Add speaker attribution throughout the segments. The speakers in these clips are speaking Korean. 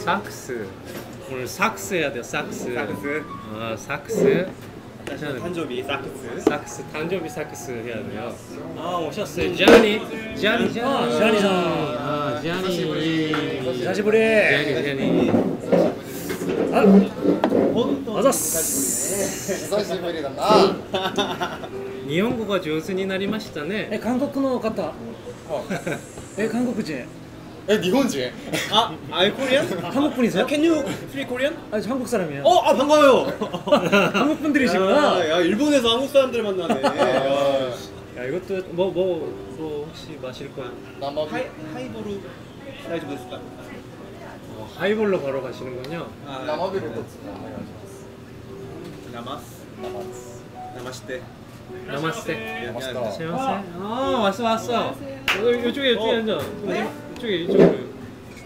Speaker 1: サックス。これサックスやでサックス。サックス。
Speaker 2: あサックス。私の誕生
Speaker 1: 日サ
Speaker 2: ックス。サックス。誕生日サ
Speaker 1: ックスやでよあお
Speaker 2: しゃっす
Speaker 1: ジャーニージャーニー。ジャニー。ジャーニーさん。あジ
Speaker 2: ャーニー。久
Speaker 1: しぶり。ジ
Speaker 2: ャー。ニー
Speaker 1: ジャーニー。あ
Speaker 2: あざっす
Speaker 3: 久しぶりだな。
Speaker 1: 日本語が上手になりましたね。
Speaker 2: え韓国の方。え韓国人。
Speaker 3: 에, 니혼즈에.
Speaker 4: 아, 아이 코리안?
Speaker 2: 한국 분이세요?
Speaker 4: Can you speak Korean?
Speaker 2: 아, 저 한국 사람이에요.
Speaker 4: 어, 아 반가워요.
Speaker 2: 한국 분들이시구나.
Speaker 4: 야, 야, 일본에서 한국 사람들 만나네. 야,
Speaker 1: 야 이것도 뭐뭐뭐 뭐, 뭐 혹시 마실 거
Speaker 3: 남아
Speaker 4: 하이 하이보루 사이즈 뭐 됐을까?
Speaker 1: 어, 하이볼로 바로 가시는군요.
Speaker 3: 아, 남아비를 됐습니다. 네.
Speaker 4: 남아스.
Speaker 3: 남아스.
Speaker 4: 남아시대.
Speaker 1: 남아스테.
Speaker 3: 네, 네,
Speaker 1: 안녕하세요. 아 왔어 왔어. 요, 어, 요쪽에 요쪽에 어, 앉아. 이쪽에 이쪽으로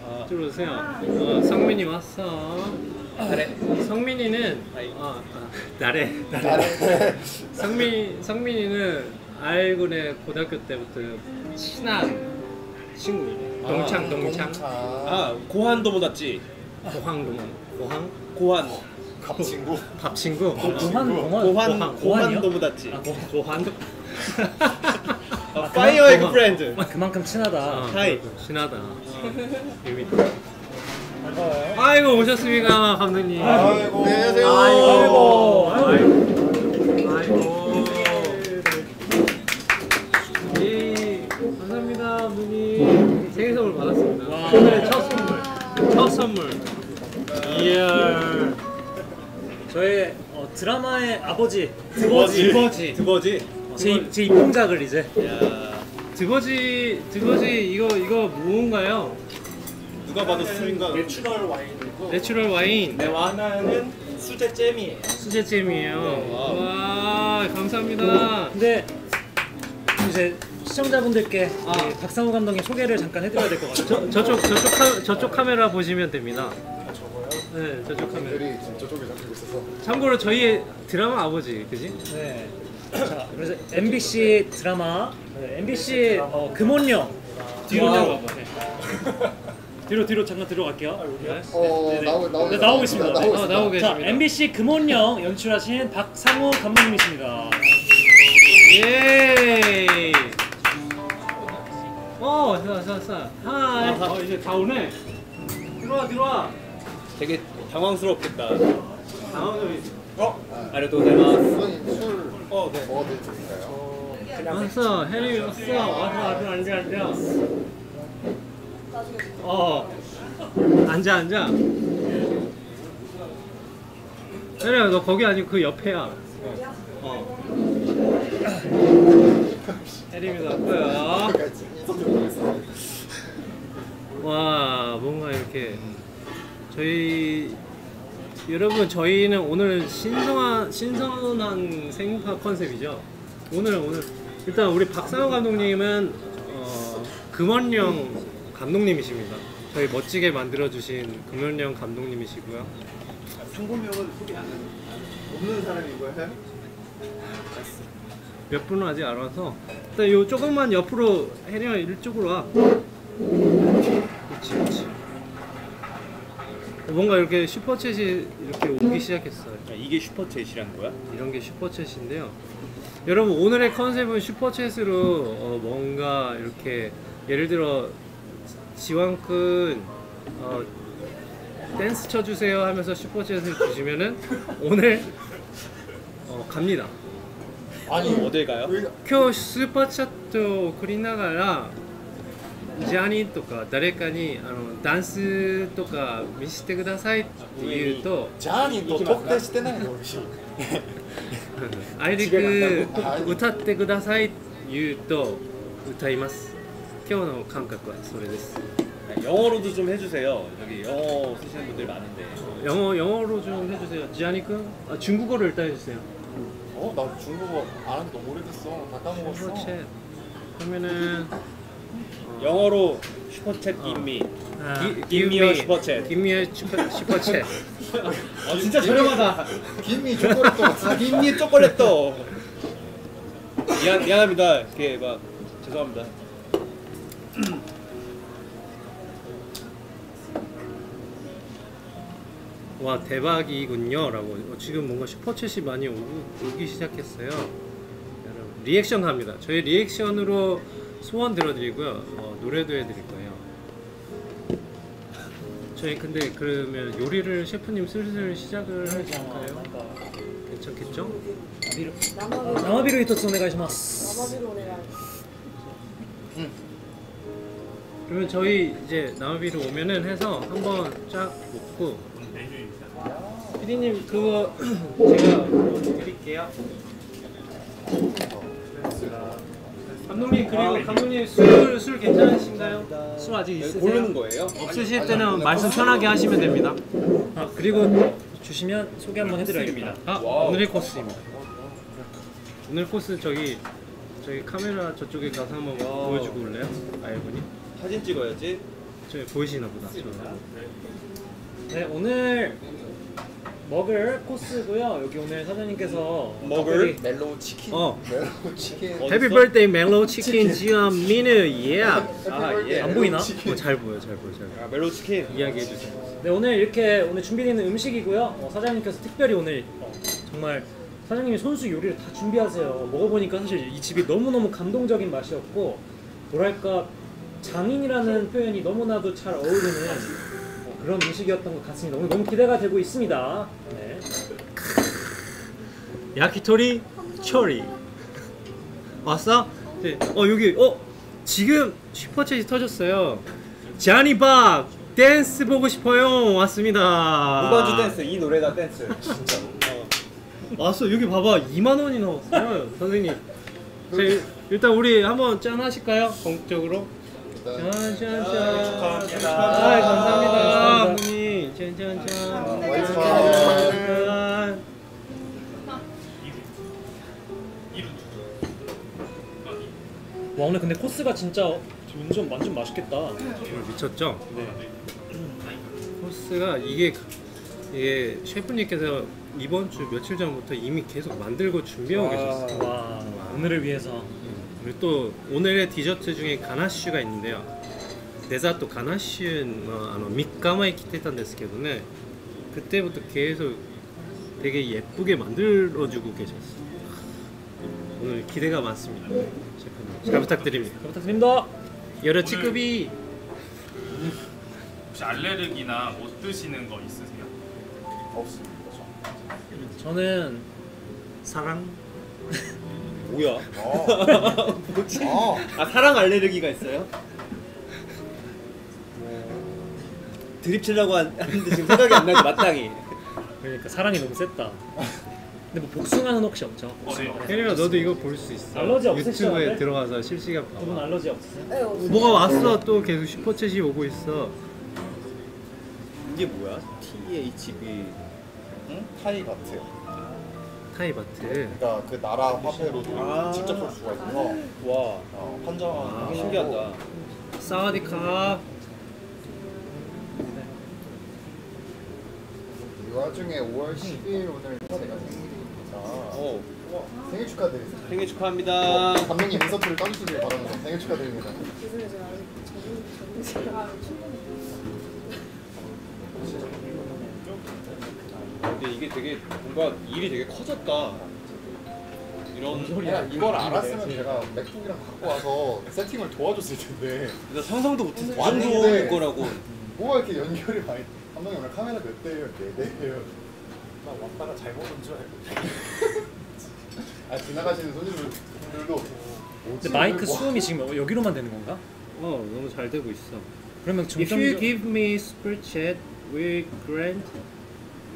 Speaker 4: 아,
Speaker 1: 이쪽으로 오세요. 어, 성민이 왔어.
Speaker 4: 그래.
Speaker 1: 성민이는
Speaker 4: 아이.
Speaker 1: 아, 아 나래 나래. 성민 성민이는 아이군의 고등학교 때부터 친한 친구예요. 동창 동창.
Speaker 4: 아, 고한 도모다치.
Speaker 1: 고항 동 ご飯
Speaker 4: ご飯.
Speaker 3: 밥 친구.
Speaker 1: 밥 친구.
Speaker 2: ご飯.
Speaker 4: ご飯? ご飯 友達.
Speaker 2: 아, ご,
Speaker 1: ご飯.
Speaker 4: 아, fire egg friend.
Speaker 2: 그만큼 친하다.
Speaker 1: 아,
Speaker 4: はい.
Speaker 1: 친하다. 재밌다. 아이고 오셨습니까 감독님.
Speaker 3: 아이고. 네, 안녕하세요.
Speaker 1: 아이고. 아이고. 아이고. 예, 감사합니다, 감독님. 생일 선물 받았습니다.
Speaker 2: 와.
Speaker 1: 오늘의 첫 선물. 첫 선물. 이야.
Speaker 2: 저의 어, 드라마의 아버지
Speaker 4: 드버지.
Speaker 1: 드버지.
Speaker 4: 드버지.
Speaker 2: 제, 제 입봉작을 이제
Speaker 4: 야.
Speaker 1: 드버지, 드버지 이거 이거 뭔가요?
Speaker 4: 누가 봐도 술인가?
Speaker 3: natural 와인이고.
Speaker 1: natural 와인.
Speaker 4: 네, 하나는 수제 잼이에요.
Speaker 1: 수제 잼이에요.
Speaker 4: wow.
Speaker 1: 와, 감사합니다.
Speaker 2: 근데 이제 시청자분들께
Speaker 1: 아.
Speaker 2: 이 박상우 감독님 소개를 잠깐 해드려야 될 것 같아요.
Speaker 1: 저, 저쪽 저쪽 카, 저쪽 카메라 보시면 됩니다.
Speaker 3: 아, 저거요?
Speaker 1: 네, 저쪽 카메라.
Speaker 3: 지금 저쪽에 잡히고 있어서.
Speaker 1: 참고로 저희 드라마 아버지, 그지?
Speaker 2: 네. 자, 그래서 MBC 드라마, 네, MBC 어, 금혼령 뒤로. 내려가봐. 네. 뒤로 뒤로 잠깐 들어갈게요.
Speaker 3: 어,
Speaker 2: 네, 네.
Speaker 3: 나오 나오.
Speaker 2: 네, 나오고 있습니다. 네.
Speaker 1: 어, 나오고
Speaker 2: 자,
Speaker 1: 계십니다.
Speaker 2: MBC 금혼령 연출하신 박상우 감독님이십니다.
Speaker 1: 예. 어, 자, 자, 자. 하이. 어, 이제 다 오네. 들어와, 들어와.
Speaker 4: 되게 당황스럽겠다.
Speaker 1: 당황이.
Speaker 4: 아리가또 고자이마스. 어, 네.
Speaker 3: 먹어도 될까요?
Speaker 1: 왔어, 해리 왔어. 와서 와서 앉아, 앉아. 어, 앉아, 앉아. 해리야, 너 거기 아니고 그 옆에야. 어. 해리입니다. 왔고요. 와 뭔가 이렇게 저희 여러분 저희는 오늘 신선한 신선한 생파 컨셉이죠. 오늘 오늘 일단 우리 박상호 감독님은 어, 금원령 감독님이십니다. 저희 멋지게 만들어 주신 금원령 감독님이시고요.
Speaker 4: 상고명은 소개 안 하는 없는 사람인 거야?
Speaker 1: 몇 분은 아직 안 와서 일단 요 조금만 옆으로 혜령아 이쪽으로 와. 그렇지, 그렇지. 뭔가 이렇게 슈퍼챗이 이렇게 오기 시작했어요.
Speaker 4: 야, 이게 슈퍼챗이란 거야?
Speaker 1: 이런 게 슈퍼챗인데요. 여러분 오늘의 컨셉은 슈퍼챗으로 어, 뭔가 이렇게 예를 들어 지왕큰 어, 댄스 쳐주세요 하면서 슈퍼챗을 주시면은 오늘 어, 갑니다.
Speaker 3: 아니
Speaker 4: 어딜 가요?
Speaker 1: 큐 슈퍼챗도 그리나가라 ジャニーとか誰かにあのダンスとか見せてくださいって言うと
Speaker 3: ジャーニーと特定してないよ
Speaker 1: アイリク歌ってくださいって言うと歌います今日の感覚はそれです
Speaker 4: 영어로도 좀 해주세요. 여기 영어 쓰시는 분들 많은데.
Speaker 1: 영어 영어로 좀 해주세요 지아니 군 아, 중국어로 일단 해주세요
Speaker 3: 어? 나 중국어 안 한 지 너무 오래됐어 다 까먹었어
Speaker 1: 슈퍼챗 그러면은
Speaker 4: 영어로 Super Chat gimme.
Speaker 1: 아,
Speaker 4: me a
Speaker 1: Super Chat. Gimme a Super Super Chat
Speaker 4: 아 진짜 저렴하다.
Speaker 3: gimme 초콜릿 같아
Speaker 4: gimme 초콜릿도. 미안 미안합니다. 이렇게 막 죄송합니다.
Speaker 1: 와 대박이군요 라고 어, 지금 뭔가 슈퍼챗이 많이 오기, 오기 시작했어요 여러분 리액션 갑니다 저희 리액션으로 소원 들어드리고요 어, 노래도 해드릴 거예요 저희 근데 그러면 요리를 셰프님 슬슬 시작을 할까요? 괜찮겠죠?
Speaker 2: 生ビール一つお願いします
Speaker 5: 生ビールお願い
Speaker 1: 그러면 저희 이제 나무비로 오면은 해서 한번 쫙 먹고 피디님 그거 제가 드릴게요 감독님 그리고 감독님 술, 술 괜찮으신가요? 술 아직
Speaker 4: 여기
Speaker 1: 있으세요?
Speaker 4: 고르는 거예요?
Speaker 1: 없으실 때는 말씀 편하게 하시면 됩니다
Speaker 2: 아 그리고 주시면 소개 한번 해드려야겠다
Speaker 1: 아 오늘의 코스입니다 오늘 코스 저기 저기 카메라 저쪽에 가서 한번
Speaker 4: wow.
Speaker 1: 보여주고 올래요? 아이분이?
Speaker 4: 사진 찍어야지.
Speaker 1: 저기 보이시나 보다.
Speaker 2: 네 오늘 먹을 코스고요 여기 오늘 사장님께서
Speaker 4: 먹을?
Speaker 2: 특별히
Speaker 3: Mellow Kitchen
Speaker 1: 어.
Speaker 4: Mellow
Speaker 1: Kitchen? Happy birthday Mellow Kitchen 지원 민우 예.
Speaker 4: 아 예.
Speaker 2: 안 보이나?
Speaker 1: 어, 잘 보여 잘 보여 잘 보여.
Speaker 4: 아, Mellow Kitchen.
Speaker 1: 이야기해 주세요.
Speaker 2: 네 오늘 이렇게 오늘 준비되어 있는 음식이고요 어, 사장님께서 특별히 오늘 어, 정말 사장님이 손수 요리를 다 준비하세요 먹어보니까 사실 이 집이 너무너무 감동적인 맛이었고 뭐랄까 장인이라는 표현이 너무나도 잘 어울리는 어, 그런 음식이었던 것 같습니다 오늘 너무 기대가 되고 있습니다 네.
Speaker 1: 야키토리 초리 왔어? 네. 어 여기 어 지금 Super Chat이 터졌어요. 자니박 댄스 보고 싶어요. 왔습니다.
Speaker 4: 무반주 댄스 이 노래다 댄스. 진짜. 어.
Speaker 1: 왔어 여기 봐봐 2만 원이 나왔어요 선생님. 자, 일- 일단 우리 한번 짠 하실까요? 공적으로. 짠짠짠.
Speaker 4: 축하합니다.
Speaker 1: 아 감사합니다.
Speaker 2: 감사합니다.
Speaker 1: 어머니 짠짠짠. 짠.
Speaker 2: 와 오늘 근데 코스가 진짜 완전 완전 맛있겠다
Speaker 1: 미쳤죠?
Speaker 2: 네.
Speaker 1: 코스가 이게 이게 셰프님께서 이번 주 며칠 전부터 이미 계속 만들고 준비하고 계셨어요.
Speaker 2: 와 오늘을 위해서
Speaker 1: 그리고 또 오늘의 디저트 중에 가나슈가 있는데요. デザートガナッシュのあの3日前来てたんですけどね 그때부터 계속 되게 예쁘게 만들어주고 계셨어요. 오늘 기대가 많습니다. 셰프님 잘 부탁드립니다.
Speaker 2: 잘 부탁드립니다
Speaker 1: 여러 직급이
Speaker 6: 혹시 알레르기나 못 드시는 거 있으세요?
Speaker 3: 없습니다
Speaker 2: 저는
Speaker 1: 사랑
Speaker 4: 뭐야?
Speaker 3: 어.
Speaker 4: 뭐지?
Speaker 3: 어.
Speaker 4: 아 사랑 알레르기가 있어요? 드립 치려고 한- 하는데 지금 생각이 안 나지 마땅히.
Speaker 2: 그러니까 사랑이 너무 셌다 근데 뭐 복숭아는 혹시 없죠? 복숭아
Speaker 1: 혜리가 너도 이거 볼 수 있어.
Speaker 2: 알러지 없으시죠,
Speaker 1: 유튜브에
Speaker 2: 다들?
Speaker 1: 들어가서 실시간
Speaker 2: 두분
Speaker 1: 봐봐.
Speaker 2: 알러지 없으세요?
Speaker 5: 네, 없어요.
Speaker 1: 뭐가 왔어 또 계속 Super Chat이 오고 있어.
Speaker 4: 이게 뭐야? THB.
Speaker 3: 응? 타이 바트
Speaker 1: 타이 바트.
Speaker 3: 그러니까 그 나라 화폐로도
Speaker 4: 아.
Speaker 3: 직접 볼 수가 있어서
Speaker 4: 와.
Speaker 3: 어, 환전하는
Speaker 1: 아,
Speaker 3: 거
Speaker 4: 신기하다.
Speaker 1: สวัสดีค่ะ.
Speaker 3: 이 와중에 5월 10일 오늘 내가 생일이니까
Speaker 4: 어.
Speaker 5: 생일 축하드립니다.
Speaker 4: 생일 축하합니다.
Speaker 5: 감독님 인서트를 떠주시길 바랍니다. 생일 축하드립니다.
Speaker 7: 죄송해요 제가 아직 적응 적응 아 충분히
Speaker 4: 근데 이게 되게 뭔가 일이 되게 커졌다. 이런
Speaker 5: 야, 이걸 알았으면 제가 맥북이랑 갖고 와서 세팅을 도와줬을 텐데
Speaker 4: 나 상상도 못했어. 이
Speaker 5: 왔는데.
Speaker 4: 정도일 거라고.
Speaker 5: 뭐가 이렇게 연결이 많이 감독님 오늘 카메라 몇 대예요? 네 대예요.
Speaker 3: 나 왔다가 잘못 온 줄 알고.
Speaker 5: 아 지나가시는 손님들도
Speaker 2: 근데 마이크 수음이 지금 여기로만 되는 건가?
Speaker 1: 어 너무 잘 되고 있어.
Speaker 2: 그러면
Speaker 1: If you give me super chat, we grant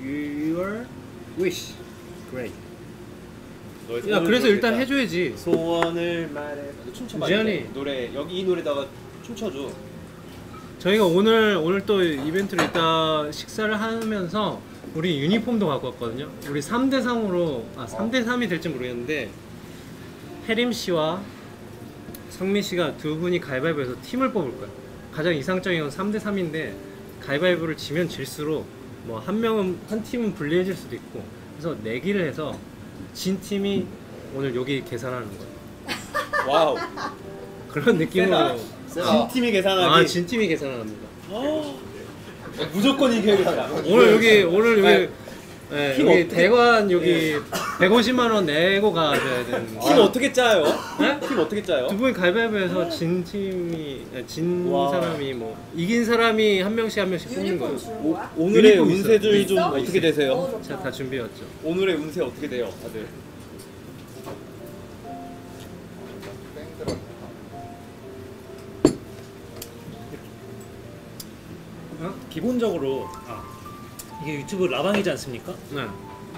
Speaker 1: your wish. Great. 야 그래서 일단 해줘야지.
Speaker 4: 소원을 말해. 춤춰봐.
Speaker 1: 지한이.
Speaker 4: 노래 여기 이 노래다가 춤춰줘.
Speaker 1: 저희가 오늘 오늘 또 이벤트를 이따 식사를 하면서 우리 유니폼도 갖고 왔거든요. 우리 3대 3으로 아 3대 3이 될지 모르겠는데 혜림 씨와 성민 씨가 두 분이 가위바위보해서 팀을 뽑을 거예요. 가장 이상적인 건 3대 3인데 가위바위보를 지면 질수록 뭐 한 명은 한 팀은 불리해질 수도 있고 그래서 내기를 해서 진 팀이 오늘 여기 계산하는 거예요.
Speaker 4: wow.
Speaker 1: 그런 느낌으로.
Speaker 4: 진 팀이 계산하기.
Speaker 1: 아 진 팀이 계산합니다.
Speaker 4: 무조건 이겨야겠다.
Speaker 1: 오늘 여기 오늘 여기
Speaker 4: 네.
Speaker 1: 네,
Speaker 4: 팀
Speaker 1: 여기
Speaker 4: 어때?
Speaker 1: 대관 여기 150만 원 내고 가야 되는
Speaker 4: 팀 어떻게 짜요?
Speaker 1: 네?
Speaker 4: 팀 어떻게 짜요?
Speaker 1: 두 분이 가위바위보해서 진 팀이 아니, 진
Speaker 4: 와.
Speaker 1: 사람이 뭐 이긴 사람이 한 명씩 한 명씩 뽑는
Speaker 7: 유니폼
Speaker 1: 거예요.
Speaker 7: 주는
Speaker 4: 오,
Speaker 7: 거야?
Speaker 4: 오늘의
Speaker 1: 유니폼
Speaker 4: 운세들 좀
Speaker 7: 있어?
Speaker 4: 어떻게 되세요?
Speaker 7: 어, 좋다.
Speaker 1: 제가 다 준비했죠.
Speaker 4: 오늘의 운세 어떻게 돼요, 다들?
Speaker 5: 뺑 들어.
Speaker 2: 기본적으로 아, 이게 유튜브 라방이지 않습니까?
Speaker 1: 네.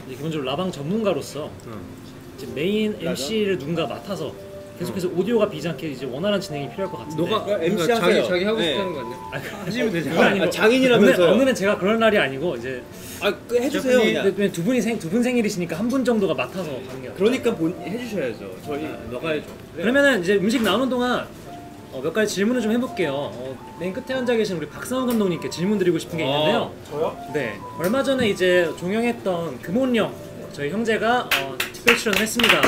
Speaker 2: 이제 기본적으로 라방 전문가로서
Speaker 1: 어.
Speaker 2: 이제 메인 MC를 누군가 맡아서 계속해서 오디오가 비지 않게 이제 원활한 진행이 필요할 것 같은데
Speaker 1: 너가
Speaker 4: 그럼
Speaker 1: 그러니까
Speaker 4: MC
Speaker 1: 자기
Speaker 4: 하세요.
Speaker 1: 자기 하고
Speaker 4: 네.
Speaker 1: 싶다는 거 아니야?
Speaker 2: 아니,
Speaker 1: 하시면 되잖아.
Speaker 2: 그건 아니고
Speaker 4: 아, 장인이라면서요.
Speaker 2: 오늘, 오늘은 제가 그럴 날이 아니고 이제
Speaker 4: 아, 그 해주세요 그냥.
Speaker 2: 근데 두 분이 생, 두 분 생일이시니까 한 분 정도가 맡아서 가는 게.
Speaker 4: 그러니까 본, 해주셔야죠. 저희
Speaker 1: 아, 너가 해줘.
Speaker 2: 그러면은 이제 음식 나오는 동안 어, 몇 가지 질문을 좀 해볼게요. 어, 맨 끝에 앉아 계신 우리 박상원 감독님께 질문 드리고 싶은 게 있는데요.
Speaker 3: 저요?
Speaker 2: 네, 얼마 전에 이제 종영했던 금혼령 저희 형제가 어, 특별 출연을 했습니다.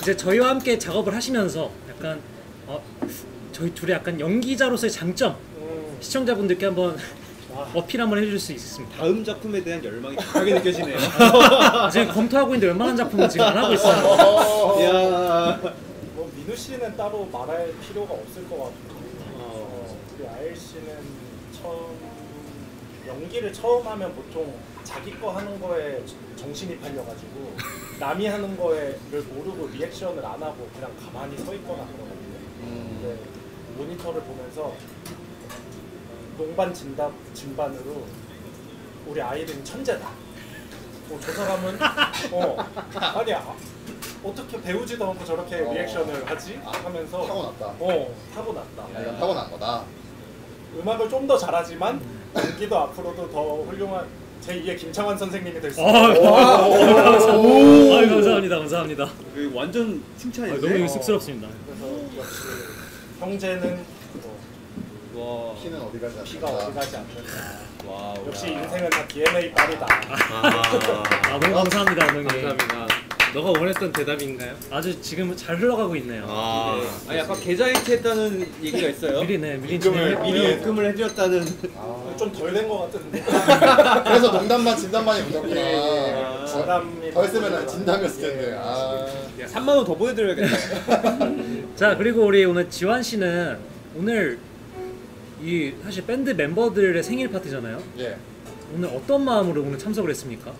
Speaker 2: 이제 저희와 함께 작업을 하시면서 약간 어, 저희 둘이 약간 연기자로서의 장점 시청자분들께 한번 어필 한번 해줄 수 있습니다.
Speaker 4: 다음 작품에 대한 열망이 강하게 느껴지네요.
Speaker 2: 아, 지금 검토하고 있는데 웬만한 작품은 지금 안 하고 있어요.
Speaker 4: 야,
Speaker 3: 뭐 민우 씨는 따로 말할 필요가 없을 것 같고 어, 우리 아일 씨는 처음 연기를 처음 하면 보통 자기 거 하는 거에 정신이 팔려가지고 남이 하는 거에를 모르고 리액션을 안 하고 그냥 가만히 서 있거나 그러거든요. 근데 모니터를 보면서 농반 진담 진반으로 우리 아이는 천재다. 어, 저 사람은 어 아니 아, 어떻게 배우지도 않고 저렇게
Speaker 5: 어.
Speaker 3: 리액션을 하지 하면서
Speaker 5: 타고났다.
Speaker 3: 어 타고났다.
Speaker 5: 야, 이건 타고난 거다.
Speaker 3: 음악을 좀 더 잘하지만 연기도 앞으로도 더 훌륭한 제 2의 김창완 선생님이 될 수
Speaker 2: 아,
Speaker 3: 있다.
Speaker 2: 감사합니다. 감사합니다. 감사합니다.
Speaker 4: 그 완전
Speaker 2: 아,
Speaker 4: 칭찬인데.
Speaker 2: 너무 쑥스럽습니다.
Speaker 3: 그래서 역시 형제는 뭐
Speaker 4: 와,
Speaker 5: 키는 어디 가지 않는다.
Speaker 3: 피가 어디 가지 않는다.
Speaker 4: wow.
Speaker 3: 역시 인생은 다 DNA 빨이다.
Speaker 2: 아, 너무 감사합니다, 감독님.
Speaker 1: 감사합니다. 너가 원했던 대답인가요?
Speaker 2: 아주 지금 잘 흘러가고 있네요.
Speaker 1: 아,
Speaker 4: 아니 아까 계좌 이체했다는 얘기가 있어요.
Speaker 2: 미리 네, 미리
Speaker 5: 입금을
Speaker 4: 미리. 입금을 해드렸다는.
Speaker 5: 아,
Speaker 3: 좀덜 된 것 같은데.
Speaker 5: 그래서 농담반 진담반이 부족해.
Speaker 4: 아,
Speaker 3: 진담이
Speaker 5: 더 했으면 진담이었을 텐데. 아.
Speaker 4: 3만 원 더 보내드려야겠다.
Speaker 2: 자 그리고 우리 오늘 지환 씨는 오늘 이 사실 밴드 멤버들의 생일 파티잖아요.
Speaker 5: 예.
Speaker 2: 오늘 어떤 마음으로 오늘 참석을 했습니까?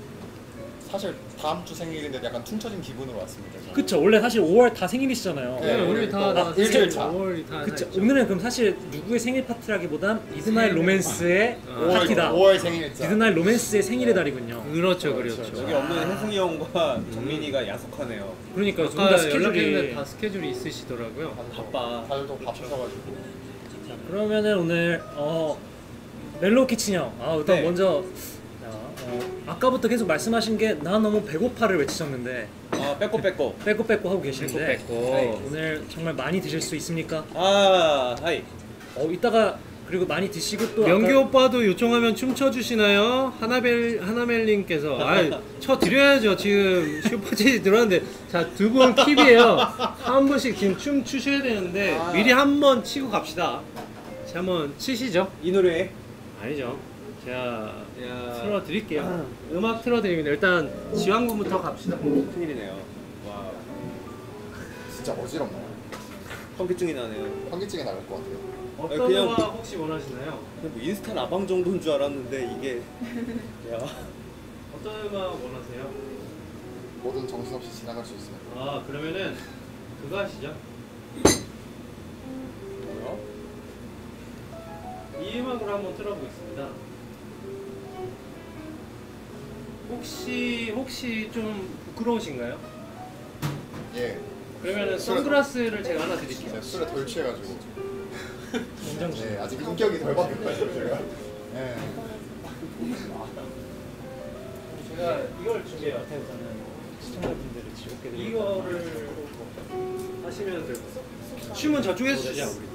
Speaker 5: 사실 다음 주 생일인데 약간 퉁쳐진 기분으로 왔습니다. 저는.
Speaker 2: 그쵸 원래 사실 5월 다 생일이시잖아요.
Speaker 5: 네,
Speaker 1: 네, 우리 다, 다
Speaker 5: 아, 일주일 차.
Speaker 1: 5월이 다
Speaker 2: 그쵸
Speaker 1: 하나 있죠.
Speaker 2: 오늘은 그럼 사실 누구의 생일 파티라기보단
Speaker 1: 생일.
Speaker 2: 로맨스의
Speaker 1: 아.
Speaker 2: 파티다.
Speaker 5: 5월 생일자.
Speaker 2: Midnight Romance의 생일의 달이군요.
Speaker 1: 그렇죠,
Speaker 5: 그렇죠.
Speaker 1: 그렇죠.
Speaker 4: 여기 없는 혜승이 형과 정민이가 야속하네요.
Speaker 2: 그러니까 둘다
Speaker 1: 아까
Speaker 2: 스케줄이
Speaker 1: 연락했는데 다 스케줄이 있으시더라고요.
Speaker 4: 바빠.
Speaker 5: 다들 또 바쁘셔가지고.
Speaker 2: 자, 그러면은 오늘 어 Mellow Kitchen 형. 아 일단
Speaker 4: 네.
Speaker 2: 먼저 자, 어, 아까부터 계속 말씀하신 게 나 너무 배고파를 외치셨는데
Speaker 4: 아 ぺこぺこ.
Speaker 2: ぺこぺこ 하고 계시는데
Speaker 1: ぺこぺこ.
Speaker 2: 네, 오늘 정말 많이 드실 수 있습니까?
Speaker 4: 아 はい.
Speaker 2: 어 이따가 그리고 많이 드시고 또
Speaker 1: 명규
Speaker 2: 아까-
Speaker 1: 오빠도 요청하면 춤춰 주시나요? 하나벨 하나멜님께서 아쳐 드려야죠. 지금 Super Chat이 들어왔는데 자 두 분 킵이에요. 한 분씩 지금 춤 추셔야 되는데 미리 한 번 치고 갑시다. 자 한번 치시죠.
Speaker 4: 이 노래.
Speaker 1: 아니죠. 제가
Speaker 4: 야.
Speaker 1: 틀어 드릴게요. 음악 틀어 드립니다. 일단 지왕군부터 갑시다.
Speaker 4: 큰일이네요. 와.
Speaker 5: 진짜 어지럽네요.
Speaker 4: 현기증이 나네요.
Speaker 5: 현기증이 나올 것 같아요.
Speaker 1: 어떤
Speaker 4: 그냥-
Speaker 1: 음악 혹시 원하시나요?
Speaker 4: 그냥 뭐 인스타 라방 정도인 줄 알았는데 이게 야.
Speaker 1: 어떤 음악 원하세요?
Speaker 5: 뭐든 정신없이 지나갈 수 있어요.
Speaker 1: 아 그러면은 그거 하시죠. 이 음악으로 한번 틀어보겠습니다. 혹시 혹시 좀 부끄러우신가요?
Speaker 5: 예.
Speaker 1: 그러면은
Speaker 5: 술에-
Speaker 1: 선글라스를 제가 하나 드릴게요.
Speaker 5: 제가 술에 덜 취해가지고.
Speaker 2: 인정시.
Speaker 5: 네, 아직 인격이 덜 바뀌어가지고 제가. 네.
Speaker 1: 제가 이걸 준비해요.
Speaker 2: 시청자분들을 지옥게 되는
Speaker 1: 이거를 하시면 될것 같아요. 춤은 저쪽에서 추자 우리.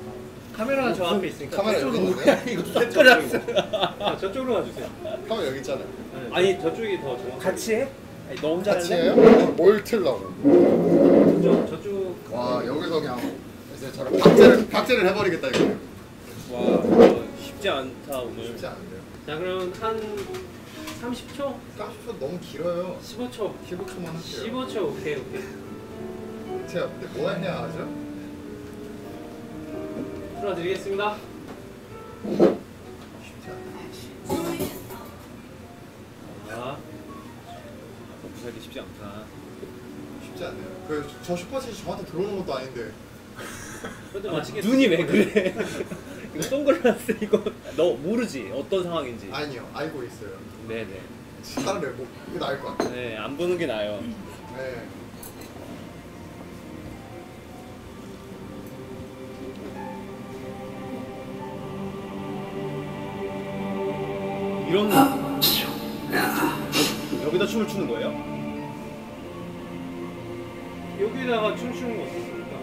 Speaker 1: 카메라가 저 앞에 있으니까
Speaker 5: 카메라 여기
Speaker 1: 저쪽으로?
Speaker 4: 이거 선글라스.
Speaker 1: 아, 저쪽으로 와주세요.
Speaker 5: 카메라 여기 있잖아요.
Speaker 1: 네,
Speaker 4: 아니,
Speaker 1: 저쪽이 더 정확.
Speaker 4: 같이 해? 아니, 너 혼자
Speaker 5: 같이? 해요? 뭘 틀라고?
Speaker 1: 저쪽 저쪽.
Speaker 5: 와 여기서 그냥 이제 저를 박제를 박제를 해버리겠다 이거.
Speaker 4: 와, 이거 쉽지 않다 오늘.
Speaker 5: 쉽지 않은데요.
Speaker 1: 자 그럼 한 30초,
Speaker 5: 30초 너무 길어요.
Speaker 1: 15초,
Speaker 5: 15초만 할게요.
Speaker 1: 15초 오케이 오케이.
Speaker 5: 제가 근데 뭐 했냐 하죠? 않네.
Speaker 1: 자.
Speaker 4: 부살기 쉽지 않다.
Speaker 5: 쉽지 않네요. 그저 슈퍼챗이 저한테 들어오는 것도 아닌데.
Speaker 1: 그래도 마치겠습니다.
Speaker 4: 눈이 왜 그래? 이거 선글라스 이거 너 모르지 어떤 상황인지.
Speaker 5: 아니요 알고 있어요.
Speaker 4: 네네.
Speaker 5: 차라리 뭐 이게 나을 것 같아.
Speaker 4: 네, 안 보는 게 나아요.
Speaker 5: 네.
Speaker 4: 이런 여기다 춤을 추는 거예요?
Speaker 1: 여기다가 춤추는 거 어떻습니까?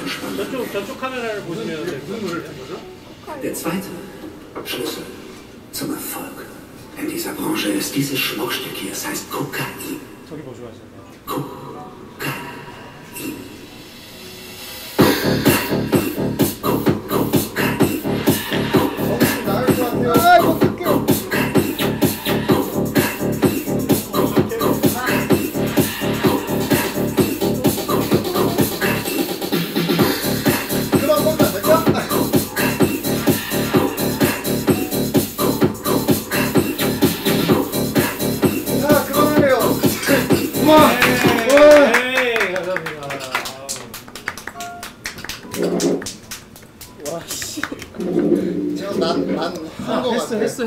Speaker 8: entspannt.
Speaker 1: 저쪽 저쪽 카메라를 보시면 될것 같아요.
Speaker 8: Der zweite Schlüssel zum Erfolg in dieser Branche ist dieses Schmuckstück hier. Es heißt Kokain.
Speaker 2: 저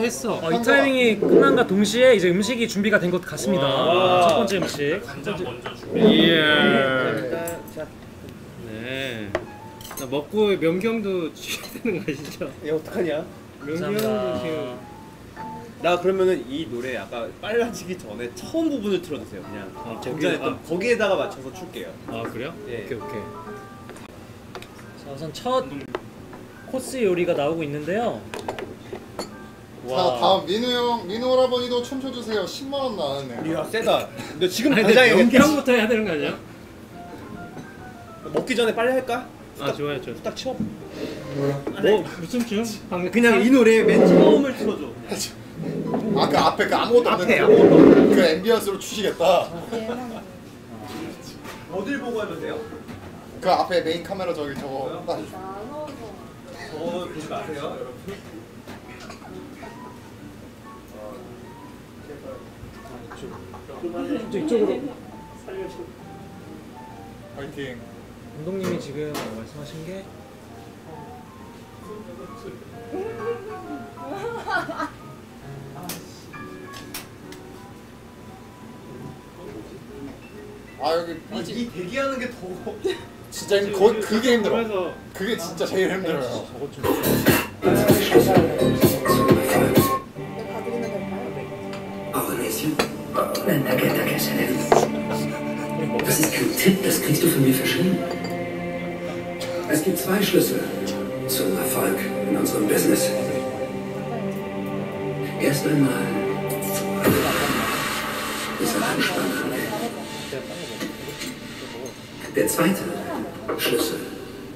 Speaker 1: 했어. 어,
Speaker 2: 이 타이밍이 끝난과 동시에 이제 음식이 준비가 된 것 같습니다.
Speaker 1: 와.
Speaker 2: 첫 번째 음식.
Speaker 6: 간장 먼저 준비.
Speaker 4: 자,
Speaker 1: 네. 자, 먹고 명경도 취해야 되는 거 아시죠?
Speaker 4: 얘 어떡하냐?
Speaker 1: 명경도 지금.
Speaker 4: 나 그러면은 이 노래 아까 빨라지기 전에 처음 부분을 틀어주세요. 그냥
Speaker 1: 아, 거기- 아.
Speaker 4: 거기에다가 맞춰서 출게요.
Speaker 1: 아 그래요?
Speaker 4: 예.
Speaker 1: 오케이 오케이.
Speaker 2: 자, 우선 첫 코스 요리가 나오고 있는데요.
Speaker 5: 자 다음 민우 형 민우 오라버니도 춤춰주세요. 10만 원 나왔네요.
Speaker 4: 이야 세다. 근데 지금
Speaker 1: 아니 근데
Speaker 4: 당장
Speaker 1: 명경부터 해야 되는 거 아니야?
Speaker 4: 먹기 전에 빨리 할까?
Speaker 1: 아 좋아요 좋아요.
Speaker 4: 딱 치워.
Speaker 1: 뭐 무슨 춤? 방금
Speaker 4: 그냥 이 노래 맨 처음을 틀어줘.
Speaker 5: 아그 앞에 그 아무것도
Speaker 4: 앞에
Speaker 5: 없는 그 ambience로 추시겠다.
Speaker 4: 어딜 보고 하면 돼요?
Speaker 5: 그 앞에 메인 카메라 저기 저거 딱
Speaker 7: 나눠서
Speaker 4: 저 보지 마세요, 여러분.
Speaker 2: 또 이쪽으로.
Speaker 5: 파이팅.
Speaker 2: 감독님이 지금 말씀하신 게
Speaker 5: 아 여기
Speaker 4: 이, 이 대기하는 게 더.
Speaker 5: 진짜 힘, 거, 그게 힘들어. 그게 진짜 제일 힘들어요.
Speaker 2: 저것 좀
Speaker 7: Memlekete keselim. Das ist kein Tipp, das kriegst du von mir verschrieben.
Speaker 8: Es gibt zwei Schlüssel zum Erfolg in unserem Business. Erst einmal diese Anspannung. Der zweite Schlüssel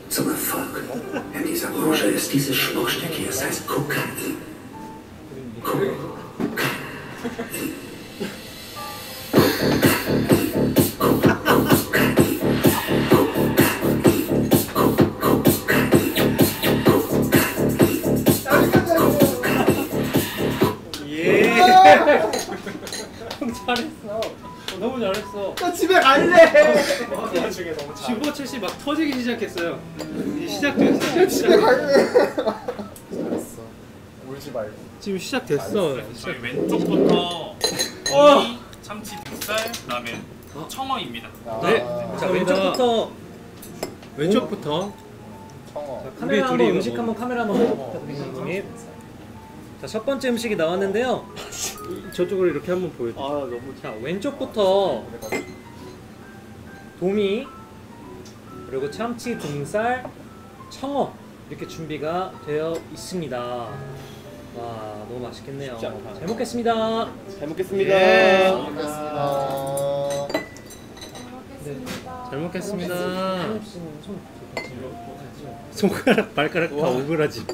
Speaker 8: zum Erfolg in dieser Branche ist dieses Schmuckstück hier. Es heißt Kokain. Kokain.
Speaker 3: 갈래. 나중에 너무 잘.
Speaker 1: 슈퍼챗이 막 터지기 시작했어요. 이제 시작됐어.
Speaker 5: 잘했어.
Speaker 3: 울지 말고.
Speaker 1: 지금 시작됐어.
Speaker 6: 저희 왼쪽부터 오이, 참치 등살, 그다음에 청어입니다.
Speaker 1: 네.
Speaker 5: 아,
Speaker 2: 자
Speaker 1: 감사합니다.
Speaker 2: 왼쪽부터
Speaker 1: 왼쪽부터
Speaker 5: 청어.
Speaker 2: 자, 카메라
Speaker 1: 우리 둘이
Speaker 2: 한번 음식
Speaker 1: 이거
Speaker 2: 한번 카메라 한번 부탁드립니다. 자첫 번째 음식이 나왔는데요.
Speaker 1: 저쪽으로 이렇게 한번 보여줘.
Speaker 2: 아 너무 자 왼쪽부터 도미 그리고 참치 등살 청어 이렇게 준비가 되어 있습니다. 와 너무 맛있겠네요. 잘 먹겠습니다.
Speaker 4: 잘 먹겠습니다.
Speaker 1: 예. 잘 먹겠습니다.
Speaker 2: 한엽 씨는 손
Speaker 1: 손가락 발가락 다 오그라지.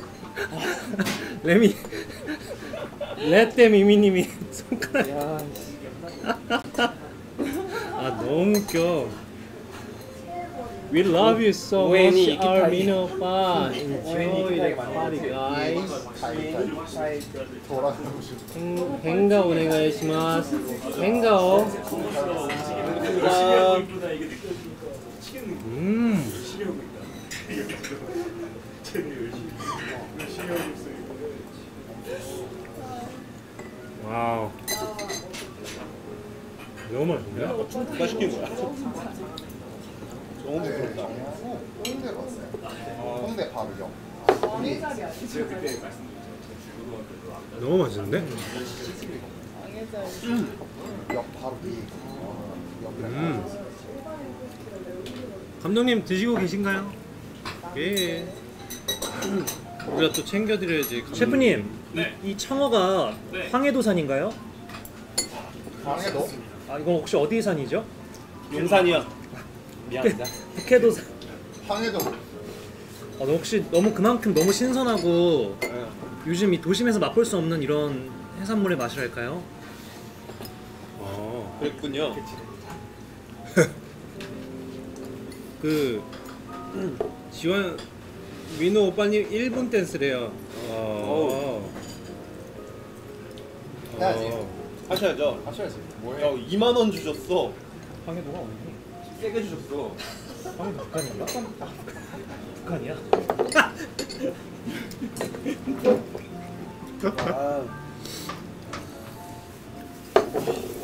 Speaker 1: 레미 레떼 미미님이 손가락. 아 너무 웃겨. We love you so much, our Mino 오빠. Enjoy the party, guys. 행- 행가 오네가이시마스. 행가오. 음. 와우. 너무 맛있네.
Speaker 4: 누가 시킨 거야? 너무 부끄럽다.
Speaker 5: 홍대 봤어요. 홍대 바로요. 우리
Speaker 1: 너무 맛있는데?
Speaker 5: 옆 바로 뒤. 어, 옆에
Speaker 1: 음. 감독님 드시고 계신가요? 예. 우리가 또 챙겨드려야지. 감독님.
Speaker 2: 셰프님
Speaker 6: 네.
Speaker 2: 이 청어가
Speaker 6: 네.
Speaker 2: 황해도산인가요?
Speaker 5: 방에도
Speaker 2: 아 이건 혹시 어디 산이죠?
Speaker 4: 용산이요. 미안합니다.
Speaker 2: 북해도산.
Speaker 5: 방에도
Speaker 2: 아, 너 혹시 너무 그만큼 너무 신선하고 요즘 이 도심에서 맛볼 수 없는 이런 해산물의 맛이랄까요?
Speaker 1: 어.
Speaker 4: 그랬군요.
Speaker 1: 그 지원 민호 오빠님 1분 댄스래요. 어.
Speaker 5: 해야지.
Speaker 1: 어.
Speaker 4: 하셔야죠.
Speaker 5: 하셔야지.
Speaker 4: 야,
Speaker 5: 뭐해?
Speaker 4: 2만 원 주셨어.
Speaker 2: 황해도가 어디니?
Speaker 4: 세게 주셨어.
Speaker 2: 황해도 북한인가? 북한이야?
Speaker 4: 아.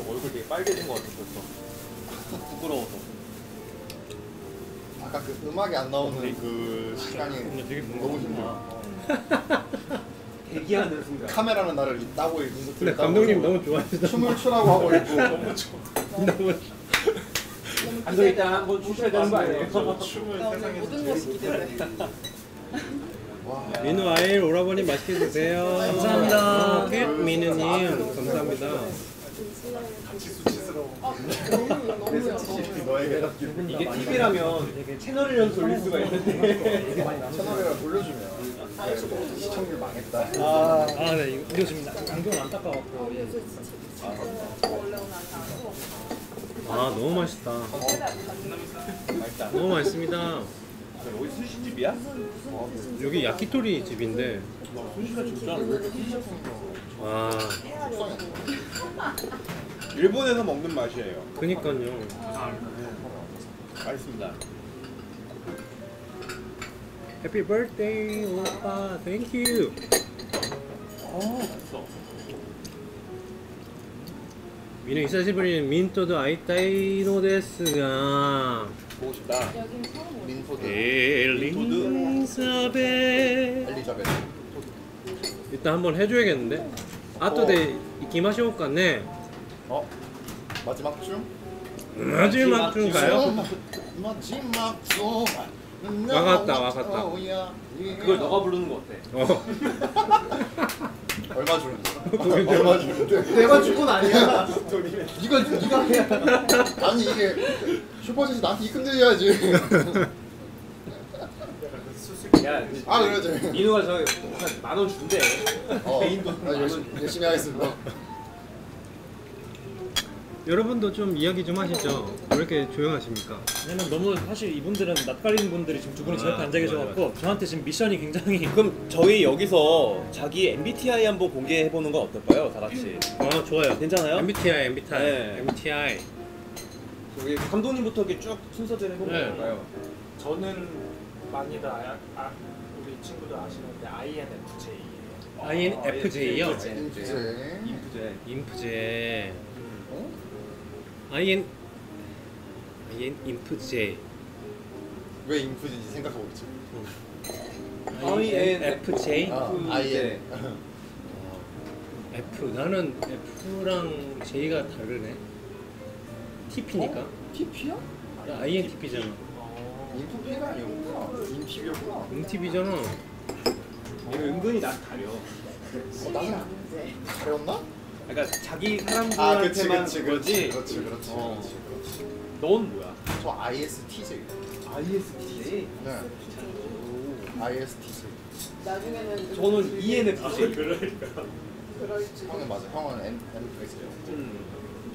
Speaker 4: 얼굴 되게 빨개진 것 같아 벌써. 부끄러워서.
Speaker 5: 아까 그 음악이 안 나오는 그 시간이 너무 힘들어.
Speaker 4: 대기하는 순간.
Speaker 5: 카메라는 나를 따고 있고
Speaker 1: 근데 감독님 너무 좋아하시다.
Speaker 5: 춤을 추라고 하고 있고 너무
Speaker 1: 너무
Speaker 4: 감독 일단 한번 주셔야 되는 거 아니에요?
Speaker 7: 모든 것이 기대돼.
Speaker 5: 와
Speaker 1: 민호 아일 오라버니 맛있게 드세요.
Speaker 2: 감사합니다.
Speaker 1: 어, 민우님 감사합니다.
Speaker 5: 너에게
Speaker 4: 이게 TV라면 채널을 돌릴 수가 있는데.
Speaker 5: 채널이라 돌려주면 시청률 망했다.
Speaker 4: 아.
Speaker 2: 아, 네, 이거, 지금 나- 안경을 안 닦아갖고.
Speaker 1: 아 너무 맛있다. 너무 맛있습니다.
Speaker 4: 여기 수시집이야?
Speaker 1: 여기 야키토리 집인데
Speaker 4: 수시가 진짜.
Speaker 1: 와
Speaker 4: 일본에서 먹는 맛이에요.
Speaker 1: 그니까요.
Speaker 4: 맛있습니다.
Speaker 1: Happy birthday 오빠 thank you.
Speaker 4: 어, 맛있어.
Speaker 1: 데스가
Speaker 4: 보고 싶다.
Speaker 5: 민소드
Speaker 1: 엘리사베
Speaker 5: 엘리자베스.
Speaker 1: 일단 한번 해줘야겠는데. 아또데 이키마쇼까네.
Speaker 5: 어 마지막 춤?
Speaker 1: 마지막 중가요?
Speaker 5: 마지막 춤.
Speaker 1: 와갔다, 와갔다.
Speaker 4: 그걸 너가 부르는 거 어때?
Speaker 1: 어.
Speaker 5: 얼마 주는데? 얼마 주는데?
Speaker 4: 내가 준건 아니야.
Speaker 5: 이거 네가 해. 아니 이게 슈퍼챗이 나한테 입금돼야지.
Speaker 4: 야,
Speaker 5: 아 그러지.
Speaker 4: 민우가 저 만 원 준대.
Speaker 5: 어,
Speaker 4: 개인 돈
Speaker 5: 아, 열심히, 열심히 하겠습니다.
Speaker 1: 여러분도 좀 이야기 좀 하시죠. 왜 이렇게 조용하십니까?
Speaker 2: 왜냐면 너무 사실 이분들은 낯가리는 분들이 지금 두 분이 제 옆에
Speaker 1: 아,
Speaker 2: 앉아 계셔갖고 저한테 지금 미션이 굉장히
Speaker 9: 그럼 저희 여기서 자기 MBTI 한번 공개해 보는 건 어떨까요, 다 같이?
Speaker 1: 아 좋아요.
Speaker 9: 괜찮아요?
Speaker 1: MBTI, MBTI,
Speaker 9: 네.
Speaker 1: MBTI.
Speaker 9: 여기 감독님부터 이렇게 쭉 순서대로 해보면
Speaker 1: 네.
Speaker 9: 어떨까요?
Speaker 3: 저는 많이들 아, 아, 우리 친구들 아시는데 INFJ예요.
Speaker 1: INFJ요.
Speaker 5: 이제
Speaker 9: 인프제.
Speaker 1: 인프제. IN IN 인프제.
Speaker 5: 왜 인프인지 생각하고 있지.
Speaker 1: INFJ.
Speaker 5: 아,
Speaker 9: 인프제.
Speaker 5: IN.
Speaker 1: F 나는 F랑 J가 다르네. TP니까.
Speaker 5: TP야?
Speaker 1: INTP잖아.
Speaker 5: 인프피가 아니었구나. 인피비였구나.
Speaker 1: INTP잖아.
Speaker 4: 이거 은근히 나 가려.
Speaker 5: 어, 나는 잘했나?
Speaker 4: 그러니까 자기
Speaker 5: 아, 그치,
Speaker 4: 사람들한테만
Speaker 5: 그치,
Speaker 4: 그러지.
Speaker 5: 그렇지, 그렇지,
Speaker 4: 어.
Speaker 5: 그렇지, 그렇지.
Speaker 4: 넌 뭐야?
Speaker 5: 저 ISTJ.
Speaker 4: ISTJ.
Speaker 5: 네. ISTJ.
Speaker 7: 나중에는
Speaker 4: 저는 ENFJ.
Speaker 7: 그럴지.
Speaker 5: 형은 맞아. 형은 N N프였어요.
Speaker 4: 음.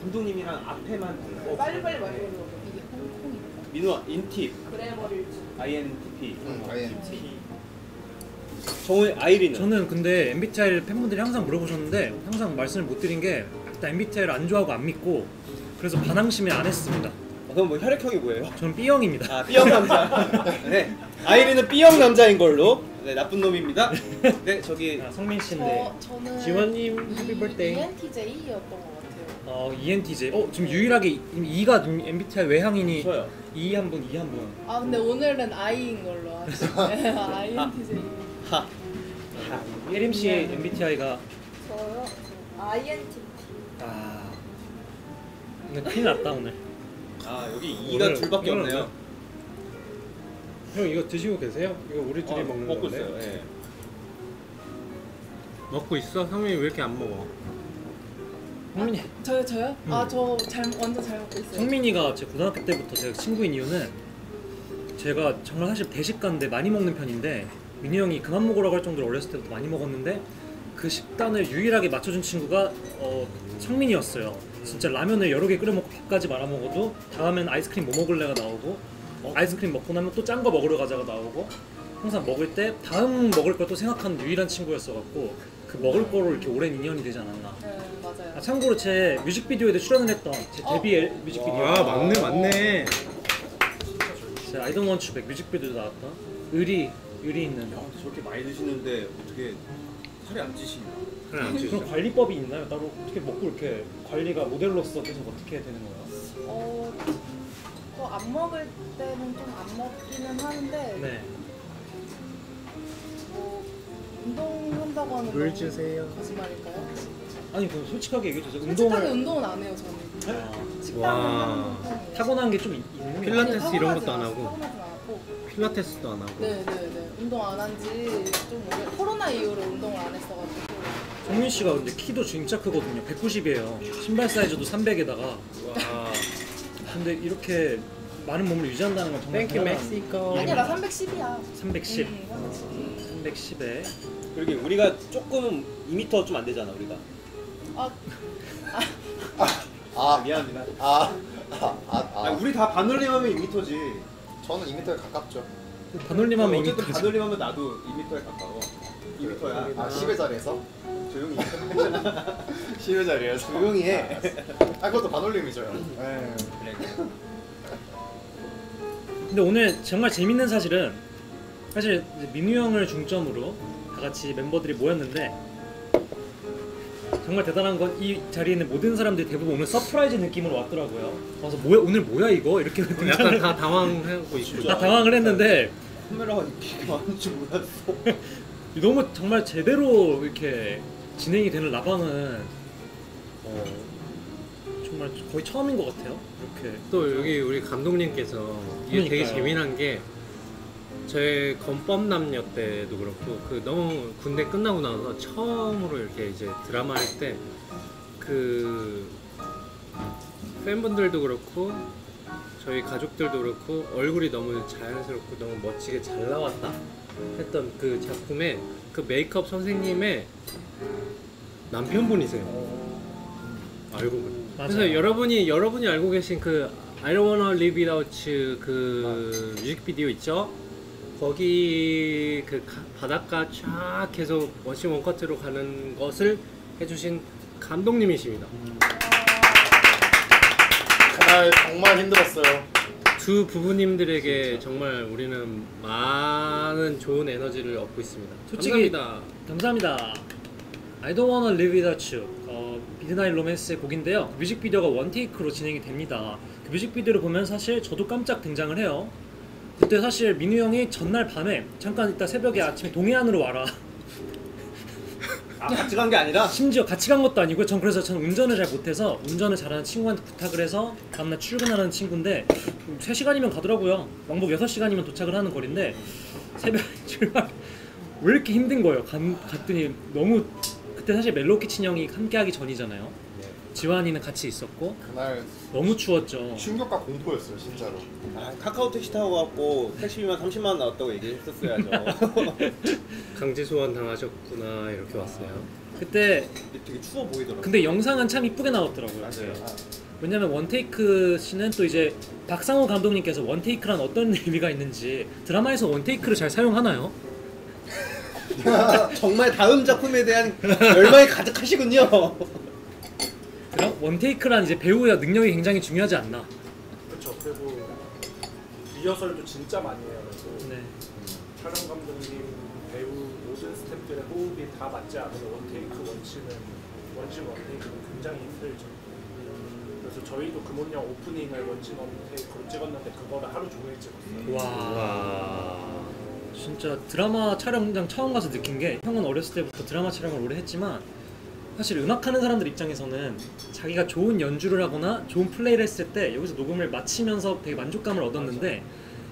Speaker 4: 감독님이랑 앞에만 달라.
Speaker 7: 빨리빨리 말해줘. 이게 홍콩이구나.
Speaker 4: 민우야 인팁,
Speaker 7: 그래 버릴지.
Speaker 4: INTP.
Speaker 5: 응, INTP.
Speaker 9: 정훈 아이리는
Speaker 2: 저는 근데 MBTI를 팬분들이 항상 물어보셨는데 항상 말씀을 못 드린 게 일단 MBTI를 안 좋아하고 안 믿고 그래서 반항심에 안 했습니다.
Speaker 9: 어, 그럼 뭐 혈액형이 뭐예요?
Speaker 2: 저는 B형입니다.
Speaker 9: 아 B형 남자. 네. 아이리는 B형 남자인 걸로. 네 나쁜 놈입니다. 네 저기
Speaker 2: 아, 성민 씨인데
Speaker 7: 저 저는
Speaker 1: 지원님
Speaker 7: E-
Speaker 1: 해피 버스데이.
Speaker 7: ENTJ였던 것 같아요.
Speaker 2: 어, ENTJ. 어 지금 유일하게 E가 MBTI 외향인이
Speaker 9: 저요.
Speaker 2: E 한 분, E 한 분.
Speaker 7: 아 근데 오늘은 I인 걸로 하죠. 네, INTJ.
Speaker 9: 하.
Speaker 2: 예림 씨의 MBTI가
Speaker 7: 저요? INTP.
Speaker 2: 아 오늘 큰일 났다 오늘.
Speaker 9: 아 여기
Speaker 1: 오늘-
Speaker 9: 둘밖에
Speaker 1: 오늘
Speaker 9: 없네요.
Speaker 1: 형 이거 드시고 계세요? 이거 우리 둘이
Speaker 9: 어,
Speaker 1: 먹는
Speaker 9: 먹고
Speaker 1: 건데.
Speaker 9: 있어요. 예.
Speaker 1: 먹고 있어? 성민이 왜 이렇게 안 먹어?
Speaker 2: 성민이
Speaker 7: 저요 저요?
Speaker 2: 음.
Speaker 7: 아 저 잘 완전 잘 먹고 있어요.
Speaker 2: 성민이가 제 고등학교 때부터 제가 친구인 이유는 제가 정말 사실 대식가인데 많이 먹는 편인데 민우 형이 그만 먹으라고 할 정도로 어렸을 때부터 많이 먹었는데 그 식단을 유일하게 맞춰준 친구가 어, 성민이었어요. 진짜 라면을 여러 개 끓여 먹고 밥까지 말아 먹어도 다음엔 아이스크림 뭐 먹을래가 나오고 아이스크림 먹고 나면 또 짠 거 먹으러 가자가 나오고 항상 먹을 때 다음 먹을 걸또 생각하는 유일한 친구였어갖고 그 먹을 거로 이렇게 오랜 인연이 되지 않았나.
Speaker 7: 네 맞아요.
Speaker 2: 아, 참고로 제 뮤직비디오에도 출연을 했던 제 데뷔 앨- 뮤직비디오
Speaker 1: 아 맞네 맞네.
Speaker 2: 제 I don't want you back 뮤직비디오 나왔던 의리 의리 있는
Speaker 4: 저렇게 많이 드시는데 어떻게 살이 안 찌시냐?
Speaker 1: 그래 안
Speaker 2: 그런
Speaker 1: 찌죠.
Speaker 2: 관리법이 있나요? 따로 어떻게 먹고 이렇게 관리가 모델로서 계속 어떻게 되는 거예요?
Speaker 7: 어, 또 안 먹을 때는 좀 안 먹기는 하는데
Speaker 2: 네.
Speaker 7: 뭐 운동한다고 하는
Speaker 1: 물 주세요.
Speaker 7: 거짓말일까요?
Speaker 2: 아니 그럼 솔직하게 얘기해 주세요.
Speaker 7: 솔직하게
Speaker 2: 운동을
Speaker 7: 운동은 안 해요 저는.
Speaker 2: 아,
Speaker 1: 와.
Speaker 7: 하는 편이에요.
Speaker 2: 타고난 게 좀 있는
Speaker 1: 필라-
Speaker 2: 거예요?
Speaker 1: 필라테스 이런 것도 안 하고.
Speaker 7: 않- 타고나진 않았고.
Speaker 1: 필라테스도 안 하고.
Speaker 7: 네네네. 운동 안 한 지 좀 오래 코로나 이후로 운동을 안 했어가지고.
Speaker 2: 성민 씨가 근데 키도 진짜 크거든요. 190이에요. 신발 사이즈도 300에다가
Speaker 1: 와.
Speaker 2: 근데 이렇게 많은 몸을 유지한다는 건 정말
Speaker 1: thank you
Speaker 2: 대단한
Speaker 1: 멕시코.
Speaker 7: 아니야 나 310이야.
Speaker 2: 310,
Speaker 7: 음, 310.
Speaker 2: 310에
Speaker 9: 그리고 우리가 조금 2m 좀 안 되잖아 우리가.
Speaker 7: 아
Speaker 5: 아,
Speaker 4: 미안합니다.
Speaker 5: 아, 아, 아,
Speaker 4: 아,
Speaker 5: 아.
Speaker 4: 우리 다 반올림하면 2m지.
Speaker 5: 저는 2m에 가깝죠.
Speaker 2: 반올림 하면 이미
Speaker 4: 어쨌든 반올림하면 나도 2m에 가까워. 2m야.
Speaker 5: 아, 10의 자리에서?
Speaker 4: 조용히.
Speaker 5: 10의 자리에서?
Speaker 4: 조용히 해.
Speaker 5: 아, 그것도 반올림이죠. 네.
Speaker 2: 근데 오늘 정말 재밌는 사실은 사실 민우 형을 중점으로 다 같이 멤버들이 모였는데 정말 대단한 건 이 자리에 있는 모든 사람들이 대부분 오늘 surprise 느낌으로 왔더라고요. 와서 뭐야 오늘 뭐야 이거 이렇게
Speaker 1: 약간 다 당황하고 있고.
Speaker 2: 다 당황을 했는데
Speaker 4: 카메라가 이렇게 많은 줄 몰랐어.
Speaker 2: 너무 정말 제대로 이렇게 진행이 되는 라방은 어, 정말 거의 처음인 것 같아요. 이렇게
Speaker 1: 또 여기 우리 감독님께서 이게 되게
Speaker 2: 그러니까요.
Speaker 1: 재미난 게 저의 건법남녀 때도 그렇고 그 너무 군대 끝나고 나서 처음으로 이렇게 이제 드라마 할 때 그 팬분들도 그렇고 저희 가족들도 그렇고 얼굴이 너무 자연스럽고 너무 멋지게 잘 나왔다 했던 그 작품에 그 메이크업 선생님의 남편분이세요. 알고 보니. 그래서. 여러분이 여러분이 알고 계신 그 I don't wanna live without you 그 뮤직비디오 있죠? 거기 그 가- 바닷가 쫙 계속 원시 원커트로 가는 것을 해주신 감독님이십니다.
Speaker 5: 그날 정말 힘들었어요.
Speaker 1: 두 부부님들에게 정말 우리는 많은 좋은 에너지를 얻고 있습니다.
Speaker 2: 솔직히-
Speaker 1: 감사합니다.
Speaker 2: 감사합니다. I don't wanna live without you. 어, Midnight Romance의 곡인데요. 그 뮤직비디오가 one take로 진행이 됩니다. 그 뮤직비디오를 보면 사실 저도 깜짝 등장을 해요. 그때 사실 민우 형이 전날 밤에 잠깐 이따 새벽에 아침에 동해안으로 와라.
Speaker 9: 아 같이 간 게 아니라?
Speaker 2: 심지어 같이 간 것도 아니고 전 그래서 저는 운전을 잘 못해서 운전을 잘하는 친구한테 부탁을 해서 다음날 출근하는 친구인데 3시간이면 가더라고요. 왕복 6시간이면 도착을 하는 거리인데 새벽 출발 왜 이렇게 힘든 거예요? 간, 갔더니 너무 그때 사실 멜로키 친 형이 함께 하기 전이잖아요 지환이는 같이 있었고
Speaker 5: 그날
Speaker 2: 너무 추웠죠
Speaker 5: 충격과 공포였어요, 진짜로.
Speaker 9: 아, 카카오 택시 타고 갖고 택시비만 30만 원 나왔다고 얘기했었어야죠.
Speaker 1: 강제 소환 당하셨구나 이렇게 왔어요.
Speaker 2: 그때
Speaker 9: 되게 추워 보이더라고.
Speaker 2: 근데 영상은 참 이쁘게 나왔더라고요
Speaker 9: 맞아요.
Speaker 2: 왜냐면 원테이크 씨는 또 이제 박상호 감독님께서 원테이크란 어떤 의미가 있는지 드라마에서 원테이크를 잘 사용하나요?
Speaker 9: 정말 다음 작품에 대한 열망이 가득하시군요.
Speaker 2: 그럼 원테이크란 이제 배우의 능력이 굉장히 중요하지 않나?
Speaker 3: 그렇죠. 그리고 리허설도 진짜 많이 해요. 그래서
Speaker 2: 네.
Speaker 3: 촬영 감독님, 배우 모든 스태프들의 호흡이 다 맞지 않으면 원테이크 원치는 원친 원테이크는 굉장히 힘들죠. 그래서 저희도 금혼령 오프닝을 원친 원테이크로 찍었는데 그거를 하루 종일 찍었어요.
Speaker 2: 와.
Speaker 1: 와.
Speaker 2: 진짜 드라마 촬영장 처음 가서 느낀 게 형은 어렸을 때부터 드라마 촬영을 오래 했지만 사실 음악하는 사람들 입장에서는 자기가 좋은 연주를 하거나 좋은 플레이를 했을 때 여기서 녹음을 마치면서 되게 만족감을 얻었는데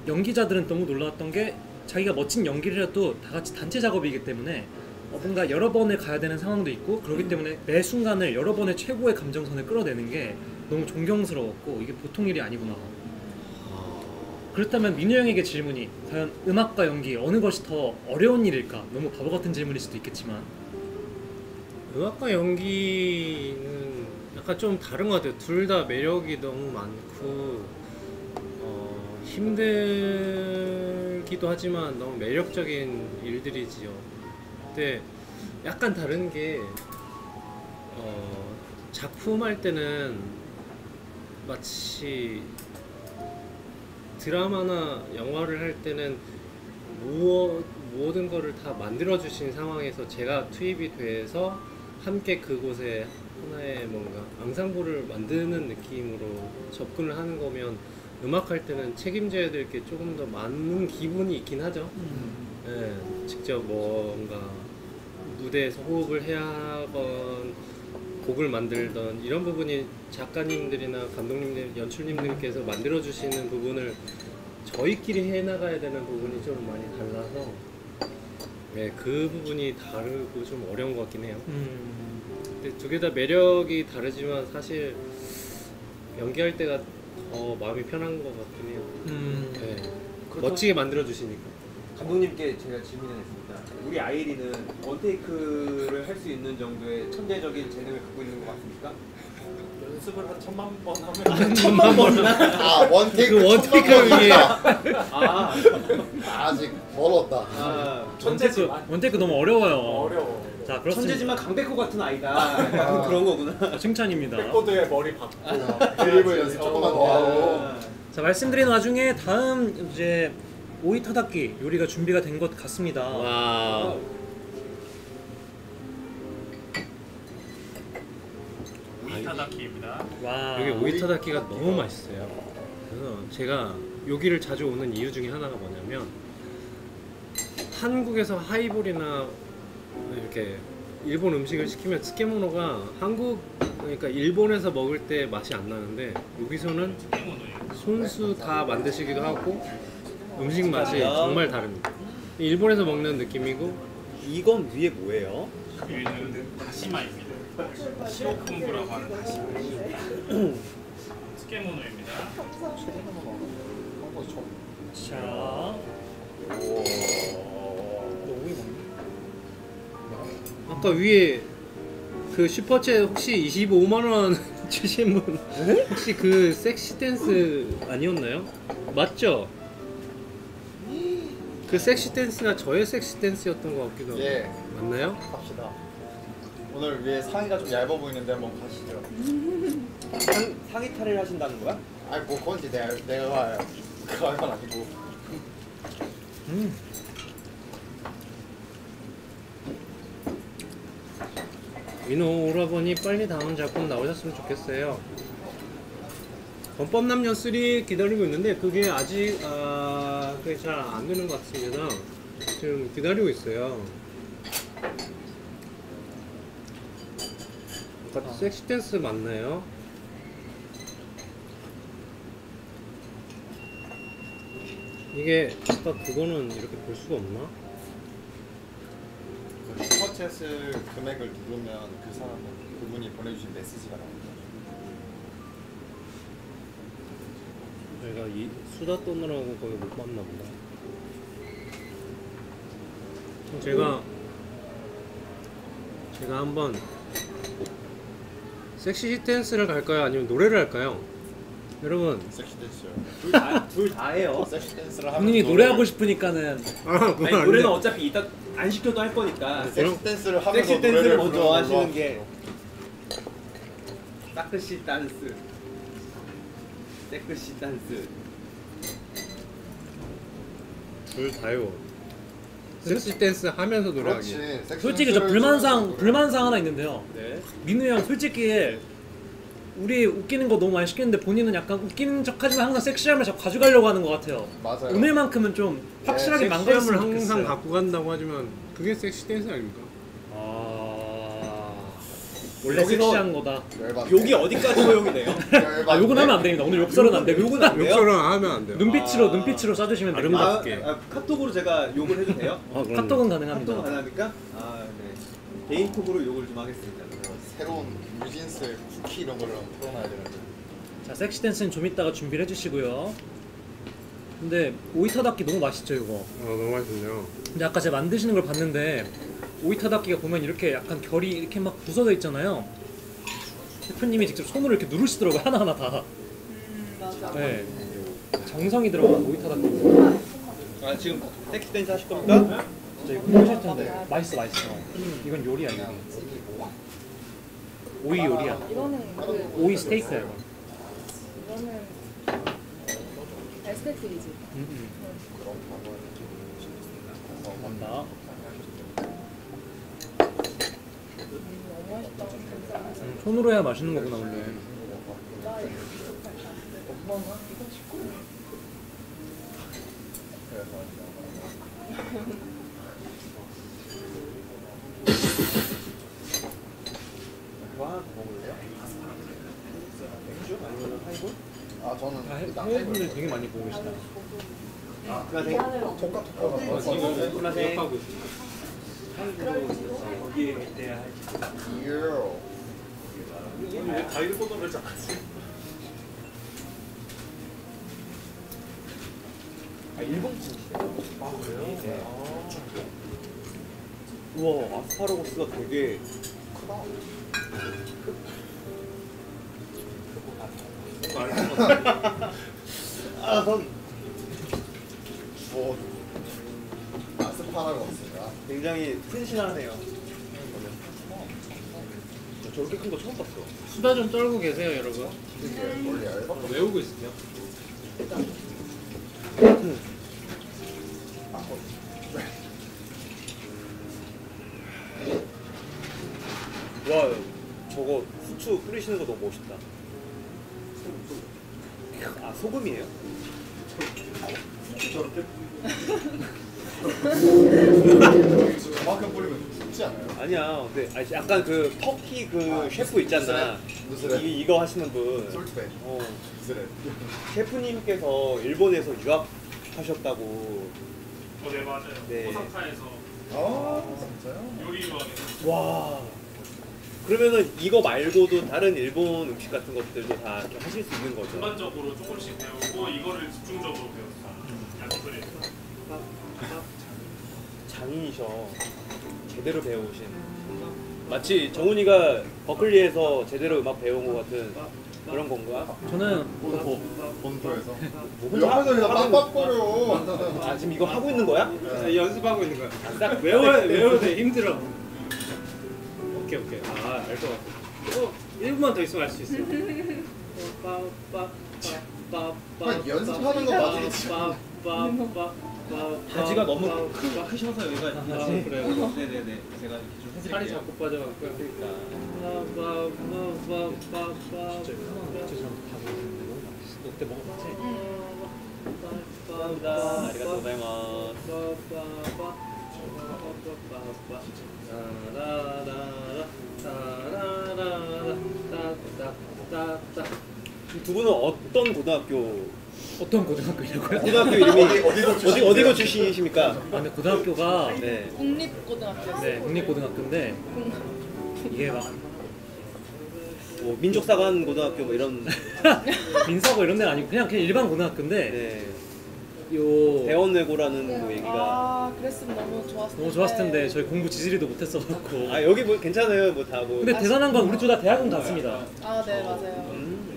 Speaker 2: 연기자들은 너무 놀라웠던 게 자기가 멋진 연기를 해도 다 같이 단체 작업이기 때문에 어, 뭔가 여러 번을 가야 되는 상황도 있고 그렇기 때문에 매 순간을 여러 번의 최고의 감정선을 끌어내는 게 너무 존경스러웠고 이게 보통 일이 아니구나. 그렇다면 민우 형에게 질문이 과연 음악과 연기 어느 것이 더 어려운 일일까? 너무 바보 같은 질문일 수도 있겠지만
Speaker 1: 음악과 연기는 약간 좀 다른 것 같아요. 둘 다 매력이 너무 많고 어, 힘들기도 하지만 너무 매력적인 일들이지요. 근데 약간 다른 게 어, 작품 할 때는 마치 드라마나 영화를 할 때는 무엇, 모든 거를 다 만들어 주신 상황에서 제가 투입이 돼서 함께 그곳에 하나의 뭔가 앙상블을 만드는 느낌으로 접근을 하는 거면 음악 할 때는 책임져야 될 게 조금 더 많은 기분이 있긴 하죠. 예, 직접 뭔가 무대에서 호흡을 해야 하건 곡을 만들던 이런 부분이 작가님들이나 감독님들, 연출님들께서 만들어 주시는 부분을 저희끼리 해 나가야 되는 부분이 좀 많이 달라서 네, 그 부분이 다르고 좀 어려운 것 같긴 해요.
Speaker 2: 음,
Speaker 1: 근데 두 개 다 매력이 다르지만 사실 연기할 때가 더 마음이 편한 것 같긴 해요.
Speaker 2: 음,
Speaker 1: 네. 멋지게 만들어 주시니까.
Speaker 9: 감독님께 제가 질문을 했습니다. 우리 아이리는 원테이크를 할 수 있는 정도의 천재적인 재능을 갖고 있는 것 같습니까?
Speaker 3: 연습을 한 천만 번 하면
Speaker 9: 천만 번이나?
Speaker 5: 아, 원테이크
Speaker 1: 그 원테이크를 위해.
Speaker 9: 아,
Speaker 5: 아직 멀었다.
Speaker 9: 아
Speaker 2: 원테이크
Speaker 3: 천재지만
Speaker 2: 원테이크 너무 어려워요.
Speaker 3: 어려워.
Speaker 2: 자 그렇습니다.
Speaker 9: 천재지만 강백호 같은 아이다. 약간 그런 거구나.
Speaker 2: 칭찬입니다.
Speaker 3: 백보드에 머리 박고
Speaker 5: 드립을 연습 조금만 더 하고.
Speaker 9: 아,
Speaker 2: 자 말씀드린 와중에 다음 이제 오이 타닥기 요리가 준비가 된 것 같습니다.
Speaker 1: 와.
Speaker 6: 오이타다키입니다.
Speaker 2: 와.
Speaker 1: 여기 오이타다키가 너무 맛있어요. 그래서 제가 여기를 자주 오는 이유 중에 하나가 뭐냐면 한국에서 하이볼이나 이렇게 일본 음식을 시키면 스케모노가 한국 그러니까 일본에서 먹을 때 맛이 안 나는데 여기서는 손수 다 만드시기도 하고 음식 맛이 정말 다릅니다. 일본에서 먹는 느낌이고
Speaker 4: 이건 위에 뭐예요?
Speaker 9: 위에는 다시마입니다. 시로콤부라고 하는 다시마. 스케모노입니다.
Speaker 2: 자.
Speaker 1: 아까 위에 그 슈퍼챗 혹시 25만 원 주신 분 혹시 그 섹시 댄스 아니었나요? 맞죠? 그 섹시 댄스가 저의 섹시 댄스였던 것 같기도 하고
Speaker 5: 예.
Speaker 1: 맞나요?
Speaker 5: 갑시다. 오늘 위에 상의가 좀 얇아 보이는데 한번 가시죠.
Speaker 4: 상, 상의 탈을 하신다는 거야?
Speaker 5: 아니 뭐 그건 이제 내가 내가 그거 할건 아니고.
Speaker 2: 음.
Speaker 1: 민호 오라버니 빨리 다음 작품 나오셨으면 좋겠어요. 범법남녀 3 기다리고 있는데 그게 아직 아 그게 잘 안 되는 것 같습니다. 지금 기다리고 있어요. 아까 섹시 댄스 맞나요? 이게 아까 그거는 이렇게 볼 수가 없나?
Speaker 5: 그 슈퍼챗을 금액을 누르면 그 사람은 그분이 보내주신 메시지가 나옵니다.
Speaker 1: 저희가 이 수다 떠느라고 거기 못 봤나 보다. 제가 제가 한번 섹시 댄스를 갈까요? 아니면 노래를 할까요? 여러분
Speaker 5: 섹시 댄스.
Speaker 4: 둘다 해요.
Speaker 5: 섹시 댄스를 하면
Speaker 2: 본인이 노래하고 싶으니까는
Speaker 1: 아
Speaker 4: 아니
Speaker 1: 안
Speaker 4: 노래는
Speaker 1: 돼.
Speaker 4: 어차피 이따 안 시켜도 할 거니까
Speaker 5: 섹시 댄스를 하면서
Speaker 4: 섹시 댄스를
Speaker 5: 노래를
Speaker 4: 먼저
Speaker 5: 부르는
Speaker 4: 하시는 게 섹시 댄스 섹시 댄스
Speaker 1: 둘 다요. 섹시 댄스 하면서 노래하기.
Speaker 5: 그렇지. 섹시
Speaker 2: 솔직히 저
Speaker 5: 댄스를 노래.
Speaker 2: 불만사항 하나 있는데요.
Speaker 4: 네
Speaker 2: 민우 형 솔직히 우리 웃기는 거 너무 많이 시켰는데 본인은 약간 웃기는 척하지만 항상 섹시함을 자꾸 가져가려고 하는 것 같아요.
Speaker 5: 맞아요.
Speaker 2: 오늘만큼은 좀 확실하게 망가졌으면
Speaker 1: 섹시함을 항상
Speaker 2: 좋겠어요.
Speaker 1: 갖고 간다고 하지만 그게 섹시 댄스 아닙니까?
Speaker 2: 아 원래
Speaker 4: 여기서-
Speaker 2: 섹시한 거다.
Speaker 5: 열받네.
Speaker 4: 욕이 어디까지 허용이에요?
Speaker 5: 열받네.
Speaker 2: 아 욕은 하면 안 됩니다. 오늘 욕설은 안 되고
Speaker 4: 욕은 안 돼요?
Speaker 1: 욕설은 하면 안 돼요.
Speaker 2: 눈빛으로
Speaker 4: 아.
Speaker 2: 눈빛으로
Speaker 4: 아,
Speaker 2: 됩니다.
Speaker 1: 아름답게.
Speaker 4: 아, 카톡으로 제가 욕을 해도 돼요?
Speaker 1: 아, 그럼요.
Speaker 2: 카톡은
Speaker 4: 카톡
Speaker 2: 가능합니다.
Speaker 4: 가능합니까? 아 네. 개인 톡으로 욕을 좀 하겠습니다.
Speaker 5: 새로운 뉴진스의 쿠키 이런 거를 한번 풀어놔야 되는데.
Speaker 2: 자 섹시 댄스는 좀 이따가 준비를 해주시고요. 근데 오이타다키 너무 맛있죠 이거.
Speaker 1: 어, 너무 맛있네요.
Speaker 2: 근데 아까 제가 만드시는 걸 봤는데 오이타다키가 보면 이렇게 약간 결이 이렇게 막 부서져 있잖아요. 셰프님이 직접 손으로 이렇게 누르시더라고요 하나하나 다.
Speaker 7: 음, 맞아.
Speaker 2: 네. 정성이 들어간 오이타다키.
Speaker 4: 아 지금 섹시 댄스 하실 겁니까?
Speaker 2: 진짜 이거 해보실 텐데 맛있어 맛있어. 이건 요리야 이거. 오이 요리야.
Speaker 7: 이거는 그
Speaker 2: 오이 스테이크야 이거.
Speaker 7: 이거는 에스테틱이지.
Speaker 2: 음, 음. 어, 간다.
Speaker 7: 너무 맛있다. 진짜.
Speaker 2: 음, 손으로 해야 맛있는 거구나 원래.
Speaker 4: 아
Speaker 5: 저는
Speaker 2: 아, 해- 해외분들 되게 많이 보고 계시다.
Speaker 4: 그만해
Speaker 5: 톡카 톡카.
Speaker 1: 지금
Speaker 4: 그만해
Speaker 1: 기억하고 있어요.
Speaker 4: 아, 그래요? 네. 우와, 아스파라거스가 되게 아,
Speaker 5: 전뭐 아스파라가 없습니다.
Speaker 4: 굉장히 튼실하네요. 저렇게 큰 거 처음 봤어.
Speaker 1: 수다 좀 떨고 계세요, 여러분.
Speaker 5: 원래 얇아.
Speaker 1: 외우고 있으세요.
Speaker 4: 와, 저거 후추 뿌리시는 거 너무 멋있다. 아, 소금이에요?
Speaker 5: 그만큼 뿌리면 죽지 않아요?
Speaker 4: 아니야. 근데 아니, 약간 그 터키 그 셰프 있잖아.
Speaker 5: 누스레.
Speaker 4: 이, 이거 하시는 분.
Speaker 5: 솔트백.
Speaker 4: 어. 셰프님께서 일본에서 유학 연습하셨다고.
Speaker 9: 어, 네 맞아요.
Speaker 4: 네.
Speaker 9: 오사카에서
Speaker 5: 아 진짜요?
Speaker 9: 하게
Speaker 2: 와.
Speaker 4: 그러면은 이거 말고도 다른 일본 음식 같은 것들도 다 이렇게 하실 수 있는 거죠.
Speaker 9: 전반적으로 조금씩 배우고 이거를 집중적으로 배웠어요. 야구를
Speaker 4: 장인이셔. 제대로 배우신. 마치 정훈이가 버클리에서 제대로 음악 배운 것 같은 그런 건가?
Speaker 2: 저는
Speaker 5: 본토에서
Speaker 4: 혼자
Speaker 5: 옆에서 그냥 빡빡거려.
Speaker 4: 아 지금 이거 하고 있는 거야?
Speaker 1: 자, 연습하고 있는 거야.
Speaker 4: 딱
Speaker 1: 외워 외우는데 힘들어. 오케이 오케이. 아알 것 같아. 어 1분만 더 있으면 알 수 있어.
Speaker 5: 아, 연습하는 거 맞겠지.
Speaker 4: 바지가 너무 크, 크셔서 여기가
Speaker 1: 아,
Speaker 4: 바지.
Speaker 1: 그래요?
Speaker 4: 네네네. 제가 이렇게 좀 해드릴게요.
Speaker 1: 살이 자꾸 빠져갖고.
Speaker 4: 그러니까.
Speaker 2: 롯데 먹어봤지?
Speaker 4: 감사합니다. 아리가또 고자이마스. 두 분은 어떤 고등학교
Speaker 2: 어떤 고등학교냐고요?
Speaker 4: 고등학교 이름이
Speaker 5: 어디
Speaker 4: 어디고 출신이십니까?
Speaker 2: 아 근데 고등학교가
Speaker 4: 네.
Speaker 7: 국립고등학교였어요.
Speaker 2: 네 국립고등학교인데 이게 막
Speaker 4: 뭐 민족사관 고등학교 뭐 이런
Speaker 2: 민사고 이런 데는 아니고 그냥 그냥 일반 고등학교인데
Speaker 4: 네.
Speaker 2: 요
Speaker 4: 대원외고라는 뭐 얘기가
Speaker 7: 아 그랬으면 너무 좋았을
Speaker 2: 너무 좋았을 텐데 저희 공부 지지리도 못했어 갖고
Speaker 4: 아 여기 뭐 괜찮아요 뭐 다 뭐.
Speaker 2: 근데 대단한 건 우리 둘 다 대학은 갔습니다
Speaker 7: 아 네 맞아요.
Speaker 4: 음.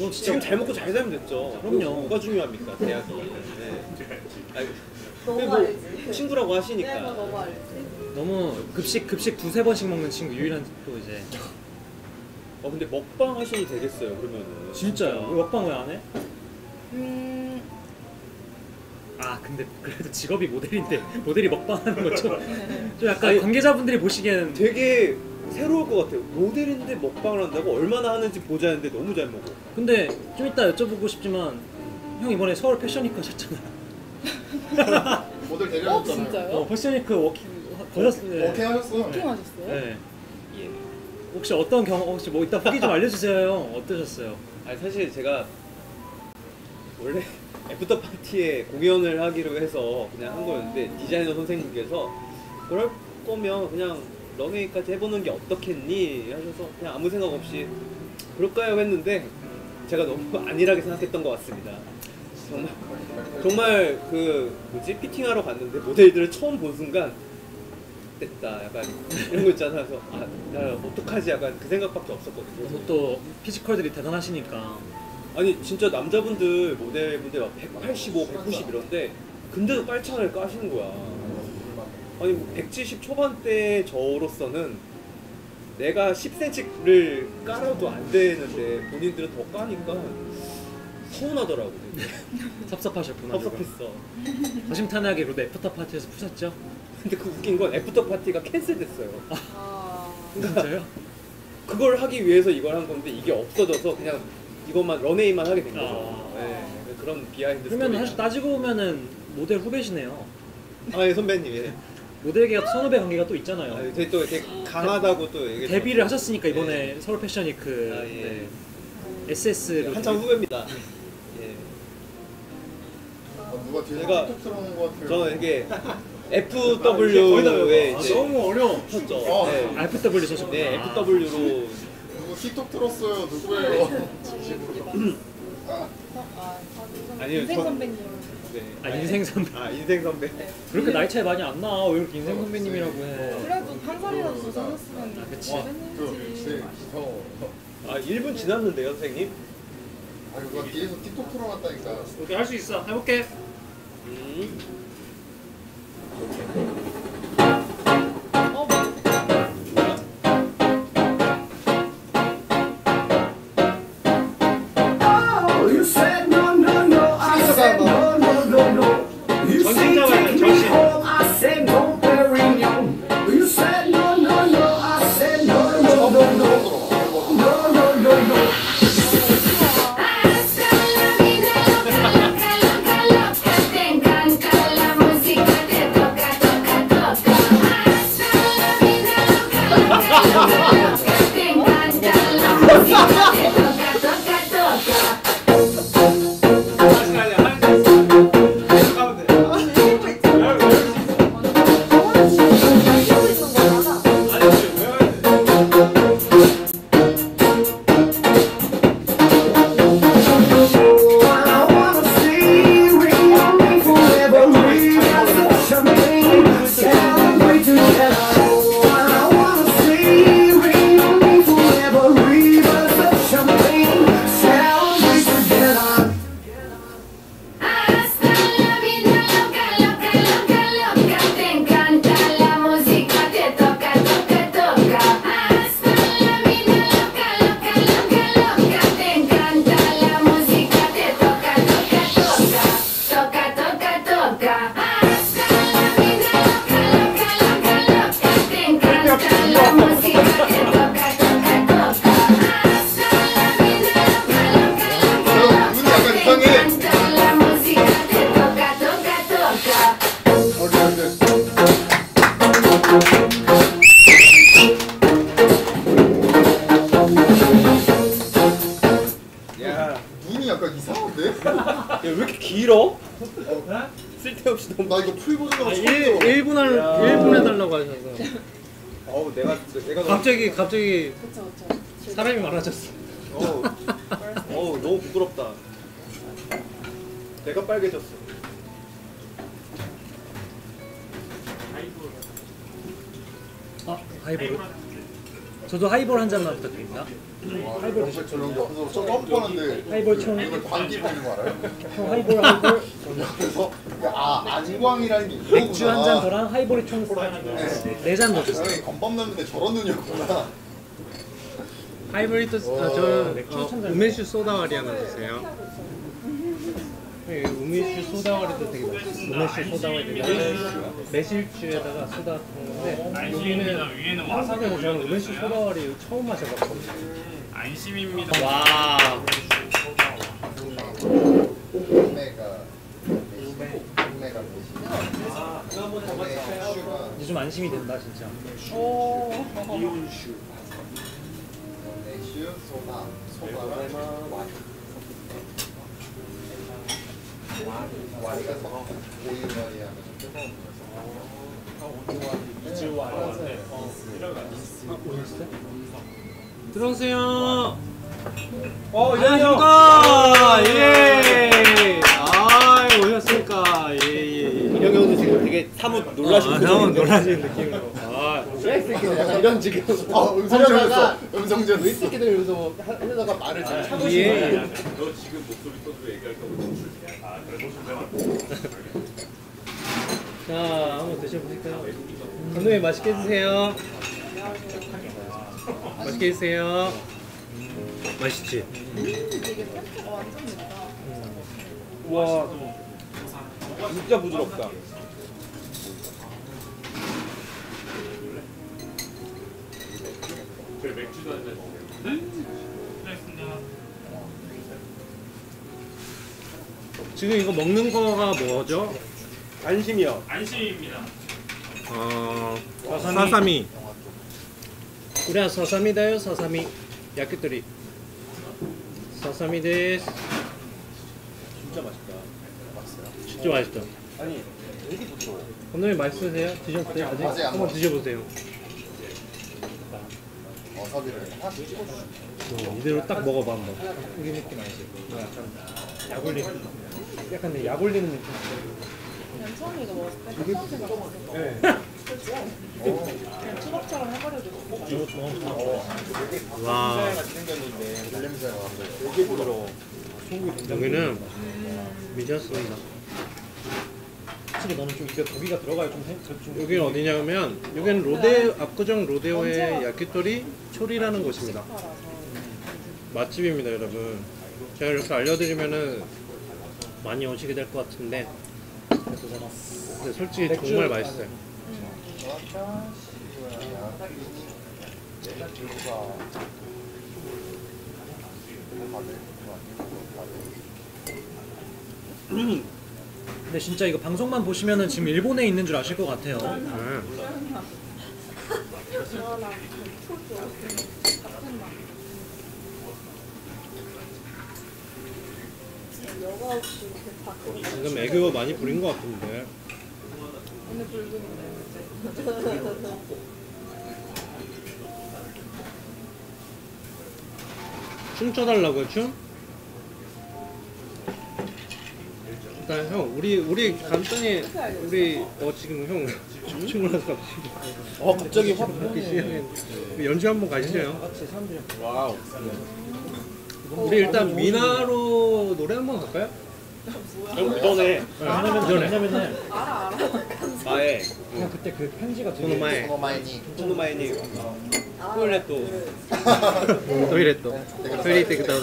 Speaker 2: 너 진짜
Speaker 4: 지금 잘 먹고 잘 살면 됐죠.
Speaker 2: 그럼요.
Speaker 4: 뭐가 중요합니까 대학이. 네. 아니,
Speaker 7: 너무
Speaker 4: 근데 뭐
Speaker 7: 알지.
Speaker 4: 친구라고
Speaker 7: 내가
Speaker 4: 하시니까.
Speaker 7: 너무 알지.
Speaker 2: 너무 급식 급식 두세 번씩 먹는 친구 유일한 또 이제
Speaker 4: 어 근데 먹방 하셔도 되겠어요 그러면은.
Speaker 2: 진짜요 왜 먹방 왜 안 해?
Speaker 7: 음
Speaker 2: 아 근데 그래도 직업이 모델인데 모델이 먹방하는 거좀 좀 약간
Speaker 4: 아니,
Speaker 2: 관계자분들이 보시기엔
Speaker 4: 되게 새로울 것 같아요. 모델인데 먹방을 한다고 얼마나 하는지 보자는데 너무 잘 먹어.
Speaker 2: 근데 좀 이따 여쭤보고 싶지만 형 이번에 서울 패션위크 하셨잖아
Speaker 5: 모델
Speaker 7: 어
Speaker 5: 데려왔잖아요.
Speaker 7: 진짜요?
Speaker 2: 어 패션위크 워킹 거셨어요
Speaker 5: 오케이 하셨어.
Speaker 7: 어떻게 하셨어요?
Speaker 2: 네.
Speaker 4: 예.
Speaker 2: 혹시 어떤 경험 혹시 뭐 이따 후기 좀 알려주세요 형 어떠셨어요?
Speaker 4: 아니 사실 제가 원래 after party에 공연을 하기로 해서 그냥 한 거였는데 디자이너 선생님께서 그럴 거면 그냥 런웨이까지 해보는 게 어떻겠니? 하셔서 그냥 아무 생각 없이 그럴까요? 했는데 제가 너무 안일하게 생각했던 것 같습니다. 정말 정말 그 뭐지? 피팅하러 갔는데 모델들을 처음 본 순간 됐다. 약간 이런 거 있잖아 그래서 아, 나 어떡하지? 약간 그 생각밖에 없었거든요.
Speaker 2: 그래서 또 피지컬들이 대단하시니까.
Speaker 4: 아니 진짜 남자분들 모델분들 막 185, 190 이런데 근데도 깔창을 까시는 거야. 아니 뭐170 초반대 저로서는 내가 10cm를 깔아도 안 되는데 본인들은 더 까니까 서운하더라고. 되게.
Speaker 2: 섭섭하셨구나.
Speaker 4: 섭섭했어.
Speaker 2: 허심탄회하게 그래도 after party에서 푸셨죠?
Speaker 4: 근데 그 웃긴 건 after party가 cancel됐어요.
Speaker 7: 아
Speaker 2: 진짜요?
Speaker 4: 그걸 하기 위해서 이걸 한 건데 이게 없어져서 그냥 이것만 runway만 하게 된 거죠.
Speaker 2: 아.
Speaker 4: 네, 그런 behind
Speaker 2: 그러면
Speaker 4: 스토리가.
Speaker 2: 사실 따지고 보면은 모델 후배시네요
Speaker 4: 아, 예, 선배님. 예.
Speaker 2: 모델계가 선후배 관계가 또 있잖아요
Speaker 4: 아, 되게 또 되게 강하다고 또 얘기.
Speaker 2: 데뷔를 하셨으니까 이번에 서울 패션위크
Speaker 4: 아, 예.
Speaker 2: 네. SS로
Speaker 4: 한참 후배입니다. 예.
Speaker 5: 아, 누가 뒤에서
Speaker 4: 제가-
Speaker 5: 틀어놓은 것 같아요.
Speaker 4: 저는 이게
Speaker 1: 아,
Speaker 4: FW에 이제
Speaker 1: 너무 어려워.
Speaker 4: 쳤죠.
Speaker 5: 어.
Speaker 4: 네.
Speaker 2: 아 FW셨구나
Speaker 4: 네, FW로
Speaker 5: 누구 틱톡 틀었어요. 누구예요?
Speaker 7: 아,
Speaker 4: 아니요, 저-
Speaker 7: 선배님.
Speaker 4: 네.
Speaker 2: 아 인생 선배
Speaker 4: 아 인생 선배.
Speaker 2: 그렇게 나이 차이 많이 안 나. 왜 이렇게 인생 선배님이라고 해?
Speaker 7: 그래도 한 살이라도 늦어졌으면
Speaker 2: 아, 그치.
Speaker 5: 둘, 셋,
Speaker 7: 했는지.
Speaker 5: 형.
Speaker 4: 아 1분 지났는데요, 선생님?
Speaker 5: 아, 누가 뒤에서 틱톡 틀어놨다니까.
Speaker 1: 오케이 할 수 있어. 해볼게.
Speaker 4: 음.
Speaker 1: 갑자기
Speaker 7: 그쵸 그쵸.
Speaker 1: 사람이 많아졌어.
Speaker 4: 어우 어우 너무 부끄럽다. 내가 빨개졌어.
Speaker 2: 아 하이볼. 저도 하이볼 한 잔만 부탁드립니다.
Speaker 5: 와, 하이볼 저런 거 그래서 저 점프하는데
Speaker 2: 하이볼 총.
Speaker 5: 이걸 반기 보는 거 알아요?
Speaker 2: 총 하이볼 하이볼.
Speaker 5: 아 안광이라는 게 이거구나.
Speaker 2: 맥주 한 잔 더랑 하이볼이 총 네잔 넣어주세요.
Speaker 5: 형이 건밥 넣는데 저런 눈이었구나.
Speaker 1: 하이브리드
Speaker 5: 오,
Speaker 1: 아저
Speaker 2: 맥주
Speaker 1: 어,
Speaker 2: 천 잔.
Speaker 1: 우메슈 소다와리 하나 주세요. 네, 우메슈 소다와리도 되게 맛있어. 우메슈 소다와리 매실주에다가 소다 넣는 건데 여기는.
Speaker 6: 위에는
Speaker 1: 한국에서
Speaker 6: 와사비
Speaker 1: 저는 우메슈. 소다와리 처음 마셔봤거든요.
Speaker 6: 안심입니다.
Speaker 1: 와.
Speaker 5: 오메가 오메가 슈가
Speaker 2: 이제 좀 안심이 된다 진짜.
Speaker 7: 오.
Speaker 5: 맥주 소다 소다랑 와인 와리가 섞어 오일 와리. 하면 좀
Speaker 1: 들어오세요.
Speaker 4: 어
Speaker 1: 안녕하십니까. 예.
Speaker 9: 되게 사뭇 놀라시는
Speaker 1: 아. 형은 놀라시는 느낌으로. 아,
Speaker 9: 이런 지금
Speaker 5: 아 음성전했어
Speaker 9: 하려다가
Speaker 5: 음성전
Speaker 9: 이 새끼들 여기서 뭐 하- 하려다가 말을 지금 참으시는
Speaker 1: 예.
Speaker 9: 거예요.
Speaker 1: 자 한번 드셔보실까요? 감독님 맛있게 드세요. 맛있게 드세요. 맛있지?
Speaker 7: 완전 맵다.
Speaker 4: 와 진짜 부드럽다.
Speaker 6: 그래 맥주도 한잔.
Speaker 1: 지금 이거 먹는 거가 뭐죠?
Speaker 4: 안심이요.
Speaker 6: 안심입니다.
Speaker 1: 어 사사미. 우리야 사사미다요 사사미. 야끼토리. 사사미 데스.
Speaker 4: 진짜 맛있다.
Speaker 1: 진짜 맛있죠?
Speaker 4: 아니 부드러워.
Speaker 1: 감독님 맛있으세요? 드셔보세요. 아직 한번. 드셔보세요.
Speaker 5: 와사비를 어,
Speaker 1: 이대로 딱 먹어봐 한번. 이게 느낌? 이거 약간 약 올리는. 약간 내약 올리는 느낌.
Speaker 7: 그냥 처음에 이거 먹었을 때 생각났어.
Speaker 1: 네.
Speaker 7: 그치? 그냥 초밥처럼 해버려도
Speaker 1: 와
Speaker 4: 같이 생겼는데
Speaker 5: 냄새가
Speaker 4: 되게 부드러워.
Speaker 1: 여기는 미쳤습니다.
Speaker 2: 확실히 너는 좀 입에 고기가 들어가야 좀, 해, 좀
Speaker 1: 여기는 어디냐면 여기는 로데 압구정 로데오의 야키토리 초리라는 곳입니다.
Speaker 7: 팔아서.
Speaker 1: 맛집입니다, 여러분. 제가 이렇게 알려드리면은 많이 오시게 될 것 같은데, 근데 솔직히
Speaker 2: 맥주.
Speaker 1: 정말 맛있어요.
Speaker 2: 근데 진짜 이거 방송만 보시면은 지금 일본에 있는 줄 아실 것 같아요.
Speaker 1: 지금 애교 많이 부린 것 같은데.
Speaker 7: 오늘 불금인데
Speaker 1: 춤 춰달라고요, 춤? 일단 형, 우리 우리 간단히 우리 어 지금 형 하서 갑자기
Speaker 4: 어 갑자기 확.
Speaker 1: 이렇게 시작했는데 연주 한번 가시죠, 형.
Speaker 4: wow.
Speaker 1: 우리 일단 미나로 노래 한번 갈까요?
Speaker 9: 좀 전에
Speaker 2: 왜냐면
Speaker 1: 전에.
Speaker 2: 왜냐면은
Speaker 7: 알아 알아.
Speaker 9: 나의
Speaker 2: 그냥 그때 그 편지가 되게
Speaker 1: 소노마에
Speaker 5: 소노마이니
Speaker 9: 소노마이니 토일렛 또
Speaker 1: 토이레또 토이레트 그다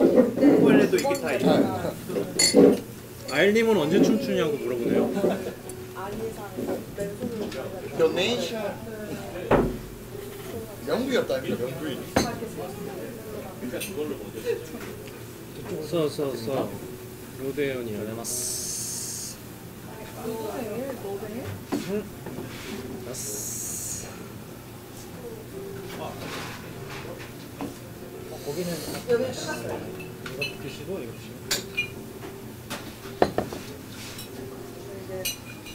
Speaker 1: 음에
Speaker 9: 토일렛도 이기타이
Speaker 1: 아일님은 언제 춤추냐고 물어보네요.
Speaker 7: 맨손으로
Speaker 5: 도네이션 명부였다니까 명부
Speaker 1: 써써써 로데온이요.
Speaker 7: 누구세요? 너네?
Speaker 2: 거기는
Speaker 7: 여기 끝났어요.
Speaker 2: 이거 드시고 이거 드시고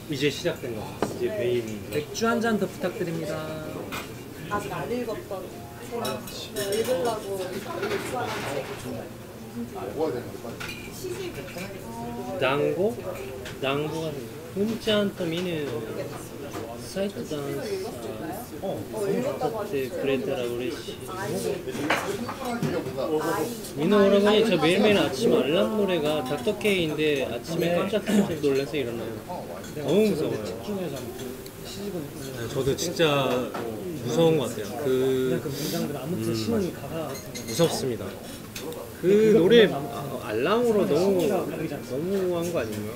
Speaker 1: 이제 시작된 것 같아요. 이제 메인.
Speaker 2: 맥주 한 잔 더 부탁드립니다.
Speaker 10: 아직 안 읽었던 책 네, 읽으려고 수학한 책
Speaker 5: 먹어야 되는데 빨리.
Speaker 1: 당고? 당고가 훈짠と 미는 사이트 단스
Speaker 10: 어, 읽었다고
Speaker 1: 그때
Speaker 10: 하셨어요.
Speaker 1: 그랬더라고 그랬지.
Speaker 5: 이게 뭔가
Speaker 1: 민호 오라버니 저 매일매일 아침 알람 노래가 닥터 K인데 아침에 깜짝깜짝 놀라서 일어나요. 너무 무서워요. 네, 저도 진짜 무서운 것 같아요.
Speaker 2: 그 거.
Speaker 1: 무섭습니다. 그 노래 아, 알람으로 너무 너무한 거 아닌가?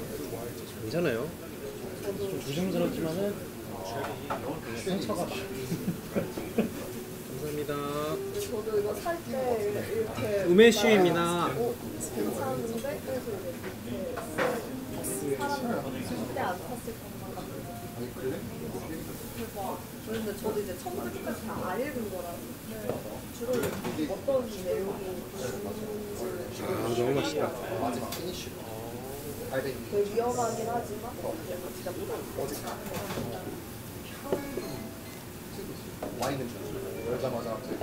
Speaker 1: 괜찮아요?
Speaker 2: 좀 조심스럽지만은 많아.
Speaker 1: 감사합니다.
Speaker 10: 저도 이거 살 때 이렇게
Speaker 1: 우메슈입니다.
Speaker 10: 어, 괜찮은데? 그래서 이렇게 사람들 절대 안 탔을 것만. 그런데 저도 이제 처음부터 끝까지 다 안 읽은 거라서 주로 어떤 내용이 있는지
Speaker 1: 아 너무 맛있다.
Speaker 5: 마지막 finish.
Speaker 10: 되게 위험하긴 하지만 진짜 무서워.
Speaker 5: 와인은 좀 열자마자 갑자기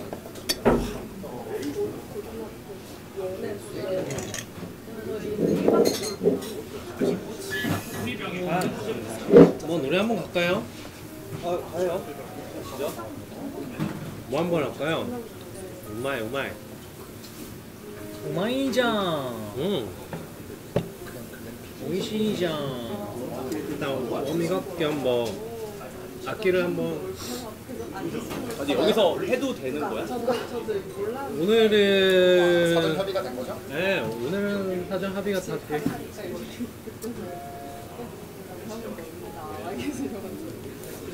Speaker 1: 뭐 노래 한번 갈까요?
Speaker 11: 아 가요.
Speaker 1: 뭐 한번 할까요? 오마이 오마이.
Speaker 2: 오마이장,
Speaker 1: 음.
Speaker 2: 오이시장.
Speaker 1: 일단 워밍업 겸뭐 악기를 한번
Speaker 11: 아니 여기서 해도 되는 거야?
Speaker 1: 오늘은
Speaker 5: 사전 협의가 된 거죠?
Speaker 1: 네 오늘은 사전 합의가 다 돼.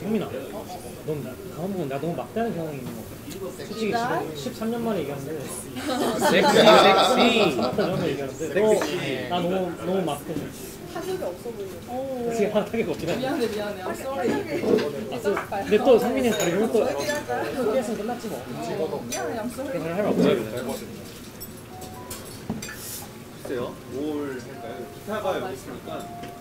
Speaker 2: 성민아, 넌 나, 다음 부분 나 너무 막다른 경향이 있는 거 같아. 솔직히 지금 13년 만에 얘기하는데
Speaker 1: 섹시 섹시.
Speaker 2: 스마트 전에 얘기하는데 너 나 너무 너무 막대.
Speaker 10: 타격이 없어 보이네.
Speaker 2: 하나가 없긴 한데.
Speaker 10: 미안해 미안해. I'm sorry.
Speaker 2: 아, 또, 근데 또 성민이는 다르면 또 소개했으면 끝났지 뭐.
Speaker 10: 미안해 I'm sorry.
Speaker 2: 그런 할 없어요.
Speaker 11: 글쎄요. 뭘 할까요? 기타가 여기 있으니까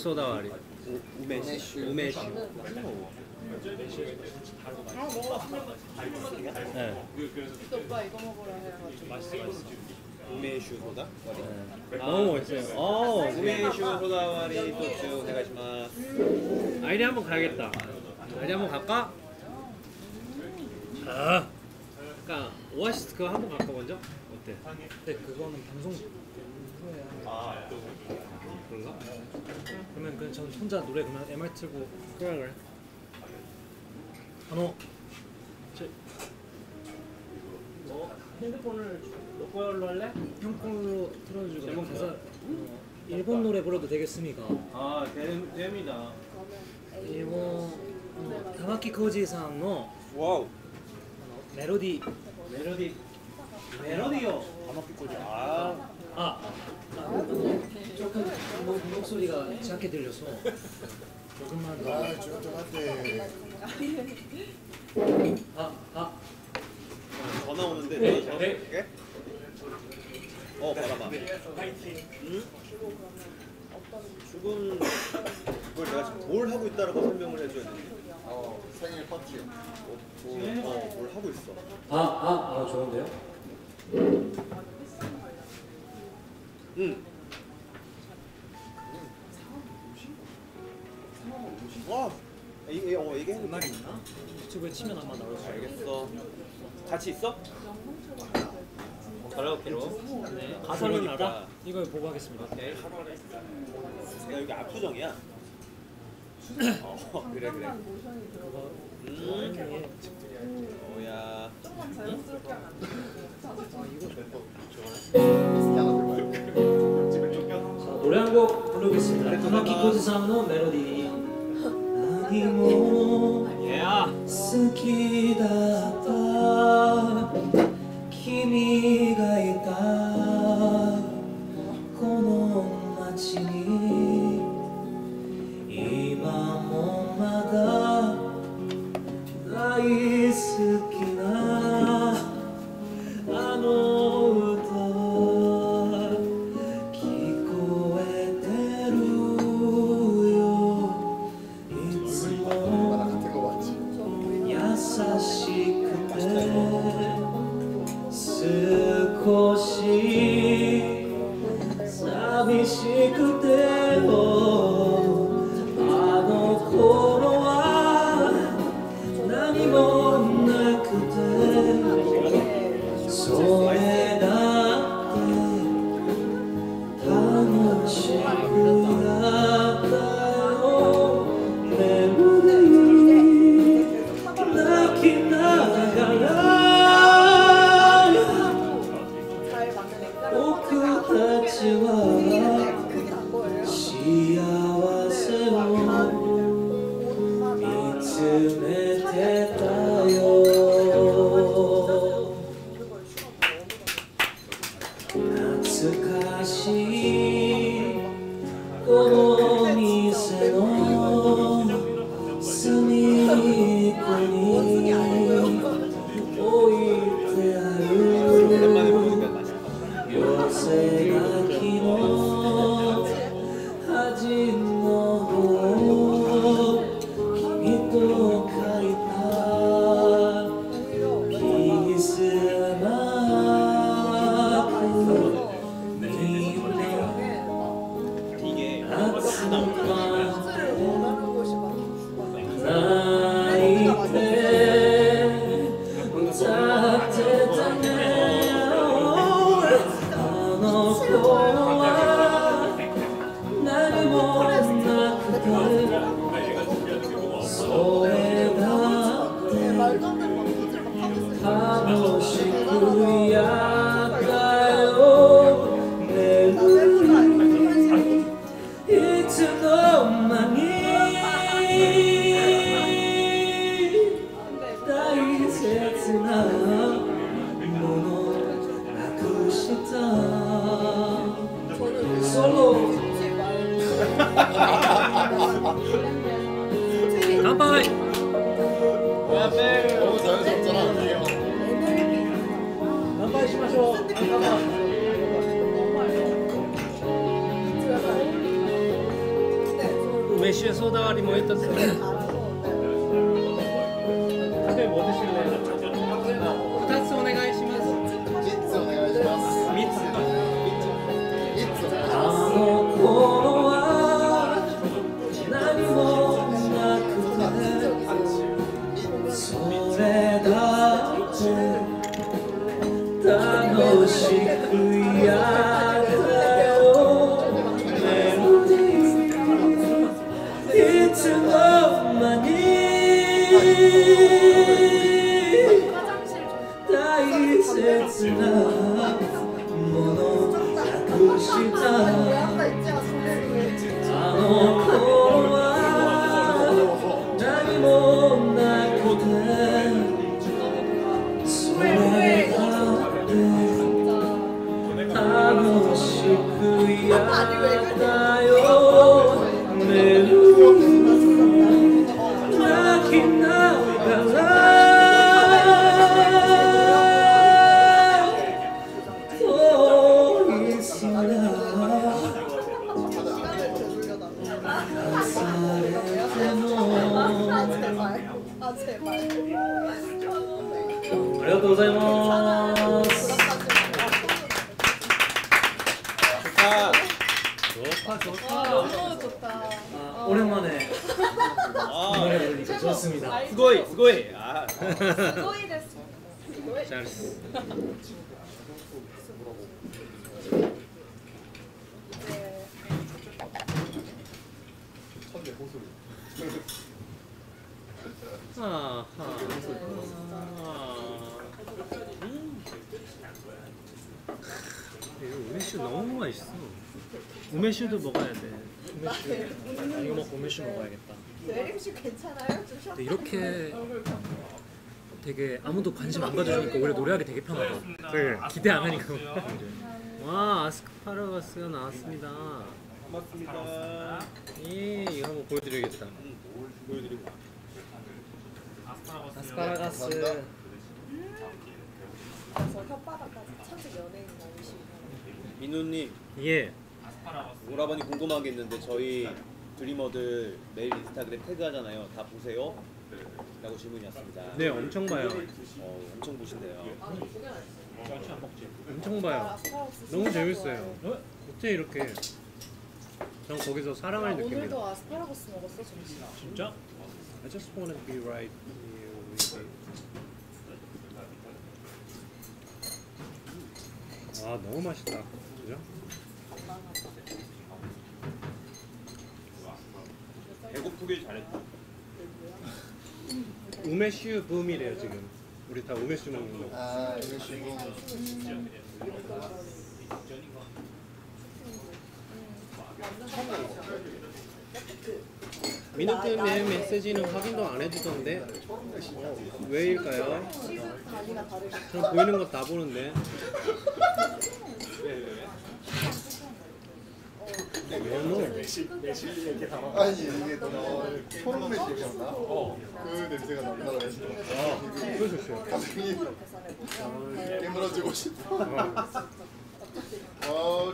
Speaker 6: 우메시 소다와리.
Speaker 4: 우, 우메시.
Speaker 6: 우메시. 네.
Speaker 7: 또 오빠 이거 먹으라 해가지고.
Speaker 4: 우메슈 소다?
Speaker 6: 너무 멋있어요. 어,
Speaker 4: 우메슈 소다와리 또주 오네가시마스.
Speaker 6: 아이리 한번 가야겠다. 아이리 한번 갈까? 아. 그러니까 오아시스 그거 한번 갈까 먼저? 어때?
Speaker 11: 근데 그거는 방송 후에
Speaker 6: 아, 그런가?
Speaker 11: 그러면 그냥 전 혼자 노래 그러면 MR 틀고
Speaker 6: 그래 그래.
Speaker 11: 한호 저 뭐, 핸드폰을 너 걸로 할래? 형 걸로 틀어주고
Speaker 6: 제목
Speaker 11: 가사
Speaker 6: 뭐야?
Speaker 11: 어, 일본 노래 불러도 되겠습니까?
Speaker 6: 아, 됨, 됩니다.
Speaker 11: 일본 어, 다마키 코지さんの
Speaker 4: 와우.
Speaker 11: 멜로디
Speaker 6: 멜로디. 멜로디요.
Speaker 4: 다마키 꼬지. 아.
Speaker 11: 아, 아 조금 목, 목소리가 작게 들려서 조금만 더.
Speaker 10: 아, 쫀쫀한데.
Speaker 11: 아, 아,
Speaker 4: 전화 오는데 내가 전화 줄게. 어, 바람아. 응? 죽은 그걸 내가 지금 뭘 하고 있다라고 설명을 해줘야 되지.
Speaker 10: 어, 생일 파티요.
Speaker 4: 어, 뭐, 어, 뭘 하고 있어.
Speaker 11: 아, 아, 아, 좋은데요?
Speaker 4: 응. 와, 이게 어 이게
Speaker 11: 음악이 있나? 유튜브에 치면 아마 나올 수 있어요.
Speaker 4: 알겠어. 같이 있어?
Speaker 6: 가라오케로.
Speaker 11: 네.
Speaker 6: 가사는
Speaker 4: 그러니까.
Speaker 6: 알아?
Speaker 11: 이걸 보고 하겠습니다.
Speaker 6: 오케이.
Speaker 4: 야, 여기 압수정이야. 어, 그래 그래. 음, 어야.
Speaker 7: 조금만 자연스럽게 하면 안 돼?
Speaker 11: 자, 俺ランうプログスになる玉木浩さんのメロディー何も好きだった君がいたこの街に今もまだ大好きなあの
Speaker 7: 안
Speaker 2: 가져주니까 오히려 노래하기 되게 편하다. 네. 기대 안 하니까. 와 아스파라거스가 나왔습니다.
Speaker 4: 고맙습니다.
Speaker 1: 예, 이거 한번 보여드려야겠다.
Speaker 4: 보여드리고.
Speaker 2: 아스파라거스.
Speaker 7: 그래서 혓바닥까지 천직 연예인 나오시고.
Speaker 4: 민우님,
Speaker 1: 예.
Speaker 4: 오라버니 궁금한 게 있는데 저희 드리머들 매일 인스타그램 태그하잖아요. 다 보세요? 라고 질문이 왔습니다.
Speaker 1: 네, 엄청 봐요.
Speaker 4: 어, 엄청 보신대요.
Speaker 1: 엄청 봐요. 너무 재밌어요. 어째 이렇게? 전 거기서 사랑을 느낍니다.
Speaker 7: 오늘도 아스파라거스 먹었어 점심.
Speaker 2: 진짜?
Speaker 1: I just wanna be right here with you. 아 너무 맛있다. 그죠?
Speaker 4: 배고프길 잘했다.
Speaker 1: 우메슈 붐이래요 지금. 우리 다 우메슈 먹는 거.
Speaker 5: 아, 이거 지금
Speaker 1: 민호팀의 메시지는 확인도 안 해주던데 어, 왜일까요? 전 보이는 거다 보는데 왜노?
Speaker 5: 아니 이게 너무 초록 냄새가 나. 그 냄새가 난다고 해서
Speaker 1: 아 그러셨어요.
Speaker 5: 갑자기 깨물어주고 싶어. 아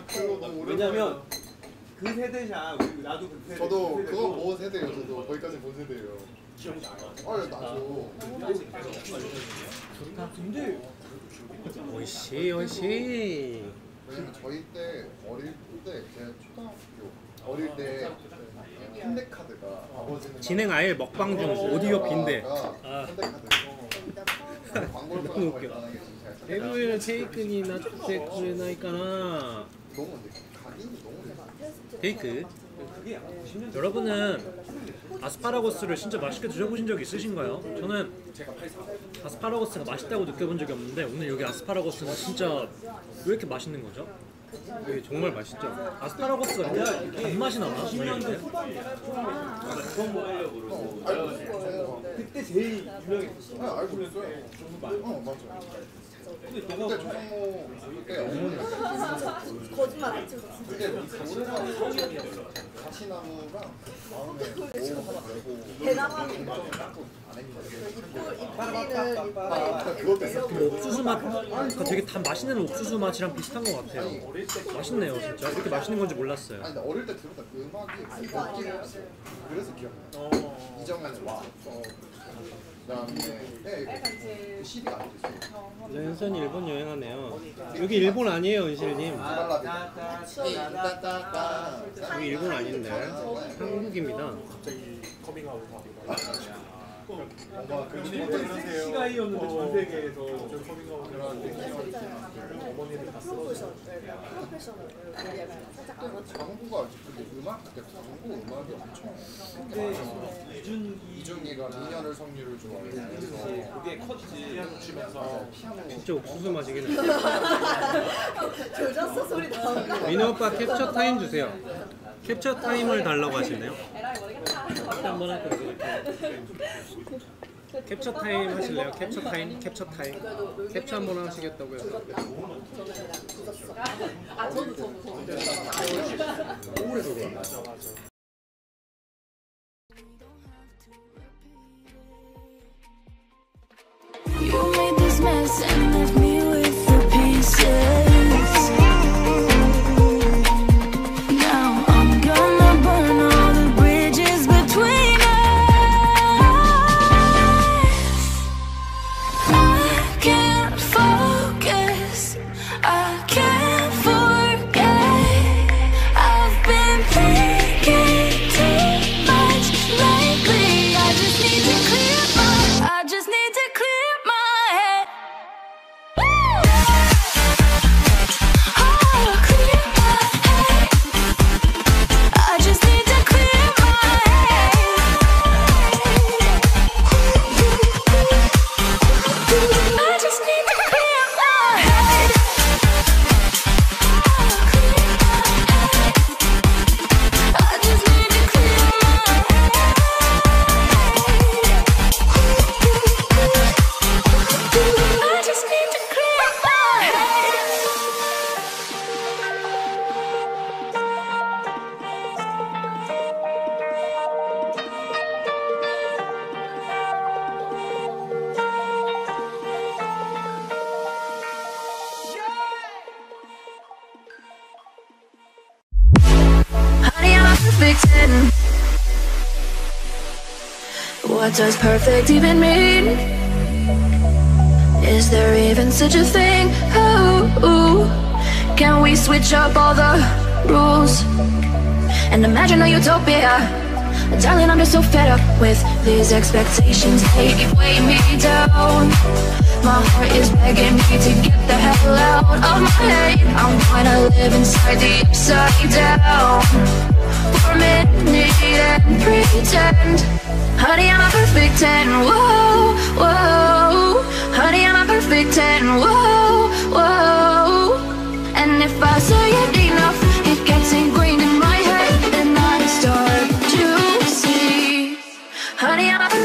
Speaker 5: 그거 너무 오랜만에.
Speaker 4: 왜냐면 그 세대샤, 우리- 나도 그 세대.
Speaker 5: 저도
Speaker 4: 그
Speaker 5: 그거 본 세대예요. 저도 거기까지 본 세대예요. 아 나도.
Speaker 1: 오이시 오이시
Speaker 5: 지금 저희 때 어릴 때 그냥 초등학교 어릴 때 아. 현대 카드가 아버지는
Speaker 1: 진행 아예 먹방 중 어, 오디오 빈대.
Speaker 5: 아. 어. 아.
Speaker 1: 너무 웃겨.
Speaker 5: 대구에는
Speaker 1: 테이크니나 주세쿠레나이까나.
Speaker 5: 너무 가격이 너무
Speaker 1: 테이크.
Speaker 2: 여러분은 아스파라거스를 진짜 맛있게 드셔보신 적 있으신가요? 저는 아스파라거스가 맛있다고 느껴본 적이 없는데 오늘 여기 아스파라거스는 진짜 왜 이렇게 맛있는 거죠?
Speaker 1: 이게 정말 맛있죠?
Speaker 2: 아스파라거스가 단맛이 나나? 원래?
Speaker 5: 그때 제일 유명했어. 아, 알고 있어요. 어, 맞아. 그때 조성모 그때 어머니가
Speaker 7: 거짓말 안 치고
Speaker 5: 그때 오래간 가시나무랑 마음에 뭐 하나 내고
Speaker 7: 대나무는
Speaker 5: 안 했거든요.
Speaker 7: 이쁘리는
Speaker 5: 그것도 있어.
Speaker 2: 그 옥수수 맛, 그러니까 되게 단 맛있는 옥수수 맛이랑 비슷한 것 같아요. 맛있네요, 진짜. 이렇게 맛있는 건지 몰랐어요.
Speaker 5: 아니 근데 어릴 때 들었던 그 음악이 없어. 그래서 기억나. 이정현의 와. 어, 그다음에 네, 그 CD가 안 됐어요.
Speaker 1: 연선이 일본 여행하네요. 여기 일본 아니에요, 은실님.
Speaker 5: 발라드.
Speaker 1: 여기 일본 아닌데 한국입니다.
Speaker 3: 갑자기 커밍아웃 하고
Speaker 5: 뭔가 그
Speaker 3: 시가이였는데 전 세계에서 어머니를
Speaker 7: 프로페셔널
Speaker 5: 광고가 근데 음악 그때 광고 음악이 엄청 근데 이준기가 미녀를 성류를 좋아해서
Speaker 4: 그게 컸지.
Speaker 3: 치면서
Speaker 5: 피아노
Speaker 1: 진짜 옥수수 맛이긴 해.
Speaker 7: 조졌어 소리 나오는
Speaker 1: 민호 오빠 캡처 타임 주세요. 캡처 타임을 달라고 하시네요.
Speaker 2: 한번 할까요?
Speaker 1: 캡처 타임 하실래요? 캡처 타임, 캡처 타임. 캡처 한 번 하시겠다고요.
Speaker 7: 아 저도 저도 저도
Speaker 12: You made this mess and does perfect even mean? Is there even such a thing? Can we switch up all the rules and imagine a utopia? Darling, I'm just so fed up with these expectations. They weigh me down. My heart is begging me to get the hell out of my head. I'm gonna live inside the upside down for a minute and pretend. Honey, I'm a perfect 10. Whoa, whoa. Honey, I'm a perfect 10. Whoa, whoa. And if I say it enough, it gets ingrained in my head. And I start to see. Honey, I'm a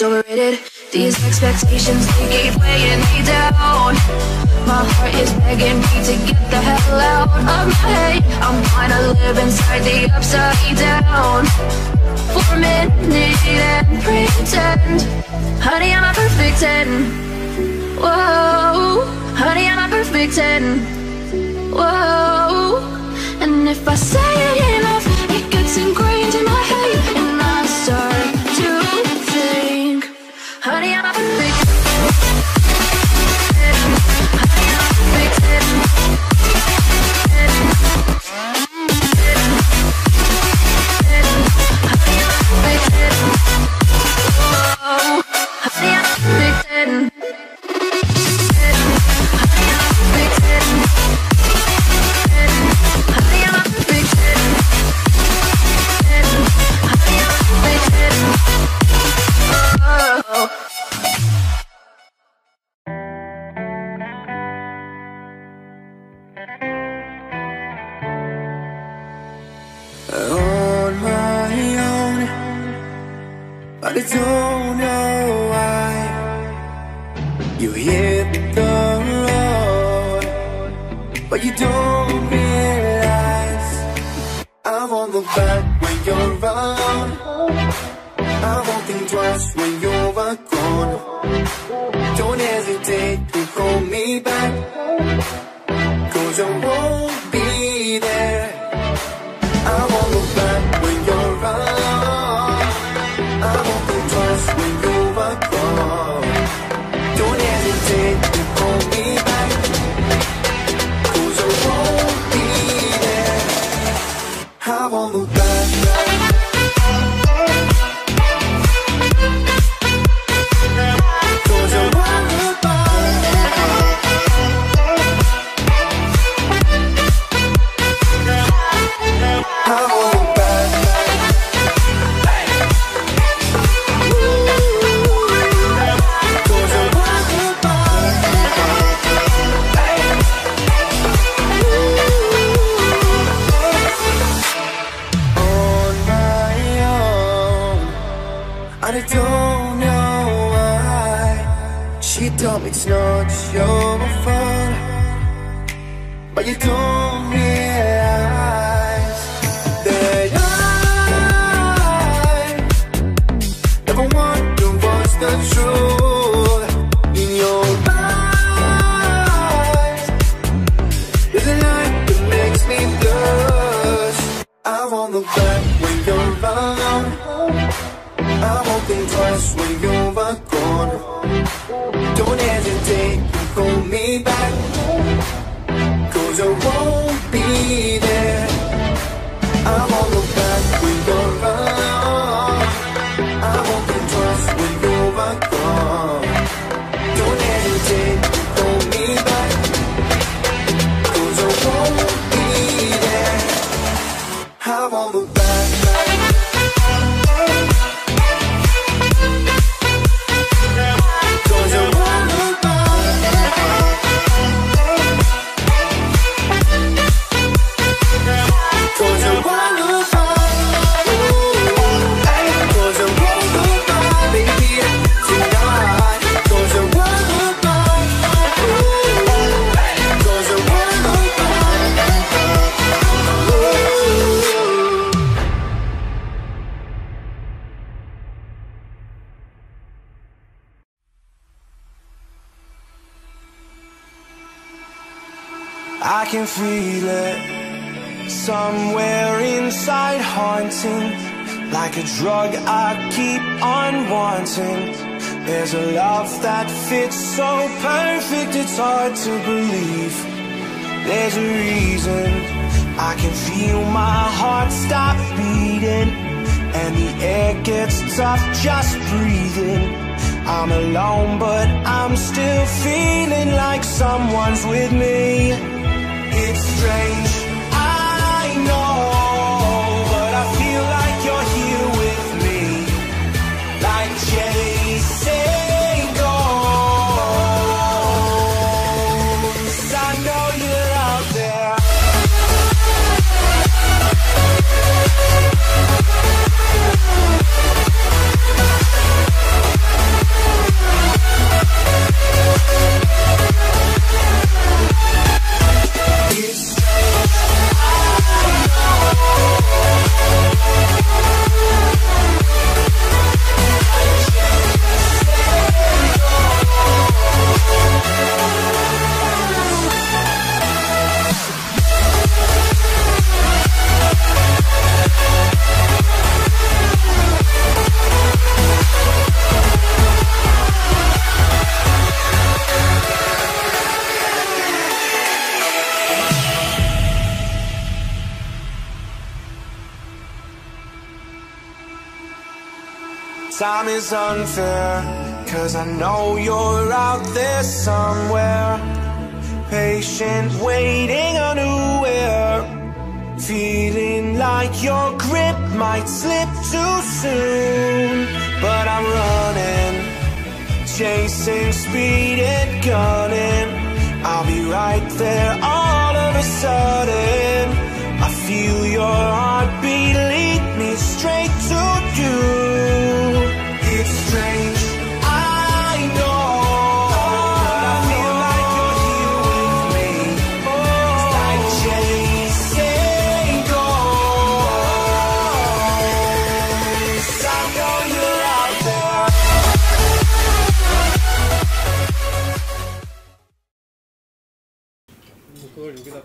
Speaker 12: it's overrated
Speaker 13: These expectations, they keep weighing me down. My heart is begging me to get the hell out of my head. I'm trying to live inside the upside down. For a minute and pretend. Honey, I'm a perfect ten Whoa. Honey, I'm a perfect ten Whoa. And if I say it enough It gets ingrained in my head.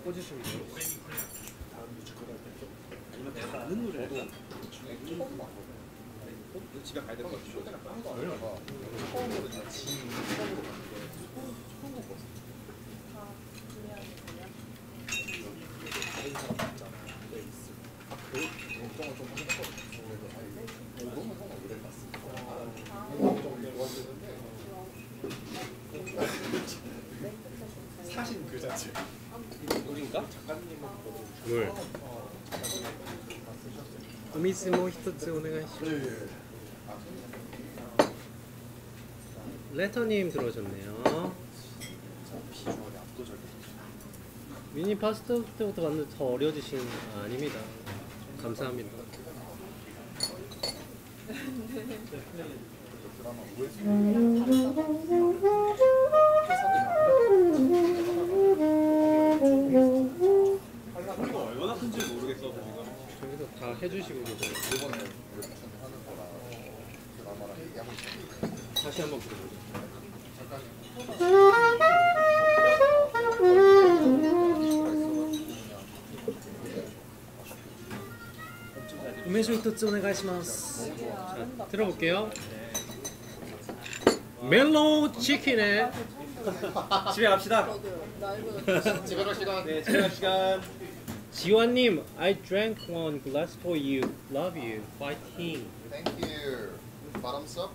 Speaker 1: 그걸 여기다 꽂으시면 돼요.
Speaker 4: 아니면 다 아는 노래도 집에 가야 될 것 같아요. 처음으로 다 지, 처음으로 갔는데 처음 먹었어. 다른 사람 있잖아. 내 있을. 아, 그 걱정을 좀 했거든. 그래도 너무 형아 오래 갔어. 사신 그 자체. 우리인가? 작가님은 보고.
Speaker 1: 물. 뭐 히토츠 오네가이시. 레터님 들어오셨네요. 미니 파스타 때부터 봤는데 더 어려지신 아, 아닙니다. 감사합니다. 저기서 다 해주시고 계세요.
Speaker 5: 이번에 우리 하는 거랑 드라마랑 얘기하고 있었는데
Speaker 1: 다시 한번 들어보죠.
Speaker 2: 우메쇼 히토츠 오네가이시마스.
Speaker 1: 자, 들어볼게요. 멜로우 치킨의
Speaker 4: 집에 갑시다.
Speaker 5: 집에 갈 시간.
Speaker 4: 네, 집에 갈 시간.
Speaker 1: 지환님, I drank one glass for you. Love you. Fighting.
Speaker 5: Thank you. Bottoms up.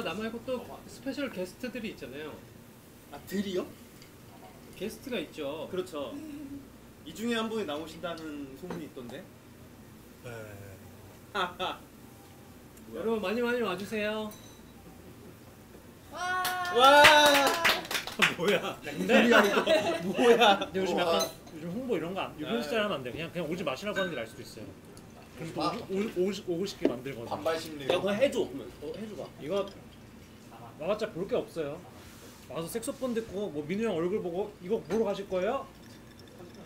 Speaker 1: 자랑이가 남아있고 또 special 게스트들이 있잖아요.
Speaker 14: 아 들이요?
Speaker 1: 게스트가 있죠.
Speaker 4: 그렇죠. 이 중에 한 분이 나오신다는 소문이 있던데.
Speaker 1: 여러분 많이 많이 와주세요.
Speaker 7: 와.
Speaker 4: 와.
Speaker 1: 뭐야?
Speaker 2: 근데
Speaker 4: 뭐야?
Speaker 2: 근데 요즘 약간 요즘 홍보 이런 거 안, 이런 스타일 하면 안 돼. 그냥 그냥 오지 마시라고 하는 게 나을 수도 있어요. 그럼 또 오고, 오고, 오고 싶게 만들거나.
Speaker 5: 반발 심리.
Speaker 4: 야, 그거 해줘. 그러면. 어, 해줘봐.
Speaker 2: 이거 나봤자 볼 게 없어요. 와서 색소폰 듣고 뭐 민우 형 얼굴 보고 이거 보러 가실 거예요?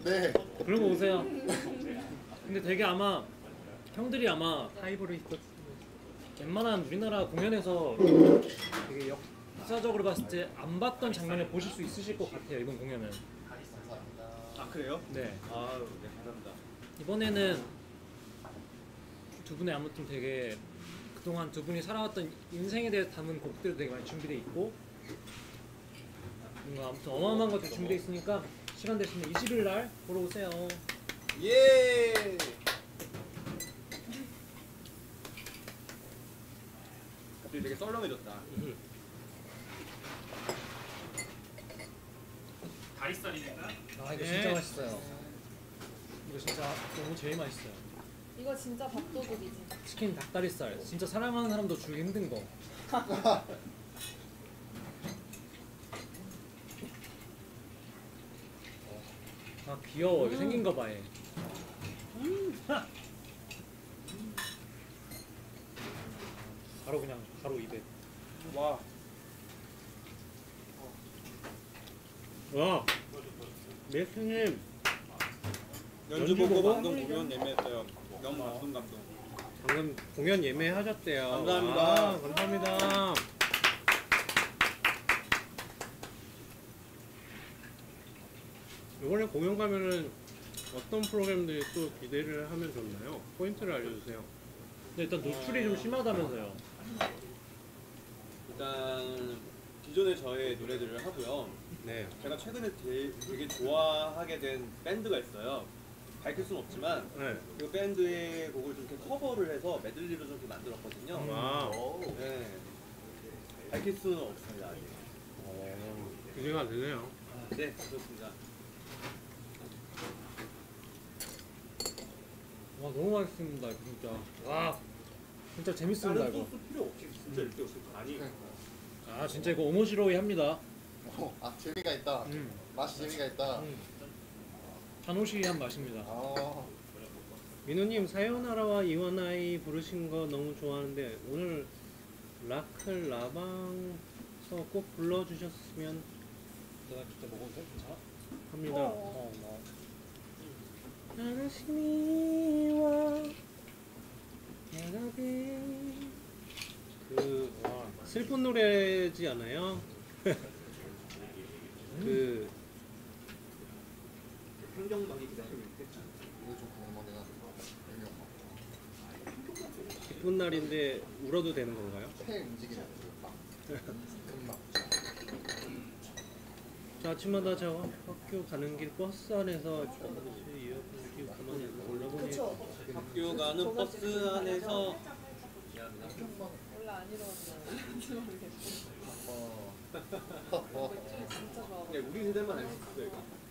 Speaker 5: 네.
Speaker 2: 그러고 오세요. 근데 되게 아마 형들이 아마
Speaker 1: 하이브리드.
Speaker 2: 웬만한 우리나라 공연에서 되게 역사적으로 봤을 때 안 봤던 장면을 보실 수 있으실 것 같아요 이번 공연은.
Speaker 4: 아, 그래요?
Speaker 2: 네.
Speaker 4: 아유, 네, 감사합니다.
Speaker 2: 이번에는 두 분의 아무튼 되게 그동안 두 분이 살아왔던 인생에 대해 담은 곡들도 되게 많이 준비되어 있고 뭔가 아무튼 어마어마한 것들이 준비되어 있으니까 시간 되시면 20일 날 보러 오세요.
Speaker 4: 예. 갑자기 되게 썰렁해졌다.
Speaker 9: 다리살이니까
Speaker 2: 아 이거
Speaker 1: 네.
Speaker 2: 진짜 맛있어요. 이거 진짜 너무 제일 맛있어요.
Speaker 7: 이거 진짜 밥도둑이지.
Speaker 2: 치킨 닭다리살 진짜 사랑하는 사람도 주기 힘든 거. 아 귀여워 이거 생긴 거 봐. 얘. 바로 그냥 바로 입에.
Speaker 4: 와.
Speaker 1: 와. 메스님
Speaker 4: 연주
Speaker 1: 연주
Speaker 4: 보고
Speaker 1: 보고?
Speaker 4: 방금 공연 예매했어요. 너무 감동 감동.
Speaker 1: 방금 공연 예매하셨대요.
Speaker 4: 감사합니다.
Speaker 1: 와, 감사합니다. 이번에 공연 가면은 어떤 프로그램들이 또 기대를 하면 좋나요? 포인트를 알려주세요.
Speaker 2: 근데 일단 노출이 좀 심하다면서요.
Speaker 4: 일단 기존에 저의 노래들을 하고요.
Speaker 1: 네.
Speaker 4: 제가 최근에 되, 되게 좋아하게 된 밴드가 있어요. 밝힐 수는 없지만
Speaker 1: 네.
Speaker 4: 그 밴드의 곡을 좀 이렇게 커버를 해서 메들리로 좀 이렇게 만들었거든요.
Speaker 1: wow.
Speaker 4: 네. 밝힐 수는 없습니다. 아직.
Speaker 1: 어, 기대가 되네요.
Speaker 4: 네, 그렇습니다.
Speaker 2: 와 너무 맛있습니다 이거 진짜. 와 진짜 재밌습니다
Speaker 4: 다른
Speaker 2: 이거.
Speaker 4: 소스 필요 없이 진짜 이렇게 없을 거 아니.
Speaker 2: 아 진짜 이거 오모시로이 합니다.
Speaker 5: 어, 아 재미가 있다.
Speaker 2: 음.
Speaker 5: 맛이 재미가 있다.
Speaker 2: 음. 단호시한 맛입니다.
Speaker 5: 아,
Speaker 1: 민우님 사요나라와 이와나이 부르신 거 너무 좋아하는데 오늘 라클 라방서 꼭 불러주셨으면
Speaker 2: 내가 진짜 먹어도 돼? 괜찮아?
Speaker 1: 합니다.
Speaker 2: 어, 어.
Speaker 1: 아가씨와 내가 그 와, 슬픈 노래지 않아요? 그
Speaker 4: 행정방이 기다리고 있겠죠.
Speaker 5: 이거 좀
Speaker 1: 기쁜 날인데 울어도 되는 건가요?
Speaker 5: 폐 움직이는 그 막. 금막.
Speaker 1: 저 아침마다 저 학교 가는 길 버스 안에서 이어폰 끼고 가만히 올라보니
Speaker 7: 그쵸.
Speaker 4: 학교 가는 버스 안에서
Speaker 7: 원래 안 이러거든요.
Speaker 5: 어. 어.
Speaker 4: 우리 세대만 알수 있어요. 이거.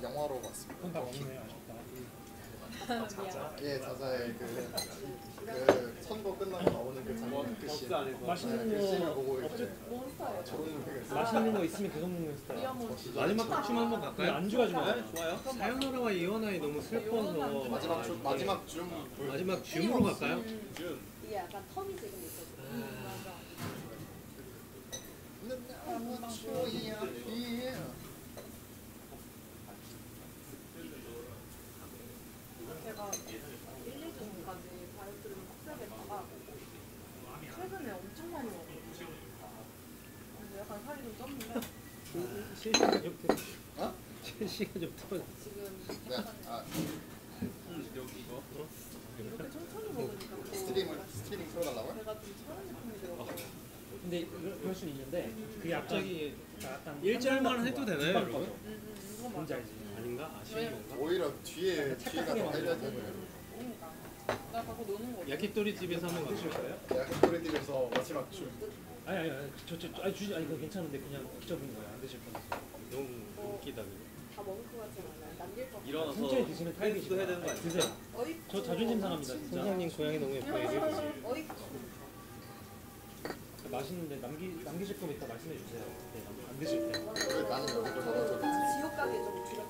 Speaker 5: 저 영화로 봤습니다.
Speaker 2: 그건 다 먹네 아쉽다.
Speaker 7: 미안.
Speaker 5: 예, 자자의 그, 그 선거 끝나고 나오는 그 장면 그.
Speaker 2: 맛있는
Speaker 5: 네, 그 씬을
Speaker 2: 거
Speaker 5: 보고
Speaker 2: 없지?
Speaker 5: 이제
Speaker 7: 몬스타예요.
Speaker 5: 저런.
Speaker 2: 맛있는 거 있으면 계속 먹는 스타일.
Speaker 1: 마지막 곡춤 한번 갈까요?
Speaker 2: 안주가 좀
Speaker 4: 네, 좋아요.
Speaker 1: 사요나라와 이원아이 너무 슬퍼서
Speaker 5: 마지막 줄 마지막 줌 볼-
Speaker 1: 마지막 줌으로 갈까요?
Speaker 4: 줌.
Speaker 7: 이게 약간 텀이 지금 있어서. 맞아. 제가 1, 2주 전까지 다이어트를 빡세게 했다가 최근에 엄청 많이 먹었거든요. 그래서 약간 살이 좀 쪘는데
Speaker 1: 실시간 좀 틀어.
Speaker 5: 어?
Speaker 1: 실시간 좀 틀어.
Speaker 7: 지금
Speaker 5: 네. 약간 아,
Speaker 4: 이렇게 천천히 먹으니까 또 스트리밍 스트리밍 틀어달라고요? 배가 좀 차는 느낌이 들어서
Speaker 2: 근데 그럴 수 있는데 음. 그
Speaker 1: 갑자기
Speaker 2: 약간
Speaker 1: 일절만 해도 되나요,
Speaker 2: 음, 음, 뭔지 알지?
Speaker 1: 아닌가? 아쉬운 건가?
Speaker 5: 오히려 뒤에 뒤에가 더 되는
Speaker 7: 그러니까 나 갖고 노는 거
Speaker 1: 야키토리 집에서 한번 가실까요?
Speaker 5: 약간 코레디에서 마지막 줄
Speaker 2: 아니 아니 아니 저저 아니 주지 아니 그거 괜찮은데 그냥 기적인 거야 안 드실 뻔했어.
Speaker 1: 너무 웃기다 그거.
Speaker 7: 다 먹을 것 같진 않아요. 남길 것 같아.
Speaker 9: 일어나서
Speaker 2: 천천히 드시면
Speaker 9: 헬스도 해야 되는 거 아니야?
Speaker 2: 드세요.
Speaker 7: 어이.
Speaker 2: 저 자존심 상합니다 진짜.
Speaker 1: 선생님 고양이 너무 예뻐요. 얘기해보세요.
Speaker 7: 어이.
Speaker 2: 맛있는데 남기 남기실 거면 이따 말씀해 주세요. 네, 안 드실 때.
Speaker 5: 왜 나는 여기서 넣어줘
Speaker 7: 지옥 가게 좀 줄였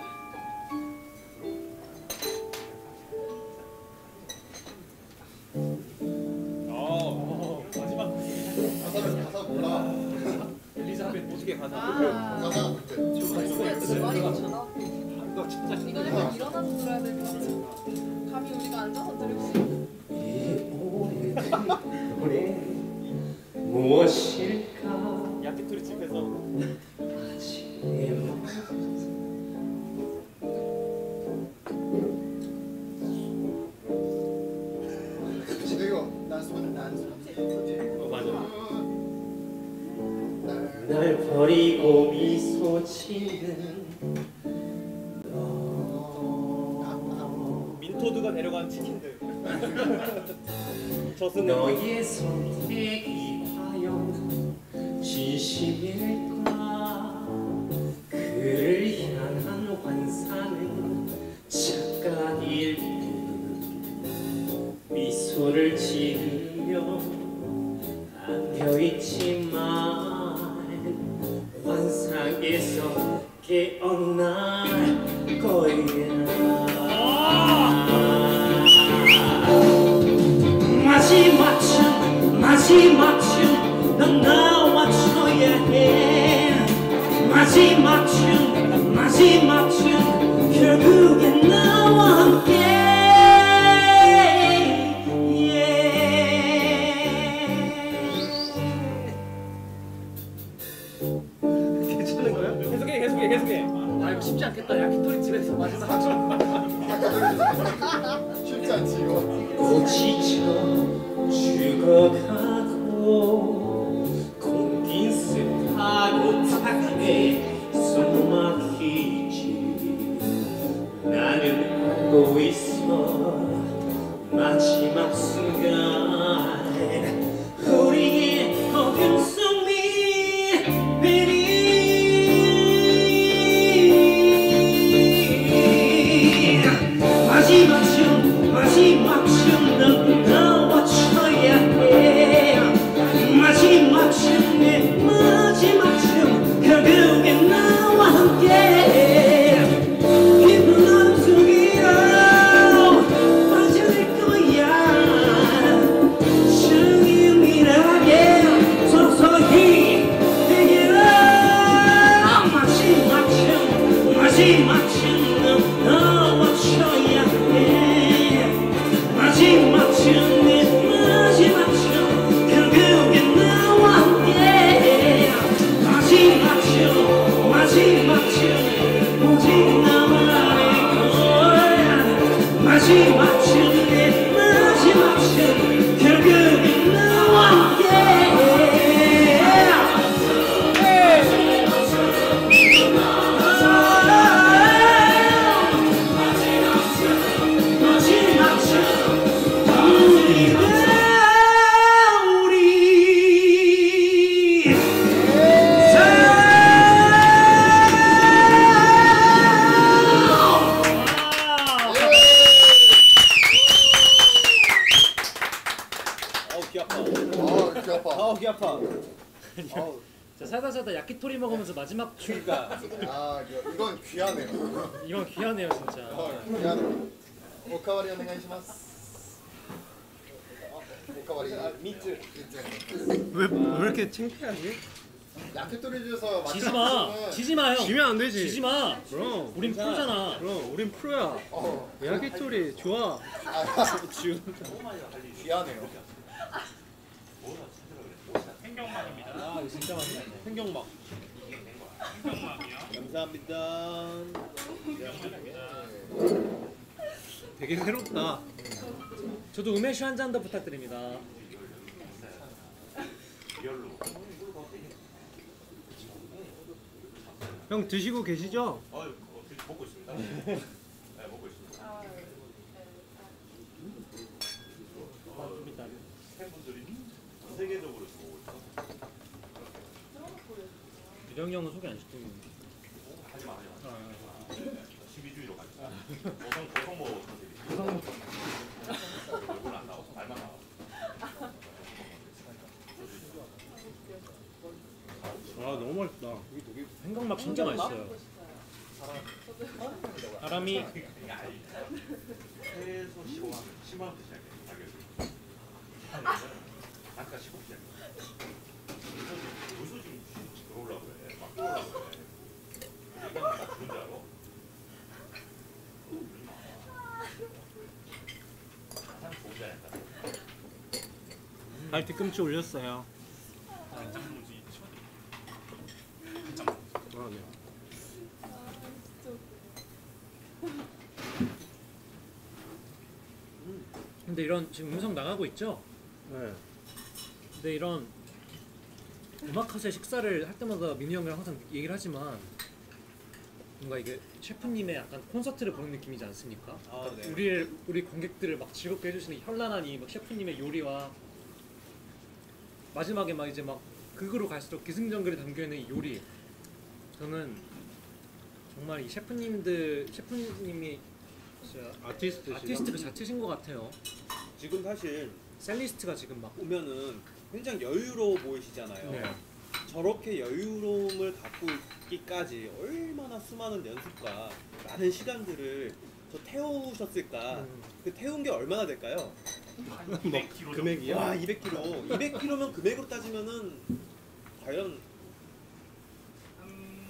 Speaker 7: 게
Speaker 5: 가사?
Speaker 7: 아,
Speaker 5: 가사 그때
Speaker 7: 주말이 많잖아.
Speaker 9: 이거 진짜
Speaker 7: 이건 약간 일어나서 들어야 될것 같아. 감히 우리가 앉아서 들을 수.
Speaker 11: 무엇일까
Speaker 2: 야키토리 집에서
Speaker 11: 내
Speaker 5: 이거 난손 난손
Speaker 11: 날 버리고 미소 짓는
Speaker 9: 민토드가 데려간 치킨들. 저승.
Speaker 11: 너의 선택이 과연 진심일까? 그를 향한 환상은 착각일 뿐. 미소를 지으며 안겨있지만 환상에서 깨어날 거야 마지막 춤 죽
Speaker 5: 미안해요.
Speaker 6: 행경막입니다.
Speaker 9: 아 이거 진짜 맛있네. 생경막.
Speaker 4: 감사합니다.
Speaker 1: 되게 새롭다.
Speaker 2: 저도 음해슈 한 잔 더 부탁드립니다.
Speaker 1: 형 드시고 계시죠?
Speaker 6: 어, 어, 먹고 있습니다. 네, 먹고 있습니다. 팬분들이 세계적으로 보고 있어.
Speaker 2: 유령 형은 소개 안 시키는
Speaker 6: 하지 마, 하지 마. 신비주의로 가자. 고성 고성모 선생님. 얼굴 안 나와서 말만 나와.
Speaker 1: 아 너무 맛있다.
Speaker 2: 생강막 진짜 맛있어요. 사람이
Speaker 6: 최소 15만 원, 10만 원 드셔야 돼. 가격이. 아까 15개. 무슨 지금 들어오려고 해? 막 들어오려고 해. 이건 다 주는 줄 알아? 가장 좋은 자였다.
Speaker 1: 발 뒤꿈치 올렸어요. 아 네.
Speaker 2: 근데 이런 지금 음성 나가고 있죠?
Speaker 1: 네.
Speaker 2: 근데 이런 음악카세 식사를 할 때마다 민우 형이랑 항상 얘기를 하지만 뭔가 이게 셰프님의 약간 콘서트를 보는 느낌이지 않습니까?
Speaker 4: 아,
Speaker 2: 그러니까
Speaker 4: 네.
Speaker 2: 우리 우리 관객들을 막 즐겁게 해주시는 현란한 이 막 셰프님의 요리와 마지막에 막 이제 막 극으로 갈수록 기승전결이 담겨 있는 이 요리 저는 정말 이 셰프님들 셰프님이 진짜
Speaker 1: 아티스트
Speaker 2: 아티스트 그 자체신 것 같아요.
Speaker 4: 지금 사실
Speaker 2: 셀리스트가 지금 막
Speaker 4: 보면은 굉장히 여유로워 보이시잖아요.
Speaker 2: 네.
Speaker 4: 저렇게 여유로움을 갖고 있기까지 얼마나 수많은 연습과 많은 시간들을 저 태우셨을까?
Speaker 2: 음.
Speaker 4: 그 태운 게 얼마나 될까요?
Speaker 6: 200kg
Speaker 1: 금액이야?
Speaker 4: 와 200kg. 200kg면 금액으로 따지면은 과연
Speaker 6: 한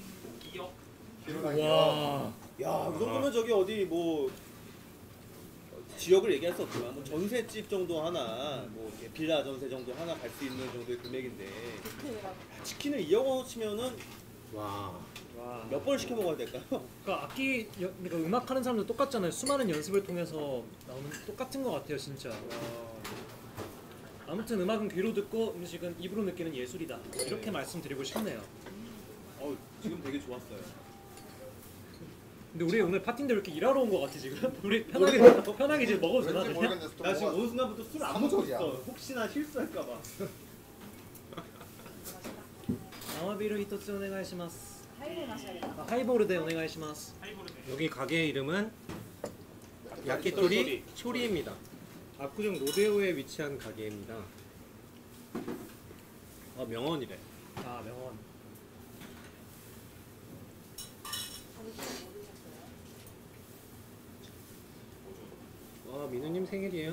Speaker 6: 2억
Speaker 2: 와.
Speaker 4: 야, 이 정도면 저기 어디 뭐 지역을 얘기할 수 없지만 뭐 전셋집 정도 하나, 뭐 이렇게 빌라 전세 정도 하나 갈 수 있는 정도의 금액인데 치킨을 2억 원 치면은
Speaker 1: 와.
Speaker 2: 와.
Speaker 4: 몇 번을 시켜 먹어야 될까요?
Speaker 2: 그러니까 악기 여- 그러니까 음악 하는 사람도 똑같잖아요. 수많은 연습을 통해서 나오는 똑같은 것 같아요, 진짜. 아무튼 음악은 귀로 듣고 음식은 입으로 느끼는 예술이다. 이렇게 말씀드리고 싶네요.
Speaker 4: 어, 지금 되게 좋았어요.
Speaker 2: 근데 우리 오늘 파티인데 왜 이렇게 일하러 온 것 같아 지금? 우리 편하게 편하게 이제 먹어도 되나?
Speaker 5: 왠지
Speaker 2: 그냥?
Speaker 5: 모르겠는데 또
Speaker 4: 나 지금
Speaker 5: 뭐가
Speaker 4: 어느 순간부터 술 안 먹고. 있어. 혹시나 실수할까 봐.
Speaker 2: 아마비로 히토츠 오네가이시마스.
Speaker 7: 하이볼 마셔야겠다.
Speaker 2: 아, 하이보르 데 오네가이 시마스.
Speaker 1: 여기 가게 이름은 야키토리 초리입니다. 압구정 로데오에 위치한 가게입니다. 아 명언이래.
Speaker 2: 아 명언.
Speaker 1: 와 민우님 생일이에요.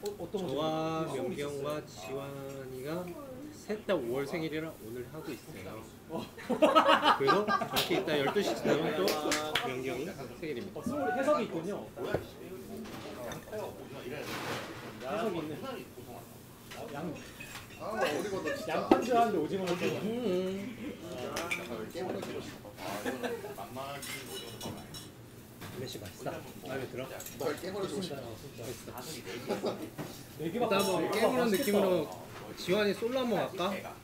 Speaker 2: 어?
Speaker 1: 저와 명경과 지환이가 셋 다 5월 생일이라 오늘 하고 있어요. 그래서 이렇게 이따 12시 지나면 또 명경이 생일입니다.
Speaker 2: 어, 해석이 있군요. 해석이 있네. 양
Speaker 5: 아.
Speaker 2: 양판주 하는데 오징어.
Speaker 1: 음.
Speaker 5: 게임을 치고 싶어.
Speaker 1: 메시 맛있다. 마음에 들어?
Speaker 5: 치고 싶어.
Speaker 2: 네
Speaker 1: 일단 한번 깨부는 느낌으로 지환이 솔로 한번 갈까?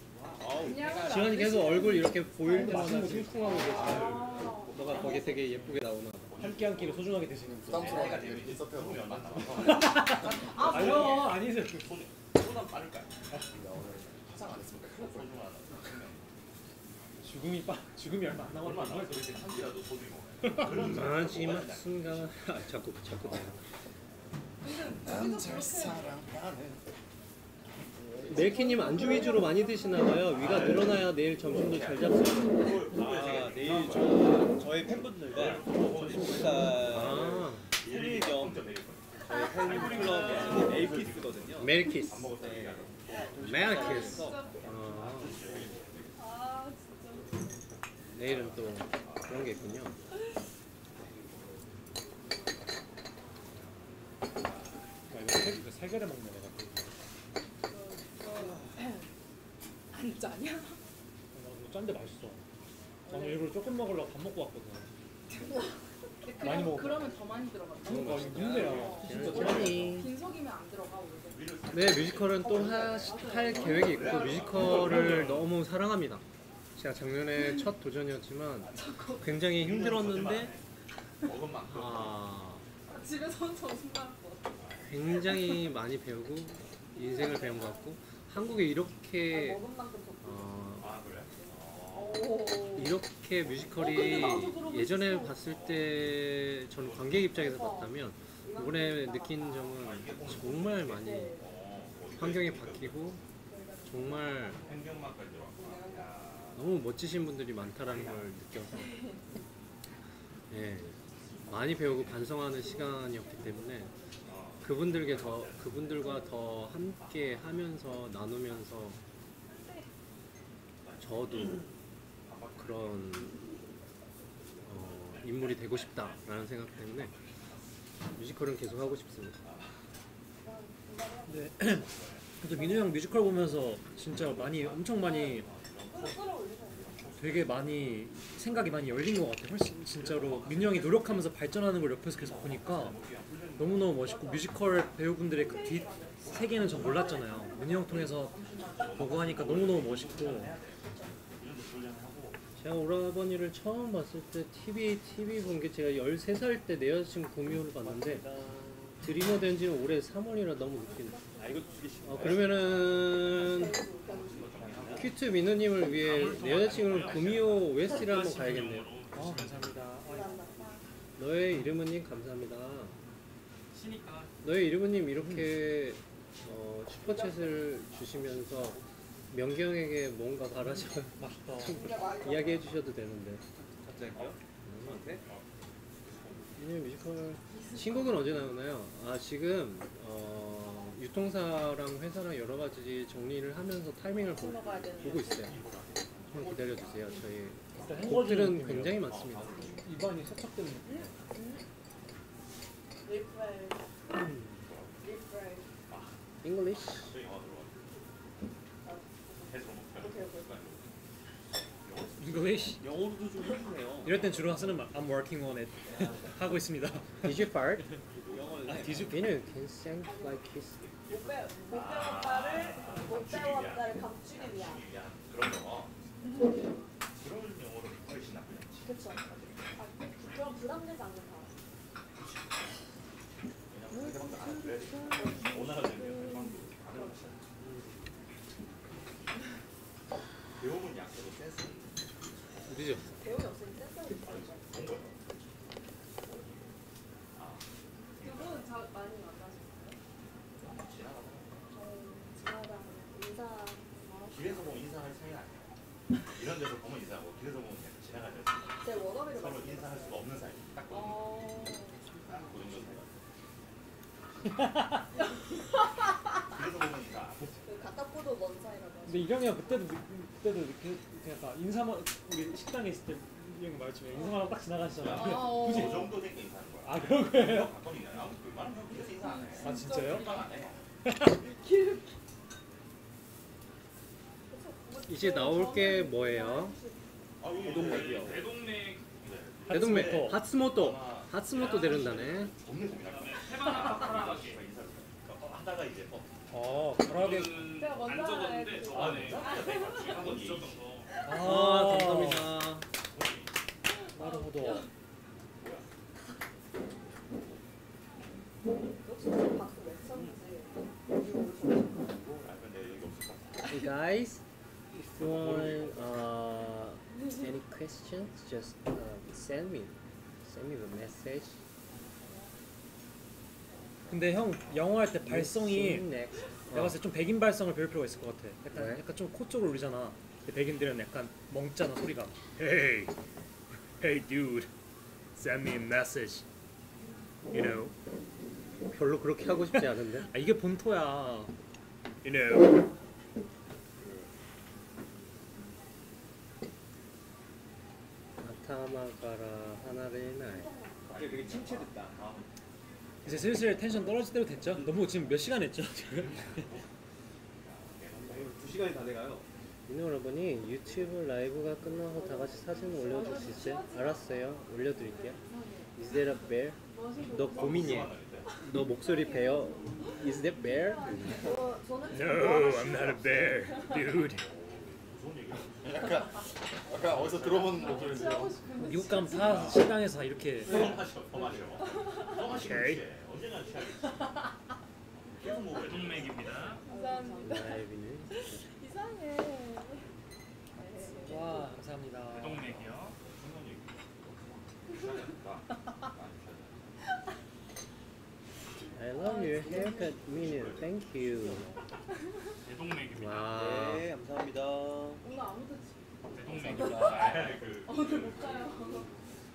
Speaker 1: 지환이 계속 얼굴 이렇게 보일 때마다 심쿵하고 계시잖아. 너가 거기 되게 예쁘게 나오나 봐.
Speaker 2: 함께 한 끼를 소중하게 드시는 분.
Speaker 5: 부담스러워. 인서트 보면
Speaker 2: 아니요 아니세요.
Speaker 5: 화상 안 했습니까?
Speaker 2: 죽음이 빠 죽음이 얼마 안 남았나?
Speaker 1: 마지막 순간 아 자꾸 자꾸 나요.
Speaker 5: 남자 사랑하는
Speaker 1: 멜키님 안주 위주로 많이 드시나 봐요. 위가 늘어나야 내일 점심도 잘 잡수요.
Speaker 4: 아, 내일 저, 저희 팬분들과 점심 식사
Speaker 1: 아
Speaker 4: 생일 겸 저희 팬클럽 메이키스거든요.
Speaker 1: 멜키스.
Speaker 4: 네.
Speaker 1: 멜키스.
Speaker 4: 그래서
Speaker 1: 아, 내일은 또 그런 게 있군요.
Speaker 2: 야, 이거 세, 개를 먹네 내가.
Speaker 7: 안 짜냐?
Speaker 2: 나 이거 짠데 맛있어. 나는 일부러 조금 먹으려고 밥 먹고 왔거든. 많이 먹어.
Speaker 7: 그러면 더 많이 들어가.
Speaker 2: 그러니까 이거 문제야. 진짜
Speaker 1: 짠이.
Speaker 7: 빈속이면 안 들어가 원래.
Speaker 1: 네, 뮤지컬은 또 하, 할 계획이 있고 뮤지컬을 너무 사랑합니다. 제가 작년에 첫 도전이었지만 굉장히 힘들었는데 아,
Speaker 7: 집에서 혼자 웃음 같아.
Speaker 1: 굉장히 많이 배우고 인생을 배운 것 같고 한국에 이렇게
Speaker 7: 더.
Speaker 1: 어,
Speaker 6: 아 그래?
Speaker 7: 오.
Speaker 1: 이렇게 뮤지컬이 예전에 봤을 때 저는 관객 입장에서 봤다면 이번에 느낀 점은 정말 많이 환경이 바뀌고 정말. 너무 멋지신 분들이 많다라는 걸 느껴서 예 많이 배우고 반성하는 시간이었기 때문에 그분들께 더 그분들과 더 함께 하면서 나누면서 저도 그런 어, 인물이 되고 싶다라는 생각 때문에 뮤지컬은 계속 하고 싶습니다.
Speaker 2: 네. 그래도 민우 형 뮤지컬 보면서 진짜 많이 엄청 많이 되게 많이 생각이 많이 열린 것 같아. 훨씬 진짜로 민우 형이 노력하면서 발전하는 걸 옆에서 계속 보니까 너무 너무 멋있고 뮤지컬 배우분들의 그 뒷 세계는 전 몰랐잖아요. 민우 형 통해서 보고 하니까 너무 너무 멋있고
Speaker 1: 제가 오라버니를 처음 봤을 때 TV TV 본 게 제가 13살 때 내 여자친구 구미호를 봤는데 드리머 된 지는 올해 3월이라 너무 늦게
Speaker 4: 아 이거. 어,
Speaker 1: 그러면은 cute 민우님을 위해 내 여자친구는 구미호 OST를 한번 가야겠네요.
Speaker 2: 아 감사합니다.
Speaker 1: 너의 이름은님 감사합니다. 너의 이름은님 이렇게 어, 슈퍼챗을 주시면서 명경에게 뭔가 바라셔
Speaker 2: 맛있다.
Speaker 1: 이야기해 주셔도 되는데.
Speaker 4: 갑자기요? 누구한테?
Speaker 1: 민우 뮤지컬 신곡은 언제 나오나요? 아 지금 어, 유통사랑 회사랑 여러 가지 정리를 하면서 타이밍을 보, 보고 있어요. 좀 기다려 주세요. 저희 곡들은. 굉장히 많습니다.
Speaker 2: 입안이 세척되는 느낌.
Speaker 1: English.
Speaker 2: English.
Speaker 4: 영어로도 좀 해주세요.
Speaker 2: 이럴 땐 주로 쓰는 말 I'm working on it 하고 있습니다.
Speaker 1: Did you fart?
Speaker 2: 아, 디즈
Speaker 1: 민우 can sing like this.
Speaker 7: 못 배워 못 배웠다를 못 배웠다를 감추기 위한.
Speaker 6: 야 그런 영어. 그런 영어로 훨씬.
Speaker 7: 그쵸. 아, 그럼 부담되지 않는 거.
Speaker 6: 배움은 약해도 센스
Speaker 1: 늦어.
Speaker 7: 배움이 없으니 센스가 있어.
Speaker 6: 좋은 거예요.
Speaker 7: 두분 자 많이 만나셨어요?
Speaker 6: 지나가다
Speaker 7: 저희 지나다 인사 나왔어요.
Speaker 6: 길에서 보면 인사할 사이 아니야. 이런 데서 보면 인사하고 길에서 보면 그냥 지나가야 돼.
Speaker 7: 제 워너비를
Speaker 6: 서로
Speaker 7: 봤어요.
Speaker 6: 인사할 수가 없는 사이. 딱 보면
Speaker 7: 어.
Speaker 6: 그 정도 사이. 보면.
Speaker 7: 그 가깝고도 먼 사이라고 하죠.
Speaker 2: 근데 이경이 형 그때도 느- 그때도 이렇게 그냥 약간 인사만 우리 식당에 있을 때 이경이 말했지만 인사만 딱 지나가시잖아요.
Speaker 7: 아, 어.
Speaker 6: 굳이 그 정도 되게 인사하는 거야.
Speaker 2: 아 그런 거예요?
Speaker 6: 인사 안 해.
Speaker 2: 아 진짜요?
Speaker 6: 인사 안 해.
Speaker 1: 이제 나올 게 뭐예요?
Speaker 6: 아, 이게
Speaker 4: 대동맥이요.
Speaker 6: 내 동네
Speaker 1: 내 동네
Speaker 2: 하츠모토.
Speaker 1: 하츠모토
Speaker 6: 고민할 거야. 해바나 파라가 인사를 해. 하다가 이제 어.
Speaker 2: 어
Speaker 7: 제가 먼저 적었는데
Speaker 6: 저번에 한번 있었던 거.
Speaker 1: 아 감사합니다.
Speaker 6: 아 여기 없을 것 같아.
Speaker 1: Hey guys, if you want uh, any questions, just uh, send me, send me the message.
Speaker 2: 근데 형 영어 할 때 발성이. 내가 봤을 때 좀 백인 발성을 배울 필요가 있을 것 같아. 약간
Speaker 1: 왜?
Speaker 2: 약간 좀 코 쪽으로 울리잖아. 근데 백인들은 약간 멍잖아 소리가. Hey, hey dude, send me a message. You know.
Speaker 1: 별로 그렇게 하고 싶지 않은데.
Speaker 2: 아 이게 본토야. You know.
Speaker 1: 타마가라 하나를 나이.
Speaker 4: 갑자기 되게 침체됐다.
Speaker 2: 이제 슬슬 텐션 떨어질 때도 됐죠? 너무 지금 몇 시간 했죠 지금?
Speaker 4: 두 시간이 다 돼가요.
Speaker 1: 민호 여러분이 유튜브 라이브가 끝나고 다 같이 사진 올려줄 수 있어요? 알았어요. 올려드릴게요. Is that a bear? 너 고민이야. 너 목소리 배어. Is that bear?
Speaker 2: No, I'm not a bear, dude.
Speaker 5: 약간 약간 어디서 들어본 목소리인데요.
Speaker 2: 미국 가면 다 식당에서 이렇게 오케이.
Speaker 6: 취하겠지. 계속 먹어야 돼.
Speaker 2: 동맥입니다.
Speaker 7: 감사합니다. 이상해.
Speaker 2: 와 감사합니다. 동맥이요.
Speaker 6: 취하지 않을까?
Speaker 1: I love your haircut, 민호. Thank you.
Speaker 2: 대동맥입니다.
Speaker 1: 와.
Speaker 4: 네, 감사합니다.
Speaker 7: 오늘 아무도
Speaker 6: 아, 그
Speaker 7: 오늘 못 가요.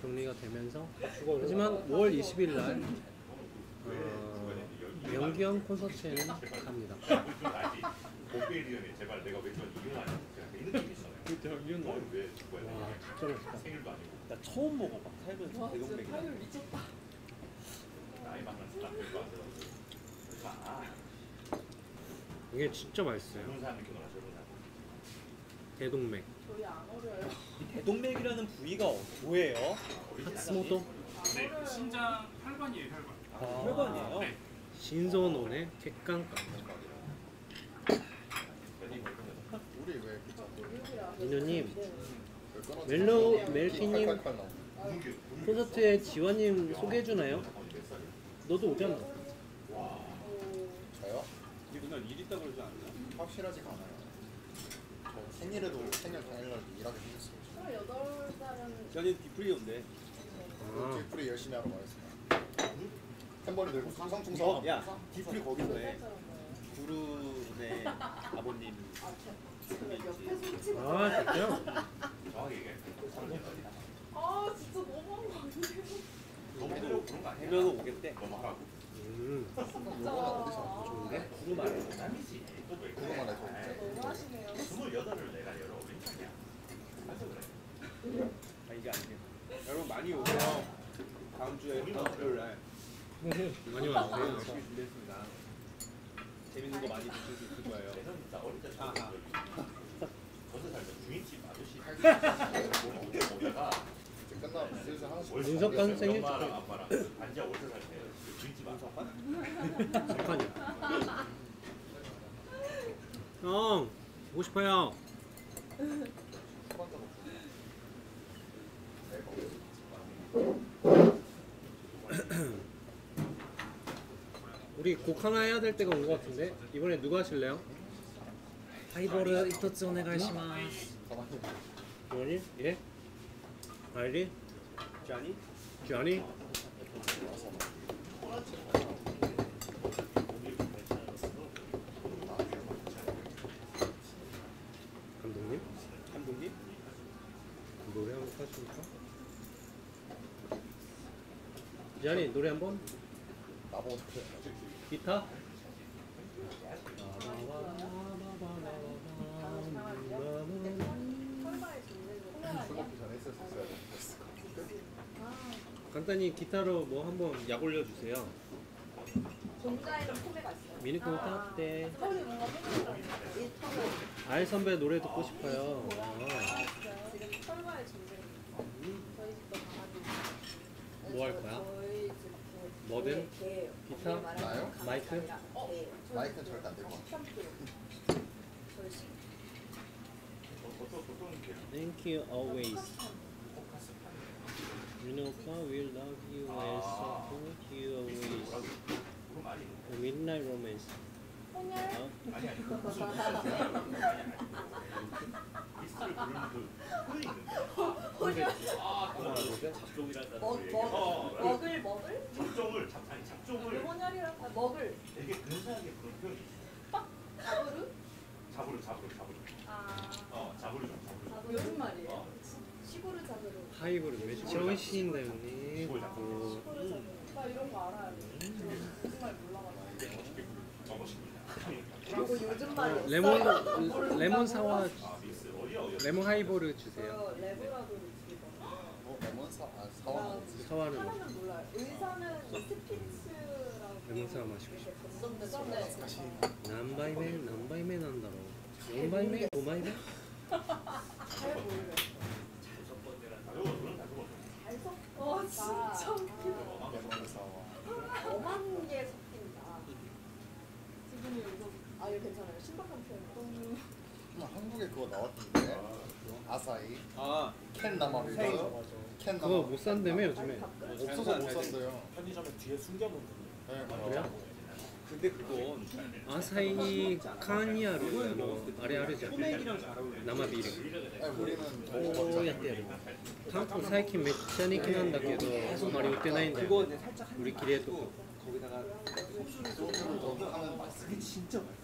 Speaker 1: 정리가 되면서 하지만 5월 20일 날 어, 명기현 콘서트에는 갑니다.
Speaker 6: 이윤 죽어야
Speaker 1: 와? 진짜 맛있다.
Speaker 6: 아니고
Speaker 4: 나 처음 먹어봐. 살면서 대동맥이.
Speaker 7: 미쳤다.
Speaker 1: 이게 진짜 맛있어요. 대동맥.
Speaker 7: 저희 안 어려요.
Speaker 4: 대동맥이라는 부위가 어- 뭐예요?
Speaker 1: 하츠모토
Speaker 15: 네, 신장 혈관이에요, 혈관.
Speaker 4: 아, 혈관이에요?
Speaker 15: 네.
Speaker 1: 신선원의 객관감. 민호님
Speaker 5: 그 칼칼칼 나오고.
Speaker 1: 콘서트에 지원님 소개해 주나요? 너도 오잖아.
Speaker 5: 저요?
Speaker 4: 이 누나 일 있다고 그러지 않나?
Speaker 5: 확실하지가 않아요. 저 생일에도 생일 당일날 일하게.
Speaker 7: 28살은
Speaker 4: 저는 디프리온데.
Speaker 1: 아,
Speaker 5: 뒤풀이 열심히 하러 가겠습니다. 햄버리 들고 충성충성.
Speaker 4: 어, 야, 디프리 거기서 해. 구루네 아버님.
Speaker 7: 손짓.
Speaker 1: 아 진짜?
Speaker 6: 정확히 얘기해.
Speaker 7: 아 진짜 너무한 거 아니에요?
Speaker 6: 너무 그런 거 아니야?
Speaker 4: 해면 오겠대.
Speaker 6: 너무 하라고.
Speaker 1: 음.
Speaker 5: 어디서
Speaker 1: 좋은데?
Speaker 4: 구루 말해.
Speaker 6: 땀이지. 또왜
Speaker 5: 그거만 해서.
Speaker 7: 너무 하시네요.
Speaker 6: 스물여덟을 내가 열어. 웬일이야. 그래서 그래.
Speaker 4: 아, 이게 아니에요. 여러분 많이 오세요. 다음 주에 다음 주일 날
Speaker 1: 많이 왔어요.
Speaker 4: 열심히 준비했습니다. 재밌는 거 많이 보실 수 있을 거예요.
Speaker 6: 내가 진짜 어릴 때 처음
Speaker 4: 아하.
Speaker 6: 거기서 살던 주인집 아저씨 보다가
Speaker 5: 이제 끝나면 슬슬 하나씩.
Speaker 1: 민석관 생일
Speaker 6: 엄마랑. 아빠랑 앉아 오래 살때 주인집 앞
Speaker 1: 석환이. 형 보고 싶어요. 우리 곡 하나 해야 될 때가 온 것 같은데 이번에 누가 하실래요?
Speaker 2: 하이보르 이토츠 오네가이시마스.
Speaker 1: 조니? 예? 아이리?
Speaker 4: 짠이?
Speaker 1: 쥐아니? 감독님?
Speaker 4: 감독님?
Speaker 1: 노래 한번 하십니까? 쥐아니 노래 한번?
Speaker 5: 나보고 어떻게?
Speaker 1: 기타? 간단히 기타로 뭐 한번 약 올려주세요. 미니콘 탑때 아이 선배 노래 듣고 싶어요. 아,
Speaker 7: 지금 털과의 전쟁. 저희 집도 강아지.
Speaker 1: 뭐 할 거야?
Speaker 7: 저희 집 개-
Speaker 1: 뭐든?
Speaker 7: 개- 개예요.
Speaker 1: 기타?
Speaker 7: 언니 말하는
Speaker 5: 나요?
Speaker 7: 강아지가
Speaker 1: 마이크?
Speaker 7: 아니라 개. 저희
Speaker 5: 마이크는 절대 안될것 같아.
Speaker 7: 13kg. 저희 집
Speaker 1: Thank you always. 윤호가 will love you and support you always. The Midnight Romance.
Speaker 10: 혼혈?
Speaker 1: 하이볼 매치 오이시인다 형님.
Speaker 10: 나 이런 거 알아야 돼 무슨 말 몰라가지고
Speaker 6: 어 멋있습니다
Speaker 1: 레몬 레몬 사와 레몬 하이볼을 주세요.
Speaker 5: 레몬 사와
Speaker 10: 사와를
Speaker 1: 레몬 사와 마시고 싶어.
Speaker 10: 네. 난바이맨 난바이맨
Speaker 6: 한다로. 난바이맨
Speaker 10: 오마이맨. 진짜 어마무게 섞인다. 지금이 여기서. 아예 괜찮아요. 신박한 표현.
Speaker 5: 뭐 한국에 그거 나왔던데. 아사이?
Speaker 4: 아,
Speaker 5: 캔 남아비가 캔.
Speaker 1: 그거 못 산대며 아, 요즘에?
Speaker 5: 없어서 못 샀어요.
Speaker 3: 편의점에 뒤에 숨겨놓은 거.
Speaker 5: 네
Speaker 1: 그래요?
Speaker 4: 근데 그건
Speaker 1: 아사히 카니아루 뭐 아래 아래죠.
Speaker 4: 남아비
Speaker 1: 이름 네,
Speaker 5: 아니, 우리는
Speaker 1: 오 먹어봤자 야떼 한국 사이킨 맥자니긴 한다けど 말이 웃대 나인데.
Speaker 4: 그거 이제 살짝 한
Speaker 1: 우리끼리 해도
Speaker 4: 거기다가 소주를 좀
Speaker 5: 하면 맛있어.
Speaker 4: 그게 진짜 맛있어.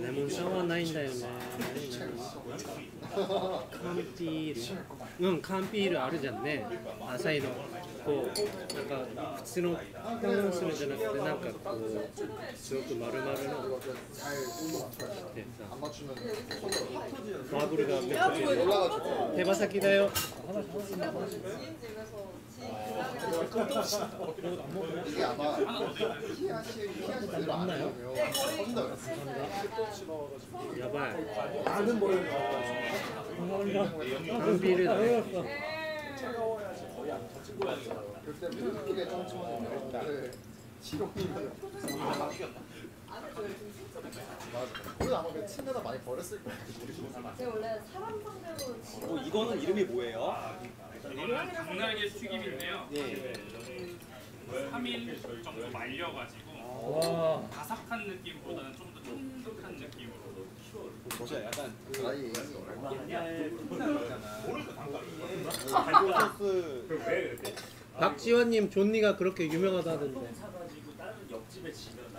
Speaker 1: レモンシワーはないんだよね。缶ピール。うん、缶ピールあるじゃんね。浅いの。こう、なんか、普通のレモンショーじゃなくて、なんかこう、すごく丸々の。
Speaker 5: って
Speaker 1: さ。バブルがめ
Speaker 10: っちゃ手羽先だよ。
Speaker 5: 이게 아마 키아 씨 키아 씨로 안 나요. 네, 거의 쳤어요.
Speaker 1: 야발.
Speaker 4: 나는
Speaker 1: 뭐야? 감비를 넣었어.
Speaker 3: 차가워야지 거의 안 터질 거야.
Speaker 5: 그때 미국에 천천히 나온다. 지롱이면.
Speaker 10: 안
Speaker 5: 해줘요. 우리 아마 그 침대다 많이 버렸을 거야.
Speaker 10: 제가 원래 사람 상대로 지금
Speaker 4: 어, 이거는 이름이 뭐예요?
Speaker 9: 이거는 당날개 튀김인데요.
Speaker 4: 예.
Speaker 9: 3일 정도 말려가지고
Speaker 1: 와
Speaker 9: 바삭한 느낌보다는 좀 더 쫀득한 느낌으로
Speaker 4: 진짜 약간 그 옛날 풍상 있잖아 달걀 소스
Speaker 1: 박지원님 존니가 그렇게 유명하다던데
Speaker 6: 옆집에 지면 뭐못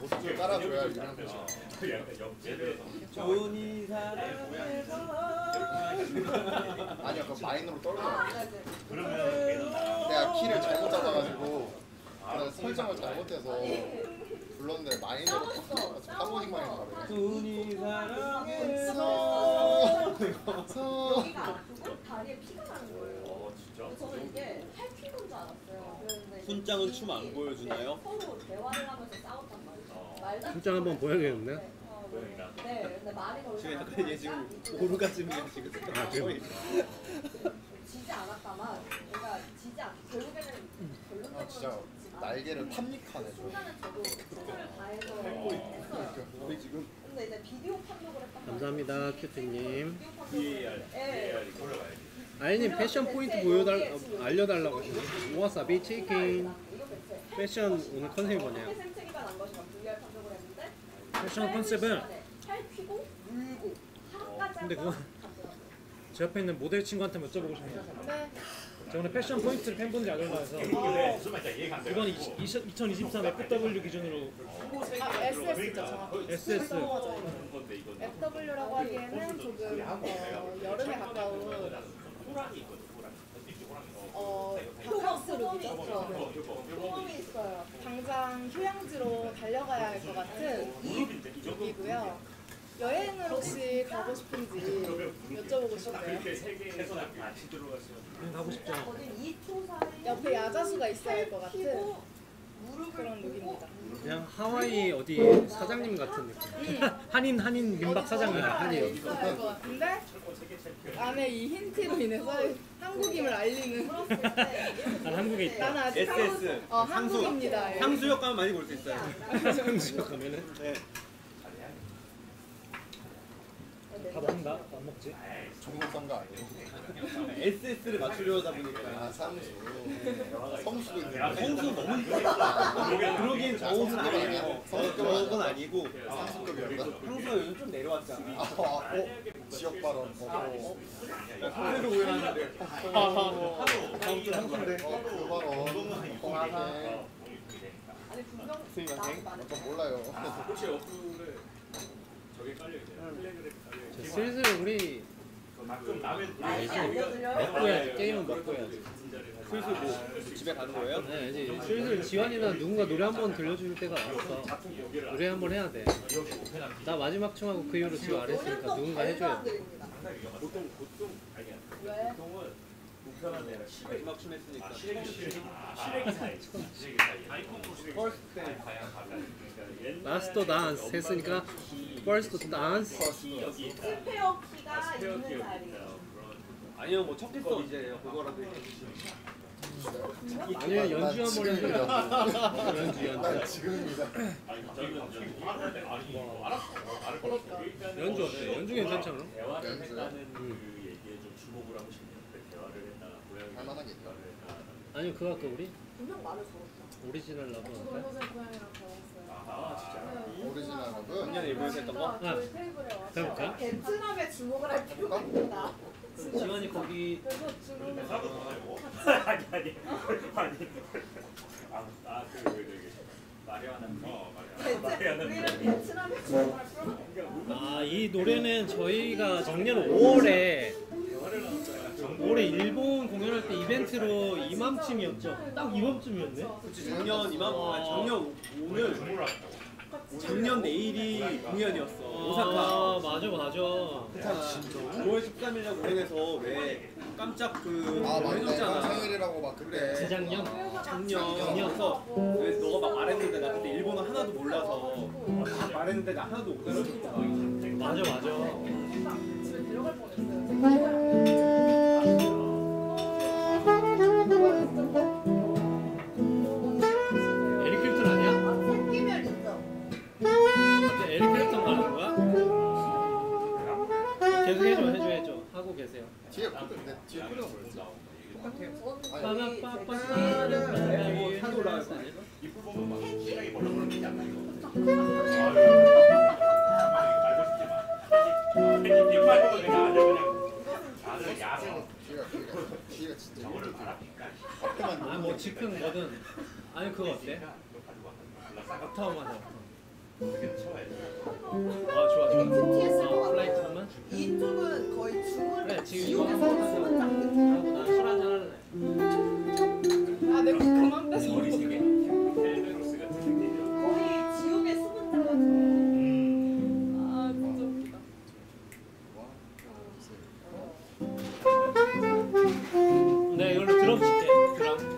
Speaker 5: 모습을 깔아줘야.
Speaker 6: 약간 옆집에
Speaker 4: 존이 사랑해서
Speaker 5: 아니야 그 마이너로 떨어져.
Speaker 10: 아.
Speaker 6: 그러면
Speaker 5: 내가 키를 잘못 잡아가지고 그날 설정을 잘못해서 불렀는데 마이너로 하모닉 마이너로 가래.
Speaker 4: 존이 사랑해서
Speaker 10: 여기가 아프고 다리에 피가 나는 거예요.
Speaker 6: 어 진짜
Speaker 10: 저는 이게 탈피인 줄 알았어요. 그랬는데
Speaker 4: 훈장은 춤 안 보여주나요?
Speaker 10: 서로 대화를 하면서 싸웠단 말이죠.
Speaker 1: 진짜 한번 보여야겠는데
Speaker 10: 네, 어, 네, 근데 말이
Speaker 4: 지금 약간 얘 지금 오르가즘이야 지금
Speaker 1: 아, 그래요?
Speaker 10: 지지 않았다만, 그러니까 지지 않. 결국에는 결론
Speaker 5: 아 진짜 날개를 탐닉하네 저.
Speaker 10: 순간은 저도 최선을 다해서 했어요.
Speaker 4: 우리 지금
Speaker 10: 근데 이제 비디오 판독을 했단 말이에요.
Speaker 1: 감사합니다 큐트님
Speaker 10: 비디오 판독을 예.
Speaker 1: 아이님 패션 포인트 보여달 알려달라고 하시네 와사비 치킨 패션 오늘 컨셉이
Speaker 10: 했는데
Speaker 2: 패션 컨셉은 근데 그건 제 옆에 있는 모델 친구한테 여쭤보고 싶네요.
Speaker 10: 네.
Speaker 2: 제가 오늘 패션 포인트를 팬분들이
Speaker 6: 안 돼.
Speaker 2: 이번 2023 FW 기준으로
Speaker 10: 아, SS죠, 정확히.
Speaker 2: SS
Speaker 6: 이건
Speaker 10: FW라고 하기에는 조금 어, 여름에 가까운
Speaker 6: 호랑이 있거든 호랑이. 이렇게 호랑이.
Speaker 10: 어, 바캉스 룩이죠. 소음이 있어요.
Speaker 7: 당장 휴양지로 달려가야 할 것 같은 이 룩이고요. 여행을 혹시 가고 싶은지 여쭤보고 싶어요.
Speaker 6: 이렇게 세 개에서 같이 들어갔어요.
Speaker 2: 가고 싶죠.
Speaker 10: 거진 2초 사이에
Speaker 7: 옆에 야자수가 있어야 할 것 같은
Speaker 10: 피고 그런 룩입니다.
Speaker 1: 그냥 하와이 어디 사장님 같은 느낌.
Speaker 2: 한인 한인 민박 사장님.
Speaker 10: 한이요. 있어야 것 같은데 안에 이 힌트로 인해서 한국임을 알리는.
Speaker 2: 난 한국에 있다.
Speaker 10: 나는 아직
Speaker 4: SS
Speaker 10: 한국, 어, 한국입니다. 예.
Speaker 4: 상수 효과는 많이 볼 수 있어요.
Speaker 1: 상수 효과면은?
Speaker 4: 네.
Speaker 2: 다 먹는다. 안 먹지?
Speaker 5: 종목선거 아니에요?
Speaker 4: SS를 맞추려다 보니까.
Speaker 5: 아 상수. 성수도 있는데.
Speaker 4: 야, 성수 너무 이쁘다. 그러기엔 저 옷은 아니에요. 저 옷은 아니고.
Speaker 5: 상수급이었나?
Speaker 4: 상수가 요즘 좀 내려왔잖아.
Speaker 5: 아, 어? 지역 발언. 어,
Speaker 4: 상수를 오해하는데.
Speaker 5: 어, 다음 주 상수인데. 어, 그 발언. 통하게.
Speaker 7: 아니 분명?
Speaker 5: 저 몰라요.
Speaker 6: 혹시 어플에 저게 깔려 있나요? 텔레그램 깔려?
Speaker 1: 슬슬 우리
Speaker 6: 가끔 남의
Speaker 1: 알지? 먹고 해야지. 게임은 먹고 해야지.
Speaker 4: 슬슬 뭐 집에 가는 거예요?
Speaker 1: 네, 이제 슬슬 지환이나 누군가 노래 한 번 들려줄 때가 왔어. 노래 한 번 해야 돼. 나 마지막 춤하고 그 이후로 지금 안 했으니까 누군가 해줘야 돼.
Speaker 6: 보통 보통 아니? 보통은
Speaker 4: 마지막 춤 했으니까.
Speaker 6: 아, 시댁이 시댁이 시댁이 사이 시댁이 사이. 다양 달라요. 그러니까
Speaker 1: 라스트 했으니까
Speaker 6: 여기 있다.
Speaker 7: 스페어 키가
Speaker 6: 스페어
Speaker 7: 있는 자리.
Speaker 4: 아니요, 뭐 첫기서 이제 그거라도 해.
Speaker 1: 아니면 연주 한 번 해줘. 연주 연주.
Speaker 5: 난 지금입니다.
Speaker 1: 연주 어때? 연주 괜찮잖아.
Speaker 6: 대화를
Speaker 5: 연주.
Speaker 6: 했다는 그 얘기에 좀 주목을 하고 싶네요. 그 대화를 했다. 고양이
Speaker 5: 할 만하겠다.
Speaker 6: 대화를 했다.
Speaker 1: 아니 그거 할까 우리?
Speaker 7: 분명 말을 걸었어.
Speaker 1: Original Love
Speaker 7: 저도
Speaker 1: 할까?
Speaker 6: 아 진짜.
Speaker 5: Original Love은
Speaker 4: 작년에 일본에서 했던 거?
Speaker 7: 저희 테이블에 와서
Speaker 1: 해볼까?
Speaker 7: 베트남에 주목을 할 필요가 있다.
Speaker 1: 지환이 거기
Speaker 7: 그래서 주문
Speaker 6: 아니 아니. 아니. 아그 저기 마리아나 어 마리아나.
Speaker 7: 우리는 베트남에 주목을 할 필요가 있다.
Speaker 1: 아이 노래는 저희가 작년 5월에 올해 일본 공연할 때 이벤트로 이맘쯤이었죠. 딱 이맘쯤이었네.
Speaker 4: 작년 이맘, 아니, 작년 오늘, 작년 내일이 공연이었어. 오사카.
Speaker 1: 아 맞아 맞아.
Speaker 4: 5월 13일날 공연에서 왜 깜짝 그
Speaker 5: 아.
Speaker 4: 해줬잖아.
Speaker 5: 형 생일이라고 막 그래.
Speaker 1: 재작년?
Speaker 4: 작년이어서 그래서 너가 막 말했는데 나 그때 일본어 하나도 몰라서 막 말했는데 나 하나도 못 알아듣고
Speaker 1: 맞아 맞아. 하고 계세요.
Speaker 5: 뒤에
Speaker 6: 똑같아요. 아, 그냥. 아니
Speaker 1: 그거 어때?
Speaker 6: 업타운만 해
Speaker 1: 아 좋아 좋아 플라이트
Speaker 7: 같아요. 이쪽은 거의 죽을
Speaker 1: 그래 지금
Speaker 7: 이거는
Speaker 1: 하고 딱난술 한잔 할래
Speaker 10: 아내 그만 뺏어.
Speaker 7: 거의 지옥의 숨은
Speaker 10: 장면.
Speaker 1: 네, 이걸로 드럼. 칠게 드럼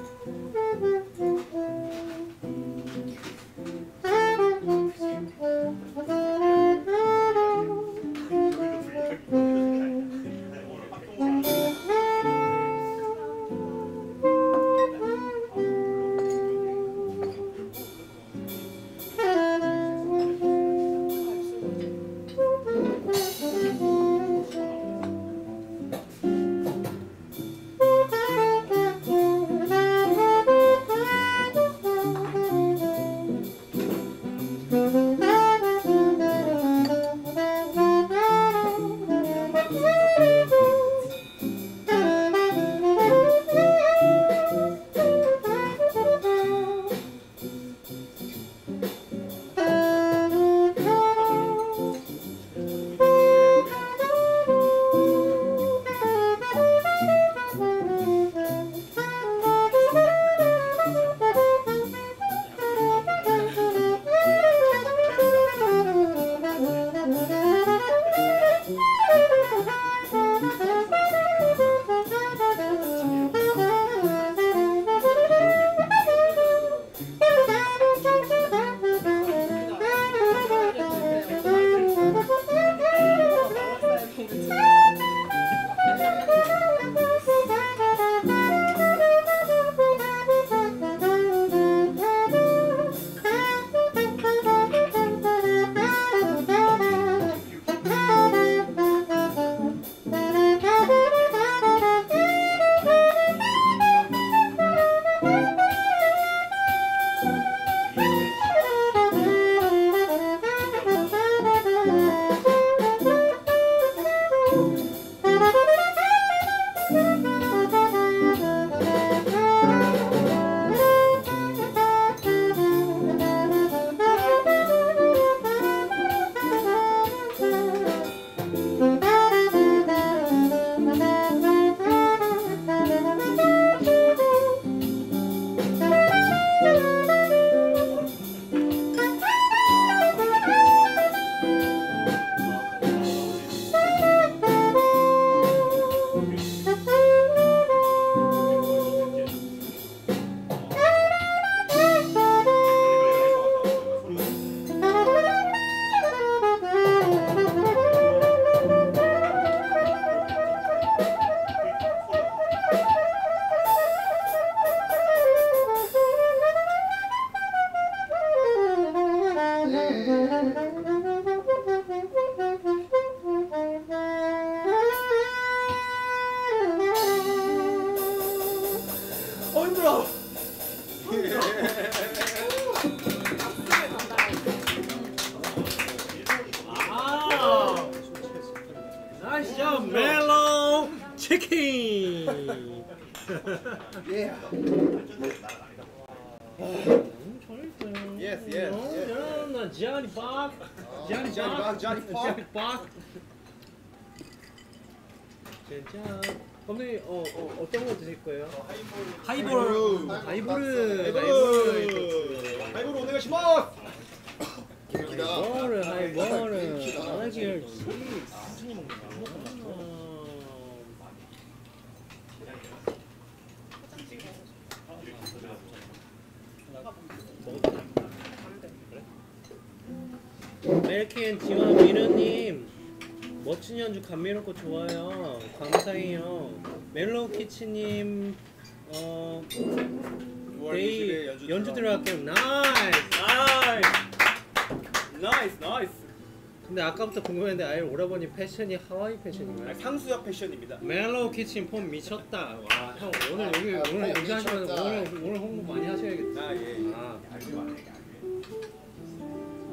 Speaker 1: 아까부터 궁금했는데 아예 오라버니 패션이 하와이 패션인가요?
Speaker 4: 아니, 상수역 패션입니다.
Speaker 1: 멜로우 키친 폼 미쳤다 와 형 오늘 여기 오늘 여기 하시면. 오늘 오늘 홍보 많이 하셔야겠다
Speaker 4: 아 예.
Speaker 1: 아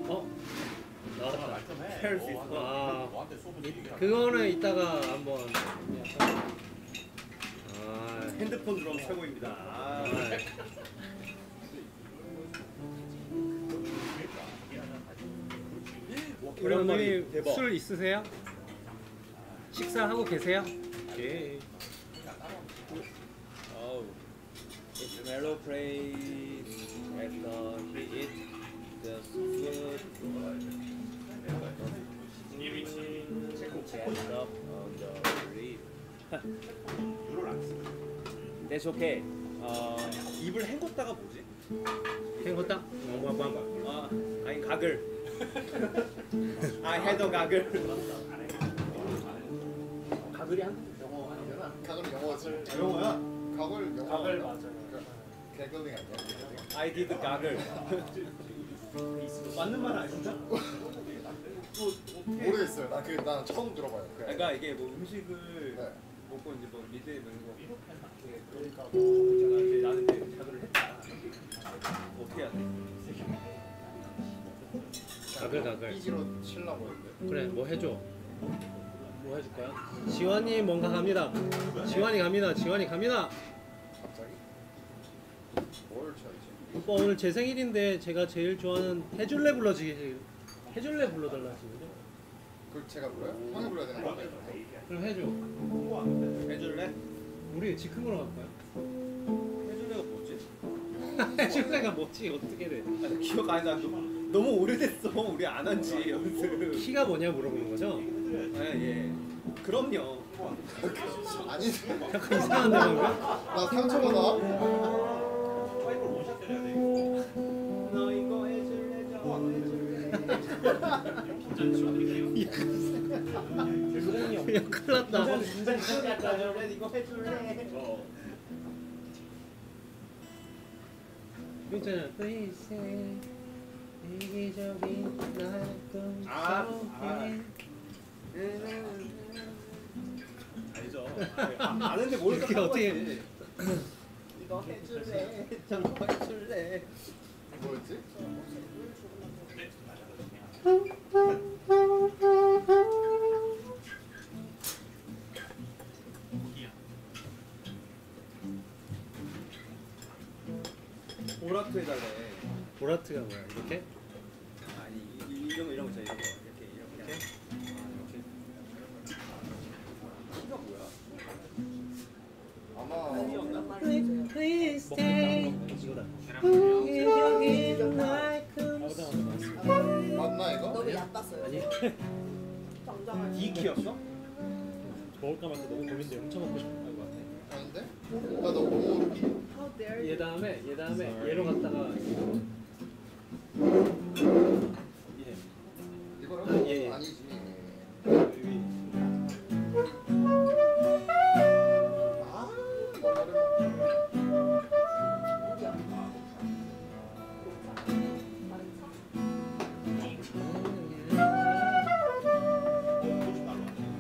Speaker 1: 어? 나왔다
Speaker 4: 페르시.
Speaker 1: 아 그거는 이따가 한번 아
Speaker 4: 핸드폰 드럼 최고입니다. 아.
Speaker 1: 우리
Speaker 4: 계란말이
Speaker 1: 어머니
Speaker 4: 대박.
Speaker 1: 술 있으세요? 식사하고 계세요? 예.
Speaker 4: Oh, it's mellow praise after he eat the food. Get up on the rib. That's okay. 어, 입을 헹궜다가 뭐지?
Speaker 1: 헹궜다? 어,
Speaker 4: 아, 아니 가글. I had a 가글.
Speaker 2: 가글이 한 영어 아니잖아.
Speaker 5: 가글 영어지.
Speaker 4: 영어야?
Speaker 5: 가글 영어.
Speaker 3: 가글 맞아요.
Speaker 5: 개글링 아니야?
Speaker 4: I did 가글. 맞는 말 아닌가?
Speaker 5: 모르겠어요. 나그난 처음 들어봐요. 그
Speaker 4: 그러니까 이게 뭐 음식을
Speaker 5: 네.
Speaker 4: 먹고 이제 뭐 미드에 먹는 거 그러니까 뭐 나는 이제 가글을 했다. 뭐 어떻게 해야 돼?
Speaker 1: 가글 가글
Speaker 5: 삐지로 칠라고 했는데.
Speaker 1: 그래 뭐 해줘 뭐 해줄까요? 지환이 뭔가 갑니다 지환이 갑니다 지환이 갑니다
Speaker 5: 갑자기? 뭘 쳐야지?
Speaker 1: 오빠 오늘 제 생일인데 제가 제일 좋아하는 해줄래 불러주기 해줄래 불러달라 하시거든요
Speaker 5: 그걸 제가 불러요? 형이 불러야 아니에요?
Speaker 1: 그럼 해줘
Speaker 4: 해줄래?
Speaker 1: 우리 즉흥으로 갈까요?
Speaker 4: 해줄래가 뭐지?
Speaker 1: 해줄래가 뭐지 어떻게 돼
Speaker 4: 아, 나 기억 안 나. 너무, 너무 오래됐어. 우리 안 한지 연습.
Speaker 1: 키가 뭐냐 물어보는 거죠?
Speaker 4: 예, 예. 그럼요.
Speaker 5: 아니.
Speaker 1: 약간 이상한데 방금?
Speaker 5: 나 상처받아.
Speaker 4: 너 이거 해줄래? 저거 해줄래?
Speaker 1: 야 큰일 났다
Speaker 4: 해줄래? 이거 해줄래?
Speaker 1: 있잖아 Please say 이기적인 나꿈
Speaker 4: 아, 아. 알죠. 아, 아는데 모르니까
Speaker 1: 이게 어떻게
Speaker 4: 이거 해줄래? 저거 해줄래?
Speaker 5: 뭐였지?
Speaker 4: 보라트 해달래.
Speaker 1: 보라트가 뭐야 이렇게?
Speaker 4: 아니 이- 이런 거 이런 거 있잖아 이런 거 이렇게 이렇게 이거 뭐야?
Speaker 5: 아마
Speaker 1: Please stay
Speaker 2: 이거다.
Speaker 1: 이기적인 나꿈
Speaker 5: 맞나 이거?
Speaker 7: 너무 얕았어요.
Speaker 1: 아니
Speaker 7: 정정을.
Speaker 4: 이 키였어?
Speaker 2: 먹을까 말까 너무 고민돼. 엄청 먹고 싶은 거 같아.
Speaker 5: 아닌데? 나 너무
Speaker 7: How dare you?
Speaker 1: 얘 다음에 얘 다음에 얘로 갔다가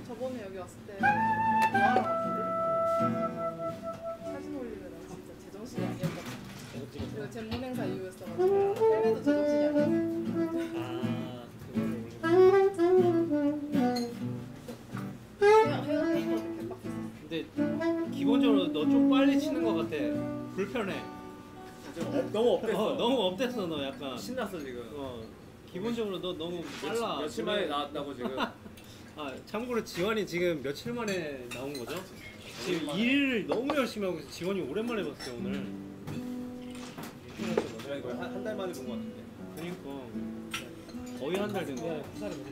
Speaker 7: 저번에 여기 왔을 때 그 전문 행사
Speaker 1: 이후였어가지고 아, 어.
Speaker 2: 신났어 지금.
Speaker 1: 어 기본적으로 너 너무 빨라.
Speaker 2: 며칠 만에 나왔다고 지금.
Speaker 1: 아 참고로 지원이 지금 며칠 만에 나온 거죠? 아, 지금 일을 너무 열심히 하고 있어. 지원이 오랜만에 봤어요 오늘.
Speaker 2: 한 달 만에 본 것 같은데.
Speaker 1: 그러니까 거의 한 달 된 거야.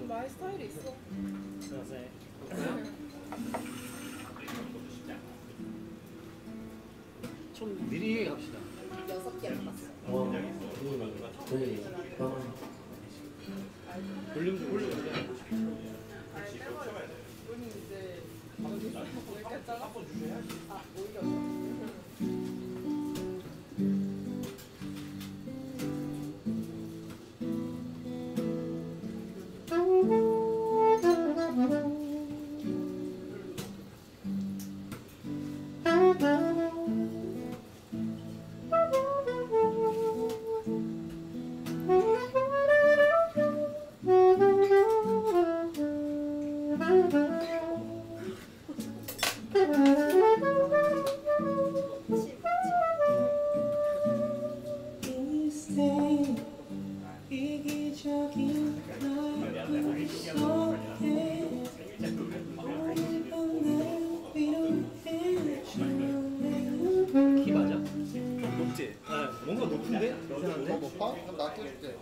Speaker 6: 말 스타일이 있어.
Speaker 1: 좀 미리 합시다.
Speaker 6: 여섯 개 봤어.
Speaker 1: 볼륨 좀 올려주세요.
Speaker 6: 우리 이제 여기까지 잘랐어. 아 오히려.
Speaker 9: 이
Speaker 1: 높아?
Speaker 11: 그럼 낮게 줄게.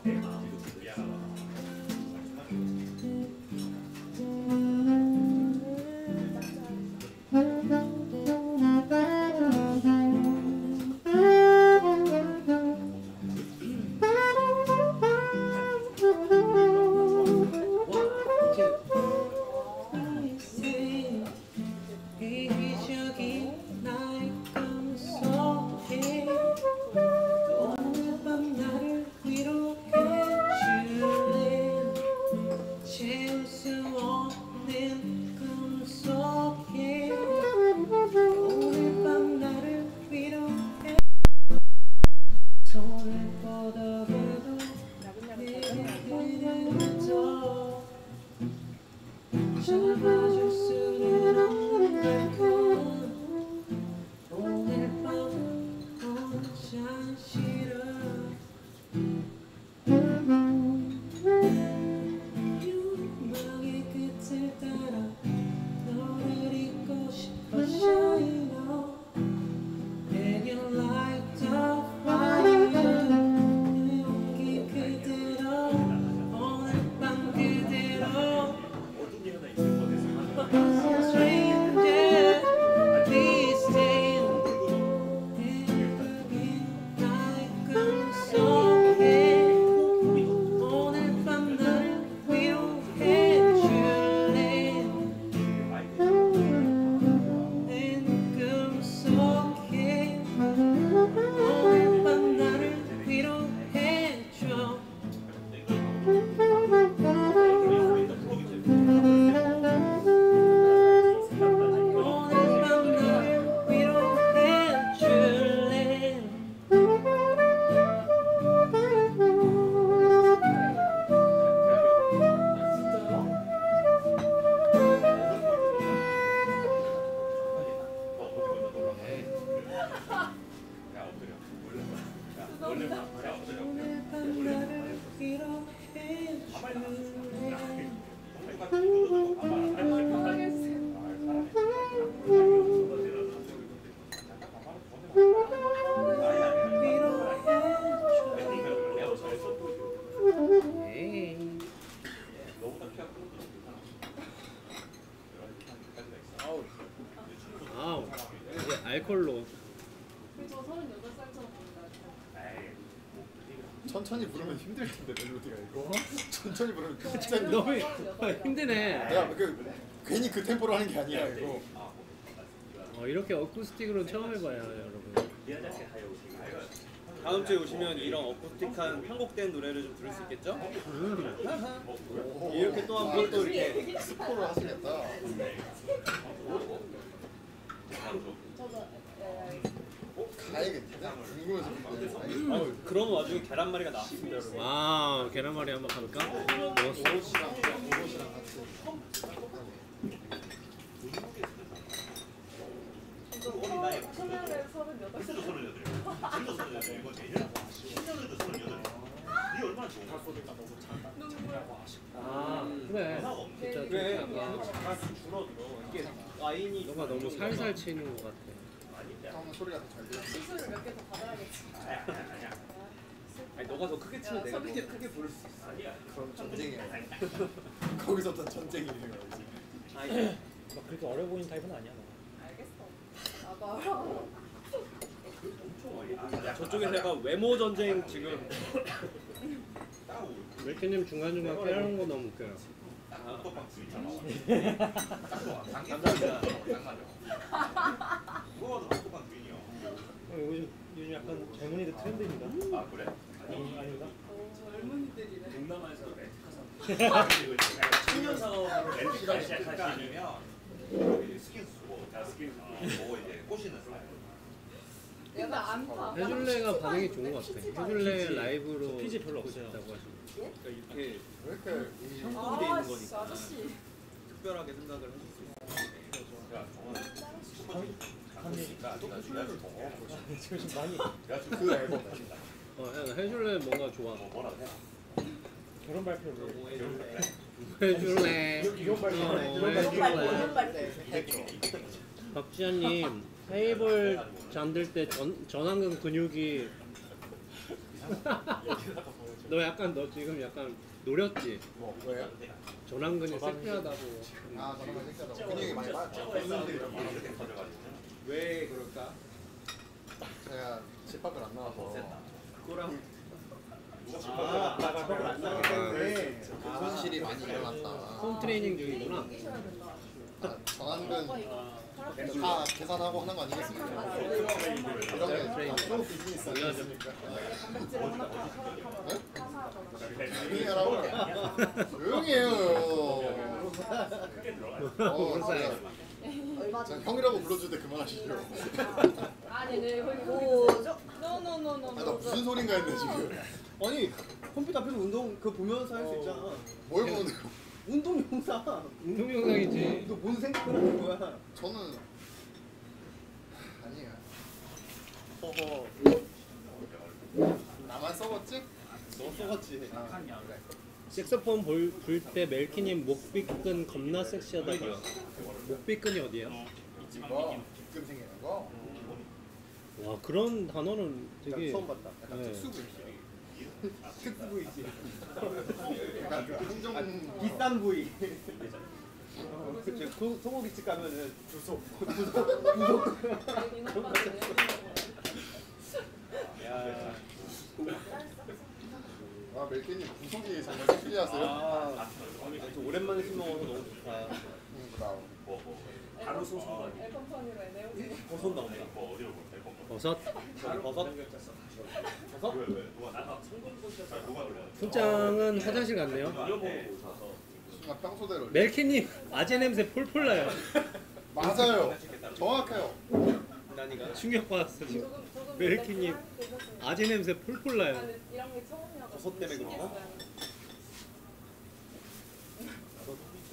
Speaker 11: 힘들 텐데 멜로디가 이거. 천천히 부르면 진짜
Speaker 1: 너무 힘드네.
Speaker 11: 내가 그 괜히 그 템포로 하는 게 아니야 이거.
Speaker 1: 어, 이렇게 어쿠스틱으로 처음 해봐요 여러분.
Speaker 4: 다음 주에 오시면 이런 어쿠스틱한 편곡된 노래를 좀 들을 수 있겠죠? 이렇게 또 한 번 또 이렇게
Speaker 11: 스포를 하시겠다.
Speaker 6: 저
Speaker 11: 가야겠는데? 궁금해서.
Speaker 4: 아유, 그런 와중에 계란말이가 나왔습니다 여러분.
Speaker 1: 아 계란말이 한번 가볼까? 먹었어?
Speaker 4: 아, 아, 아,
Speaker 1: 너무 살살 치는 것 같아.
Speaker 5: 형 소리가 더잘 들려.
Speaker 10: 수술을 몇 개 더 받아야겠지.
Speaker 4: 아니 너가 더 크게 치면 내가 더 크게 부를 수 있어.
Speaker 5: 그럼 전쟁이야. 거기서부터 전쟁이네요. 이제.
Speaker 4: 아니
Speaker 2: 막 그렇게 어려 보이는 타입은 아니야. 너.
Speaker 10: 알겠어. 나가.
Speaker 4: 저쪽에서 약간 외모 전쟁 지금
Speaker 1: 멜키님 중간중간 깨라는 거 너무 웃겨요.
Speaker 6: 오토빵 주인이잖아.
Speaker 4: 감사합니다.
Speaker 6: 누가 봐도 오토빵 주인이야.
Speaker 2: 어, 요즘 요즘 약간 젊은이들 트렌드입니다.
Speaker 6: 아 그래?
Speaker 2: 아니, 아닌가?
Speaker 10: 젊은이들이네.
Speaker 15: 동남아에서 렌트카
Speaker 6: 청년 사업으로 렌트카 시작하시면 스킨 쓰고 스킨 쓰고 이제 꼬시는 스타일.
Speaker 10: 근데 안 타.
Speaker 1: 해줄레가 반응이 좋은 것 같아. 해줄레 라이브로
Speaker 2: 피지 별로 없어요.
Speaker 1: 하시고.
Speaker 4: 그러니까 이렇게
Speaker 5: 왜 이렇게 이
Speaker 4: 형성돼
Speaker 10: 아,
Speaker 4: 있는 거니까
Speaker 10: 아저씨.
Speaker 4: 특별하게 생각을 해줄 수 있어.
Speaker 6: 야 정원 한나 네가 네가 좀 먹어.
Speaker 2: 지금 좀 많이
Speaker 6: 내가
Speaker 5: 좀그 앨범.
Speaker 1: 어, 해- 해줄레 뭔가 좋아.
Speaker 6: 뭐 뭐라 해?
Speaker 2: 결혼 발표를
Speaker 1: 해줄레.
Speaker 2: 이혼 발표
Speaker 1: 어,
Speaker 2: 이혼 발표.
Speaker 1: 박지현님 테이블 잠들 때 전, 전완근 근육이 너 약간 너 지금 약간 노렸지?
Speaker 5: 뭐 뭐예요?
Speaker 1: 전완근이 섹시하다고
Speaker 5: 아거 생각하다. 근육이 많이 빠졌죠.
Speaker 4: 왜 그럴까?
Speaker 5: 제가 집 밖을 안 나와서
Speaker 4: 그거랑
Speaker 5: 아,
Speaker 4: 나가 안 나기 때문에
Speaker 5: 손실이 많이 일어났다.
Speaker 1: 홈 트레이닝 중이구나.
Speaker 5: 아, 전완근 다 계산하고 하는 거 아니겠습니까? 이런 게 프로 비즈니스 아니겠습니까? 조용히 하라고. 조용히 해요. 어. 저 형이라고 불러줄 때 그만하시죠.
Speaker 10: 아니, 네, 거기 뭐죠? no no no no.
Speaker 5: 아, 나 무슨 소린가 했네 지금.
Speaker 4: 아니 컴퓨터 앞에서 운동 그 보면서 할 수 있잖아.
Speaker 5: 뭘 보는
Speaker 4: 운동 영상.
Speaker 1: 운동 영상이지.
Speaker 4: 너 뭔 생각을 하는 거야?
Speaker 5: 저는 아니야.
Speaker 4: 허허.
Speaker 5: 나만 써봤지?
Speaker 4: 너 써봤지.
Speaker 5: 아.
Speaker 1: 색소폰 불때 멜키님 목비끈 겁나 섹시하다고요. 목비끈이 어디야?
Speaker 5: 이거 빗금 생기는 거.
Speaker 1: 와 그런 단어는 되게
Speaker 4: 처음 봤다.
Speaker 5: 약간
Speaker 1: 네.
Speaker 5: 특수 부위지.
Speaker 4: 특수 부위지. 아, 비싼 부위. 어, 그치. 그 소고기집 가면은
Speaker 5: 주소.
Speaker 4: 야.
Speaker 5: 아 멜키님 구속이 정말 섹시하세요.
Speaker 4: 아, 저 오랜만에 술 먹어서 너무 좋다. 바로 소송.
Speaker 10: 에컴퍼니로 에네오지.
Speaker 4: 버섯 나온다.
Speaker 1: 버섯.
Speaker 4: 버섯?
Speaker 1: 훈장은 화장실 갔네요.
Speaker 5: 아, 평소대로.
Speaker 1: 멜키님 아재 냄새 폴폴 나요.
Speaker 5: 맞아요. 정확해요.
Speaker 4: 난이가.
Speaker 1: 충격 받았어 지금. 멜키님 아재 냄새 폴폴 나요.
Speaker 10: 이런 게
Speaker 4: 버섯 때문에 그런가?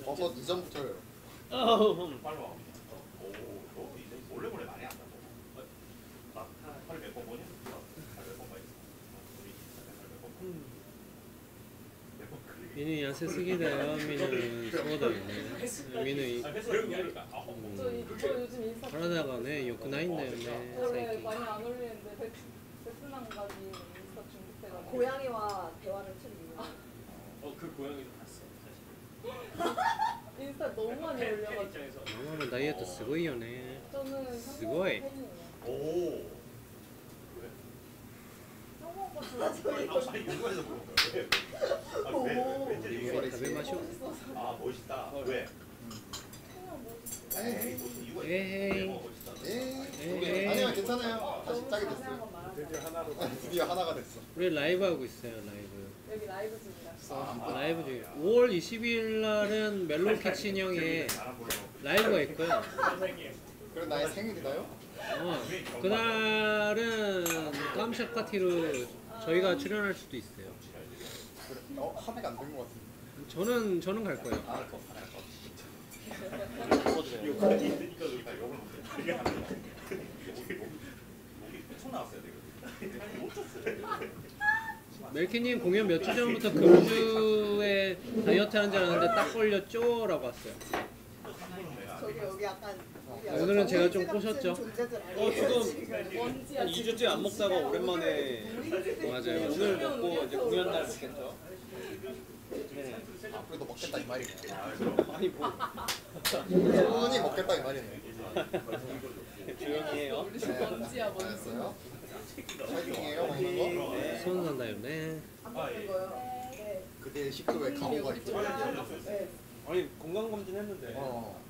Speaker 5: 버섯 이전부터요.
Speaker 6: 빨리 와. 오, 너 이제 몰래 몰래 많이 한다고. 막 하루 몇번 보냐? 하루 몇번 봐. 우리 몇번 봐. 몇번 그리.
Speaker 1: 미는 야세 쓰기다 미는 소다 있네. 미는 이 음,
Speaker 10: 저, 이- 저 요즘 인스타
Speaker 1: 하나다가네 요크 나 있네요 네
Speaker 10: 원래
Speaker 1: 사이키.
Speaker 10: 많이 안 올리는데 베- 베트남 가기 인스타 중독해가지고
Speaker 7: 고양이와 대화를 틀고
Speaker 15: 어그 고양이도 봤어 사실
Speaker 10: 인스타 너무 많이
Speaker 15: 팬
Speaker 10: 올려가지고
Speaker 15: 입장에서
Speaker 1: 영화는 다이어트 쓰고이요네.
Speaker 10: 저는
Speaker 1: 스고이.
Speaker 10: 팬이에요
Speaker 6: 오.
Speaker 1: 우리 라이브 하고 있어요 라이브.
Speaker 10: 여기 라이브 중이라
Speaker 1: 아, 라이브 중에 5월 20일 날은 멜로우 키친 형의 라이브가 있고요.
Speaker 5: 그럼 나의 생일이다요?
Speaker 1: 어, 그날은 깜짝 파티로 저희가 출연할 수도 있어요.
Speaker 5: 어 합의가 안 된 것 같은데.
Speaker 1: 저는 저는 갈 거예요.
Speaker 6: 이거 있으니까 여기다 욕을 못해. 못 쳤어요.
Speaker 1: 멜키님 공연 몇 주 전부터 금주에 다이어트 하는 줄 알았는데 딱 걸렸죠라고 왔어요.
Speaker 7: 되게 여기 약간
Speaker 1: 오늘은 제가 좀 꼬셨죠?
Speaker 4: 어 지금 한 2주째 안 먹다가 오랜만에
Speaker 1: 맞아요.
Speaker 4: 오늘 먹고 이제 공연 날 먹겠죠. 네.
Speaker 5: 앞으로도 먹겠다 이 말이네.
Speaker 4: 아니 뭐
Speaker 5: 충분히 먹겠다 이 말이네.
Speaker 4: 조용히 해요.
Speaker 10: 먼지야, 먼지.
Speaker 5: 알았어요? 파이팅이에요 먹는 거?
Speaker 4: 네.
Speaker 1: 손. 네.
Speaker 7: 안 먹는 거요. 네.
Speaker 5: 그때 식도에 가호가 있고.
Speaker 7: 네.
Speaker 4: 아니 건강 검진 했는데.
Speaker 5: 어.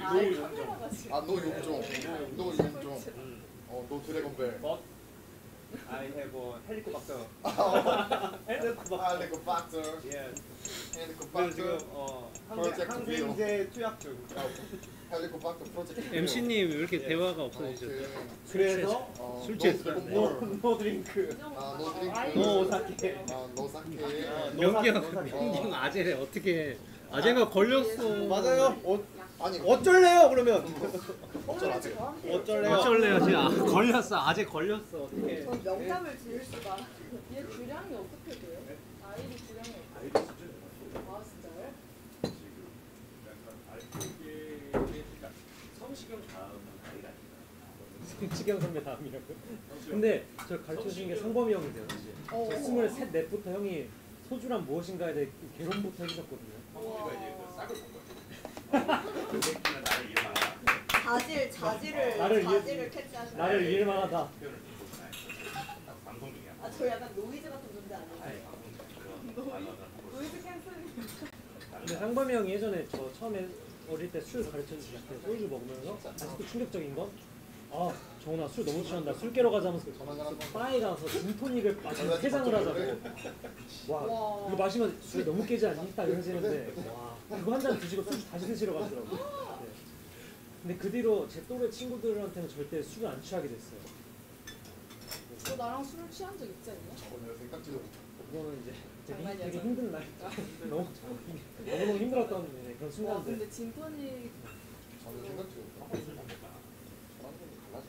Speaker 10: 아.
Speaker 5: 아 no 용종. no 용종. 어 no dragon ball.
Speaker 4: I have a 헬리코박터.
Speaker 5: 아
Speaker 4: 박터. 예.
Speaker 5: 헬리코
Speaker 4: 그래서 지금. 어 항생- 항생제 투약 중.
Speaker 5: 헬리코 박터 프로젝트.
Speaker 1: MC님 왜 이렇게 대화가 없어지셨죠?
Speaker 4: 그래서
Speaker 5: 어, 술노
Speaker 1: 취했어요.
Speaker 4: no drink.
Speaker 5: 아 no
Speaker 4: drink. no お酒.
Speaker 5: 아 no 酒.
Speaker 1: 명경
Speaker 4: no 酒.
Speaker 1: 명경 아재 어떻게 아재가 걸렸어.
Speaker 4: 맞아요. 어,
Speaker 5: 아니
Speaker 4: 어쩔래요 그러면?
Speaker 5: 어쩌라지?
Speaker 4: 어쩔래요?
Speaker 1: 어쩔래요 지금 아, 걸렸어 아재 걸렸어 어떻게?
Speaker 7: 전 명담을 지을 수가.
Speaker 10: 얘 주량이 어떻게 돼요? 아이디 주량이 어떻게 돼요? 아, 진짜요?
Speaker 15: 성시경 다음 아이가
Speaker 2: 성시경 선배 다음이라고. 근데 저 가르쳐 주신 게 성범이 형이세요, 사실.
Speaker 10: 어.
Speaker 2: 저 스물셋 넷부터 형이 소주란 무엇인가에 대해 개론부터 해주셨거든요.
Speaker 6: 우리가 이제 그 싹을 본 거야. 그 새끼는 나를 이해하나
Speaker 7: 자질 자질을
Speaker 2: 나를 이해-
Speaker 7: 자질을 캐치하시는.
Speaker 2: 나를.
Speaker 6: 딱 방송 중이야.
Speaker 7: 아 저 약간 노이즈 같은 존재 아니에요?
Speaker 10: 노이즈.
Speaker 2: 근데 상범이 형이 예전에 저 처음에 어릴 때 술 가르쳐 주실 때 소주 먹으면서 아직도 충격적인 건 아, 정훈아 술 너무 취한다. 술 깨러 가자 하면서 바에 가서 진토닉을 마시고 퇴장을 하자고. 와,
Speaker 10: 와.
Speaker 2: 이거 마시면 술이 너무 깨지 않니? 딱 이러시는데 와, 그거 한 잔 드시고 술 다시 드시러 가더라고. 네. 근데 그 뒤로 제 또래 친구들한테는 절대 술을 안 취하게 됐어요.
Speaker 10: 너 나랑 술을 취한 적 있지 않냐?
Speaker 5: 전혀 생각지도 못.
Speaker 2: 그거는 이제 되게,
Speaker 10: 장난이야,
Speaker 2: 되게
Speaker 10: 장난.
Speaker 2: 힘든 날, 너무 너무 힘들었던 네, 그런
Speaker 10: 와,
Speaker 2: 순간들.
Speaker 10: 근데 진토닉
Speaker 5: 전혀 생각지도 못.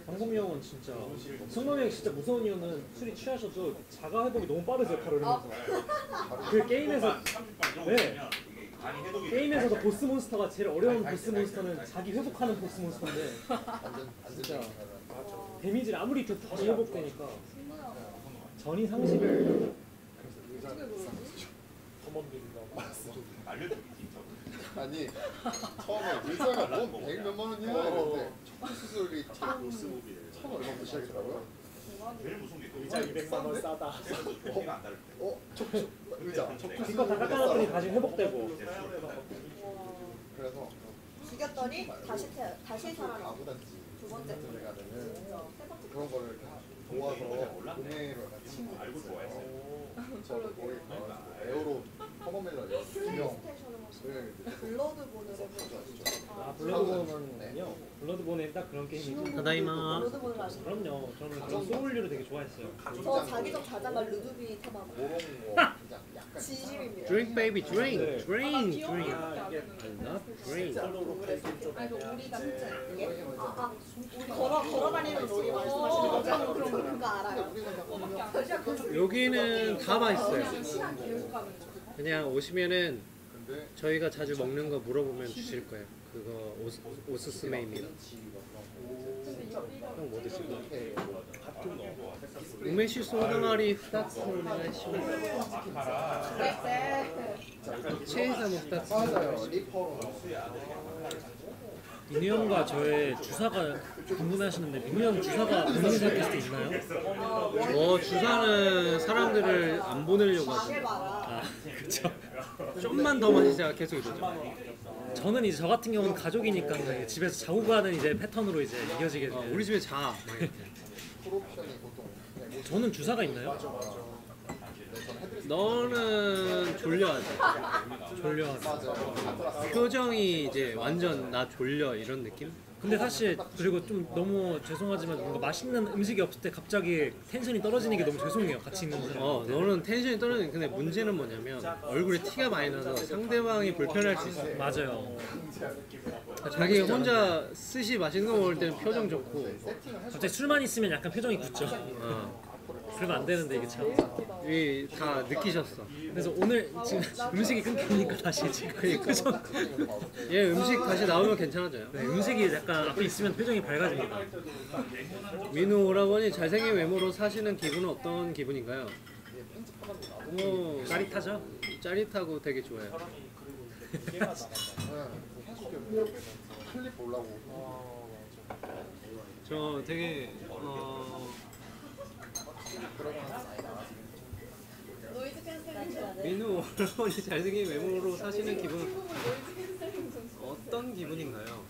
Speaker 2: 방범이 형은 진짜 성범이 형이 진짜 무서운 이유는 술이 취하셔도 자가 회복이 너무 빠르세요 바로 이러면서. 그 게임에서 네. 게임에서도 보스 몬스터가 제일 어려운 보스 몬스터는 자기 회복하는 보스 몬스터인데 진짜 데미지를 아무리 줘도 회복되니까 전이 상식을.
Speaker 6: 저.
Speaker 5: 아니 처음에 의사가 뭐백 몇만 원이야 이랬는데 첫 수술이 천 얼마부터 시작했더라고요.
Speaker 6: 제일 무서운 게
Speaker 3: 의자 200만 원 싸다.
Speaker 6: 가안 다를 때.
Speaker 5: 어? 첫 첫- 의자.
Speaker 2: 그거 다 깎아놨더니 다시 회복되고
Speaker 5: 그래서
Speaker 7: 죽였더니 다시 태, 다시 살아나.
Speaker 5: 아무단지
Speaker 7: 두 번째
Speaker 5: 들어가면은
Speaker 7: 세 번째
Speaker 5: 그런 거를 이렇게 도와서 동네로 약간 친구
Speaker 6: 알고 좋아했어요.
Speaker 5: 저 거기 가가지고 에어로 퍼머밀러 유명 네,
Speaker 7: 블러드본을 해보셨죠?
Speaker 2: 아 블러드본은요 블러드본에 딱 그런 게임이죠
Speaker 1: 다다이마.
Speaker 7: 블러드본을
Speaker 2: 그럼요 저는 그런 소울류를 되게 좋아했어요
Speaker 7: 저 자기적 자장가 루드비
Speaker 5: 거 약간
Speaker 7: 진심입니다.
Speaker 1: Drink baby drink
Speaker 2: 네.
Speaker 1: drink
Speaker 10: 아,
Speaker 1: drink.
Speaker 10: 아니, 그 우리가 진짜
Speaker 7: 이게 아, 아, 우리 걸어 걸어다니는 놀이 말씀하시는 거죠? 그런 거 그거 알아요.
Speaker 1: 여기는 다 맛있어요.
Speaker 10: 거.
Speaker 1: 그냥 오시면은
Speaker 5: 네.
Speaker 1: 저희가 자주 먹는 거 물어보면 주실 거예요. 그거 오스, 오스스메입니다. 형 뭐 드실 네. 거? 우메시 소다마리 후다츠 오네가이시마 네.
Speaker 5: 체에사 모다츠.
Speaker 2: 민우 형과 저의 주사가 궁금해하시는데 민우 형 주사가 본인이 생각했을 때 있나요?
Speaker 1: 뭐 주사는 사람들을 안 보내려고 하죠.
Speaker 2: 아 그쵸
Speaker 1: 좀만 더 마시자 계속 이러죠.
Speaker 2: 저는 이제 저 같은 경우는 가족이니까 집에서 자고 가는 이제 패턴으로 이제 이어지게 돼요
Speaker 1: 어, 우리 집에 자. 막 이렇게.
Speaker 2: 저는 주사가 있나요?
Speaker 1: 너는 졸려하지.
Speaker 5: 맞아요
Speaker 1: 표정이 이제 완전 나 졸려 이런 느낌?
Speaker 2: 근데 사실 그리고 좀 너무 죄송하지만 뭔가 맛있는 음식이 없을 때 갑자기 텐션이 떨어지는 게 너무 죄송해요 같이 있는 사람
Speaker 1: 어, 너는 텐션이 떨어지는 근데 문제는 뭐냐면 얼굴에 티가 많이 나서 상대방이 불편할 수 있어.
Speaker 2: 맞아요
Speaker 1: 자기 혼자 스시 맛있는 거 먹을 때는 표정 좋고
Speaker 2: 갑자기 술만 있으면 약간 표정이 굳죠
Speaker 1: 어.
Speaker 2: 그러면 안 되는데 이게 참.
Speaker 1: 이다 느끼셨어.
Speaker 2: 그래서 오늘 지금 음식이 끊기니까 다시 지금 그죠?
Speaker 1: 예, 음식 다시 나오면 괜찮아져요.
Speaker 2: 네, 음식이 약간 앞에 있으면 표정이 밝아집니다.
Speaker 1: 민우 오라버니 잘생긴 외모로 사시는 기분은 어떤 기분인가요? 뭐
Speaker 2: 짜릿하죠?
Speaker 1: 짜릿하고 되게 좋아요.
Speaker 5: 클립 보려고.
Speaker 1: 저 되게 어, 민우 오라버니 잘생긴 외모로 사시는
Speaker 10: 좀
Speaker 1: 어떤 기분인가요?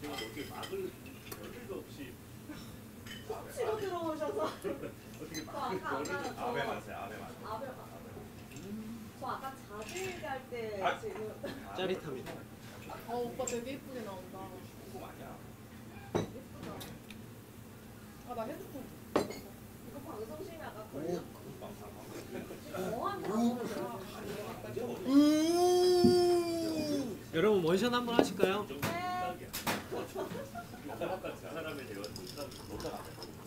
Speaker 7: 치고 들어오셔서 저 아까
Speaker 6: 아베 맞아요. 아베 맞아요.
Speaker 7: 저 아까 자질 갈때
Speaker 6: 아.
Speaker 7: 지금
Speaker 1: 짜릿합니다.
Speaker 10: 어 오빠 되게 예쁘게 나온다
Speaker 6: 그거 아니야.
Speaker 10: 아나 헤드폰
Speaker 7: 이거 방송심이 아까 걸려 영화
Speaker 1: 여러분 원샷 한번 하실까요?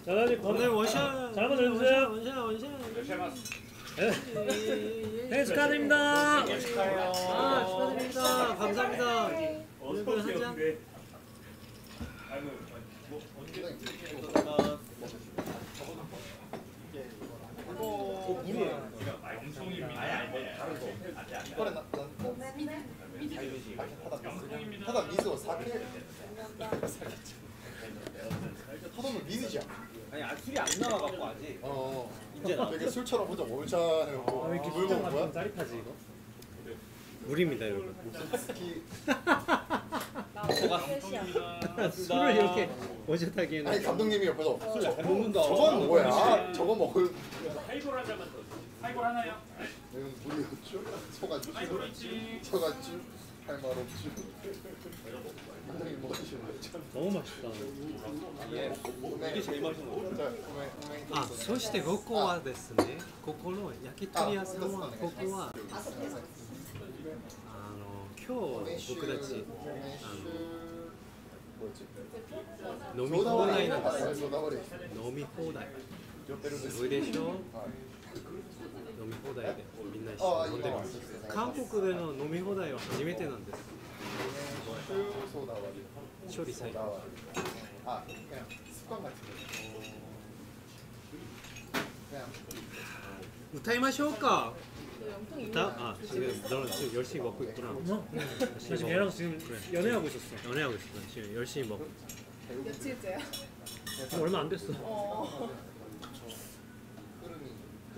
Speaker 2: 다시
Speaker 1: 오늘 원샷
Speaker 2: 잘 한번 해주세요.
Speaker 1: 원샷 원샷 원샷.
Speaker 2: 네, 축하드립니다.
Speaker 1: 축하해요. 아 축하드립니다. 감사합니다.
Speaker 6: 어서
Speaker 1: 여러분 한 잔.
Speaker 6: 오세요. 아이고 뭐 언제
Speaker 5: 어, 물이에요.
Speaker 6: 영송입니다. 아니 아니 다른 거. 안돼 안돼.
Speaker 5: 그래, 나, 난, 하다 미소 사케. 하다는 미드지 않아?
Speaker 4: 아니 아직 술이 안 나와 갖고 아직.
Speaker 5: 어.
Speaker 4: 이제 나.
Speaker 5: 되게 술처럼 혼자
Speaker 2: 아, 왜 이렇게
Speaker 5: 물 먹은 거야?
Speaker 2: 짜릿하지 이거?
Speaker 1: 물입니다 여러분.
Speaker 5: 스키.
Speaker 1: 술을 이렇게 원샷하기에는
Speaker 5: 아니 감독님이 옆에서
Speaker 4: 술 잘 먹는다.
Speaker 5: 저건 뭐야? 저거 먹을
Speaker 6: 하이볼 한 잔만 더. 하이볼 하나요?
Speaker 5: 이건 물이었죠? 소가주?
Speaker 6: 하이볼 있지.
Speaker 5: 소가주? 할 말 없죠? 감독님 뭐 하시는 거죠?
Speaker 1: 너무 맛있다.
Speaker 4: 이게 제일 맛있는 거.
Speaker 5: 자, 오메, 오메.
Speaker 1: あそしてここはですねここの焼き鳥屋さんはここは あの今日僕たちあの飲み放題なんです。飲み放題すごいで。しょ、飲み放題で。みんな一緒に飲んで。ます韓国で。の飲み放題は初めてなんで。す処理最高
Speaker 5: あ、
Speaker 1: 歌いましょうか
Speaker 10: 너
Speaker 1: 영통歌아 지금 너는 지금 열심히 먹고 있구나
Speaker 2: 어? 나 지금 얘랑 지금 연애하고 있었어.
Speaker 1: 연애하고 있어 지금 열심히 먹고
Speaker 10: 며칠째야?
Speaker 2: 지금 얼마 안 됐어.
Speaker 10: 어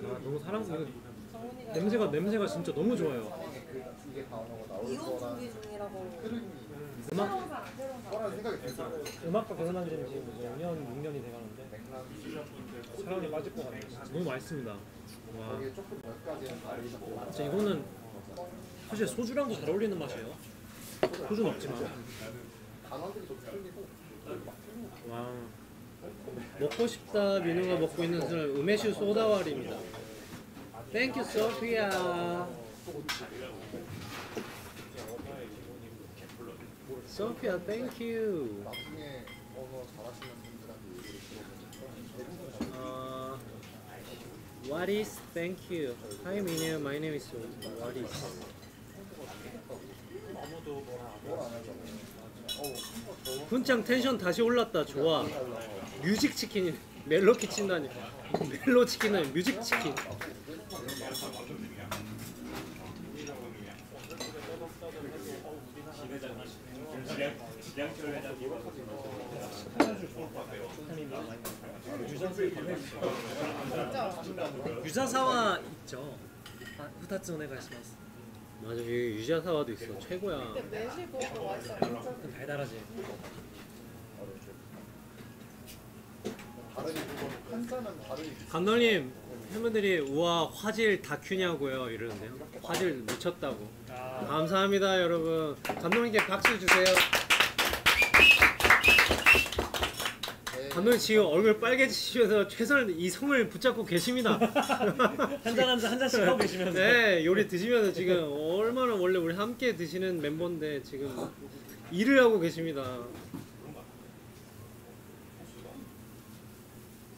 Speaker 2: 아, 너무 사랑 이거 냄새가 냄새가 진짜 너무 좋아요.
Speaker 7: 이혼 준비 중이라고
Speaker 2: 음악. 음악과 결혼한 지는 지금 이제 5년 6년이 돼가는데 사랑에 빠질 것 같아요. 너무 맛있습니다. 진짜 이거는 사실 소주랑도 잘 어울리는 맛이에요. 소주는 없지만.
Speaker 1: 와. 먹고 싶다 민우가 먹고 있는 술 우메슈 소다와리입니다. 땡큐 소피아 소피아 땡큐
Speaker 5: 나중에 언어 잘하시는 분들한테 얘기를 들어보니까
Speaker 1: 어, What is thank you? Hi Minhu, my name is What is 훈장 텐션 다시 올랐다. 좋아. 뮤직 치킨이 멜로 키친다니. 멜로 치킨은 뮤직 치킨.
Speaker 2: 유자사와 있죠. 아, 후타츠 오네 가시마스.
Speaker 1: 맞아 여기 유자사와도 있어 최고야
Speaker 10: 근데 매실 그것도 맛있어
Speaker 2: 좀 달달하지.
Speaker 1: 감독님 팬분들이 우와 화질 다큐냐고요 이러는데요 화질 미쳤다고 감사합니다 여러분 감독님께 박수 주세요 감독님 지금 얼굴 빨개지시면서 최선을 이 성을 붙잡고 계십니다
Speaker 2: 한잔 한잔 한 잔씩 하고 계시면서.
Speaker 1: 네 요리 드시면서 지금 얼마나 원래 우리 함께 드시는 멤버인데 지금 일을 하고 계십니다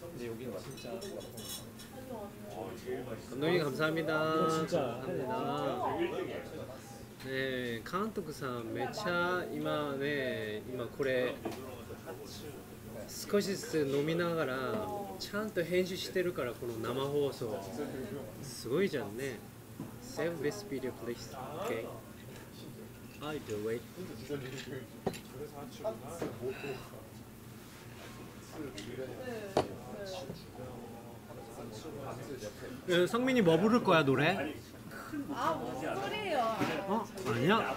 Speaker 2: 근데 여기는 진짜
Speaker 1: 감독님 감사합니다.
Speaker 2: 이거 진짜
Speaker 1: 감사합니다. 네, 카운토크さん 매차 이마 네 이마 これ 少しずつ飲みながらちゃんと編集してるからこの生放送すごいじゃんね Save this video please Okay I do it 네, 성민이 뭐 부를 거야 노래?
Speaker 10: 아, 무슨 소리예요?
Speaker 1: 어? 아니야?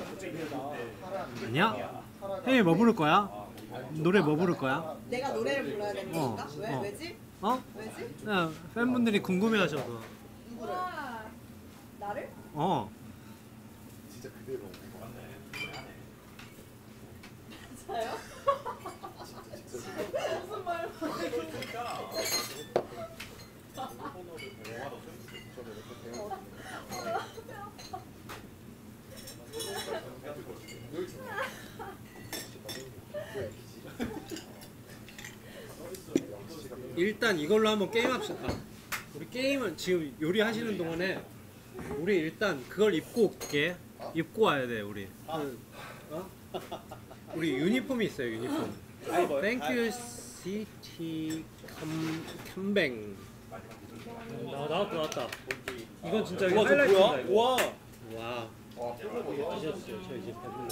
Speaker 1: 아니야? 혜미 뭐 부를 거야? 노래 뭐 부를 거야?
Speaker 7: 내가 노래를 불러야 되는
Speaker 1: 어,
Speaker 7: 건가? 왜?
Speaker 1: 어.
Speaker 7: 왜지?
Speaker 1: 어?
Speaker 7: 왜지?
Speaker 1: 그냥 팬분들이 궁금해 하셔서
Speaker 10: 우와.
Speaker 7: 나를?
Speaker 1: 어
Speaker 5: 진짜 그대로.
Speaker 7: 저요? 무슨 말?
Speaker 1: 일단 이걸로 한번 게임합시다 우리 게임은 지금 요리하시는 동안에 우리 일단 그걸 입고 올게 입고 와야 돼 우리 그, 어? 우리 유니폼이 있어요 유니폼 thank you 시티 캠뱅
Speaker 2: 나 나왔다 나왔다. 이건 진짜 이거 하이라이트다? 이거.
Speaker 1: 와 와, 드셨어요 저 이제 배불러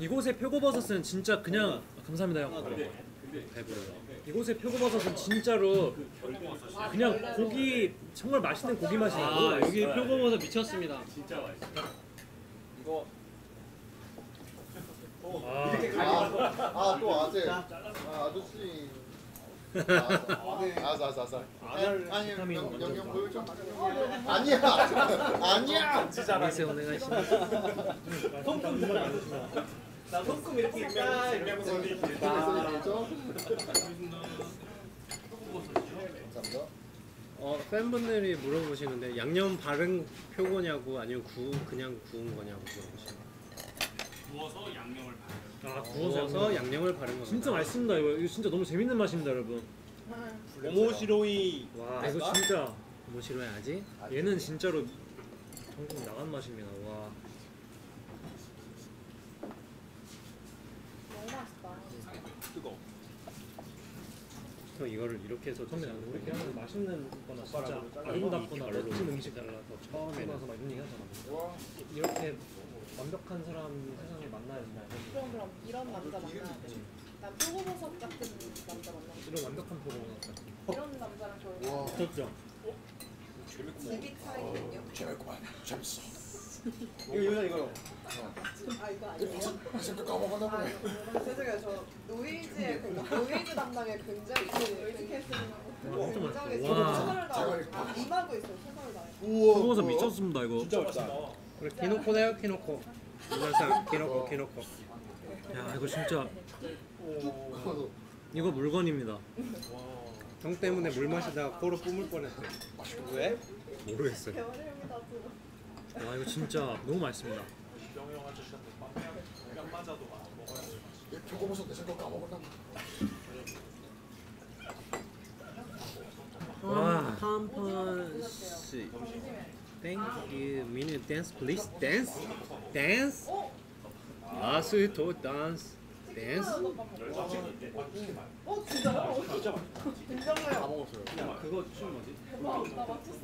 Speaker 2: 이곳의 표고버섯은 진짜 그냥 아, 감사합니다 형.
Speaker 1: 배불러
Speaker 2: 이곳의 표고버섯은 진짜로 그냥 고기 정말 맛있는 고기 맛이 나고
Speaker 1: 아 여기 표고버섯 미쳤습니다
Speaker 6: 진짜 맛있어.
Speaker 4: 이거
Speaker 2: 아,
Speaker 5: 아, 또 아재. 아, 아저씨. 아, 네. 알았어, 알았어, 알았어. 아니, 아니, 영, 영, 영 보여줘. 아니야, 아니야.
Speaker 1: 안녕하세요 오네가이시마스
Speaker 4: 나 손금 이렇게 있다 이렇게 하면서
Speaker 5: 보여줘. 감사합니다.
Speaker 1: 어 팬분들이 물어보시는데 양념 바른 표고냐고 아니면 구 그냥 구운 거냐고 물어보시는
Speaker 6: 구워서 양념을
Speaker 2: 바아
Speaker 1: 구워서
Speaker 2: 구워서
Speaker 1: 양념을 바른 겁니다
Speaker 2: 진짜 맛있습니다 이거 이거 진짜 너무 재밌는 맛입니다 여러분.
Speaker 4: 오모시로이
Speaker 2: 와 이거 진짜
Speaker 1: 뭐 싫어해야지?
Speaker 2: 얘는 진짜로 전국 나간 맛입니다 와.
Speaker 10: 너무 맛있다.
Speaker 4: 뜨거.
Speaker 1: 형 이거를 이렇게 해서
Speaker 2: 선배
Speaker 1: 드시는
Speaker 2: 우리? 그냥 맛있는 거나 진짜 아름답거나 멋진 음식 처음에
Speaker 1: 처음에는
Speaker 2: 나서 막 이런 얘기 하잖아
Speaker 5: 와,
Speaker 2: 이렇게 완벽한 사람 세상에 만나야 된다
Speaker 10: 그럼 그럼 이런 남자 만나야 돼. 난 표고버섯 같은 남자 만나.
Speaker 2: 이런 완벽한 표고 같은
Speaker 10: 이런 남자랑 결혼.
Speaker 5: 와.
Speaker 7: 집이 차이군요.
Speaker 5: 재밌구만. 재밌어.
Speaker 4: 이거 이거 이거.
Speaker 7: 아 이거 아니에요?
Speaker 5: 생각 까먹었나
Speaker 7: 아
Speaker 5: 보네.
Speaker 7: 죄송해요 저 노이즈의 그 노이즈 담당에 굉장히 노이즈 캐스팅하고 굉장히. 지금
Speaker 2: 와.
Speaker 7: 최선을 다하고 임하고 있어요 최선을 다해.
Speaker 5: 우와.
Speaker 2: 표고버섯 미쳤습니다 이거
Speaker 4: 진짜 맛있다.
Speaker 1: 그래 키노코다요 키노코 이날상 키노코 키노코
Speaker 2: 야 이거 진짜 이거 물건입니다
Speaker 1: 형 때문에 물 마시다가 코로 뿜을 뻔했대
Speaker 4: 왜?
Speaker 1: 모르겠어요.
Speaker 2: 와 이거 진짜 너무 맛있습니다.
Speaker 5: 표고버섯 내 생각 까먹었나.
Speaker 2: 와.
Speaker 1: 팜펀씨 Thank you minute dance please dance dance 아스토 댄스 댄스
Speaker 7: 어 진짜요? 굉장해요.
Speaker 5: 다 먹었어요.
Speaker 1: 그거 춤 뭐지?
Speaker 7: 나 맞췄어.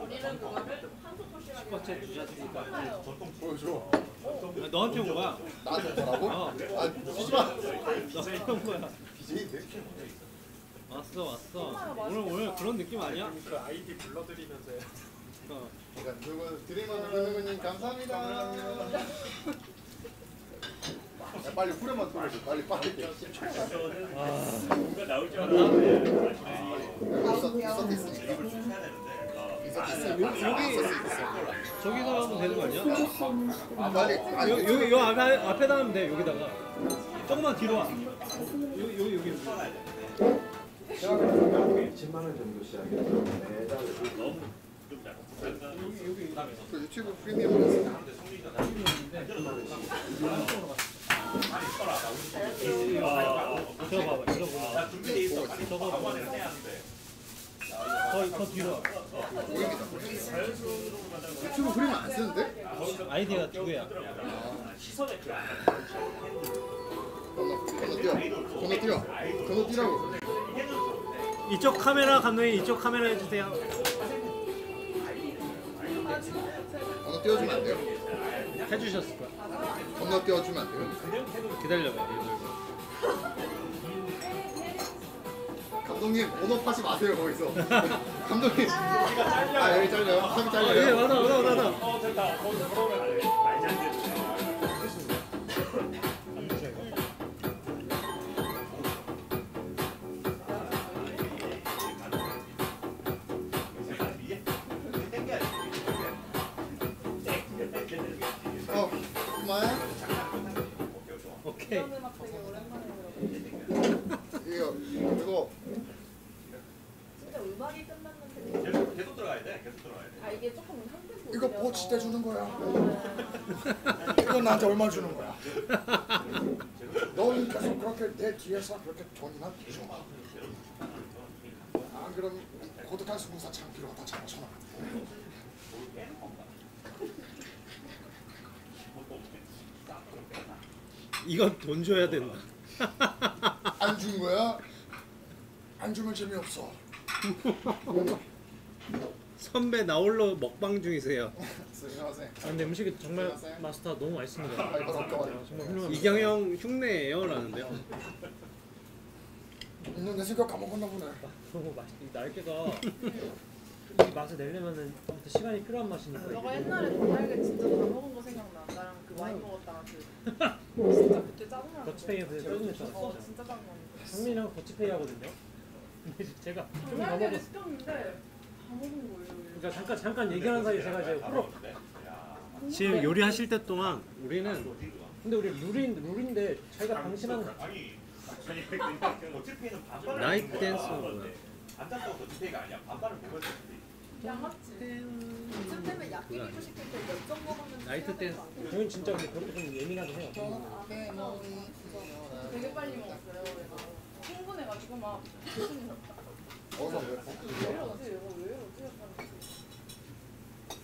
Speaker 10: 우리는 그거를 주셨으니까.
Speaker 5: 보여줘.
Speaker 1: 너한테 온 거야
Speaker 5: 나한테 뭐라고?
Speaker 1: 어.
Speaker 5: 아, 비지 마.
Speaker 1: 너한테 온 거야
Speaker 5: BJ인데?
Speaker 1: 왔어 왔어 오늘 오늘 그런 느낌 아니야?
Speaker 3: 그 아이디 불러드리면서 해야지.
Speaker 1: 어.
Speaker 5: 그러니까 누구 드림은 누구님 감사합니다. 야, 빨리 후렴만 틀어줘. 빨리 빨리.
Speaker 6: 뭔가 나올 줄 알았는데
Speaker 5: 있었 있었 있으니까. 있었 있으니까.
Speaker 1: 저기서 하면 되는 거 아니야?
Speaker 5: 아 빨리. 아
Speaker 1: 여기 여기 요 앞에 앞에다 하면 돼 여기다가 조금만 뒤로 와 여기 여기 여기
Speaker 6: 너무 좀
Speaker 5: 그 유튜브 프리미엄
Speaker 2: 저거 봐봐 봐.
Speaker 6: 저거
Speaker 5: 유튜브 프리미엄 안 쓰는데?
Speaker 1: 아이디가 누구야?
Speaker 6: 시선에 그
Speaker 5: 건너 건너 뛰어 건너 뛰어 건너 뛰라고
Speaker 1: 이쪽 카메라 감독님 이쪽 카메라 해주세요.
Speaker 5: 건너 뛰어주면 안 돼요?
Speaker 1: 해주셨을 거야.
Speaker 5: 건너 뛰어주면 안 돼요?
Speaker 1: 기다려봐요.
Speaker 5: 감독님 언어파지 마세요 거기서 감독님 아 여기 잘려요? 합이
Speaker 1: 아,
Speaker 5: 잘려요?
Speaker 1: 예, 맞아, 맞아, 맞아.
Speaker 6: 어 됐다. 거기 그러면 안 돼.
Speaker 1: 오케이.
Speaker 5: 이거 이거
Speaker 10: 진짜 음악이 끝났는데.
Speaker 6: 계속 계속 들어가야 돼. 계속 들어가야 돼.
Speaker 10: 아 이게 조금 한 템포.
Speaker 5: 이거 버치 때 주는 거야 이거 나한테 얼마 주는 거야 넌 계속 그렇게 내 뒤에서 그렇게 돈이나 줘봐 안 그럼 고독한 수공사 창피로 다 잡아쳐놔
Speaker 1: 이건 돈 줘야 된다.
Speaker 5: 안 준 거야? 안 주면 재미없어
Speaker 1: 선배 나홀로 먹방 중이세요.
Speaker 5: 스미마셍
Speaker 2: 아, 근데 음식이 정말 마스터 너무 맛있습니다
Speaker 5: 아, 이거.
Speaker 2: 아, 정말 훌륭합니다
Speaker 1: 이경영 흉내예요 라는데요.
Speaker 5: 너내 생각 까먹었나 보네
Speaker 2: 너무 맛있 이 날개가 이 맛을 내려면은 아무튼 시간이 필요한 맛이니까
Speaker 10: 너가 옛날에 달걀게 진짜 다 먹은 거 생각나. 나랑 그 와인 먹었다가 그 진짜 그때 짜증나.
Speaker 2: 더치페이에서 짜증냈죠
Speaker 10: 어 진짜 짜증 나.
Speaker 2: 상민이랑 더치페이 하거든요 근데 제가 먹었어
Speaker 10: 시켰는데 다 먹은 거예요.
Speaker 2: 그러니까 잠깐 잠깐 얘기하는 사이에 제가 이제 후럭
Speaker 1: 지금 요리하실 때 동안 우리는
Speaker 2: 근데 우리 룰인 룰인데 자기가 방심하는
Speaker 6: 아니 아니 그냥 어차피는 반발을
Speaker 1: 나이트
Speaker 6: 거야.
Speaker 1: 댄스구나.
Speaker 6: 앉았다고 어차피가 아니야. 반발을 보면 돼.
Speaker 10: 양 때
Speaker 1: 나이트 댄스.
Speaker 2: 저는 진짜 그렇게 좀 예민하긴 해요
Speaker 10: 아네 뭐 되게 빨리 먹었어요. 흥분해가지고 막
Speaker 5: 어서
Speaker 10: 왜왜 이러지 이거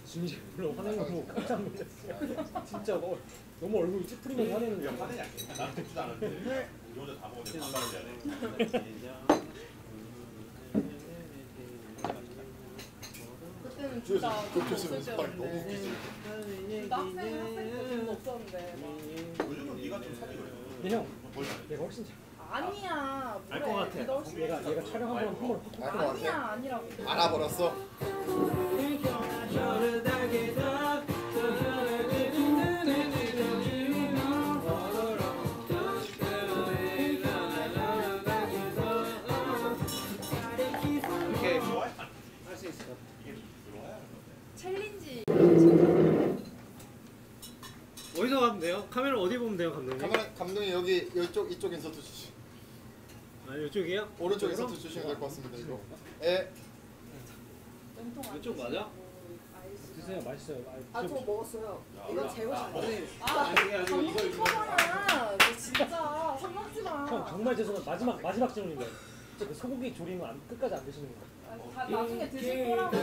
Speaker 2: 진심으로 화내는 거 깜짝 놀랐어요 진짜 뭐, 너무 얼굴이 찌푸리면서 화내는
Speaker 6: 야,
Speaker 2: 거
Speaker 6: 화내냐? 나는 듣지도 않았는데 우리 혼자 다 먹었는데 반발을 해야 돼.
Speaker 10: 때는 진짜
Speaker 5: 그렇게
Speaker 10: 없을 때였는데 나 학생 학생 때 돈도 없었는데 막.
Speaker 6: 요즘은 네가 좀 사지 그래.
Speaker 2: 근데 형 내가 훨씬 잘.
Speaker 10: 아니야.
Speaker 1: 알것 같아.
Speaker 10: 네가 훨씬
Speaker 2: 얘가 얘가 촬영 한번 한번
Speaker 5: 같아
Speaker 10: 아니야 아니라고.
Speaker 5: 알아버렸어.
Speaker 10: 챌린지
Speaker 1: 돼요? 카메라 어디 보면 돼요, 감독님?
Speaker 5: 카메라 감독님 여기 이쪽 이쪽 인서트 주시.
Speaker 1: 아 이쪽이요?
Speaker 5: 오른쪽? 인서트 주시면 될 것 같습니다 이거. 예.
Speaker 10: 연통
Speaker 1: 이쪽 맞아?
Speaker 2: 드세요 맛있어요. 아,
Speaker 10: 아저
Speaker 2: 좀-
Speaker 10: 먹었어요. 이거 제 옷이 아니에요. 아
Speaker 6: 아니, 아니, 이거, 이거,
Speaker 10: 감독
Speaker 6: 이거.
Speaker 10: 쳐봐라 너 진짜 선 넘지 마.
Speaker 2: 형 정말 죄송한 마지막 마지막 질문인데. 그 소고기 조림은 안, 끝까지 안 드시는 거예요?
Speaker 10: 다 나중에 드실 거라고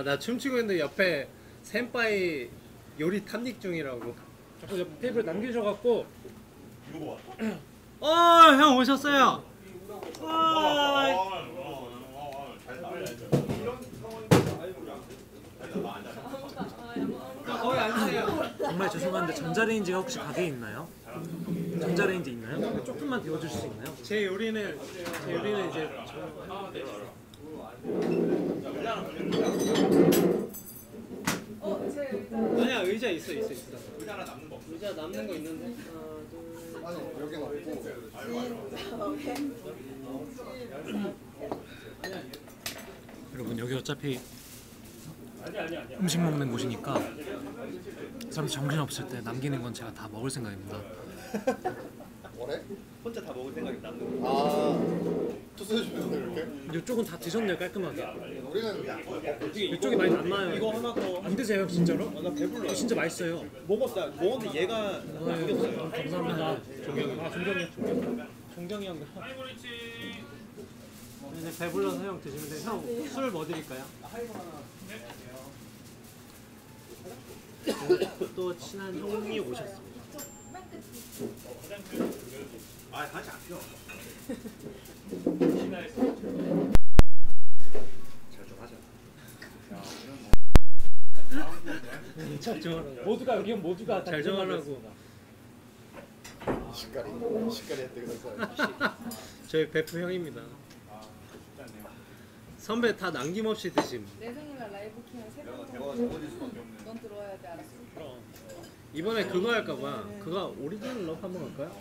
Speaker 1: 아 나 춤추고 있는데 옆에 센파이 요리 탐닉 중이라고.
Speaker 2: 자꾸 옆 테이블 남기셔갖고.
Speaker 1: 어, 형 오셨어요.
Speaker 6: 어,
Speaker 1: 아,
Speaker 6: 어, 어, 어.
Speaker 1: 거기 앉으세요.
Speaker 2: 정말 죄송한데 전자레인지가 혹시 가게에 있나요? 전자레인지 있나요? 조금만 데워주실 수 있나요?
Speaker 1: 제 요리는 제 요리는 이제
Speaker 10: 어, 제 의자.
Speaker 1: 아니야 의자 있어 있어 있어.
Speaker 6: 의자 하나 남는 거 없어?
Speaker 1: 의자 남는 거 있는데. 하나 둘.
Speaker 5: 아니 여기는 없고
Speaker 2: 여러분 여기 어차피 음식 먹는 곳이니까 사람 정신 없을 때 남기는 건 제가 다 먹을 생각입니다.
Speaker 5: 뭐래?
Speaker 4: 혼자 다 먹을 생각이 남는 거.
Speaker 5: 아 투수해 주면 이렇게?
Speaker 2: 이쪽은 다 드셨네요 깔끔하게.
Speaker 5: 우리는
Speaker 2: 이쪽이 많이 남나요?
Speaker 4: 이거 하나 더.
Speaker 2: 안 드세요 진짜로?
Speaker 4: 아, 나 배불러.
Speaker 2: 이거 진짜 맛있어요.
Speaker 4: 먹었다. 먹었는데 얘가 남겼어요.
Speaker 2: 감사합니다. 종경이. 아 종경이 종경. 종경이 형.
Speaker 1: 이제 배불러서 형 드시면 돼. 형술 뭐 드릴까요? 또 친한 형이 오셨습니다.
Speaker 6: 아 같이 안 펴. 잘좀 하자.
Speaker 2: 잘 정하라고. 모두가 여기 모두가
Speaker 1: 잘 정하라고.
Speaker 5: 시까리 시까리 했대 그래서
Speaker 1: 저희 베프 형입니다. 선배 다 남김없이 드심.
Speaker 10: 내 생일날 라이브 세 번.
Speaker 1: 이번에 그거 할까봐 그거 Original Love 한번 할까요?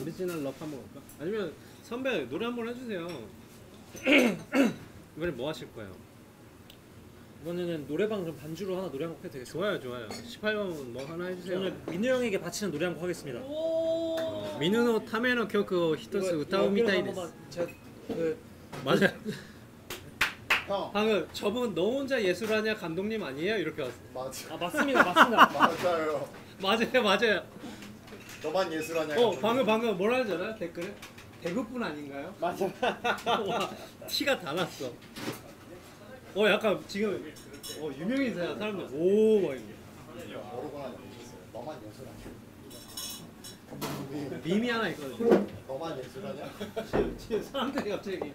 Speaker 1: Original Love 한번 할까? 아니면 선배 노래 한번 해주세요. 이번에 뭐 하실 거예요?
Speaker 2: 이번에는 노래방 좀 반주로 하나 노래 한 곡 해도 되겠어요?
Speaker 1: 좋아요 좋아요. 18번 뭐 하나 해주세요.
Speaker 2: 오늘 민우 형에게 바치는 노래 한 곡 하겠습니다.
Speaker 10: 오.
Speaker 1: 민우노 타메노 격그 히토스 우타오 미타이 데스.
Speaker 2: 제그
Speaker 1: 맞아요.
Speaker 5: 형
Speaker 1: 방금 저분 너 혼자 예술하냐 감독님 아니에요? 이렇게 왔어.
Speaker 5: 맞아
Speaker 2: 아 맞습니다 맞습니다.
Speaker 5: 맞아요
Speaker 1: 맞아요 맞아요.
Speaker 5: 너만 예술하냐
Speaker 1: 어 방금 방금 뭐라 하지 않아요 댓글에? 대구뿐 아닌가요?
Speaker 4: 맞아.
Speaker 1: 와 티가 다 났어. 어 약간 지금 어 유명인사야 사람들 오막 이게
Speaker 5: 모르거나 너만 예술하냐
Speaker 1: 밈이 하나 있거든요.
Speaker 5: 너만 예술하냐
Speaker 1: 지금, 지금 사람들이 갑자기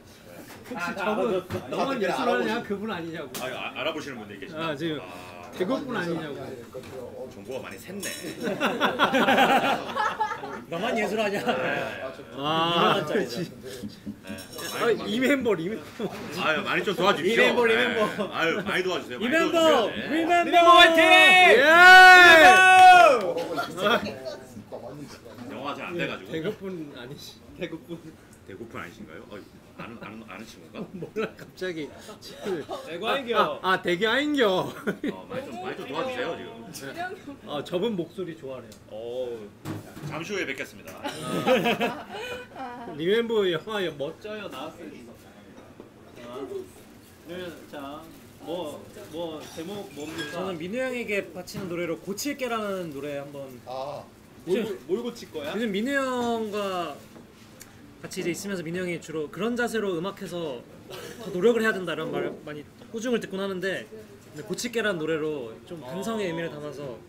Speaker 1: 혹시
Speaker 2: 아,
Speaker 1: 저분
Speaker 5: 알아줬어.
Speaker 1: 너만
Speaker 5: 다들
Speaker 1: 예술하냐. 그분 아니냐고.
Speaker 6: 아, 아, 알아보시는 분들이 계시다.
Speaker 1: 아 지금
Speaker 6: 아,
Speaker 1: 대구뿐 아니냐고.
Speaker 5: 어,
Speaker 6: 정보가 많이 샜네.
Speaker 2: 너만 예술하냐?
Speaker 1: 아. 그렇지.
Speaker 6: 네.
Speaker 1: 아 이 멤버 remember.
Speaker 6: 아유 많이 좀 도와주십시오.
Speaker 1: remember,
Speaker 6: 네.
Speaker 1: remember.
Speaker 6: 아유 많이 도와주세요. 많이
Speaker 2: remember
Speaker 6: 도와주세요. 네.
Speaker 1: remember remember 화이팅! 예!
Speaker 6: 영화 잘 안 돼가지고.
Speaker 1: 대구뿐 아니시. 대구뿐.
Speaker 6: 대구분 아니신가요? 어, 아는 아는 아는 친구가?
Speaker 1: 몰라 갑자기 지금
Speaker 2: 대구 아인겨.
Speaker 1: 아, 아 대구 아인겨.
Speaker 6: 어, 많이 좀 많이 좀 도와주세요 지금.
Speaker 1: 아 저분 목소리 좋아해요.
Speaker 6: 어, 잠시 후에 뵙겠습니다.
Speaker 1: 리멤버 영화 멋져요 나왔어요. 아, 그러면 자뭐 뭐 제목 뭡니까?
Speaker 2: 저는 민우 형에게 바치는 노래로 고칠게라는 노래 한번
Speaker 5: 아
Speaker 4: 뭘, 고- 뭘 고칠 거야?
Speaker 2: 요즘 민우 형과 같이 이제 있으면서 민우 형이 주로 그런 자세로 음악해서 더 노력을 해야 된다 이런 말 많이 호중을 듣곤 하는데 근데 고칠게라는 노래로 좀 근성의 의미를 담아서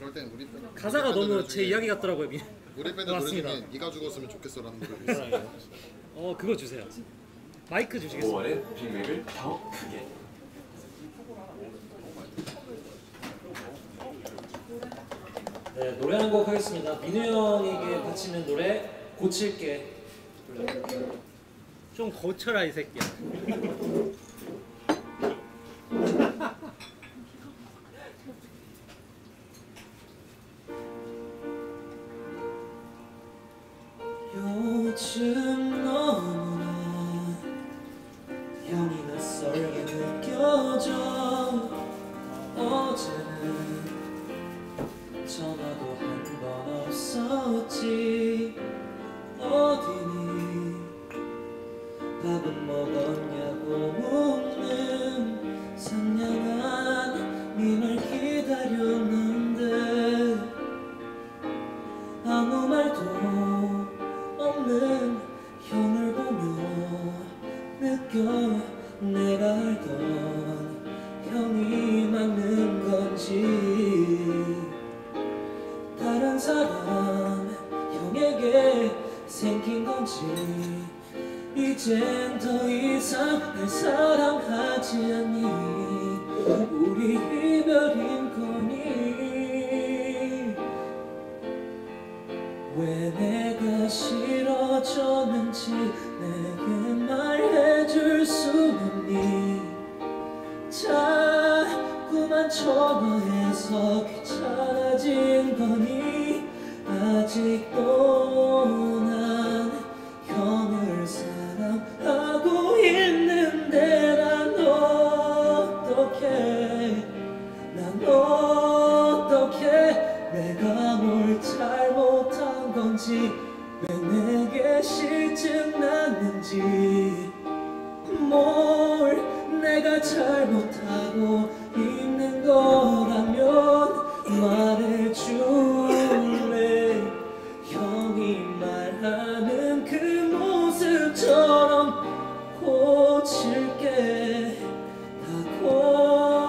Speaker 5: 그럴 땐 우리 밴드
Speaker 2: 가사가
Speaker 5: 우리 밴드
Speaker 2: 너무
Speaker 5: 노래
Speaker 2: 제
Speaker 5: 중에
Speaker 2: 이야기 같더라고요 민-
Speaker 5: 우리 밴드 노래
Speaker 2: 맞습니다.
Speaker 5: 중에 네가 죽었으면 좋겠어라는 노래가 있어요.
Speaker 2: 어 그거 주세요. 마이크 주시겠어요?
Speaker 16: 5월의 빅맥을? 더 크게.
Speaker 2: 네 노래 한 곡 하겠습니다. 민우 형에게 바치는 노래 고칠게.
Speaker 1: 좀 고쳐라 이 새끼야.
Speaker 2: 요즘 너무나 형이 낯설게 느껴져. 어제는 전화도 한 번 없었지 어디니? 밥은 먹었냐고 묻는 상냥한 님을 기다렸는데 아무 말도 없는 형을 보며 느껴 내가 알던 형이 맞는 건지 생긴 건지 이젠 더 이상 날 사랑하지 않니? 우리 이별인 거니? 왜 내가 싫어졌는지 내게 말해줄 수 없니? 자꾸만
Speaker 17: 전화해서 귀찮아진 거니? 아직도 실증 났는지 뭘 내가 잘못하고 있는 거라면 말해줄래? 형이 말하는 그 모습처럼 고칠게. 다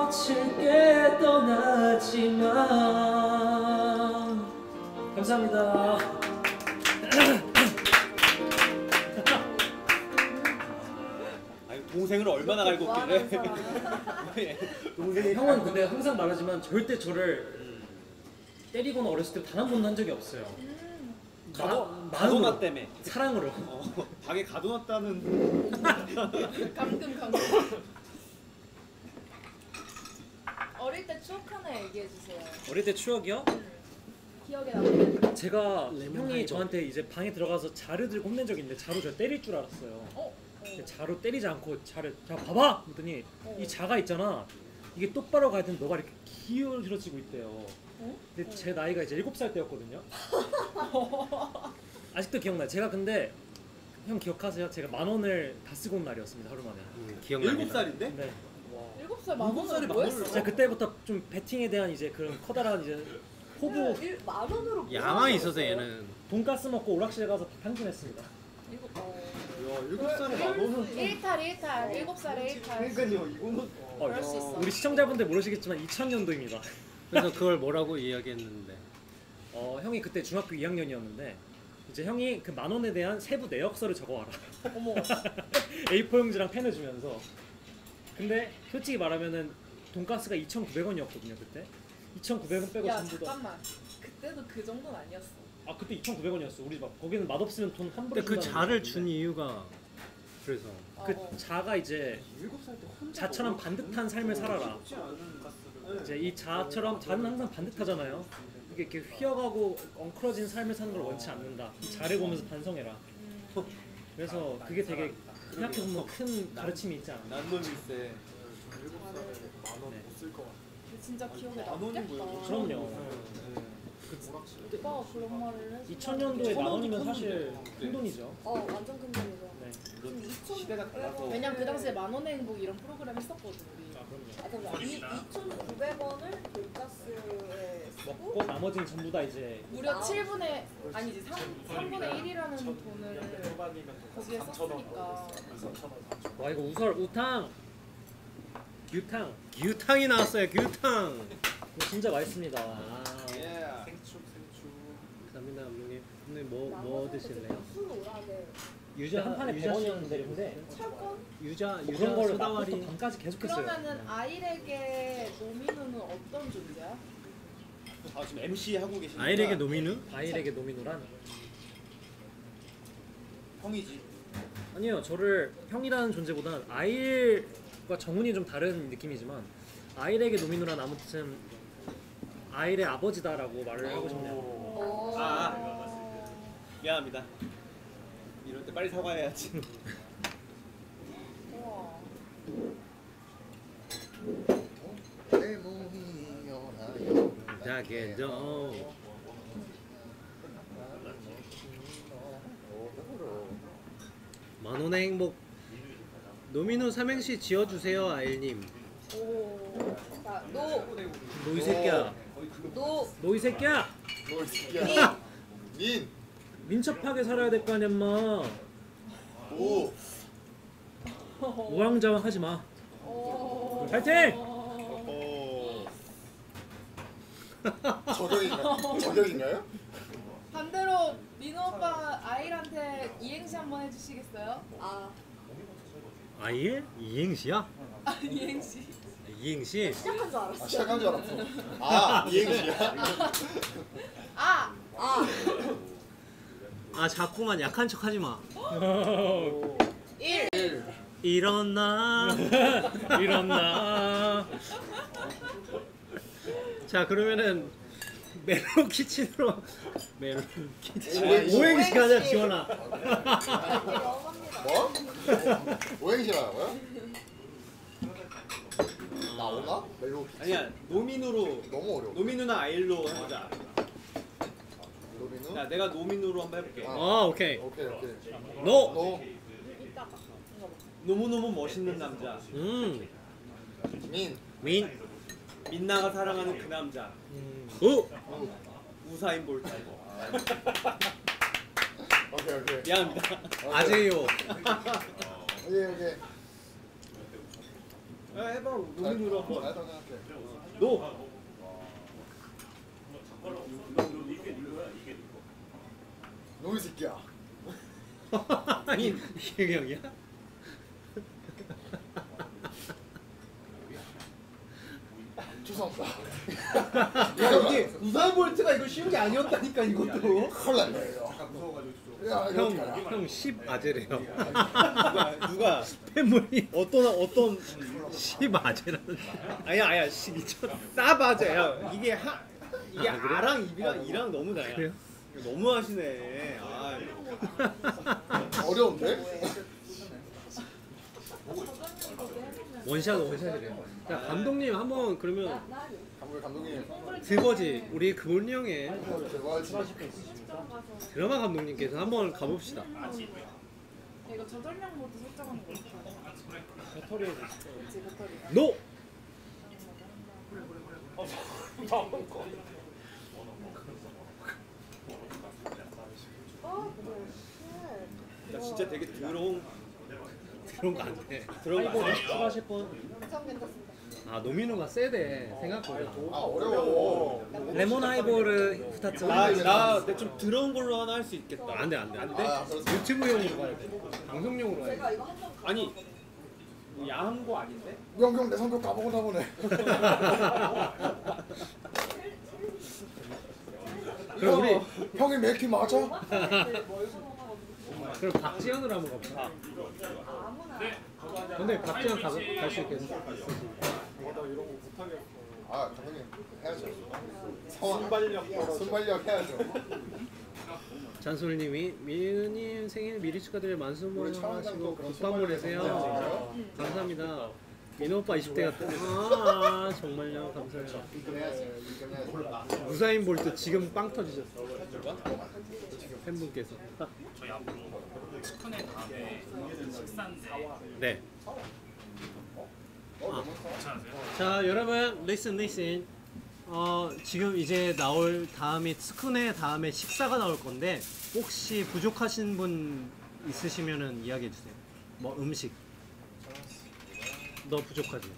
Speaker 17: 고칠게 떠나지마. 감사합니다
Speaker 4: 동생을 얼마나 갈고 있길래
Speaker 2: 동생이 형은 근데 항상 말하지만 절대 저를 때리거나 어렸을 때 단 한 번도 한 적이 없어요.
Speaker 4: 가도
Speaker 2: 마-
Speaker 4: 가도나
Speaker 2: 마음으로,
Speaker 4: 때문에
Speaker 2: 사랑으로.
Speaker 4: 어, 방에 가둬놨다는
Speaker 7: 감금 감금. 어릴 때 추억 하나 얘기해 주세요.
Speaker 2: 어릴 때 추억이요?
Speaker 7: 기억에 남는.
Speaker 2: 제가
Speaker 1: 레몬
Speaker 2: 형이. 저한테 이제 방에 들어가서 자르 들고 혼낸 적이 있는데 자루 저 때릴 줄 알았어요.
Speaker 7: 어?
Speaker 2: 근데 자루 때리지 않고 자루 자 봐봐 그랬더니 이 자가 있잖아 이게 똑바로 가야 되는데 너가 이렇게 기울어지고 있대요.
Speaker 7: 어?
Speaker 2: 근데 제 나이가 이제 7살 때였거든요. 아직도 기억나요. 제가 근데 형 기억하세요? 제가 만 원을 다 쓰고 온 날이었습니다 하루 만에.
Speaker 4: 일곱 살인데?
Speaker 2: 네.
Speaker 7: 일곱 살만
Speaker 4: 일곱 살이
Speaker 7: 원으로 뭐 했어?
Speaker 2: 제가 그때부터 좀 베팅에 대한 이제 그런 커다란 이제 포부
Speaker 10: 일- 만 원으로 뭐
Speaker 1: 야망이? 있어서 얘는
Speaker 2: 돈가스 먹고 오락실에 가서 탕진했습니다.
Speaker 7: 일곱
Speaker 4: 살에 만 원은
Speaker 7: 일탈 일탈 일곱 살에 일탈.
Speaker 4: 그러니까요 이거는
Speaker 2: 어,
Speaker 7: 그럴 수 있어.
Speaker 2: 우리 시청자분들 모르시겠지만 2000년도입니다.
Speaker 1: 그래서 그걸 뭐라고 이야기했는데
Speaker 2: 어, 형이 그때 중학교 2학년이었는데 이제 형이 그 만 원에 대한 세부 내역서를 적어와라.
Speaker 7: 어머.
Speaker 2: A4 용지랑 펜을 주면서. 근데 솔직히 말하면은 돈가스가 2,900원이었거든요 그때. 2,900원 빼고
Speaker 7: 야
Speaker 2: 전부 다.
Speaker 7: 잠깐만. 그때도 그 정도는 아니었어.
Speaker 2: 아 그때 2,900원이었어. 우리 막 거기는 맛없으면 돈한
Speaker 1: 근데
Speaker 2: 번.
Speaker 1: 그 자를 준 이유가 그래서
Speaker 2: 그 자가 이제 자처럼 반듯한 삶을 살아라. 이제 이 자처럼 자는 항상 반듯하잖아요. 이게 이렇게 휘어가고 엉클어진 삶을 사는 걸 원치 않는다. 이 자를 보면서 반성해라. 그래서 그게 되게 생각해 보면 큰 가르침이 있지 않나.
Speaker 4: 난놈일세
Speaker 7: 근데 진짜 기억에
Speaker 4: 만 원이
Speaker 7: 남겠다.
Speaker 4: 뭐예요?
Speaker 2: 그럼요.
Speaker 7: 오빠가 그런 말을 해.
Speaker 2: 2000년도에 만 원이면 사실 큰 돈이죠.
Speaker 10: 어 완전 큰 돈이죠.
Speaker 2: 네.
Speaker 10: 지금 2000
Speaker 4: 시대가 달라서
Speaker 7: 왜냐면 그 당시에 만 원의 행복 이런 프로그램 했었거든 우리.
Speaker 2: 아 그럼요.
Speaker 10: 아 잠깐만 이 2,900원을 돈가스에 쓰고
Speaker 2: 먹고 나머지는 전부 다 이제
Speaker 7: 무려 7분의 아니지 3, 3분의 1이라는 돈을 거기에
Speaker 3: 3,000원
Speaker 7: 썼으니까.
Speaker 3: 3,000원
Speaker 2: 와 이거 우설 우탕 유탕
Speaker 1: 규탕이 나왔어요 규탕
Speaker 2: 이거 진짜 맛있습니다. 아,
Speaker 4: 예
Speaker 3: 생축 생축
Speaker 1: 감사합니다 감독님 오늘 뭐, 뭐 드실래요?
Speaker 2: 유자 한 판에
Speaker 1: 유자
Speaker 2: 100원이었는데 근데
Speaker 10: 철권
Speaker 1: 유자
Speaker 2: 그런
Speaker 1: 유자 소다와리
Speaker 2: 밤까지 계속했어요.
Speaker 7: 그러면은 아이렉의 노미누는 어떤 존재야?
Speaker 4: 아 지금 MC 하고 계시니까
Speaker 1: 아이렉의 노미누?
Speaker 2: 아이렉의 노미노란
Speaker 4: 형이지
Speaker 2: 아니요 저를 형이라는 존재보다는 아일과 정훈이 좀 다른 느낌이지만 아일에게 노미노란 아무튼 아일의 아버지다라고 말을 하고 싶네요.
Speaker 10: 어.
Speaker 4: 아 미안합니다 이럴 때 빨리 사과해야지
Speaker 7: 우와.
Speaker 1: 자게도 만원의 행복 노민우 삼행시 지어주세요 아일님
Speaker 10: 오. 자, 노.
Speaker 1: 너이 새끼야
Speaker 10: 노.
Speaker 2: 너이 새끼야
Speaker 5: 뭘 새끼야 민
Speaker 2: 민첩하게 살아야 될 거 아니야
Speaker 5: 마오
Speaker 2: 우왕좌왕 하지 마
Speaker 7: 오.
Speaker 2: 파이팅
Speaker 5: 어. 저격인가요? 저격인가요?
Speaker 7: 반대로 민호 오빠 아일한테 이행시 한번 해주시겠어요?
Speaker 10: 아.
Speaker 1: 아일? 이행시야?
Speaker 7: 아 이행시.
Speaker 1: 이행시?
Speaker 10: 시작한 줄 알았어.
Speaker 5: 아 시작한 줄 알았어 아 이행시야?
Speaker 7: 아.
Speaker 10: 아.
Speaker 1: 아 자꾸만 약한 척 하지 마
Speaker 7: 일.
Speaker 1: 일어나
Speaker 2: 일어나
Speaker 1: 자 그러면은 멜로 키친으로 멜로 키친
Speaker 5: 오행시.
Speaker 1: 오행시 가자 지원아
Speaker 5: 뭐? 오행시라고요? 나오나? 멜로
Speaker 4: 아니야 노민으로
Speaker 5: 너무 어려워.
Speaker 4: 노민우나 아일로 해보자.
Speaker 5: 노민우?
Speaker 4: 야 내가 노민우로 한번 해볼게.
Speaker 1: 아 오케이
Speaker 5: 오케이 오케이.
Speaker 1: 노!
Speaker 5: 노.
Speaker 4: 너무 너무 멋있는 남자.
Speaker 1: 음
Speaker 5: 민.
Speaker 1: 민.
Speaker 4: みんな가 사랑하는 그 남자.
Speaker 1: 우.
Speaker 4: 우사인 볼트.
Speaker 5: 오케이 오케이.
Speaker 4: 미안합니다.
Speaker 1: 아재요
Speaker 5: 오케이 오케이.
Speaker 4: 야, 해봐 노민우로 한번. 노.
Speaker 5: 노이 새끼야.
Speaker 1: 아니 이게 형이야?
Speaker 5: 죄송합니다.
Speaker 4: 야 이게 우사인 볼트가 이거 쉬운 게 아니었다니까 이것도.
Speaker 5: 큰일 났네요. 야 이거 어떡하냐.
Speaker 1: 형형 10 아재래요
Speaker 4: 누가 누가
Speaker 1: 팬물이
Speaker 4: 어떤 어떤
Speaker 1: 10 아재라는
Speaker 4: 아니야 아니야 씨 미쳤 싸바자야 이게 하 이게
Speaker 1: 아, 그래?
Speaker 4: 아랑 이랑 이랑 너무 다야.
Speaker 1: 그래요?
Speaker 4: 너무 하시네. 아,
Speaker 5: 어려운데?
Speaker 1: 원샷 원샷이래요 자 감독님 한번 그러면
Speaker 5: 감독 감독님.
Speaker 1: 드버지 우리 금훈 형의
Speaker 5: 제발
Speaker 1: 드라마 감독님께서 한번 가봅시다
Speaker 6: 이거 저절량 모드 설정하는 거?
Speaker 2: 배터리
Speaker 6: 그치 배터리.
Speaker 1: 노!
Speaker 6: 어? 네.
Speaker 4: 나 진짜 되게 더러운
Speaker 1: 그런 거 안돼
Speaker 4: 더러운 거 아니야?
Speaker 2: 추가하실
Speaker 6: 분참 괜찮습니다.
Speaker 1: 아 노민우가 세대 생각보다
Speaker 5: 아 어려워.
Speaker 2: レモンハイボール二つ
Speaker 4: 나 나 좀 더러운 걸로 하나 할 수 있겠다.
Speaker 1: 안돼 안돼 안돼
Speaker 5: 아, 그렇습니다.
Speaker 1: 유튜브용으로 가야 돼 방송용으로 가야 돼
Speaker 4: 아니 뭐 야한 거 아닌데?
Speaker 5: 영경 내 성격 까먹었나 보네.
Speaker 1: 그럼 우리
Speaker 5: 형이 맥키 맞아?
Speaker 1: 그럼 박지현으로 한번 가볼까? 근데 박지현 갈수 있겠어?
Speaker 5: 아 감독님 해야죠. 순발력 순발력 해야죠.
Speaker 1: 잔솔님이 미은님 생일 미리
Speaker 5: 우리 촬영장도
Speaker 1: 하시고 보내세요
Speaker 5: 순발력
Speaker 1: 감사합니다 민호 오빠 20대 같다. 아 정말요? 감사해요.
Speaker 5: 해야지. 이건 해야지.
Speaker 1: 우사인 볼트 지금 빵 터지셨어. 팬분께서.
Speaker 9: 저희 앞으로 측근회 다음에 식사인데
Speaker 1: 네.
Speaker 5: 어,
Speaker 9: 괜찮으세요?
Speaker 1: 자 여러분 listen listen. 어 지금 이제 나올 다음에 스크네 다음에 식사가 나올 건데 혹시 부족하신 분 있으시면은 이야기해 주세요. 뭐 음식 너 부족하지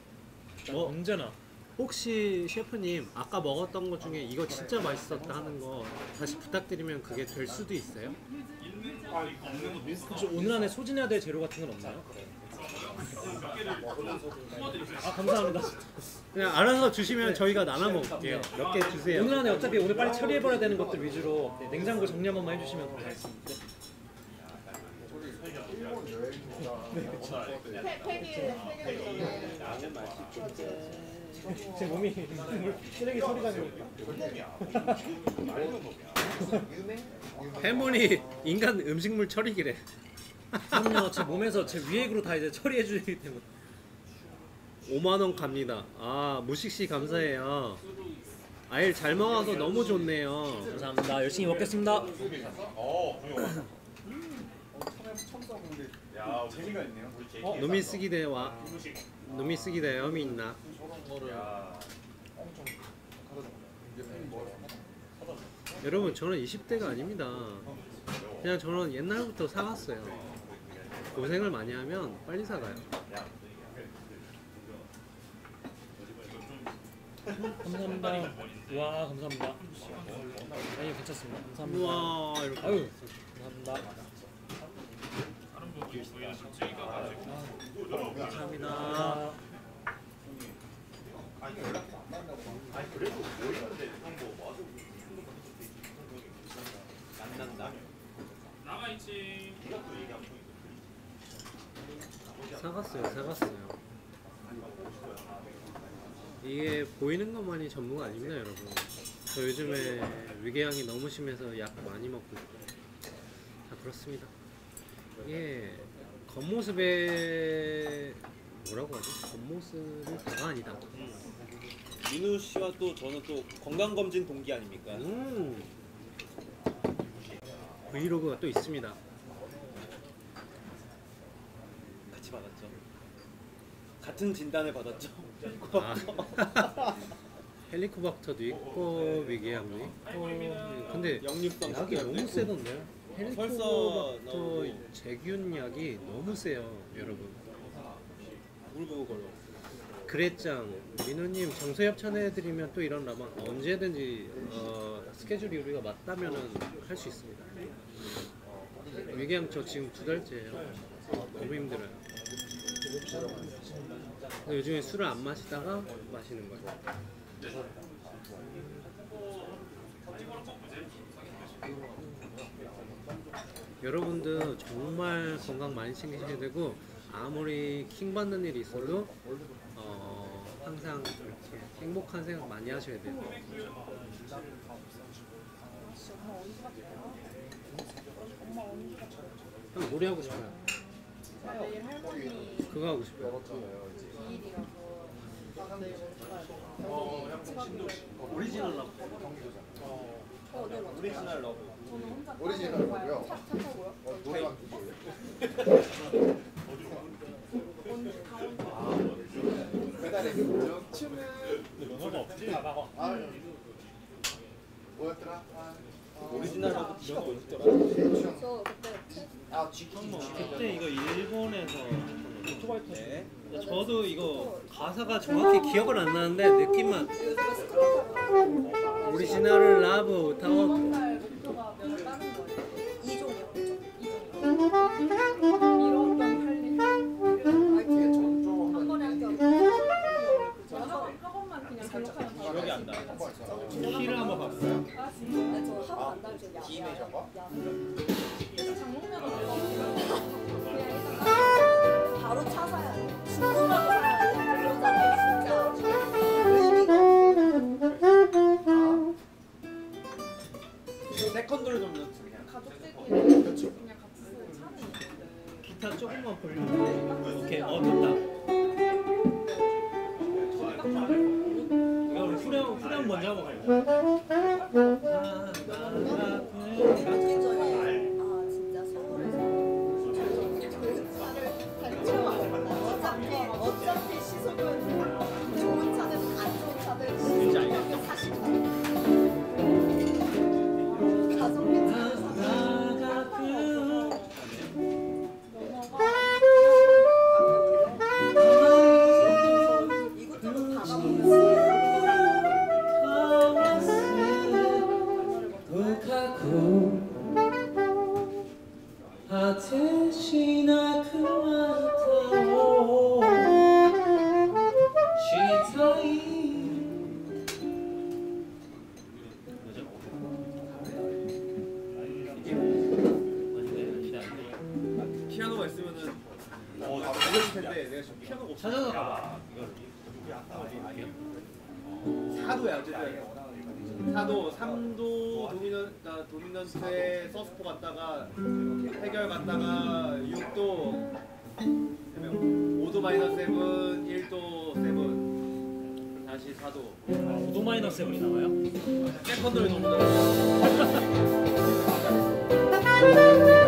Speaker 1: 뭐
Speaker 2: 언제나
Speaker 1: 혹시 셰프님 아까 먹었던 것 중에 이거 진짜 맛있었다 하는 거 다시 부탁드리면 그게 될 수도 있어요
Speaker 2: 혹시 오늘 안에 소진해야 될 재료 같은 건 없나요? 아 감사합니다.
Speaker 1: 그냥 알아서 주시면 저희가 나눠 먹을게요 몇 개 주세요
Speaker 2: 오늘 안에 어차피 오늘 빨리 처리해버려야 되는 것들 위주로 네, 냉장고 정리 한 번만 해주시면 감사하겠습니다.
Speaker 5: 일본 여행
Speaker 6: 팩- 팩일 팩일
Speaker 2: 제 몸이 쓰레기 소리가 나니까.
Speaker 1: 팬분이 인간 음식물 처리기래
Speaker 2: 그럼요, 제 몸에서 제 위액으로 다 이제 처리해 주기 때문에.
Speaker 1: 5만 원 갑니다. 아 무식 씨 감사해요. 아일 잘 먹어서 너무 좋네요.
Speaker 2: 감사합니다. 열심히 먹겠습니다.
Speaker 18: 야 재미가 있네요.
Speaker 1: 어, 놈이 쓰기 대와 놈이 쓰기 대 염이 있나? 여러분 저는 20대가 아닙니다. 그냥 저는 옛날부터 사갔어요. 고생을 많이 하면 빨리 사가요.
Speaker 2: 감사합니다. 와, 감사합니다. 아니, 괜찮습니다. 감사합니다.
Speaker 1: 우와 이렇게.
Speaker 2: 아유, 감사합니다.
Speaker 1: 감사합니다. 사갔어요, 사갔어요. 이게 보이는 것만이 전부가 아닙니다, 여러분. 저 요즘에 위궤양이 너무 심해서 약 많이 먹고 있고 다 그렇습니다. 이게 겉모습에 뭐라고 하지? 겉모습은 다가 아니다.
Speaker 4: 민우 씨와 또 저는 또 건강 검진 동기 아닙니까?
Speaker 1: 음. 브이로그가 또 있습니다.
Speaker 4: 같이 받았죠. 같은 진단을 받았죠.
Speaker 1: 아. 헬리코박터도 있고 위궤양도 있고 근데 약이 너무
Speaker 4: 있고.
Speaker 1: 세던데요?
Speaker 4: 설사
Speaker 1: 헬리코박터
Speaker 4: 나오고.
Speaker 1: 제균 약이 너무 세요 여러분
Speaker 4: 울고 걸어.
Speaker 1: 그랬짱 민호님 정서 협찬해드리면 또 이런 라방 언제든지 어, 스케줄이 우리가 맞다면은 할 수 있습니다 위궤양 저 지금 두 달째예요 너무 힘들어요 근데 요즘에 술을 안 마시다가 마시는 거죠 여러분도 정말 건강 많이 챙기셔야 되고 아무리 킹 받는 일이 있어도 어, 항상 이렇게 행복한 생각 많이 하셔야 돼요. 형 머리 하고 싶어요. 그거 하고 싶어요.
Speaker 4: 오리지널 러브. 오리지널 러브.
Speaker 10: 저는 혼자
Speaker 5: 오리지널.
Speaker 10: 차, 차 타고요?
Speaker 5: 어, 노래방 주세요.
Speaker 10: 언제 강원도
Speaker 5: 배달의 민족 춤은
Speaker 3: 면허가 없지? 나가.
Speaker 5: 아 뭐였더라? 아,
Speaker 4: 오리지널 티가 어딨더라?
Speaker 10: 저 그때
Speaker 5: 아 쥐키
Speaker 1: 그때 이거 일본에서
Speaker 4: 네.
Speaker 1: 저도 이거 가사가 정확히 기억은 안 나는데 느낌만 오리지널 라브 타워
Speaker 10: 이번 달 목표가 면허 따는 거예요. 2종이요. 2종. 이런 할리. 한 번에 할게요. 저 학원, 학원만 그냥 등록하면 다
Speaker 4: 기억이 안 나.
Speaker 1: 키를 한번 봤어요.
Speaker 10: 아 진짜? 네, 저 학원 안 다니죠. 야, 야, 야. 그래서 장롱면허 바로 차 사야 돼. 중고라도 사야 돼. 그러잖아요, 진짜.
Speaker 4: 세컨드를 좀 넣지 그냥.
Speaker 10: 가족들끼리 그냥 같이 쓰는 차는 있는데.
Speaker 1: 기타 조금만 벌리면 오케이 어 됐다. 이거 우리 후렴 후렴 먼저
Speaker 10: 아 진짜
Speaker 4: 어차피
Speaker 1: 찾아서 가봐.
Speaker 4: 사도야 어쨌든. 사도, 삼도 도미넌, 나 도미넌트에 서스포 갔다가 해결 갔다가 6도, 그다음에 5도 마이너스 7, 1도 7, 다시 4도.
Speaker 2: 5도 마이너스 7이 나와요?
Speaker 4: 세컨드를 너무
Speaker 11: Ateşina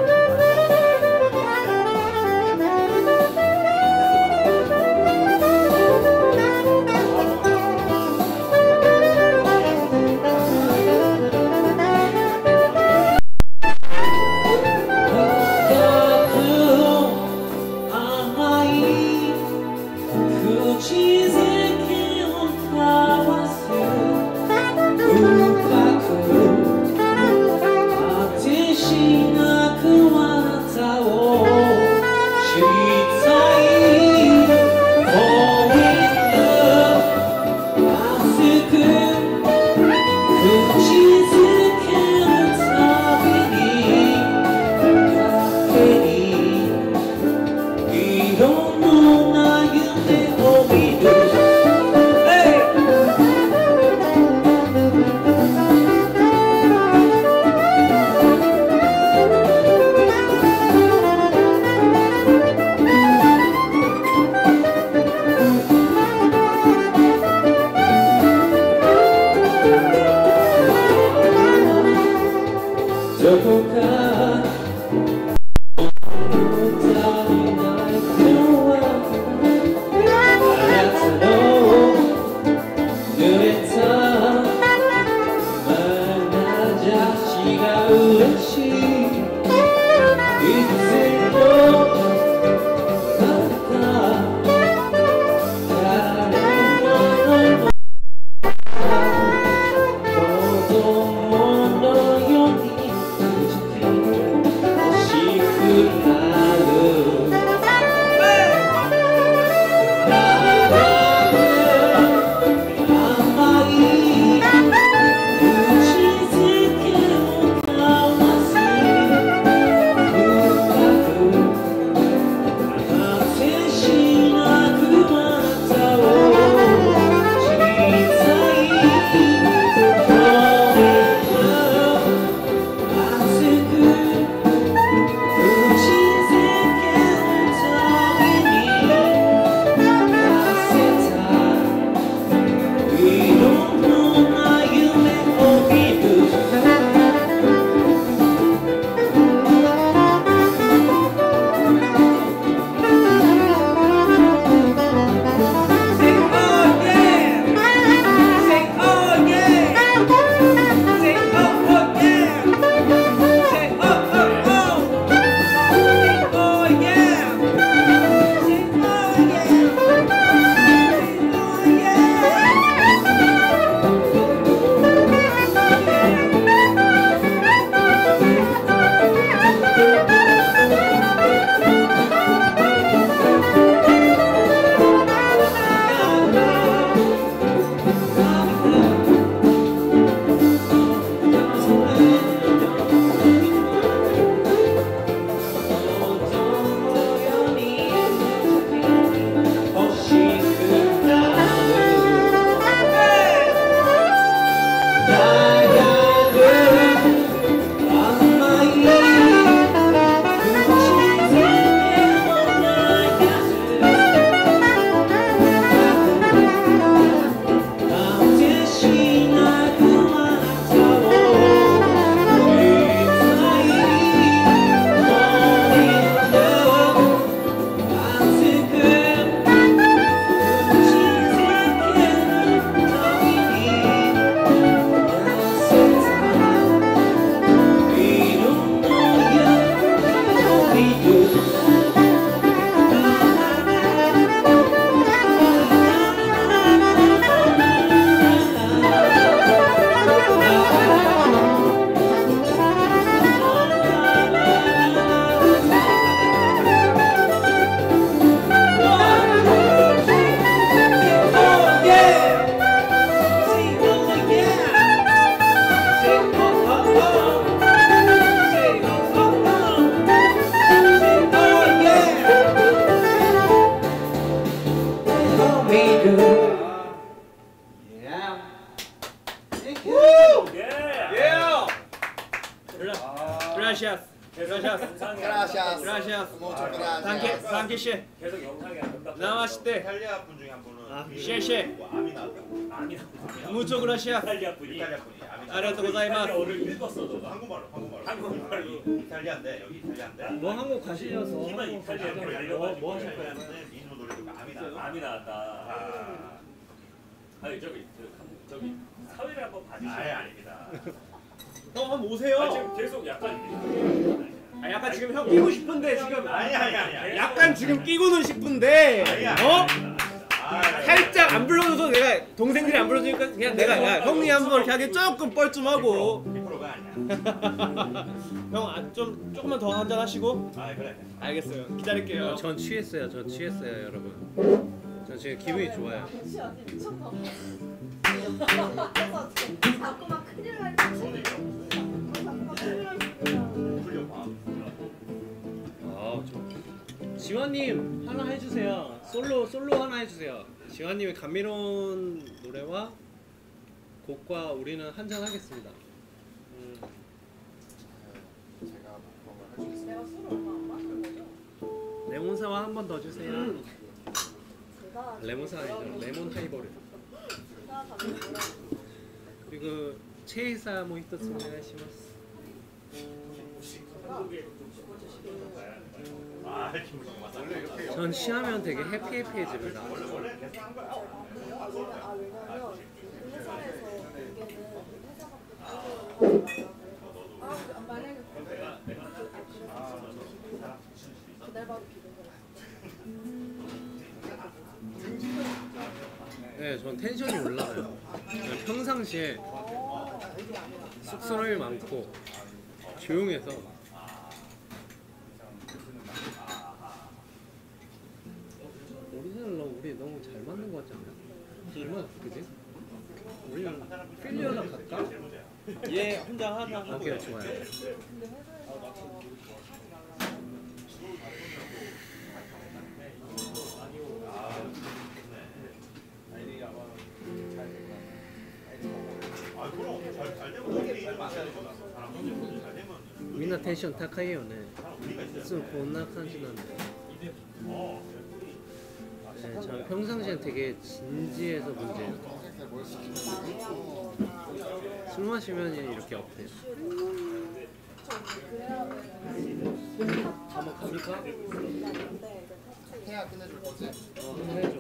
Speaker 6: 나왔다.
Speaker 15: 아니
Speaker 9: 무조 그라시아.
Speaker 15: 이탈리아 분이
Speaker 6: 이탈리아 분이
Speaker 9: 아리가또 고자이마스.
Speaker 15: 이탈리아어를 읽었어 너가.
Speaker 6: 한국말로 한국말로
Speaker 15: 한국말로.
Speaker 6: 이탈리아인데 여기 이탈리아인데
Speaker 1: 뭐 한국 가시려서
Speaker 15: 이만
Speaker 1: 한국
Speaker 15: 이탈리아
Speaker 1: 가시려고
Speaker 15: 가려가지고
Speaker 1: 뭐 하실?
Speaker 6: 이탈리아는 인도 노래 듣고 암이 나왔다.
Speaker 15: 암이 나왔다.
Speaker 6: 아,
Speaker 15: 아니 저기 저, 저기 사회를 한번 봐주세요.
Speaker 6: 아예 아닙니다.
Speaker 9: 형 한번 오세요.
Speaker 15: 아, 지금 계속 약간
Speaker 9: 아, 약간 지금 형 끼고 싶은데 지금
Speaker 6: 아니 아니 아니.
Speaker 9: 약간 지금 끼고는 싶은데
Speaker 6: 아니야.
Speaker 9: 어?
Speaker 6: 아,
Speaker 9: 살짝 안 불러줘서 내가 동생들이 안 불러주니까 그냥 내가 야 형이 한번 이렇게 하기 조금 뻘쭘하고
Speaker 6: 100%가 아니야.
Speaker 9: 형좀 조금만 더 한잔 하시고
Speaker 6: 아 그래.
Speaker 9: 알겠어요 기다릴게요
Speaker 1: 어, 전 취했어요. 전 취했어요, 여러분. 전 지금 기분이 좋아요.
Speaker 10: 미쳤나 봐. 그래서 지금 자꾸만 큰일 날 때. 자꾸
Speaker 1: 지환님 하나 해주세요. 솔로 솔로 하나 해주세요. 지환님의 감미로운 노래와 곡과 우리는 한잔 하겠습니다. 음,
Speaker 5: 제가 그런 걸할수 있어요.
Speaker 10: 내가 술을 얼마 안 마시는 거죠?
Speaker 1: 레몬 사와 한 번 더 주세요. 레몬 사 아니죠? 레몬 하이보를.
Speaker 10: 제가 가면 뭐라
Speaker 1: 그리고 체이사 모히또 스미네가시마스. 전 시하면 되게 해피해피해집니다. 네, 전 텐션이 올라가요. 그냥 평상시에 쑥스러움이 많고 조용해서 오리지널 너무 우리 너무 잘 맞는 것 같지 않아요? 잘 맞아, 그지? 우리는 필리어나 갈까?
Speaker 9: 얘 혼자 하나 하고
Speaker 1: 오케이, 좋아요.
Speaker 6: 아 그럼 잘잘 되면
Speaker 1: みんなテンション高いよね。いつもこんな感じなんだよ。 네, 저 평상시엔 되게 진지해서 문제예요.
Speaker 5: 평생 뭘 시키는
Speaker 1: 술 마시면 이렇게 없대요. 한번 갑니까?
Speaker 5: 해야 끝내줄 거지?
Speaker 1: 어, 한번 해줘.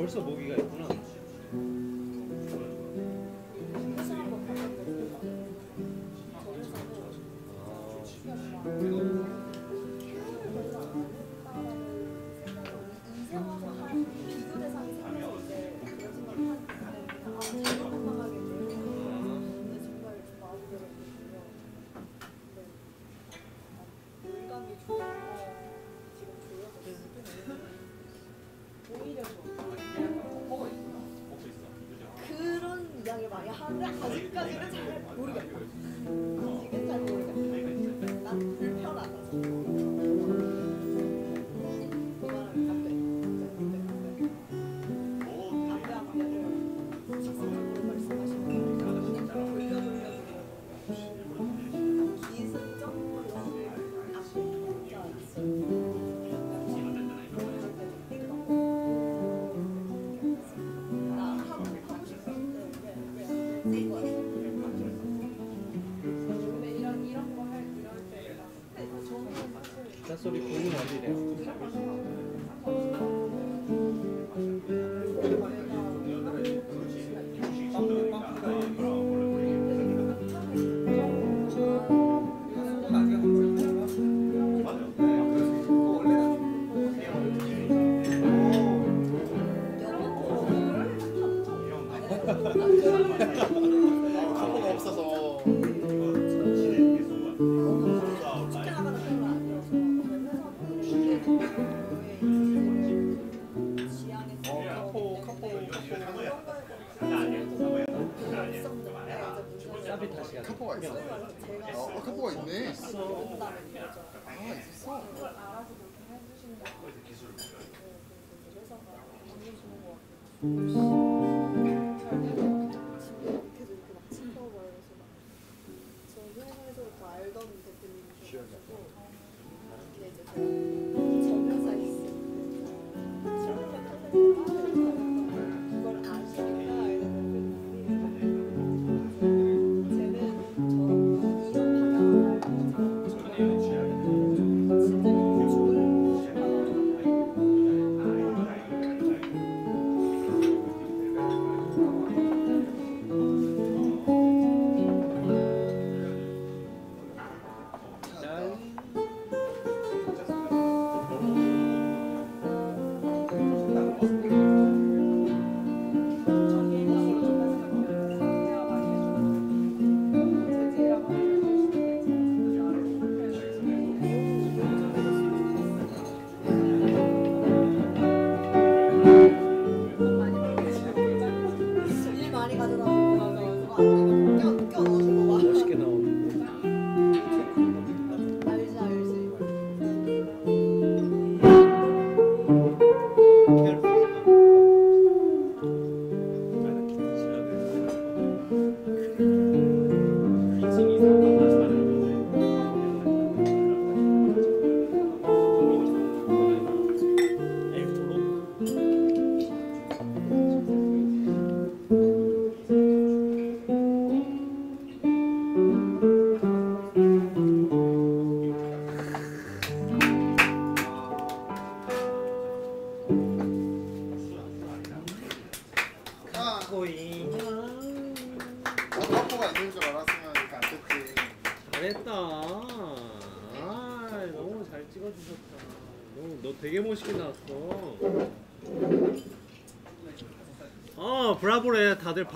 Speaker 1: 벌써 모기가 있구나.
Speaker 10: 오히려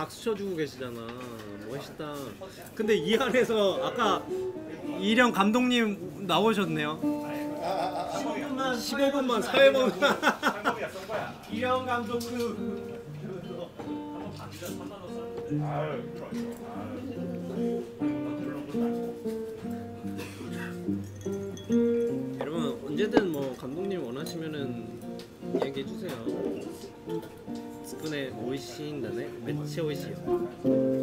Speaker 6: 박수 쳐주고 계시잖아. 멋있다. 근데 이 안에서 아까 이령 감독님 나오셨네요. 15분만 15분만 사회봉. 이령 감독 그. 여러분 언제든 뭐 감독님 원하시면은 얘기해 주세요. 美味しいんだね。めっちゃ美味しいよ。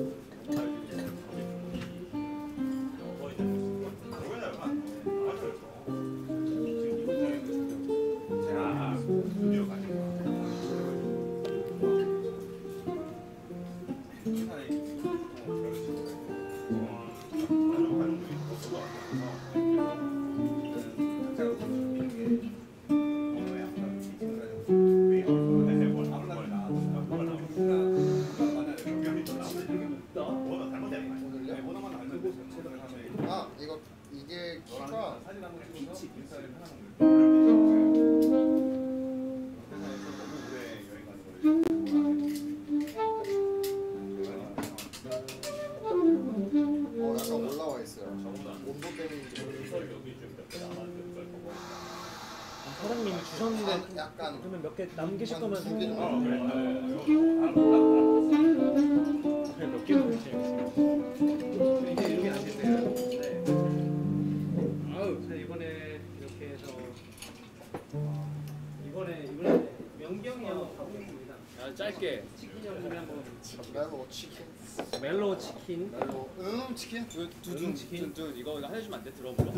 Speaker 2: 개 남기실 거면. 어, 그래. 그래 몇.
Speaker 6: 이게 이렇게 안 되세요. 네. 아우, 자 이번에 이렇게 해서 이번에 이번에 명경이 형 가보겠습니다.
Speaker 4: 아, 짧게.
Speaker 6: 치킨 형님이 한번
Speaker 5: 멜로 치킨.
Speaker 6: 멜로우 치킨.
Speaker 5: 멜로 음 치킨.
Speaker 4: 두둥 치킨. 두둥 이거 해주면 안 돼? 들어보러.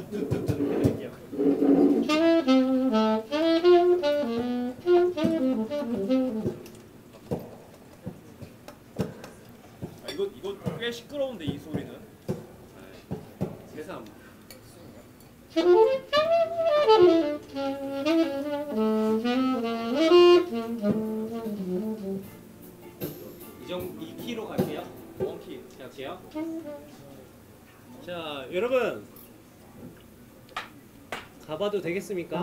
Speaker 4: 되겠습니까?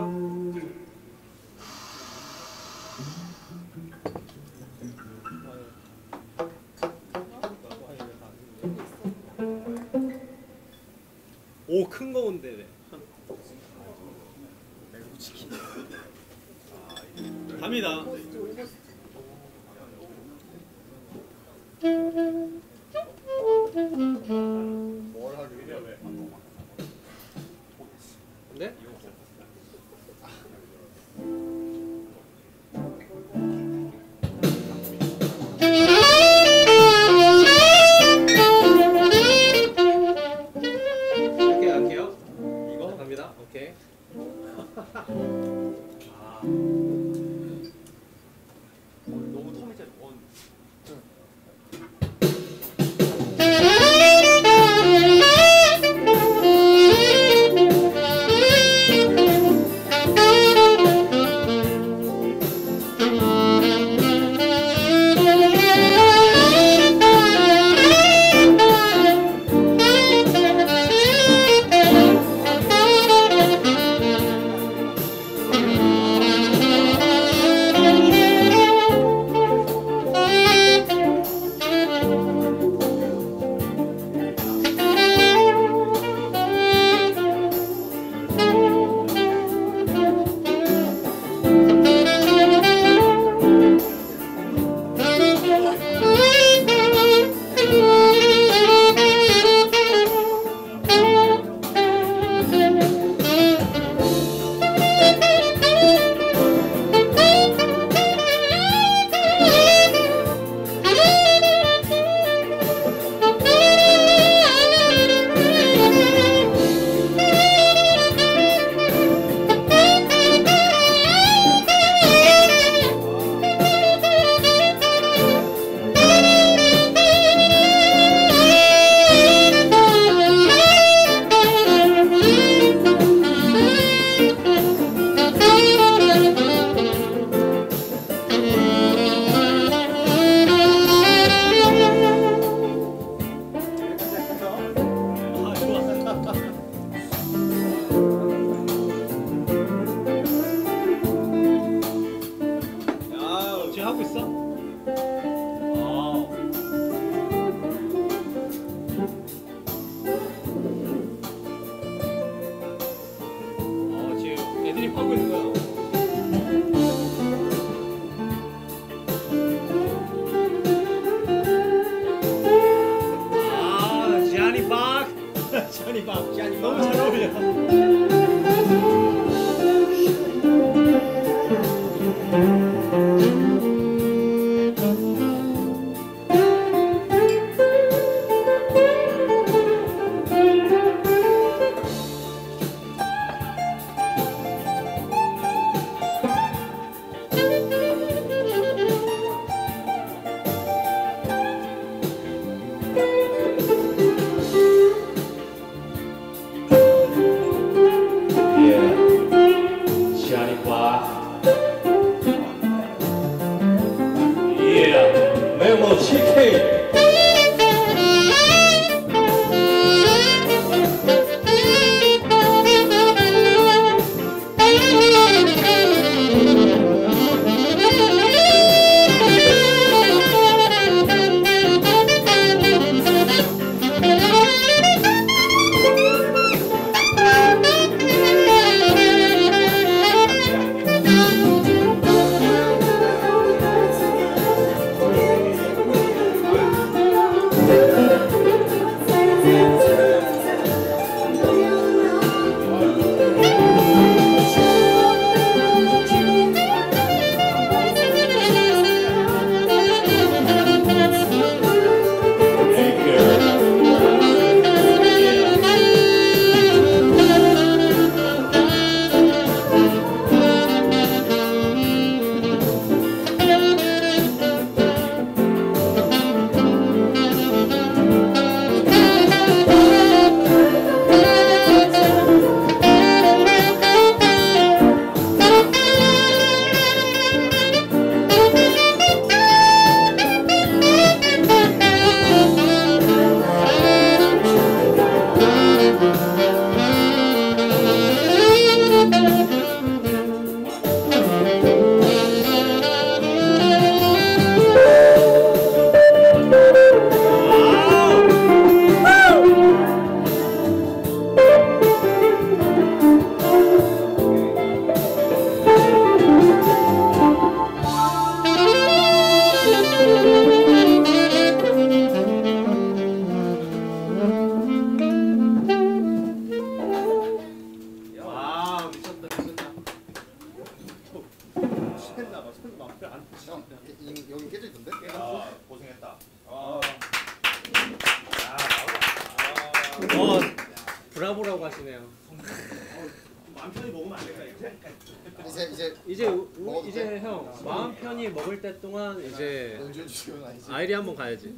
Speaker 1: 가야지.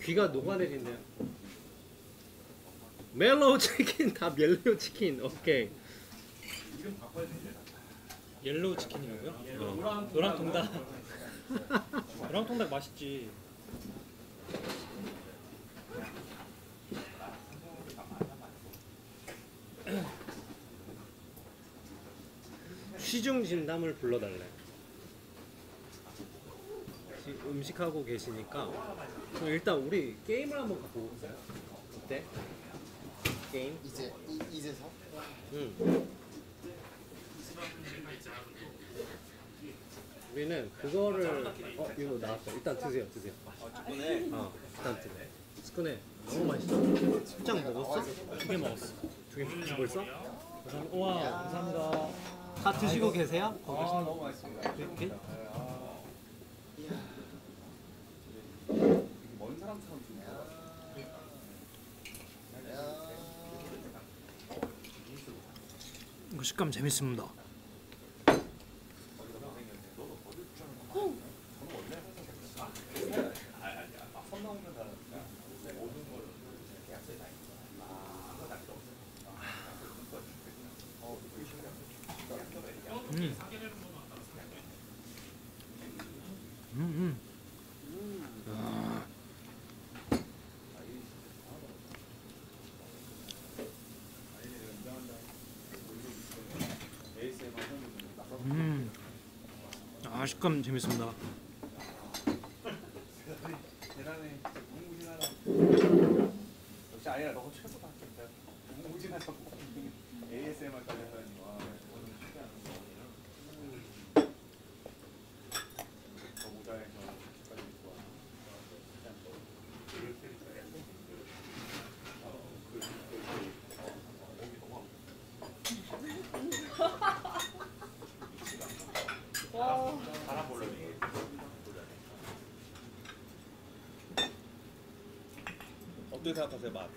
Speaker 1: 귀가 녹아내린대요. mellow 치킨 다 mellow 치킨. 오케이.
Speaker 2: yellow 치킨이라고요?
Speaker 1: 어.
Speaker 2: 노랑 통닭. 노랑 통닭 맛있지.
Speaker 1: 시중 진담을 불러달래. 음식하고 계시니까 일단 우리 게임을 한번 갖고 올까요? 어때? 게임?
Speaker 5: 이제 이, 이제서
Speaker 1: 응. 우리는 그거를 어 이거 나왔다. 일단 드세요, 드세요.
Speaker 4: 스쿠네.
Speaker 1: 어, 일단 드세요. 스쿠네 너무 맛있어. 술장 먹었어?
Speaker 2: 두 개 먹었어.
Speaker 1: 두개 먹었어 벌써?
Speaker 2: 우와, 감사합니다.
Speaker 1: 다 드시고 계세요?
Speaker 4: 아 너무 맛있습니다.
Speaker 1: 이렇게?
Speaker 4: 사람처럼 좀.
Speaker 2: 이거 식감 재밌습니다. 식감 재밌습니다.
Speaker 4: 역시 아니라 너무 최고다 진짜. 무궁무진하다고. ASMR까지 하다니 와. 오늘 쉽지 않은 거. 저 모자에서 까지 좋아.
Speaker 7: 와.
Speaker 6: 바람 볼러니.
Speaker 4: 어떻게 생각하세요 맛?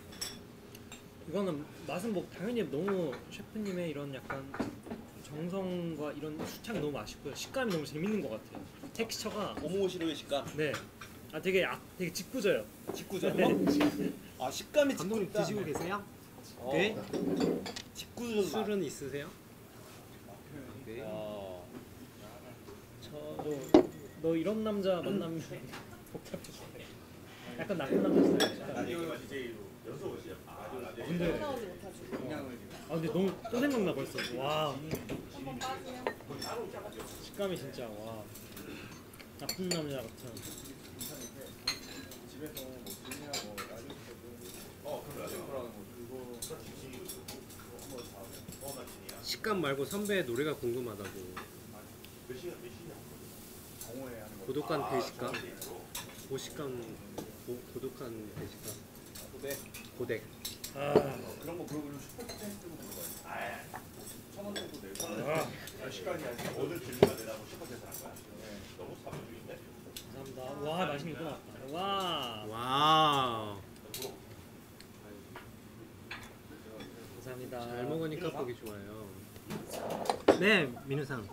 Speaker 2: 이거는 맛은 뭐 당연히 너무 셰프님의 이런 약간 정성과 이런 수창이 너무 맛있고요. 식감이 너무 재밌는 것 같아요. 텍스처가
Speaker 4: 오모시로의 식감.
Speaker 2: 네. 아 되게 아, 되게 짓궂어요.
Speaker 4: 직구죠.
Speaker 2: 네.
Speaker 4: 아 식감이
Speaker 1: 감독님
Speaker 4: 직구다.
Speaker 1: 드시고 계세요?
Speaker 4: 어.
Speaker 1: 네?
Speaker 4: 맛.
Speaker 1: 술은 있으세요? 네.
Speaker 4: 어.
Speaker 2: 너, 너 이런 남자 만나면. 약간 나쁜 남자 스타일.
Speaker 6: 아니 이거 DJ로 연습을 시작. 아, 라디오.
Speaker 2: 근데
Speaker 7: 못하지.
Speaker 2: 아 근데 너무 또 생각나 벌써. 와
Speaker 7: 한번 빠지면.
Speaker 2: 식감이 진짜 와 나쁜 남자 같은.
Speaker 4: 집에서 뭐 dinner 뭐 라디오 때도
Speaker 6: 어, 그럼 라디오.
Speaker 4: 그거랑 뭐 그거 한번 다
Speaker 6: 어.
Speaker 1: 식감 말고 선배의 노래가 궁금하다고.
Speaker 6: 몇 시간 몇 시냐?
Speaker 4: 정오에 하는 거.
Speaker 1: 고독한
Speaker 6: 아,
Speaker 1: 대식가.
Speaker 6: 정오에 있고.
Speaker 1: 고식감 고, 고독한 대식감.
Speaker 4: 고대.
Speaker 1: 고덱.
Speaker 2: 아
Speaker 4: 그런 거 그러고 슈퍼 댄스로 보는 거야.
Speaker 6: 아,
Speaker 4: 천원 정도 내고.
Speaker 2: 아.
Speaker 6: 몇 시간이 아니라 오늘 질문가 되라고 슈퍼챗을 한 거야. 너무 사무적인데?
Speaker 2: 감사합니다. 와 맛있는 거 나왔다. 와
Speaker 1: 와우.
Speaker 2: 감사합니다.
Speaker 1: 잘 먹으니까 보기 좋아요. 네, 민우상.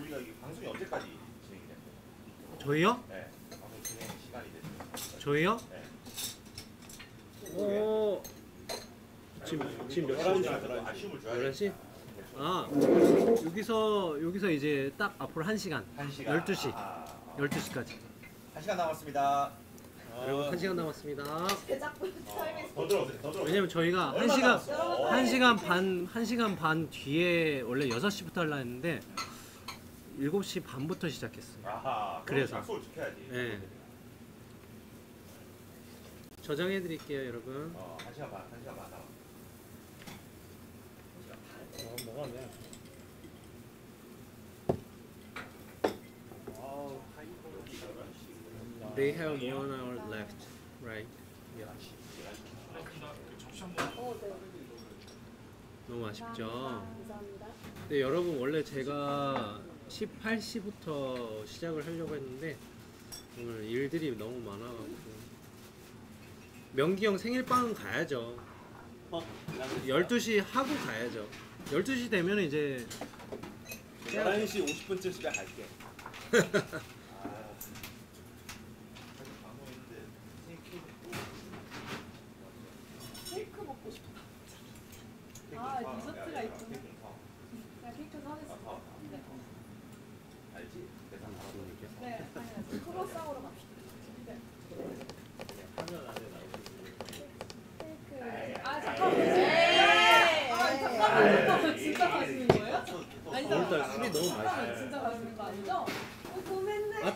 Speaker 6: 우리가 이게 방송이 언제까지 진행이 돼?
Speaker 1: 저희요?
Speaker 6: 네. 방송 진행 시간이 됐죠.
Speaker 1: 저희요?
Speaker 6: 네.
Speaker 1: 어 지금 지금 몇?
Speaker 6: 시간 줘야
Speaker 1: 11시? 아 여기서 여기서 이제 딱 앞으로 1시간
Speaker 6: 한 시간.
Speaker 1: 12시
Speaker 6: 아.
Speaker 1: 12시까지
Speaker 6: 한 시간 남았습니다.
Speaker 1: 그리고 1시간 남았습니다
Speaker 7: 제작부 타임이
Speaker 6: 더 들어오세요. 더 들어오세요.
Speaker 1: 왜냐면 저희가
Speaker 6: 얼마
Speaker 1: 1시간
Speaker 6: 남았어?
Speaker 1: 1시간 반 1시간 반 뒤에 원래 6시부터 하려 했는데 7시 반부터 시작했어요
Speaker 6: 아하.
Speaker 1: 그래서.
Speaker 6: 약속을 지켜야지.
Speaker 1: 네. 저장해 드릴게요 여러분
Speaker 6: 어, 한 시간 반, 한 시간 반 남았어.
Speaker 2: 어, 뭐가 안 돼?
Speaker 1: They have one hour left right? Yeah.
Speaker 7: 어, 네.
Speaker 1: 너무 아쉽죠.
Speaker 10: 감사합니다.
Speaker 1: 네, 여러분 원래 제가 18시부터 시작을 하려고 했는데 오늘 일들이 너무 많아가지고 명기 형 생일빵은 가야죠.
Speaker 4: 어,
Speaker 1: 12시 하고 가야죠. 12시 되면 이제
Speaker 4: 11시 50분쯤 집에 갈게.
Speaker 7: 케이크 먹고 싶다. 아 디저트가 있구나. 나 케이크 사겠어. 네.
Speaker 6: 알지? 대상
Speaker 7: 네. 당연하지. 크로스상으로 갑시다. 네. 케이크. 아 잠깐만. 아 잠깐만. 진짜 가시는 거예요? 아니
Speaker 1: 오늘따라 술이 너무
Speaker 7: 잠깐만.
Speaker 1: 맛있어요.
Speaker 7: 진짜 가시는 거 아니죠? 어, 고맙네.
Speaker 1: あ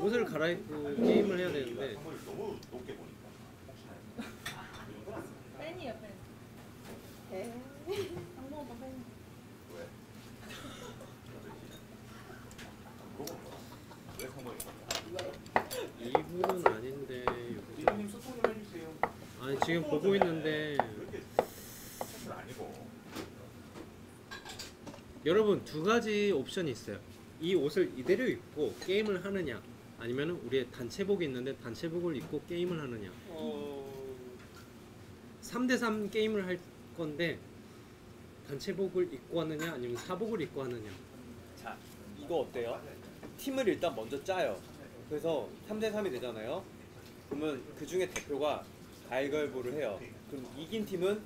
Speaker 1: 옷을 갈아입고 게임을 해야 되는데
Speaker 6: 너무 높게 보니까.
Speaker 7: 팬이에요 팬. 네. 한번 오빠 팬.
Speaker 1: 이분은 아닌데
Speaker 6: 소통 해주세요.
Speaker 1: 아니 지금 보고 있는데. 여러분 두 가지 옵션이 있어요. 이 옷을 이대로 입고 게임을 하느냐 아니면 우리의 단체복이 있는데 단체복을 입고 게임을 하느냐
Speaker 4: 어,
Speaker 1: 3대3 게임을 할 건데 단체복을 입고 하느냐 아니면 사복을 입고 하느냐
Speaker 4: 자, 이거 어때요? 팀을 일단 먼저 짜요. 그래서 3대 3이 되잖아요. 그러면 그 중에 대표가 가위바위보를 해요. 그럼 이긴 팀은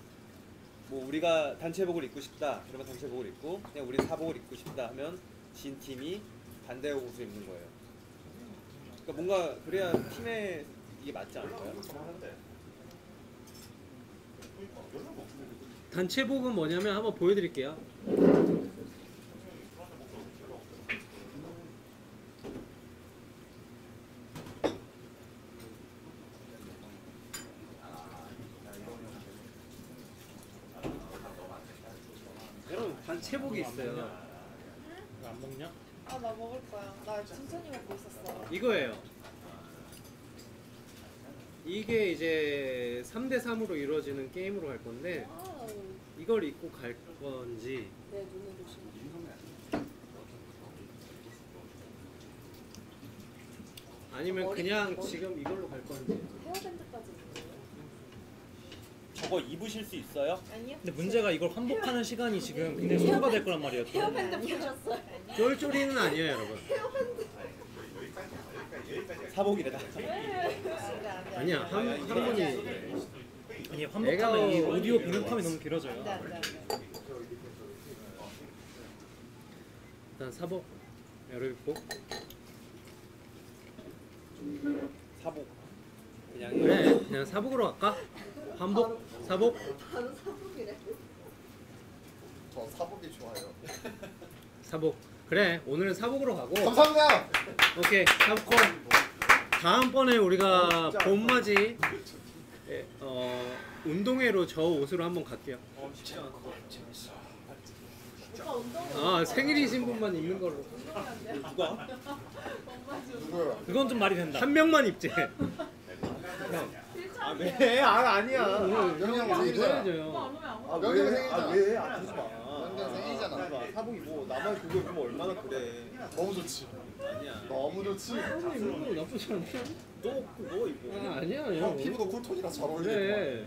Speaker 4: 뭐 우리가 단체복을 입고 싶다. 그러면 단체복을 입고 그냥 우리 사복을 입고 싶다 하면 진 팀이 반대 옷을 입는 거예요. 그러니까 뭔가 그래야 팀에 이게 맞지 않을까요?
Speaker 1: 단체복은 뭐냐면 한번 보여드릴게요 여러분 단체복이 있어요?
Speaker 7: 아 나 먹을 거야. 나 천천히 먹고 있었어.
Speaker 1: 이거예요 이게 이제 3대 3으로 이루어지는 게임으로 갈 건데 이걸 입고 갈 건지
Speaker 7: 내 눈을 조심.
Speaker 1: 아니면 그냥 지금 이걸로 갈 건지
Speaker 7: 헤어밴드까지?
Speaker 4: 저거 입으실 수 있어요?
Speaker 7: 아니요.
Speaker 2: 근데 문제가 이걸 환복하는 시간이 지금 굉장히 소요가 될 거란 말이에요. 또.
Speaker 7: 헤어밴드 보셨어요?
Speaker 1: 쫄쫄이는 아니에요 여러분
Speaker 4: 사복이래다.
Speaker 1: 아니야 한, 한 분이
Speaker 2: 아니 환복하면 이 오디오 비명감이 너무 길어져요.
Speaker 7: 네, 네.
Speaker 1: 일단 사복 여러분 입고
Speaker 4: 사복. 그냥
Speaker 1: 그래 그냥 사복으로 갈까? 한복? 사복?
Speaker 10: 나는 사복이래.
Speaker 5: 저 사복이 좋아요.
Speaker 1: 사복 그래 오늘은 사복으로 가고
Speaker 5: 감사합니다.
Speaker 1: 오케이 사복권 다음번에 우리가 봄맞이 예, 어, 운동회로 저 옷으로 한번 갈게요
Speaker 7: 오빠 운동.
Speaker 1: 아 생일이신 분만 입는 걸로
Speaker 4: 누가?
Speaker 2: 그건 좀 말이 된다.
Speaker 1: 한 명만 입지
Speaker 4: 아 왜? 아 아니야.
Speaker 5: 생일이잖아.
Speaker 1: 해줘요
Speaker 5: 아형
Speaker 4: 왜?
Speaker 5: 생일이잖아.
Speaker 4: 아 왜? 아 그러지 마.
Speaker 5: 형 생일이잖아.
Speaker 4: 마. 사복이 뭐 나만 그거 입으면 얼마나 그래.
Speaker 5: 너무 좋지.
Speaker 4: 아니야.
Speaker 5: 너무 좋지.
Speaker 1: 입는 거 나쁘지 않아
Speaker 4: 너, 너 입고.
Speaker 1: 아, 아니야 형형
Speaker 5: 피부도 쿨톤이라 잘 어울리네.
Speaker 1: 그래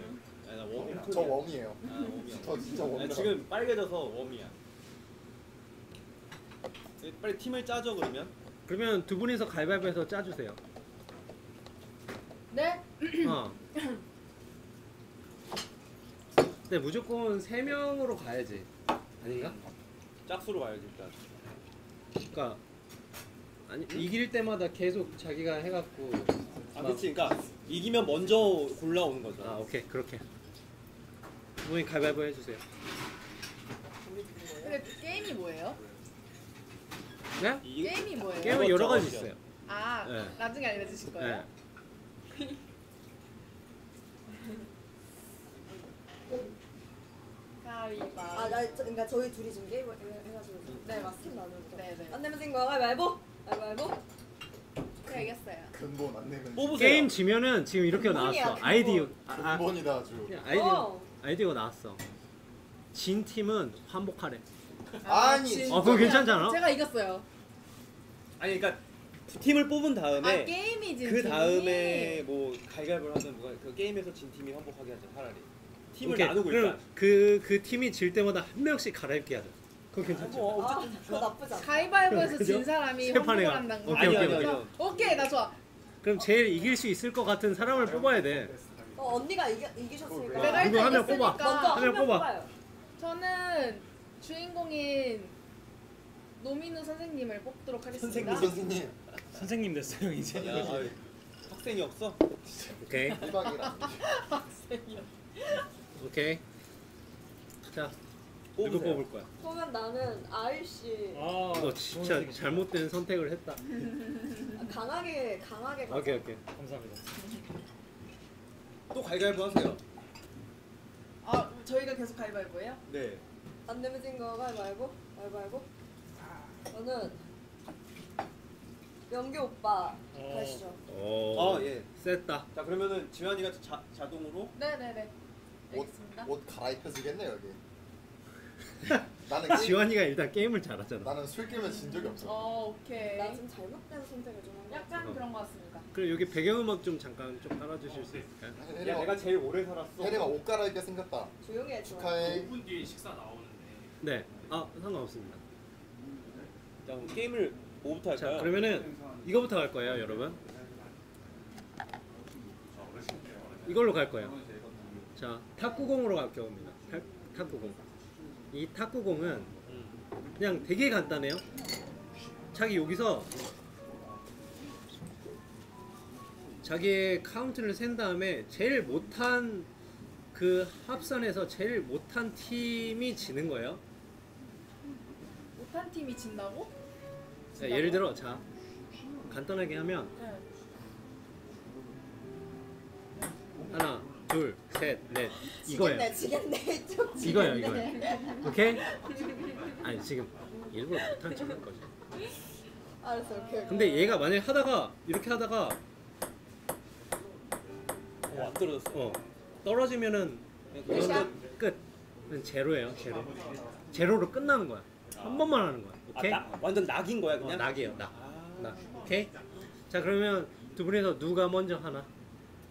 Speaker 4: 아니 나 웜.
Speaker 5: 저 웜이에요.
Speaker 4: 아 웜이야.
Speaker 5: 저 진짜
Speaker 4: 아니,
Speaker 5: 웜이라.
Speaker 4: 지금 빨개져서 웜이야. 빨리 팀을 짜죠 그러면.
Speaker 1: 그러면 두 분이서 가위바위보해서 짜주세요
Speaker 7: 네.
Speaker 1: 어. 근데 무조건 세 명으로 가야지 아닌가?
Speaker 4: 짝수로 가야지 일단.
Speaker 1: 그러니까 아니 이길 때마다 계속 자기가 해갖고
Speaker 4: 아 그렇지. 그러니까 이기면 먼저 골라오는 거죠.
Speaker 1: 아 오케이 그렇게 두 분이 가위바위보 해주세요
Speaker 7: 근데 그 게임이 뭐예요?
Speaker 1: 네?
Speaker 7: 게임이 뭐예요?
Speaker 1: 게임은 여러 가지 있어요.
Speaker 7: 아
Speaker 1: 네.
Speaker 7: 나중에 알려주실 거예요?
Speaker 1: 네.
Speaker 10: 아, 나 저, 그러니까 저희 둘이 지금 게임을 해- 해가지고
Speaker 7: 네,
Speaker 10: 팀 나누죠.
Speaker 7: 네네.
Speaker 10: 안 내면 진거 가위바위보. 가위바위보.
Speaker 7: 네, 알겠어요.
Speaker 5: 근본 안 내면
Speaker 4: 뽑으세요.
Speaker 1: 게임 지면은 지금 이렇게
Speaker 10: 근본이야,
Speaker 1: 나왔어.
Speaker 10: 근본.
Speaker 1: 아이디어 아, 아,
Speaker 5: 근본이다 아주.
Speaker 1: 그냥 아이디어
Speaker 10: 어.
Speaker 1: 아이디어가 나왔어. 진 팀은 환복하래.
Speaker 5: 아니,
Speaker 7: 진짜.
Speaker 1: 어, 그거 괜찮잖아.
Speaker 7: 제가 이겼어요.
Speaker 9: 아니 그러니까 두 팀을 뽑은 다음에
Speaker 7: 아 게임이지.
Speaker 9: 그 다음에 뭐 갈갈보를 하든 누가 그 게임에서 진 팀이 환복하게 하자 차라리 팀을
Speaker 1: 오케이.
Speaker 9: 나누고
Speaker 1: 그럼
Speaker 9: 일단
Speaker 1: 그, 그 팀이 질 때마다 한 명씩 갈아입게 하자. 그거 괜찮죠?
Speaker 10: 아, 그거 나쁘지 않아.
Speaker 7: 가위바위보에서? 진 사람이
Speaker 1: 세 판에 가.
Speaker 7: 한다는 거.
Speaker 1: 오케이, 오케이, 오케이.
Speaker 9: 아니요.
Speaker 7: 오케이 나 좋아.
Speaker 1: 그럼 제일 이길 수 있을 것 같은 사람을 뽑아야 돼.
Speaker 10: 어, 언니가 이기, 이기셨으니까.
Speaker 7: 내가
Speaker 1: 누구
Speaker 7: 일단
Speaker 1: 한명
Speaker 7: 이겼으니까.
Speaker 1: 뽑아. 한명
Speaker 10: 한명
Speaker 1: 뽑아.
Speaker 10: 뽑아요.
Speaker 7: 저는 주인공인 노민우 선생님을 뽑도록 하겠습니다.
Speaker 5: 선생님 선생님
Speaker 2: 선생님 됐어요 이제.
Speaker 9: 야, 아유, 학생이 없어?
Speaker 1: 오케이.
Speaker 5: 대박이라.
Speaker 1: 오케이. 자, 누구
Speaker 9: 뽑으세요.
Speaker 1: 뽑을 거야?
Speaker 10: 그러면 나는 아일 씨
Speaker 2: 아,
Speaker 1: 너 진짜 잘못된 선택을 했다.
Speaker 10: 강하게 강하게 가자.
Speaker 1: 오케이, 오케이.
Speaker 2: 감사합니다.
Speaker 9: 또 갈갈보 하세요
Speaker 7: 아 저희가 계속 가위바위보예요?
Speaker 10: 네안 내면 진거 가위바위보. 가위바위보. 저는 명규 오빠
Speaker 2: 어.
Speaker 10: 가시죠.
Speaker 1: 오,
Speaker 9: 아예
Speaker 1: 셌다.
Speaker 9: 자 그러면은 지환이가 자, 자동으로
Speaker 7: 네네네.
Speaker 5: 옷. 옷 갈아입혀지겠네 여기. 나는 게임,
Speaker 1: 지환이가 일단 게임을 잘하잖아.
Speaker 5: 나는 술 깨면 진 적이 없어.
Speaker 7: 어 오케이.
Speaker 10: 나 지금 잘못된 선택을 좀한 거.
Speaker 7: 약간
Speaker 1: 어.
Speaker 7: 그런 것 같습니다.
Speaker 1: 그럼 여기 배경음악 좀 잠깐 좀 깔아주실 수 있을까요?
Speaker 9: 야
Speaker 5: 혜리가
Speaker 9: 내가 제일 오래 살았어
Speaker 5: 혜리가 옷 갈아입게 생겼다.
Speaker 10: 조용히 해. 좀.
Speaker 5: 축하해.
Speaker 15: 5분 뒤에 식사 나오는데
Speaker 1: 네. 아, 상관없습니다.
Speaker 9: 자 그럼 게임을 뭐부터
Speaker 1: 자,
Speaker 9: 할까요?
Speaker 1: 그러면은 이거부터 갈 거예요, 여러분. 이걸로 갈 거예요. 자, 탁구공으로 갈 겁니다. 탁, 탁구공. 이 탁구공은 그냥 되게 간단해요. 자기 여기서 자기의 카운트를 센 다음에 제일 못한 그 합선에서 제일 못한 팀이 지는 거예요.
Speaker 7: 못한 팀이 진다고?
Speaker 1: 자, 예를 들어 자 간단하게 하면
Speaker 7: 네.
Speaker 1: 하나 둘 셋 넷 이거예요
Speaker 10: 지겠네. 좀
Speaker 1: 이거예요. 이거예요 오케이 아니 지금 일부러 못한 척할 거지
Speaker 10: 알았어. 오케이. 오케이.
Speaker 1: 근데 얘가 만약 하다가 이렇게 하다가
Speaker 9: 어, 안 떨어졌어
Speaker 1: 어 떨어지면은 이거는 끝 제로예요 제로 제로로 끝나는 거야 한 번만 하는 거야 오케이
Speaker 9: 아, 나, 완전 낙인 거야
Speaker 1: 어,
Speaker 9: 그냥?
Speaker 1: 낙이에요 낙
Speaker 9: 아.
Speaker 1: 낙. 오케이 자 그러면 두 분에서 누가 먼저 하나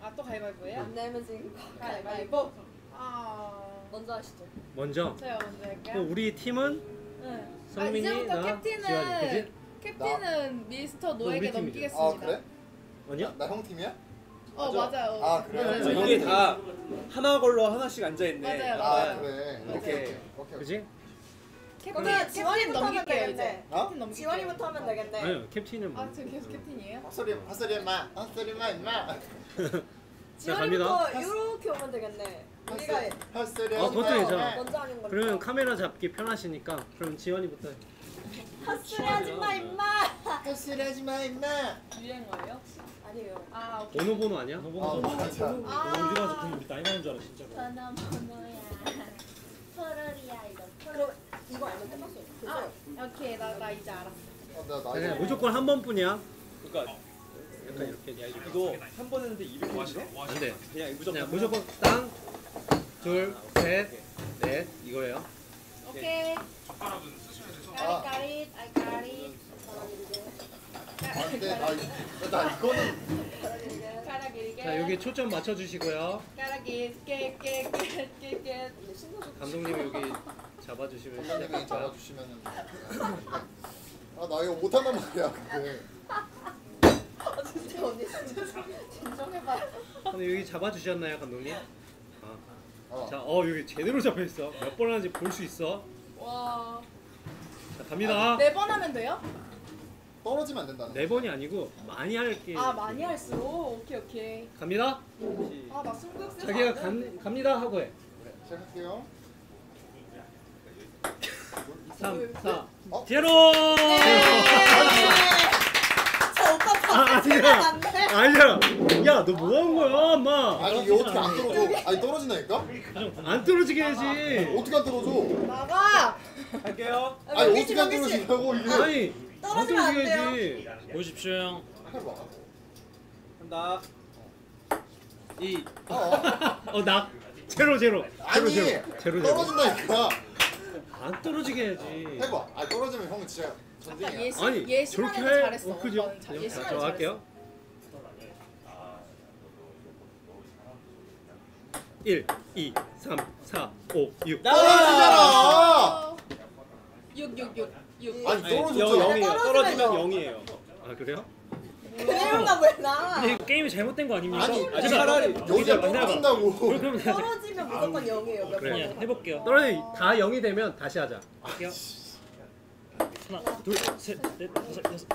Speaker 7: 아 또 가위바위보예요?
Speaker 10: 안 내면 진거
Speaker 7: 가위바위보. 아
Speaker 10: 먼저 하시죠.
Speaker 1: 먼저
Speaker 7: 저요 먼저 할게요.
Speaker 1: 그럼 우리 팀은
Speaker 7: 네.
Speaker 1: 성민이,
Speaker 7: 아, 이제부터
Speaker 1: 나,
Speaker 7: 캡틴은
Speaker 1: 지환이, 그지?
Speaker 7: 캡틴은 미스터
Speaker 1: 우리
Speaker 7: 노에게
Speaker 1: 팀이죠.
Speaker 7: 넘기겠습니다.
Speaker 5: 아 그래?
Speaker 1: 아니야?
Speaker 5: 나 형 팀이야?
Speaker 7: 어 맞아요.
Speaker 5: 아 그래?
Speaker 9: 자, 이게 다 하나 걸로 하나씩 앉아 있네
Speaker 7: 맞아요,
Speaker 5: 아
Speaker 7: 맞아요.
Speaker 5: 그래.
Speaker 9: 이렇게.
Speaker 5: 오케이 오케이.
Speaker 1: 그지?
Speaker 7: 캡틴
Speaker 10: 그러면
Speaker 7: 캡틴
Speaker 10: 지원이부터 하면
Speaker 7: 넘길게요
Speaker 10: 되겠네.
Speaker 7: 이제.
Speaker 5: 어?
Speaker 7: 캡틴 넘길게요.
Speaker 10: 지원이부터 하면 되겠네.
Speaker 1: 아니요 캡틴은 뭐.
Speaker 7: 아저 계속 캡틴이에요?
Speaker 5: 헛소리 헛소리 마 헛소리 마 임마.
Speaker 1: 자 갑니다
Speaker 10: 이렇게 오면 되겠네. 우리가
Speaker 5: 헛소리
Speaker 1: 아,
Speaker 5: 하지
Speaker 1: 그것도
Speaker 5: 마.
Speaker 1: 괜찮아.
Speaker 10: 먼저 하는 걸로.
Speaker 1: 그러면 카메라 잡기 편하시니까 그럼 지원이부터 해.
Speaker 10: 헛소리 하지 마 임마.
Speaker 5: 헛소리 하지 마 임마.
Speaker 7: 유행어예요?
Speaker 10: 아니에요.
Speaker 7: 아 오케이.
Speaker 1: 번호 번호 아니야?
Speaker 5: 아 맞아.
Speaker 7: 아.
Speaker 2: 어디 가서 그럼 우리 나이 많은 줄 알아 진짜로.
Speaker 10: 번호 번호야. 포로리야 이거. 그럼 이거 알면 끝났어요.
Speaker 7: 아? 오케이 나나 이제 알았어.
Speaker 5: 어, 나
Speaker 1: 자,
Speaker 5: 나이.
Speaker 1: 그냥 무조건 한 번뿐이야
Speaker 9: 그러니까
Speaker 1: 약간 이렇게
Speaker 9: 야 이거 한 번 했는데 이렇게 했어?
Speaker 1: 안돼
Speaker 9: 그냥 무조건
Speaker 1: 그냥 무조건 땅둘셋넷 이거예요
Speaker 7: 오케이.
Speaker 15: 젓가락은 쓰셔야 돼서
Speaker 5: 아.
Speaker 7: 까릿 까릿 아이 까릿.
Speaker 5: 안돼 나, 이- 나 이거는
Speaker 7: 가락 일게.
Speaker 1: 자 여기 초점 맞춰주시고요
Speaker 7: 가락 일깨깨깨깨깨.
Speaker 1: 감독님이 여기 잡아주시면 시작할까요?
Speaker 5: 잡아주시면은. 아나 이거 못한단 말이야 근데.
Speaker 10: 아 진짜 언니 진짜 진정해봐.
Speaker 1: 근데 여기 잡아주셨나요 감독님? 아.
Speaker 5: 어.
Speaker 1: 자, 어 여기 제대로 잡혀 있어 몇 번 하는지 볼 수 있어
Speaker 7: 와.
Speaker 1: 자 갑니다
Speaker 7: 네 번 하면 돼요?
Speaker 5: 떨어지면 안 된다는.
Speaker 1: 네 번이 아니고 많이 할게
Speaker 7: 아 많이 할수록 오케이 오케이.
Speaker 1: 갑니다
Speaker 7: 아 나 승부욕 세서
Speaker 1: 자기가. 감, 갑니다 하고 해
Speaker 5: 시작할게요.
Speaker 1: 3, 4
Speaker 5: 어?
Speaker 1: 제로
Speaker 7: 네.
Speaker 1: 아니야 아니야 야 너 뭐 한 거야 엄마
Speaker 5: 아니 이게 어떻게 안 떨어져? 아니 떨어진다니까?
Speaker 1: 안 떨어지게 해야지
Speaker 5: 어떻게 안 떨어져?
Speaker 10: 나가.
Speaker 4: 할게요.
Speaker 5: 아니
Speaker 10: 명기 씨,
Speaker 5: 어떻게 안. 떨어지냐고 이게?
Speaker 1: 아니 안
Speaker 10: 떨어지면 안
Speaker 1: 떨어지게. 해야지
Speaker 2: 보십시오 형.
Speaker 5: 해봐.
Speaker 4: 한다. 이.
Speaker 1: 어나 제로 제로 제로
Speaker 5: 아니
Speaker 1: 제로 제로 제로
Speaker 5: 떨어진다니까.
Speaker 1: 안 떨어지게 해야지
Speaker 5: 해봐. 아 떨어지면 형은 진짜 전쟁이야.
Speaker 7: 예시
Speaker 1: 아니
Speaker 7: 예
Speaker 1: 저렇게 해
Speaker 7: 잘했어.
Speaker 1: 어, 그죠?
Speaker 7: 오빠는
Speaker 1: 예저
Speaker 7: 잘했어.
Speaker 1: 할게요 1 2 3 4 5 6
Speaker 5: 떨어지잖아.
Speaker 7: 6 6 6 6.
Speaker 5: 아니
Speaker 4: 영
Speaker 5: 떨어졌잖아.
Speaker 4: 영이에요. 떨어지면
Speaker 10: 떨어지면
Speaker 4: 영이에요.
Speaker 1: 아 그래요?
Speaker 10: 그래요가 왜 나?
Speaker 2: 근데 이거 게임이 잘못된 거 아닙니까?
Speaker 5: 아니
Speaker 2: 아, 잠깐.
Speaker 4: 차라리
Speaker 2: 여기다
Speaker 5: 여기가. 떨어진다고.
Speaker 2: 그럼
Speaker 10: 떨어지면 무조건 0이에요. 몇
Speaker 1: 그래.
Speaker 2: 그냥
Speaker 10: 번.
Speaker 2: 해볼게요.
Speaker 1: 떨어지 다 0이 되면 다시 하자
Speaker 2: 할게요. 하나, 둘, 셋, 넷, 다섯, 여섯.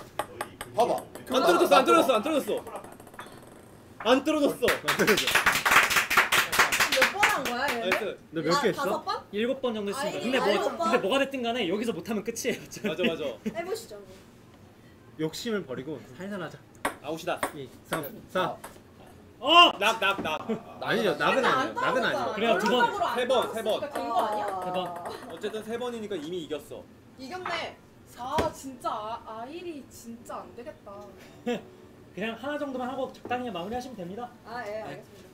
Speaker 5: 봐봐.
Speaker 4: 안 떨어졌어. 안 떨어졌어. 안 떨어졌어. 안 떨어졌어.
Speaker 10: 몇 번 한 거야 얘는?
Speaker 4: nice.
Speaker 1: 너 몇 개
Speaker 10: 아,
Speaker 1: 했어?
Speaker 10: 다섯 번?
Speaker 2: 일곱 번 정도 했습니다.
Speaker 10: 아이,
Speaker 2: 근데 뭐
Speaker 10: 일곱 번?
Speaker 2: 근데 뭐가 됐든 간에 여기서 못하면 끝이에요.
Speaker 4: 맞아 맞아.
Speaker 10: 해보시죠.
Speaker 1: 욕심을 버리고 살살 하자
Speaker 4: 아웃이다.
Speaker 1: 2 3 4
Speaker 2: 어!
Speaker 4: 낙낙 낙.
Speaker 1: 아니죠 낙은 아니에요
Speaker 10: 안
Speaker 1: 낙은 아니에요.
Speaker 2: 그래요, 두 번.
Speaker 4: 세 번, 세 번.
Speaker 10: 된거 아니야?
Speaker 2: 대박.
Speaker 4: 어쨌든 세 번이니까 이미 이겼어.
Speaker 10: 이겼네.
Speaker 7: 아 진짜 아, 아일이 진짜 안 되겠다.
Speaker 2: 그냥 하나 정도만 하고 적당히 마무리하시면 됩니다.
Speaker 10: 아, 예, 알겠습니다.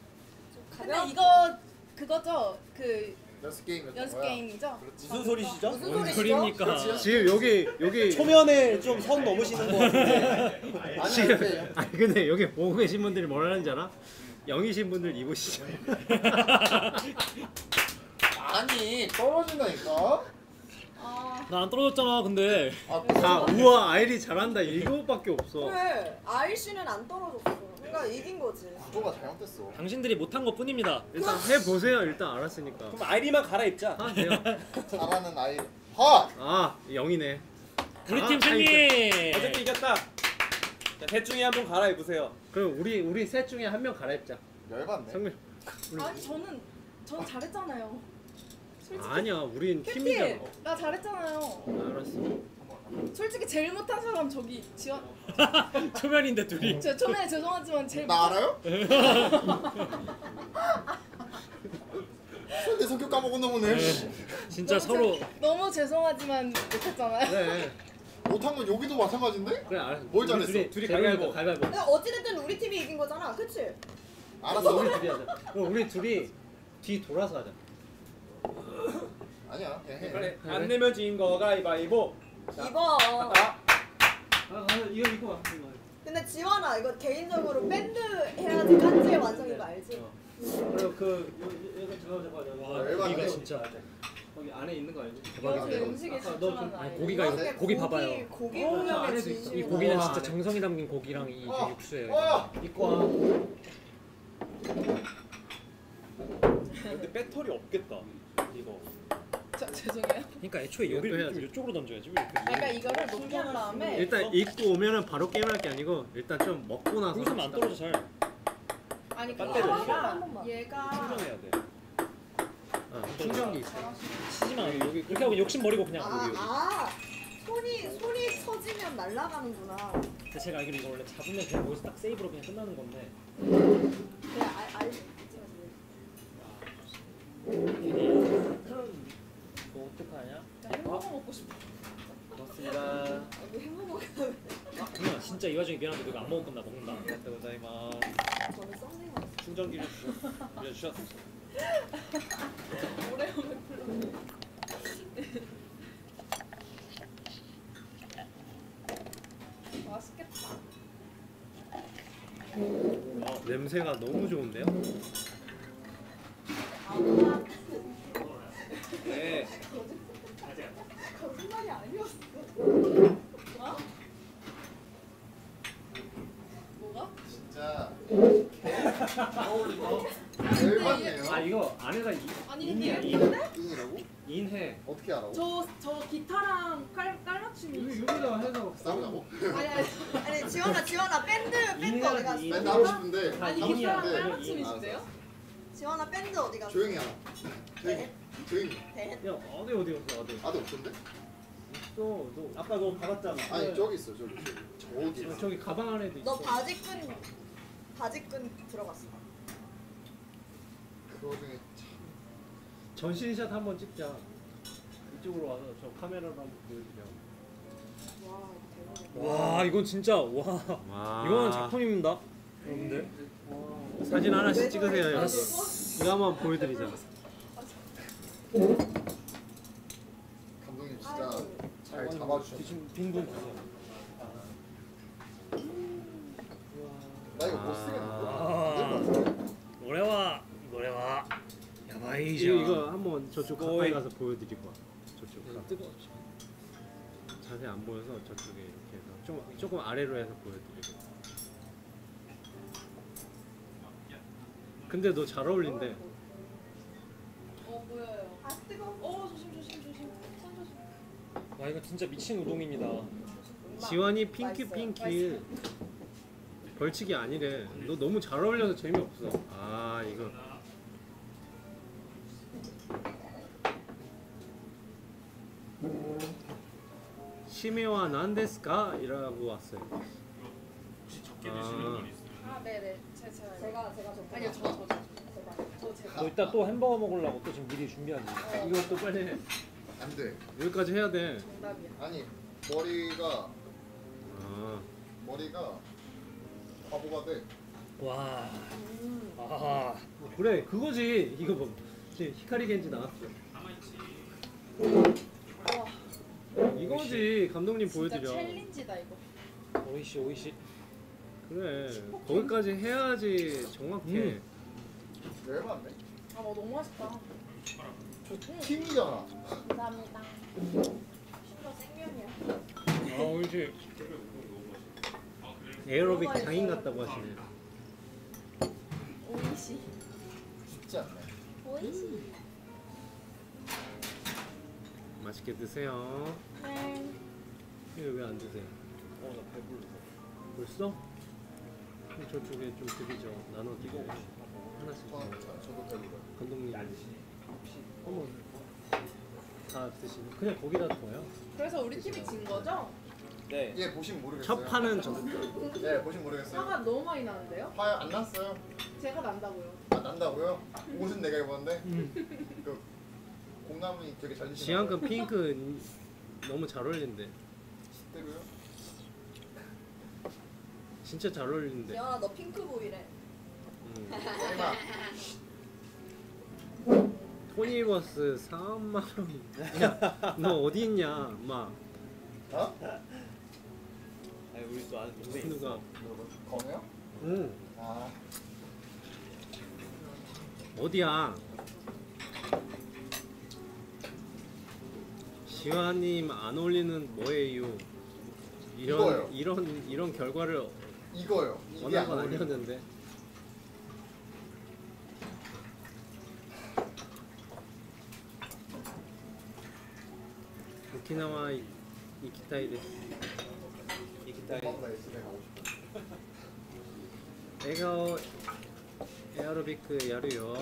Speaker 10: 좀
Speaker 7: 근데
Speaker 10: 가벼운-
Speaker 7: 이거 그거죠? 그
Speaker 5: 연습 게임
Speaker 7: 연습 게임이죠?
Speaker 4: 무슨 소리시죠?
Speaker 10: 무슨
Speaker 2: 뭔
Speaker 10: 소리시죠?
Speaker 2: 소리입니까?
Speaker 1: 지금 여기 여기
Speaker 4: 초면에 좀 선 넘으시는 것 같은데.
Speaker 5: 아니
Speaker 1: 지금
Speaker 5: 근데
Speaker 1: 아니 근데 여기 보고 계신 분들이 뭐라는지 알아? 영이신 분들 입으시죠
Speaker 5: 아니 떨어진다니까.
Speaker 2: 아나안 떨어졌잖아. 근데
Speaker 5: 아
Speaker 1: 다 우와 아이리 잘한다 이거밖에 없어
Speaker 10: 그래, 아이 씨는 안 떨어졌어. 그러니까 이긴 거지.
Speaker 5: 구조가 잘못됐어.
Speaker 2: 당신들이 못한 것 뿐입니다.
Speaker 1: 일단 해보세요 일단 알았으니까
Speaker 4: 그럼 아이리만 갈아입자.
Speaker 1: 아 돼요
Speaker 5: 잘하는 아이. 하.
Speaker 1: 아 영이네
Speaker 2: 우리
Speaker 1: 아,
Speaker 2: 팀 승리.
Speaker 4: 어쨌든 이겼다. 자, 셋 중에 한분 갈아입으세요.
Speaker 1: 그럼 우리 우리 셋 중에 한 명 갈아입자
Speaker 5: 열받네.
Speaker 1: 성민 우리
Speaker 7: 아니 저는 전 잘했잖아요. 솔직히
Speaker 1: 아니야 우린 팀이잖아
Speaker 7: 캡틴 나 잘했잖아요.
Speaker 1: 알았어
Speaker 7: 솔직히 제일 못한 사람 저기 지원.
Speaker 2: 초면인데 둘이.
Speaker 7: 저 처음에 죄송하지만 제일
Speaker 5: 나 알아요? 내 성격 까먹었나 보네.
Speaker 2: 진짜
Speaker 7: 너무
Speaker 2: 서로
Speaker 7: 죄- 너무 죄송하지만 못했잖아요.
Speaker 1: 그래
Speaker 5: 못한 건 여기도 마찬가지인데?
Speaker 1: 그래 알았어
Speaker 5: 뭘
Speaker 1: 우리
Speaker 5: 잘했어?
Speaker 1: 둘이,
Speaker 4: 둘이 가위바위보.
Speaker 1: 거 가위바위보
Speaker 10: 근데 어찌됐든 우리 팀이 이긴 거잖아. 그치?
Speaker 5: 알았어.
Speaker 1: 우리 둘이 하자 그럼 우리 둘이 뒤 돌아서 하자
Speaker 5: 아니야. 그냥 해.
Speaker 4: 그래. 안 내면 지인 거 가위바위보. 자,
Speaker 10: 이거.
Speaker 4: 아,
Speaker 1: 아, 아 이거 이거 와 이거
Speaker 10: 근데 지원아, 이거 개인적으로 밴드 해야지 깐지의 완성인 거 알지?
Speaker 1: 어. 그리고 그 여- 여기 저거
Speaker 2: 와,
Speaker 1: 저거
Speaker 5: 열받네.
Speaker 2: 고기가 진짜
Speaker 1: 거기 안에 있는 거 알지?
Speaker 7: 이거 제
Speaker 5: 대박이다.
Speaker 7: 음식에
Speaker 1: 아까 너
Speaker 7: 집중하는
Speaker 1: 좀-.
Speaker 2: 아니, 고기가 이거 고기 봐봐요.
Speaker 10: 고기
Speaker 1: 어, 저
Speaker 10: 공룡의
Speaker 1: 안에도 있어.
Speaker 10: 진심.
Speaker 2: 이 고기는
Speaker 1: 와.
Speaker 2: 진짜 정성이 담긴 고기랑 이
Speaker 5: 어.
Speaker 2: 육수예요.
Speaker 5: 어.
Speaker 1: 입고 와
Speaker 4: 근데 배터리 없겠다. 이거.
Speaker 7: 저, 죄송해요.
Speaker 2: 그러니까 애초에
Speaker 1: 이것도 해야지.
Speaker 2: 이쪽으로 던져야지. 왜 이렇게
Speaker 7: 그러니까 이거를 높게 한 다음에
Speaker 1: 일단 입고 오면은 바로 게임할 게 아니고 일단 좀 먹고 나서
Speaker 2: 여기서 안 떨어져 잘.
Speaker 7: 아니
Speaker 4: 배터리
Speaker 7: 아니라 얘가
Speaker 4: 충전해야 돼.
Speaker 1: 어, 충전기 있어
Speaker 2: 치지 마. 여기 이렇게 하고 욕심 버리고 그냥.
Speaker 10: 아,
Speaker 2: 여기, 여기.
Speaker 10: 아. 손이, 손이 쳐지면 날아가는구나.
Speaker 2: 근데 제가 알기로 이거 원래 잡으면 그냥 거기서 딱 세이브로 그냥 끝나는 건데.
Speaker 10: 그래, 알, 알 지.
Speaker 2: 뭐 어떡하냐?
Speaker 7: 나 햄버거 먹고 싶어.
Speaker 4: 고맙습니다.
Speaker 10: 여기 햄버거가
Speaker 2: 그냥 진짜 이 와중에 미안한데 너 이거 안 먹을 거면 나 먹는다.
Speaker 4: 감사합니다.
Speaker 10: 저는 썸네일
Speaker 4: 충전기를 주셨, 주셨어.
Speaker 7: 오레오를 불러. 맛있겠다.
Speaker 1: 어, 냄새가 너무 좋은데요?
Speaker 4: 네.
Speaker 10: 거짓말이 아니었어.
Speaker 7: 어? 뭐가?
Speaker 5: 진짜. 열받네요.
Speaker 1: 아 이거 안에다 이,
Speaker 7: 아니
Speaker 1: 인이야 인?
Speaker 5: 인이라고?
Speaker 1: 인해
Speaker 5: 어떻게 알아?
Speaker 7: 저, 저 기타랑 깔, 깔맞춤이
Speaker 1: 여기. 여기다 해서
Speaker 5: 싸우자고?
Speaker 10: 아니, 아니, 아니, 지원아, 지원아, 밴드, 밴드 어디 갔어?
Speaker 1: 인.
Speaker 5: 맨 하고 싶은데
Speaker 7: 아니 기타랑
Speaker 5: 싶은데
Speaker 7: 깔맞춤이 있는데요?
Speaker 10: 지원아, 밴드 어디 갔어?
Speaker 5: 조용히 하라. 조용히. 조용히.
Speaker 1: 대야 어디 어디 어디 어디
Speaker 5: 아들 없던데?
Speaker 1: 또 너.
Speaker 4: 아까 너 받았잖아.
Speaker 5: 아니 저기 있어 저기 저기
Speaker 1: 어, 저기 가방 안에도 있어.
Speaker 7: 너 바지끈 바지끈 들어갔어.
Speaker 5: 그거 중에
Speaker 1: 전신샷 한번 찍자. 이쪽으로 와서 저 카메라로 한번 보여드려.
Speaker 7: 와 대박.
Speaker 2: 와 이건 진짜 와,
Speaker 1: 와.
Speaker 2: 이거는 작품입니다 여러분들
Speaker 1: 사진 하나씩
Speaker 7: 왜
Speaker 1: 찍으세요. 여러분. 이거 한번 보여드리자.
Speaker 5: 감독님 진짜 잘 잡아주셨어.
Speaker 2: 지금 빈분 주세요
Speaker 5: 나 이거 못 쓰겠는데.
Speaker 2: 아 노래와 노래와 야바이죠
Speaker 1: 이거, 이거 한번 저쪽 가까이. 가서 보여드리고 와. 저쪽 가. 뜨거. 자세히 안 보여서 저쪽에 이렇게 해서 좀 조금 아래로 해서 보여드리고. 근데 너 잘 어울린대.
Speaker 10: 어 보여요.
Speaker 7: 아 뜨거.
Speaker 10: 어 조심 조심 조심. 손 조심.
Speaker 2: 와 이거 진짜 미친 우동입니다
Speaker 1: 지환이 핑크
Speaker 7: 맛있어요.
Speaker 1: 핑크. 벌칙이 아니래. 너 너무 잘 어울려서 재미없어. 아 이거. 시메와 난데스까? 이라고 왔어요.
Speaker 6: 혹시 적게
Speaker 1: 아.
Speaker 6: 드시는 분 있어요?
Speaker 10: 아 네네. 제 제가
Speaker 7: 제가 제가 좀
Speaker 10: 아니요 저 저 저.
Speaker 7: 제가
Speaker 10: 저 제가.
Speaker 2: 너 이따 또 햄버거 먹으려고 또 지금 미리 준비하지
Speaker 1: 이것도 빨리 해.
Speaker 5: 안 돼.
Speaker 1: 여기까지 해야 돼.
Speaker 10: 정답이야.
Speaker 5: 아니 머리가
Speaker 1: 아.
Speaker 5: 머리가 바보가 돼.
Speaker 2: 와
Speaker 10: 음.
Speaker 2: 아,
Speaker 1: 그래 그거지. 이거 뭐 이제 히카리 겐지 나왔어. 이거지 감독님
Speaker 10: 진짜
Speaker 1: 보여드려.
Speaker 10: 챌린지다 이거.
Speaker 2: 오이시 오이시
Speaker 1: 그래 거기까지 해야지 정확해.
Speaker 2: 음.
Speaker 5: 왜 맞네?
Speaker 10: 아 뭐 너무 맛있다.
Speaker 5: 팀이잖아.
Speaker 10: 감사합니다. 신거 생면이야.
Speaker 2: 아 오이시
Speaker 1: 에어로빅 장인 같다고 하시네.
Speaker 10: 오이시.
Speaker 5: 쉽지 않네.
Speaker 10: 오이시.
Speaker 1: 맛있게 드세요.
Speaker 10: 네.
Speaker 1: 이거 왜 안 드세요?
Speaker 2: 어나 배불러
Speaker 1: 벌써? 저쪽에 좀 드리죠. 나눠 드리고 하나씩. 감독님. 어머. 다 드시고 그냥 거기다 둬요.
Speaker 10: 그래서 우리 팀이 진 거죠?
Speaker 4: 네.
Speaker 5: 얘 보시면 모르겠어요.
Speaker 1: 첫 판은 저.
Speaker 5: 네 보시면 모르겠어요.
Speaker 10: 화가 너무 많이 나는데요?
Speaker 5: 화 안 났어요.
Speaker 10: 제가 난다고요.
Speaker 5: 아 난다고요? 옷은 내가 입었는데 그 공나무이 되게 잘 드시나요?
Speaker 1: 지한근 핑크 너무 잘 어울린대.
Speaker 5: 때고요?
Speaker 1: 진짜 잘 어울린대.
Speaker 7: 지현아 너 핑크 보이래.
Speaker 1: 음.
Speaker 5: 설마
Speaker 1: 토니버스 4만 원. 야, 너 어디 있냐? 막
Speaker 5: 어?
Speaker 4: 아니 우리 또 아는 동생 있어.
Speaker 1: 누가?
Speaker 5: 건우요?
Speaker 1: 응.
Speaker 5: 아
Speaker 1: 어디야? 지환님 안 어울리는 뭐예요? 이런
Speaker 5: 이거요.
Speaker 1: 이런 이런 결과를
Speaker 5: 이거요. 이게
Speaker 1: 원한 안건
Speaker 5: 어울리는
Speaker 1: 아니었는데. 오키나와 이- 行きたいです.
Speaker 4: 行きたい.
Speaker 5: 엄마보다 S대 가고 싶어.
Speaker 1: 笑顔エアロビックやるよ.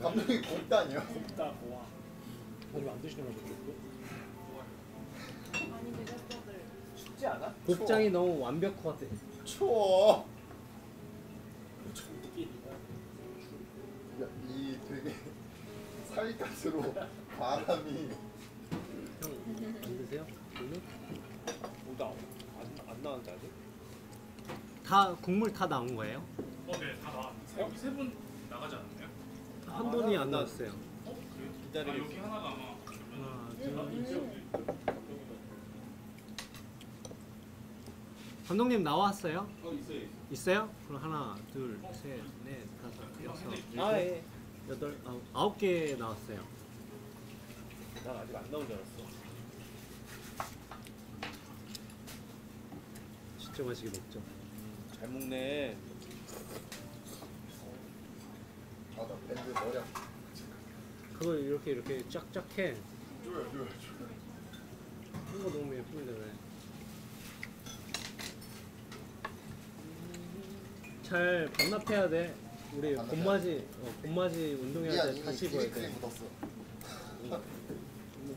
Speaker 5: 감독이 곱다니요?
Speaker 2: 곱다 와 오늘 안 드시는 거죠
Speaker 4: 쉽지 않아?
Speaker 1: 복장이 너무 완벽하대.
Speaker 5: 추워. 야, 이 되게 살갗으로 바람이
Speaker 1: 형 안 드세요? 오늘?
Speaker 4: 오다 안, 안 나왔는데 아직?
Speaker 1: 다 국물 다 나온 거예요?
Speaker 6: 어, 네, 다 나왔어요. 세분 나가지 않았나요?
Speaker 1: 한 분이 안 나왔어요.
Speaker 6: 어, 그래요?
Speaker 4: 기다리고
Speaker 6: 아, 여기
Speaker 4: 있어요.
Speaker 6: 하나가 아마
Speaker 1: 하나,
Speaker 10: 음,
Speaker 1: 둘.
Speaker 10: 음.
Speaker 1: 감독님 나왔어요?
Speaker 6: 어, 있어요.
Speaker 1: 있어요? 그럼 하나, 둘, 셋, 넷, 다섯, 여섯, 일곱,
Speaker 4: 아 예.
Speaker 1: 여덟, 아홉, 아홉 개 나왔어요.
Speaker 4: 난 아직 안 나온 줄 알았어.
Speaker 1: 진짜 맛있게 먹죠.
Speaker 4: 잘 먹네.
Speaker 5: 아나 밴드 머리 아파.
Speaker 1: 그걸 이렇게 이렇게 쫙쫙 해.
Speaker 5: 줘요 줘요 줘요.
Speaker 1: 이거 너무 예쁜데 왜? 잘 반납해야 돼. 우리 봄맞이 어, 봄맞이
Speaker 5: 이
Speaker 1: 운동회할 때
Speaker 5: 아니
Speaker 1: 다시 입어야 돼.
Speaker 5: 묻었어.
Speaker 1: 뭐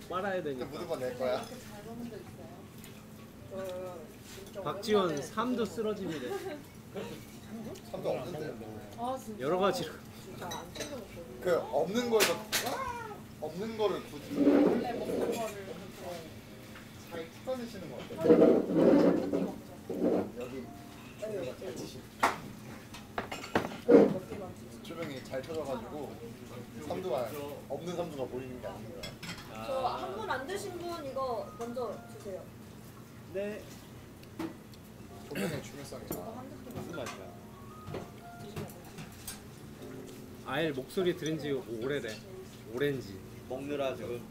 Speaker 1: 빨아야 되니까.
Speaker 5: 무조건 낼 거야.
Speaker 1: 박지원
Speaker 10: 오랜만에
Speaker 1: 3도 쓰러짐이래.
Speaker 5: 3도 없는데.
Speaker 7: 아 진짜
Speaker 1: 여러 가지로.
Speaker 10: 진짜 안 챙겨 먹거든요.
Speaker 5: 그 없는 거에서 아! 없는 거를 굳이
Speaker 7: 원래 먹는 거를
Speaker 5: 잘 찾아내시는 것 같아요. 여기 잘 치시고 주변이 잘 쳐져가지고 삼두가 없는 삼두가 보이는 게 아닌가.
Speaker 10: 저 한 분 안 드신 분 이거 먼저 주세요.
Speaker 1: 네.
Speaker 5: 조명의 중요성이
Speaker 9: 무슨 맛이야?
Speaker 1: 아일 목소리 들은 지 오래래. 오렌지.
Speaker 9: 먹느라 지금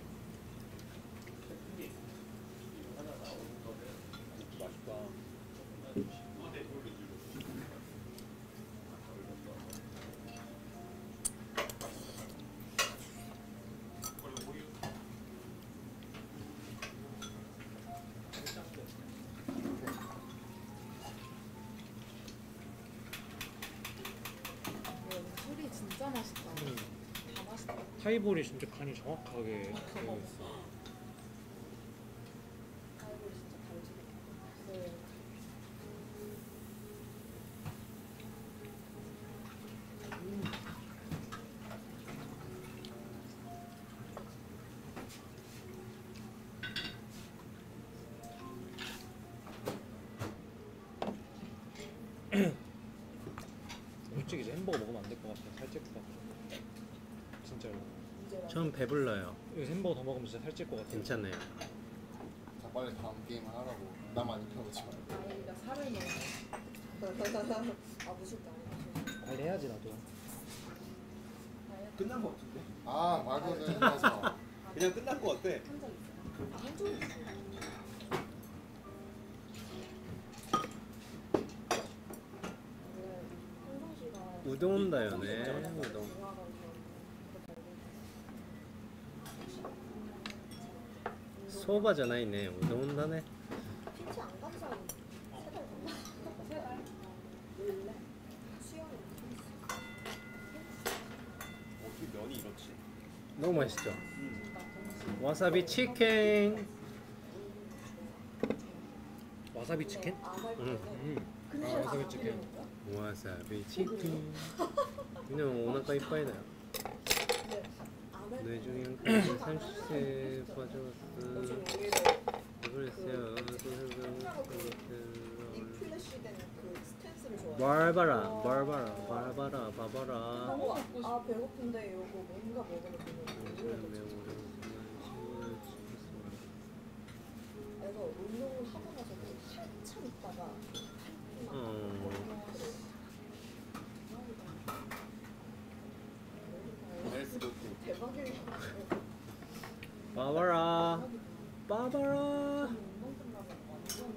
Speaker 2: 하이볼이 진짜 간이 정확하게 되어 있어.
Speaker 10: 아이고 진짜 다르지. 네.
Speaker 2: 솔직히 이제 햄버거 먹으면 안 될 것 같아. 살찔 것 같아. 진짜로.
Speaker 1: 전 배불러요.
Speaker 2: 이거 햄버거 더 먹으면 진짜 살찔 것 같아.
Speaker 1: 괜찮아요.
Speaker 5: 자 빨리 다음 게임 하라고. 나 많이 펴보지 말고.
Speaker 7: 아이가 살을 먹어.
Speaker 10: 아 무섭다.
Speaker 2: 빨리 해야지 나도.
Speaker 4: 끝난 거 같은데?
Speaker 5: 아 말도 안 되는 거서.
Speaker 4: 그냥 끝난 거 같아.
Speaker 10: 한적 있어요. 아 한적 있어요.
Speaker 1: 우동 온다요 네. 우동.
Speaker 10: 래 수영이
Speaker 4: 어떻게 면이 이렇지?
Speaker 1: 너무 맛있죠? 와사비 치킨.
Speaker 2: 와사비 치킨?
Speaker 1: 응.
Speaker 2: 아, 와사비 치킨.
Speaker 1: 와사비 치킨. 그냥 오나가 이빠이다. 뇌중인 30세 빠져왔어. 그랬어요. 바바라, 바바라, 바바라, 바바라.
Speaker 10: 어, 아 배고픈데 이거 뭔가 먹으면 되는 그래서 운동을 하고 나서 한참 있다가
Speaker 1: 어.
Speaker 10: 대박이에요.
Speaker 1: 바바라, 바바라.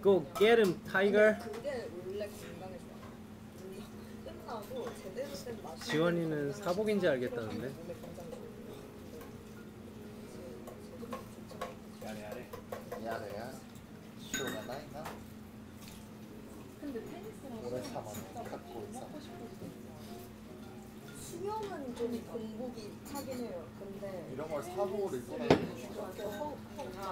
Speaker 1: Go get him, tiger. 지원이는 사복인지 알겠다는데.
Speaker 7: 수영.
Speaker 10: 수영은 좀 공복이 차긴 해요. 근데
Speaker 5: 이런 걸 사복으로 입고
Speaker 10: 허-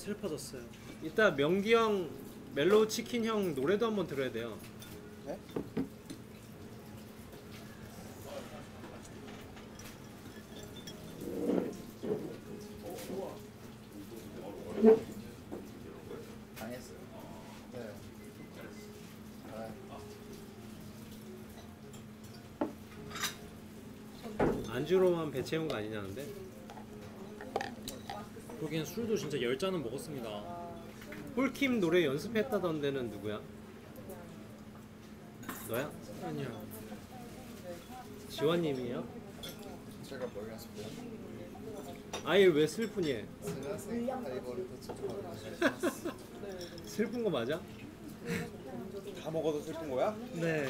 Speaker 2: 슬퍼졌어요.
Speaker 1: 이따 명기 형 멜로우 치킨 형 노래도 한번 들어야 돼요.
Speaker 5: 네? 당했어요. 네. 아,
Speaker 1: 안주로만 배 채운 거 아니냐는데?
Speaker 2: 보기엔 술도 진짜 열 잔은 먹었습니다.
Speaker 1: 폴킴 노래 연습했다던 데는 누구야? 너야?
Speaker 2: 아니야.
Speaker 1: 지원님이요?
Speaker 5: 제가 뭘 연습해요?
Speaker 1: 아예 왜 슬프니? 슬픈 거 맞아?
Speaker 4: 다 먹어도 슬픈 거야?
Speaker 2: 네.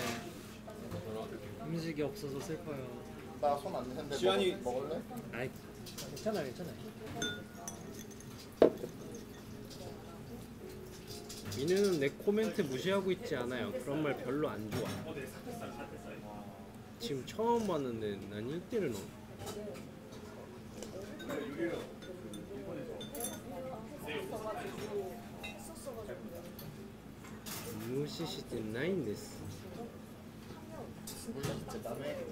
Speaker 2: 음식이 없어서 슬퍼요.
Speaker 5: 나 손안 대는데
Speaker 4: 지환이-
Speaker 5: 먹을래?
Speaker 2: 아이 괜찮아 괜찮아.
Speaker 1: 민우는 내 코멘트 무시하고 있지 않아요. 그런 말 별로 안 좋아. 지금 처음 봤는데 난 1대를 넣어. 무시시대 나인 데스.
Speaker 5: 진짜 남의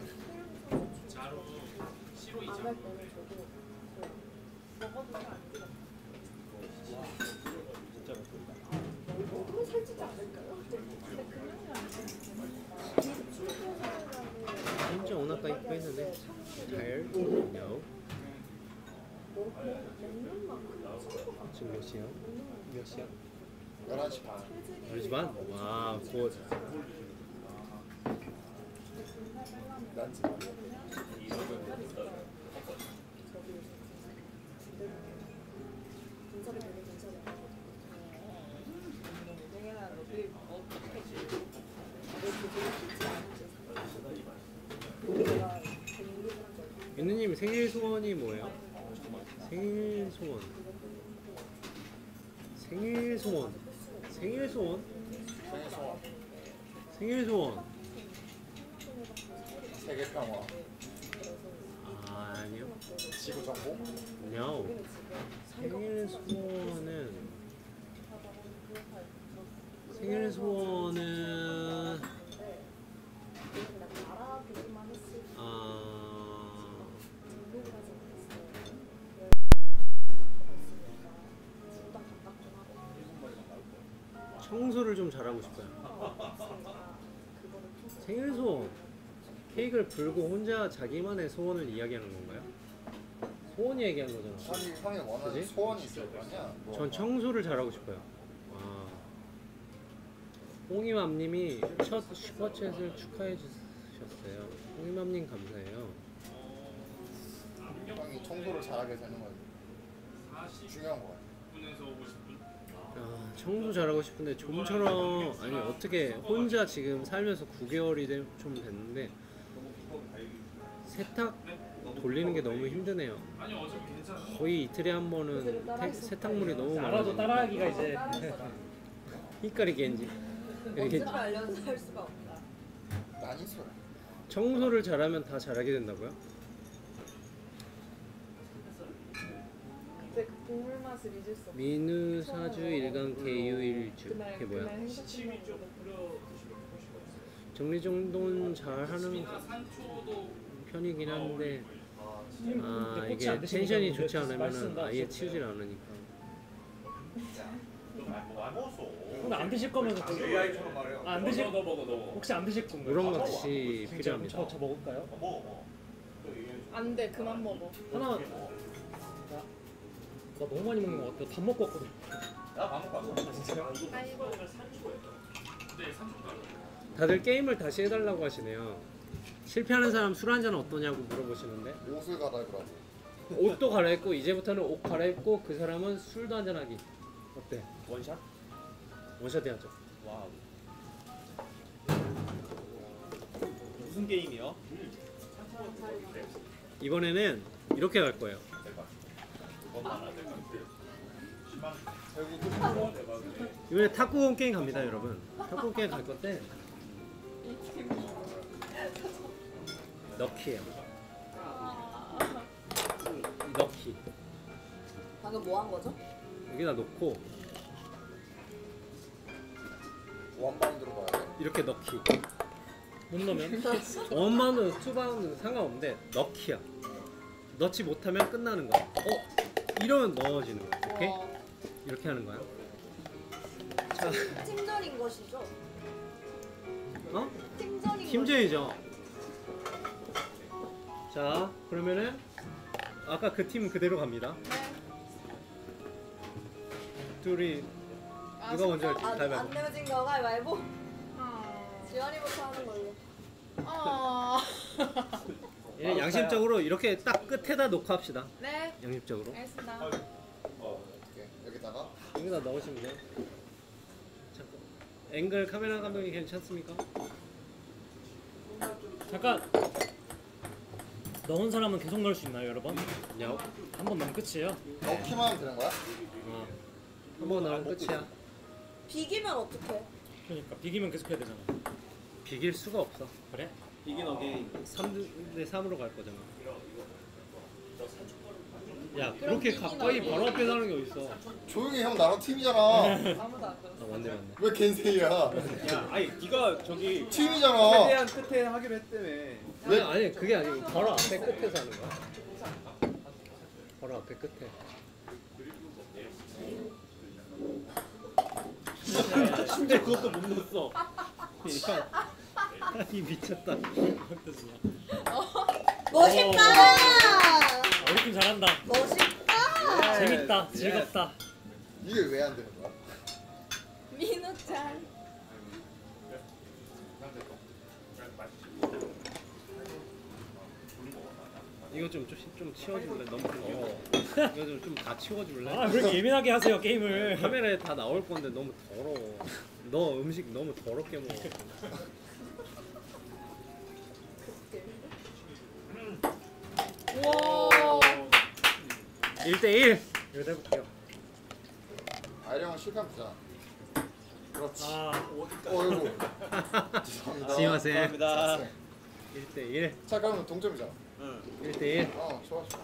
Speaker 7: 너무 않을까요? 출퇴근하려고
Speaker 1: 진짜 오나카 입고 했는데 tired? No. 지금 몇 시야? 몇 시야?
Speaker 5: 11시 반
Speaker 1: 10시 반? 와, 곧.
Speaker 5: 난지금
Speaker 7: 분석이 되게 괜찮아요. 내가 너들 어떻게 내가
Speaker 1: 윤우님 생일 소원이 뭐예요? 생일 소원. 생일 소원. 생일 소원?
Speaker 5: 생일 소원
Speaker 1: 생일 소원.
Speaker 5: 세계 평화
Speaker 1: 아, 아니요.
Speaker 5: 지구 정복
Speaker 1: No. 생일 소원은 생일 소원은 청소를 좀 잘하고 싶어요. 생일 소원. 케이크를 불고 혼자 자기만의 소원을 이야기하는 건가요? 소원 얘기하는 거잖아.
Speaker 5: 아니 형이 원하는
Speaker 1: 그지?
Speaker 5: 소원이 있을 거 아니야 뭐.
Speaker 1: 전 청소를 잘하고 싶어요. 와. 홍이맘님이 첫 슈퍼챗을 축하해 주셨어요. 홍이맘님 감사해요.
Speaker 5: 형이 청소를 잘하게 되는 거지 중요한 거야
Speaker 1: 아, 청소 잘하고 싶은데 좀처럼 아니 어떻게 혼자 지금 살면서 9개월이 되- 좀 됐는데 세탁 돌리는 게 너무 힘드네요. 거의 이틀에 한 번은 태- 세탁물이 너무
Speaker 2: 알아도
Speaker 1: 많아서
Speaker 2: 따라하기가 이제
Speaker 1: 히카리 겐지 이렇게
Speaker 7: 알려서 할 수가 없다.
Speaker 5: 난이 소야
Speaker 1: 청소를 잘하면 다 잘하게 된다고요?
Speaker 7: 근데 그 국물 맛을 잊을 수 없어.
Speaker 1: 민우 사주 일간 개유일주
Speaker 7: 그날
Speaker 1: 그게 뭐야?
Speaker 7: 그날 행복했던
Speaker 1: 정리정돈 잘하는 편이긴 한데 아
Speaker 2: 꽃이
Speaker 1: 이게
Speaker 2: 안 드시는
Speaker 1: 텐션이
Speaker 2: 분들
Speaker 1: 좋지 않으면 아예
Speaker 2: 진짜.
Speaker 1: 치우질 않으니까.
Speaker 2: 근데 안 드실 거면
Speaker 6: AI처럼 말해요.
Speaker 2: 아, 안 드실
Speaker 6: 너 먹어 너 먹어.
Speaker 2: 혹시 안 드실 건가요?
Speaker 1: 우렁각시
Speaker 2: 진짜
Speaker 1: 필요합니다.
Speaker 2: 저, 저 먹을까요?
Speaker 6: 먹어 먹어.
Speaker 7: 안 돼 그만 먹어.
Speaker 2: 하나만 너무 많이 먹는 것 같아 밥 먹고 왔거든
Speaker 6: 나 밥 먹고 왔어.
Speaker 2: 아 진짜요?
Speaker 7: 아이고.
Speaker 1: 다들 게임을 다시 해달라고 하시네요. 실패하는 사람 술 한 잔 어떠냐고 물어보시는데
Speaker 5: 옷을 갈아입으라고
Speaker 1: 옷도 갈아입고 이제부터는 옷 갈아입고 그 사람은 술도 한 잔 하기 어때?
Speaker 4: 원샷?
Speaker 1: 원샷 해야죠.
Speaker 4: 와우. 무슨 게임이요?
Speaker 1: 이번에는 이렇게 갈 거예요. 이번에 탁구공 게임 갑니다, 여러분. 탁구공 게임 갈 건데 럭키예요. 럭키.
Speaker 7: 방금 뭐 한 거죠?
Speaker 1: 여기다 놓고
Speaker 5: 원바운드로 가야 돼
Speaker 1: 이렇게 넣기.
Speaker 2: 못 넣으면?
Speaker 1: 원바운드, 투바운드 상관없는데 넣기야. 넣지 못하면 끝나는 거야. 어? 이러면 넣어지는 거야. 오케이?
Speaker 7: 와,
Speaker 1: 이렇게 하는 거야.
Speaker 7: 팀전인 것이죠?
Speaker 1: 어?
Speaker 7: 팀전인
Speaker 1: 팀전이죠. 자, 그러면은 아까 그 팀 그대로 갑니다. 둘이
Speaker 7: 아,
Speaker 1: 누가 먼저 할지
Speaker 7: 안, 안
Speaker 1: 가위바위보.
Speaker 7: 내어진 거 가위바위보? 지원이부터 하는 걸로. 아.
Speaker 1: 예, 양심적으로 이렇게 딱 끝에다 놓고 합시다.
Speaker 7: 네.
Speaker 1: 양심적으로.
Speaker 7: 알겠습니다.
Speaker 5: 오케이. 여기다가
Speaker 1: 여기다 넣으시면 돼요. 잠깐. 앵글 카메라 감독이 괜찮습니까?
Speaker 2: 잠깐 넣은 사람은 계속 넣을 수 있나요, 여러 번?
Speaker 1: 아니요.
Speaker 2: 한번 넣으면 끝이에요.
Speaker 5: 넣기만 하면 되는 거야?
Speaker 1: 어. 한번 넣으면 끝이야.
Speaker 10: 비기면 어떡해?
Speaker 2: 그러니까 비기면 계속 해야 되잖아.
Speaker 1: 비길 수가 없어.
Speaker 2: 그래?
Speaker 4: Begin Again
Speaker 1: 3대 3으로 갈 거잖아. 야 그렇게 가까이 바로 앞에 사는 게 어딨어?
Speaker 5: 조용히 형 나랑 팀이잖아.
Speaker 7: 아무도 안 들었어.
Speaker 1: 아 맞네 맞네.
Speaker 5: 왜 겐세이야?
Speaker 4: 야 아니 네가 저기
Speaker 5: 팀이잖아.
Speaker 4: 최대한 끝에 하기로 했다며
Speaker 1: 아니 아니 그게 아니고 바로 앞에 끝에서 하는 거야. 바로 앞에 끝에.
Speaker 4: 심지어 그것도 못 넣었어
Speaker 1: 미쳤다.
Speaker 10: 멋있다!
Speaker 2: 우리 팀 잘한다.
Speaker 10: 멋있다!
Speaker 2: 재밌다. 즐겁다.
Speaker 5: 이게 왜 안 되는 거야?
Speaker 7: 민호짱.
Speaker 1: 이거 좀 좀 좀 치워줄래? 너무 어. 이거 좀 좀 다 치워줄래?
Speaker 2: 아, 왜 이렇게 예민하게 하세요, 게임을.
Speaker 1: 카메라에 다 나올 건데 너무 더러워. 너 음식 너무 더럽게 먹어.
Speaker 7: 와.
Speaker 1: 1대1 이거 해볼게요.
Speaker 5: 아이령은 되잖아. 그렇지.
Speaker 2: 아,
Speaker 5: 어이구. 죄송합니다.
Speaker 1: 지마세.
Speaker 4: 감사합니다
Speaker 1: 1대1
Speaker 5: 자 그러면 동점이잖아.
Speaker 1: 1대1
Speaker 5: 어 좋아 좋아.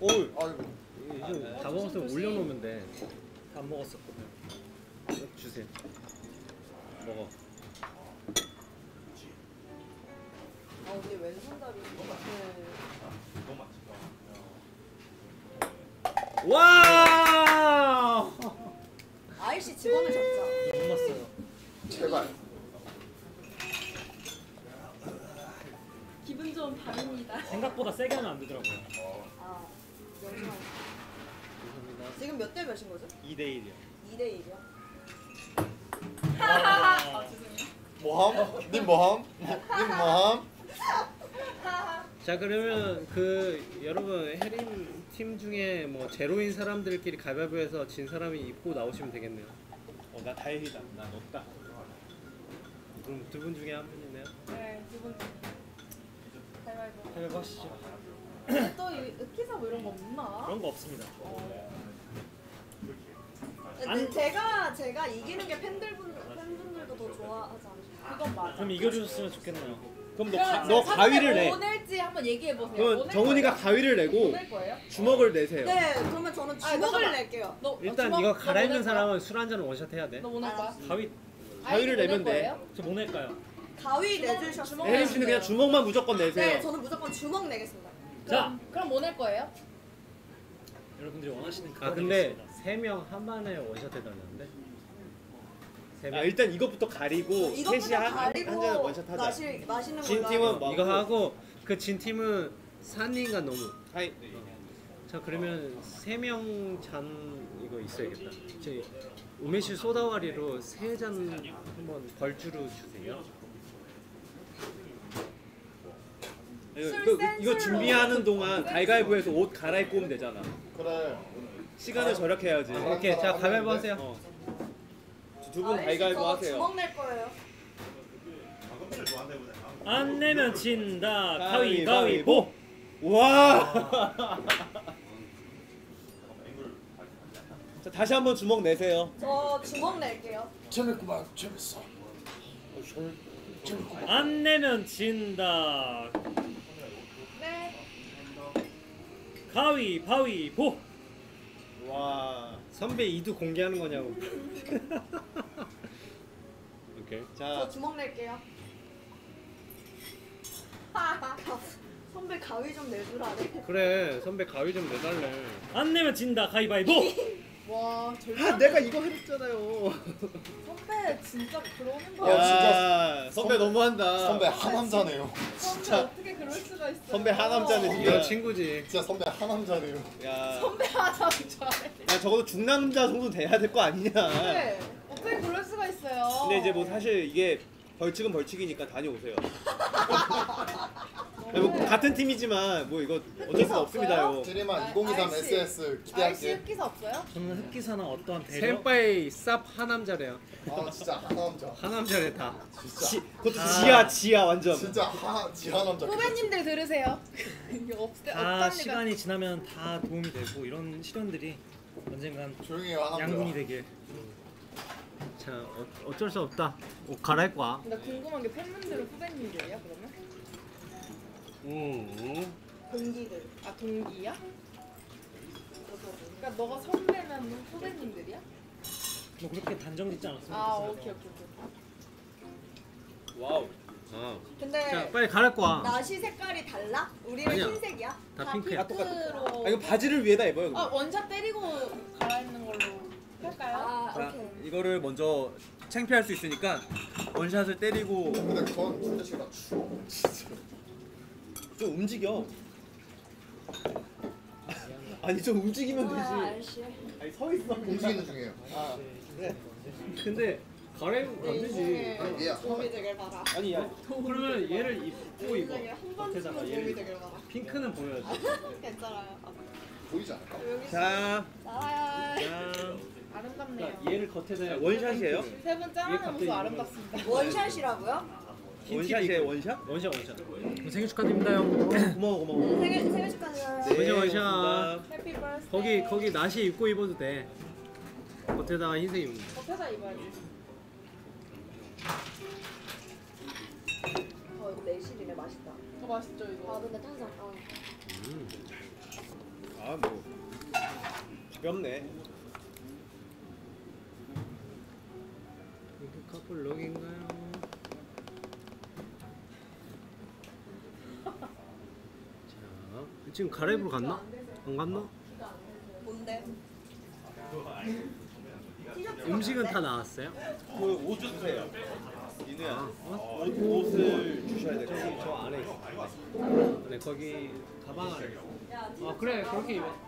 Speaker 1: 오
Speaker 5: 아이고.
Speaker 1: 이거 다 먹어서 올려놓으면 돼.
Speaker 2: 안 먹었었거든.
Speaker 1: 이거 주세요. 먹어.
Speaker 10: 아, 언니 왼손잡이. 네.
Speaker 1: 와!
Speaker 10: 아이씨 직원을 잡자.
Speaker 2: 못 났어요.
Speaker 5: 제발.
Speaker 7: 기분 좋은 밤입니다.
Speaker 2: 생각보다 세게 하면 안 되더라고요.
Speaker 10: 아, 영상. 지금 몇 대 몇인 거죠?
Speaker 1: 2대 1이요.
Speaker 10: 2대 1이요?
Speaker 7: 아, 죄송해요.
Speaker 5: 뭐함? 님 뭐함? 님 뭐함?
Speaker 1: 자 그러면 그 여러분 해림 팀 중에 뭐 제로인 사람들끼리 가위바위보해서 진 사람이 입고 나오시면 되겠네요.
Speaker 4: 어 나 다행이다 나 넣었다
Speaker 1: 그럼 두 분 중에 한 분이네요.
Speaker 7: 네, 두분 가위바위보.
Speaker 2: 가위바위보 하시죠.
Speaker 7: 또 이- 흑기사 뭐 이런 거 없나?
Speaker 2: 그런 거 없습니다.
Speaker 10: 근데 제가 제가 이기는 게 팬들분 팬분들도 더 좋아하지 않으실까요?
Speaker 7: 그건 맞아.
Speaker 2: 그럼 이겨주셨으면 좋겠네요.
Speaker 4: 그럼 너, 가, 너 가위를 내
Speaker 7: 뭐 낼지 한번 얘기해 보세요.
Speaker 4: 그럼 정훈이가 가위를 내고
Speaker 7: 낼 거예요?
Speaker 4: 주먹을 내세요
Speaker 10: 네, 그러면 저는
Speaker 7: 아니,
Speaker 10: 주먹을
Speaker 7: 잠깐만.
Speaker 10: 낼게요.
Speaker 7: 너
Speaker 1: 일단
Speaker 7: 주먹-
Speaker 1: 이거
Speaker 7: 너
Speaker 1: 갈아입는? 사람은 술 한 잔 원샷 해야 돼.
Speaker 7: 너뭐 낼 거야?
Speaker 2: 가위
Speaker 4: 가위를 내면 돼.
Speaker 7: 거예요?
Speaker 2: 저뭐 낼까요?
Speaker 10: 가위 내주셨어요.
Speaker 4: 혜림 씨는 그냥 주먹만 무조건 내세요
Speaker 10: 네, 저는 무조건 주먹 내겠습니다.
Speaker 2: 자,
Speaker 7: 그럼 뭐 낼 거예요?
Speaker 2: 여러분들이 원하시는 그거
Speaker 1: 아 근데. 세 명 한 번에 원샷 해달라는데. 세
Speaker 4: 야,
Speaker 1: 명.
Speaker 4: 일단 이것부터 가리고
Speaker 10: 이것부터
Speaker 4: 셋이 한, 한
Speaker 10: 가리고
Speaker 4: 잔을 원샷 하자
Speaker 10: 마시, 마시는
Speaker 4: 진
Speaker 10: 걸로
Speaker 4: 팀은
Speaker 10: 하고.
Speaker 4: 뭐-
Speaker 1: 이거 하고 그 진 팀은 산인가 너무.
Speaker 4: 하이
Speaker 1: 자 그러면 세 명 잔 이거 있어야겠다. 저기 우메시 소다와리로 세 잔 한번 벌주로 주세요.
Speaker 4: 이거,
Speaker 10: 술
Speaker 4: 이거,
Speaker 10: 센
Speaker 4: 이거
Speaker 10: 술로.
Speaker 4: 준비하는 동안 가위바위보해서 옷 갈아입고 오면 되잖아
Speaker 5: 그래.
Speaker 4: 시간을 절약해야지
Speaker 5: 아,
Speaker 1: 오케이 자 가위바위보 하세요.
Speaker 4: 어. 두 분 가위바위보
Speaker 10: 저
Speaker 4: 하세요
Speaker 10: 주먹 낼 거예요.
Speaker 2: 안 내면 진다.
Speaker 4: 가위바위보.
Speaker 2: 가위바위보.
Speaker 4: 와 자, 다시 한번 주먹 내세요
Speaker 10: 저 주먹 낼게요.
Speaker 5: 재밌구만 재밌어.
Speaker 2: 안 내면 진다.
Speaker 7: 네.
Speaker 2: 가위바위보.
Speaker 4: 와
Speaker 1: 선배 이두 공개하는 거냐고. 오케이.
Speaker 10: 저
Speaker 4: 자,
Speaker 10: 주먹 낼게요. 선배 가위 좀 내주라래.
Speaker 1: 그래 선배 가위 좀 내달래.
Speaker 2: 안 내면 진다. 가위바위보.
Speaker 7: 와, 절대.
Speaker 4: 아, 내가 이거 해줬잖아요
Speaker 7: 선배 진짜 그러는
Speaker 5: 야,
Speaker 7: 거야.
Speaker 5: 진짜
Speaker 4: 선배 너무한다
Speaker 5: 선배 하남자네요.
Speaker 7: 선배 어떻게 그럴 수가 있어?
Speaker 4: 선배 하남자네 진짜
Speaker 1: 친구지.
Speaker 5: 진짜 선배 하남자네요.
Speaker 4: 야,
Speaker 7: 선배 잘해.
Speaker 4: 야 적어도 중남자 정도 돼야 될 거 아니냐
Speaker 7: 네. 어떻게 그럴 수가 있어요?
Speaker 4: 근데 이제 뭐 사실 이게 벌칙은 벌칙이니까 다녀오세요 아니, 뭐 같은 팀이지만 뭐 이거 어쩔 수 없습니다요.
Speaker 5: 제리만 2023 SS
Speaker 7: RC
Speaker 5: 기대할게.
Speaker 7: 흑기사 없어요?
Speaker 2: 저는 흑기사나 어떠한 배려
Speaker 1: 센파이 쌉 하남자래요.
Speaker 5: 아 진짜 하남자.
Speaker 1: 하남자래 다.
Speaker 4: 지, 그것도 지하 지하 완전.
Speaker 5: 진짜 하 지하 남자.
Speaker 7: 후배님들 들으세요. 없,
Speaker 2: 다
Speaker 7: 없답니다.
Speaker 2: 아, 시간이 지나면 다 도움이 되고 이런 실현들이 언젠간
Speaker 5: 조용히 해요 하남자.
Speaker 2: 양분이 되길
Speaker 1: 자 어, 어쩔 수 없다. 옷 갈아입고 와.
Speaker 7: 나 궁금한 게 팬분들은 후배님들이야 그러면?
Speaker 1: 음.
Speaker 7: 동기들. 아 동기야? 그러니까 너가 선배면 후배님들이야?
Speaker 2: 뭐 그렇게 단정 짓지 않았으면
Speaker 7: 아
Speaker 2: 좋겠어요.
Speaker 7: 오케이 오케이 오케이.
Speaker 4: 와우.
Speaker 1: 아.
Speaker 7: 근데
Speaker 1: 자 빨리 갈아입고 와.
Speaker 7: 나시 색깔이 달라? 우리는
Speaker 1: 아니야.
Speaker 7: 흰색이야?
Speaker 1: 다 핑크야.
Speaker 7: 핑크로.
Speaker 4: 아 이거 바지를 위에다 입어요.
Speaker 7: 아
Speaker 4: 그럼.
Speaker 7: 원샷 때리고 갈아입는 걸로 할까요?
Speaker 4: 아자 이거를 먼저 창피할 수 있으니까 원샷을 때리고.
Speaker 5: 근데 그건 진짜 싫어. 추워. 진짜.
Speaker 4: 좀 움직여. 아니 좀 움직이면 되지.
Speaker 7: 알씨.
Speaker 4: 아니 서 있어.
Speaker 5: 움직이는 중이에요.
Speaker 4: 아 그래.
Speaker 1: 근데 갈아입으면 안 되지.
Speaker 5: 얘야.
Speaker 7: 도움이 되길 바라.
Speaker 4: 아니 야.
Speaker 1: 그러면 얘를 입고 이거.
Speaker 7: 한 번쯤은
Speaker 1: 겉에다가
Speaker 7: 도움이
Speaker 1: 얘를
Speaker 7: 되길 바라.
Speaker 1: 핑크는 보여야지.
Speaker 7: 괜찮아요.
Speaker 5: 보이지 않을까?
Speaker 7: 여기
Speaker 4: 자.
Speaker 7: 나와요.
Speaker 4: 짠.
Speaker 7: 아름답네요.
Speaker 1: 자, 얘를 겉에다
Speaker 4: 원샷이에요?
Speaker 7: 세 번째 하나는 무슨 아름답습니다.
Speaker 10: 원샷이라고요?
Speaker 4: 원샷이에요 원샷?
Speaker 1: 원샷 원샷. 생일 축하드립니다 형.
Speaker 4: 고마워 고마워.
Speaker 10: 생일 생일 축하드려요.
Speaker 1: 원샷 원샷.
Speaker 7: birthday.
Speaker 1: 거기 거기 나시 입고 입어도 돼. 겉에다가 흰색 입으면 돼.
Speaker 7: 겉에다 입어야지.
Speaker 10: 어 이거 매실이네 맛있다.
Speaker 7: 더 맛있죠 이거.
Speaker 10: 아 근데 탄산. 어.
Speaker 4: 아뭐 가볍네.
Speaker 1: 커플 룩인가요? 자, 지금 가래부로 갔나? 안 갔나?
Speaker 10: 뭔데?
Speaker 1: 음식은 다 나왔어요?
Speaker 4: 그옷 주세요. 이누야.
Speaker 1: 어?
Speaker 4: 옷, 옷을 주셔야 돼요.
Speaker 1: 저기 저 안에 있어. 네 거기 가방 안에. 아 그래 그렇게 입어.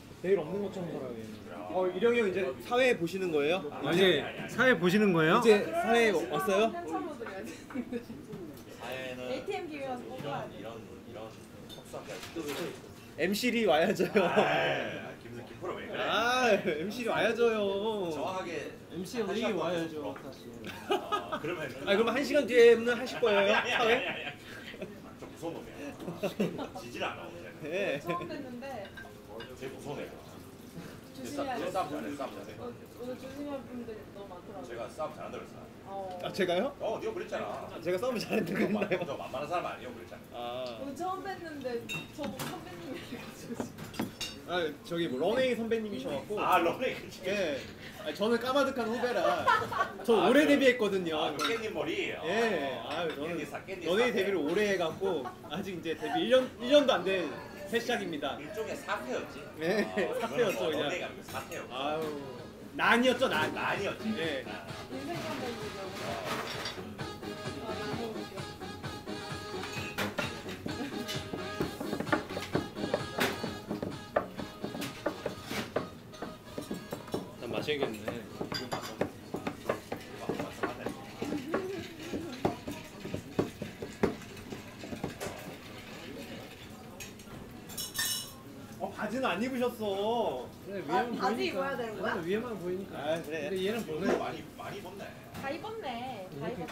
Speaker 2: 내일 없는 것처럼 살아요 얘는.
Speaker 4: 어 일영이 형 이제 사회 보시는 거예요?
Speaker 1: 이제 사회 보시는 거예요?
Speaker 4: 이제 사회 왔어요?
Speaker 6: 사회는
Speaker 7: ATM 기계 가서
Speaker 6: 이런
Speaker 7: 뽑아야 돼.
Speaker 6: 이런 이런 석사까지.
Speaker 4: MC리 와야죠요.
Speaker 6: 아, 김 김프로 왜 그래?
Speaker 4: 아 MC리 와야죠요.
Speaker 6: 정확하게
Speaker 1: MC 형이 와야죠 다시.
Speaker 6: 아, 그러면
Speaker 4: 아 그러면 한 시간 뒤에는 하실 거예요 사회?
Speaker 6: 좀 무서운 놈이야. 지질 않아.
Speaker 4: 네.
Speaker 7: 처음 뵀는데
Speaker 6: 제일 무서운 애가.
Speaker 7: 조심해야 돼.
Speaker 6: 싸움 잘해, 싸움 잘해.
Speaker 7: 어, 오늘 조심할 분들이 너무 많더라고요.
Speaker 6: 제가 싸움 잘한다고 그랬어.
Speaker 7: 어.
Speaker 4: 아 제가요?
Speaker 6: 어, 네가 그랬잖아.
Speaker 4: 제가 싸움을 잘했는데 그랬나요?
Speaker 6: 너 만만한 사람 아니에요, 그랬잖아.
Speaker 4: 아,
Speaker 7: 오늘 처음 뵀는데 저도 선배님이라가지고
Speaker 4: 아 저기 뭐 런웨이 선배님이셔갖고
Speaker 6: 아, 런웨이 그치.
Speaker 4: 예. 아, 저는 까마득한 후배라 저
Speaker 6: 아,
Speaker 4: 올해
Speaker 6: 그-
Speaker 4: 데뷔했거든요.
Speaker 6: 아, 그 깻잎 머리.
Speaker 4: 예. 아, 저는
Speaker 6: 깻잎 사, 깻잎.
Speaker 4: 데뷔를 올해 해갖고 아직 이제 데뷔 1년 1년도 안 된 새시작입니다.
Speaker 6: 일종의 사태였지.
Speaker 4: 네,
Speaker 6: 어,
Speaker 4: 사태였죠,
Speaker 6: 이거는 뭐
Speaker 4: 그냥.
Speaker 6: 런웨이가 아니고 사태였고.
Speaker 4: 아유 난이었죠 난.
Speaker 6: 난이었지.
Speaker 7: 아, 웃겨.
Speaker 1: 난 마셔야겠네.
Speaker 6: 지금 봤어. 봤어, 봤어, 봤네.
Speaker 4: 어 바지는 안 입으셨어.
Speaker 1: 그래
Speaker 10: 아, 바지 입어야 되는 거야?
Speaker 1: 아니, 위에만 보이니까.
Speaker 4: 아 그래.
Speaker 1: 근데 얘는
Speaker 6: 오늘
Speaker 1: 보내.
Speaker 6: 많이 많이 입었네.
Speaker 7: 다 입었네. 다 입었네.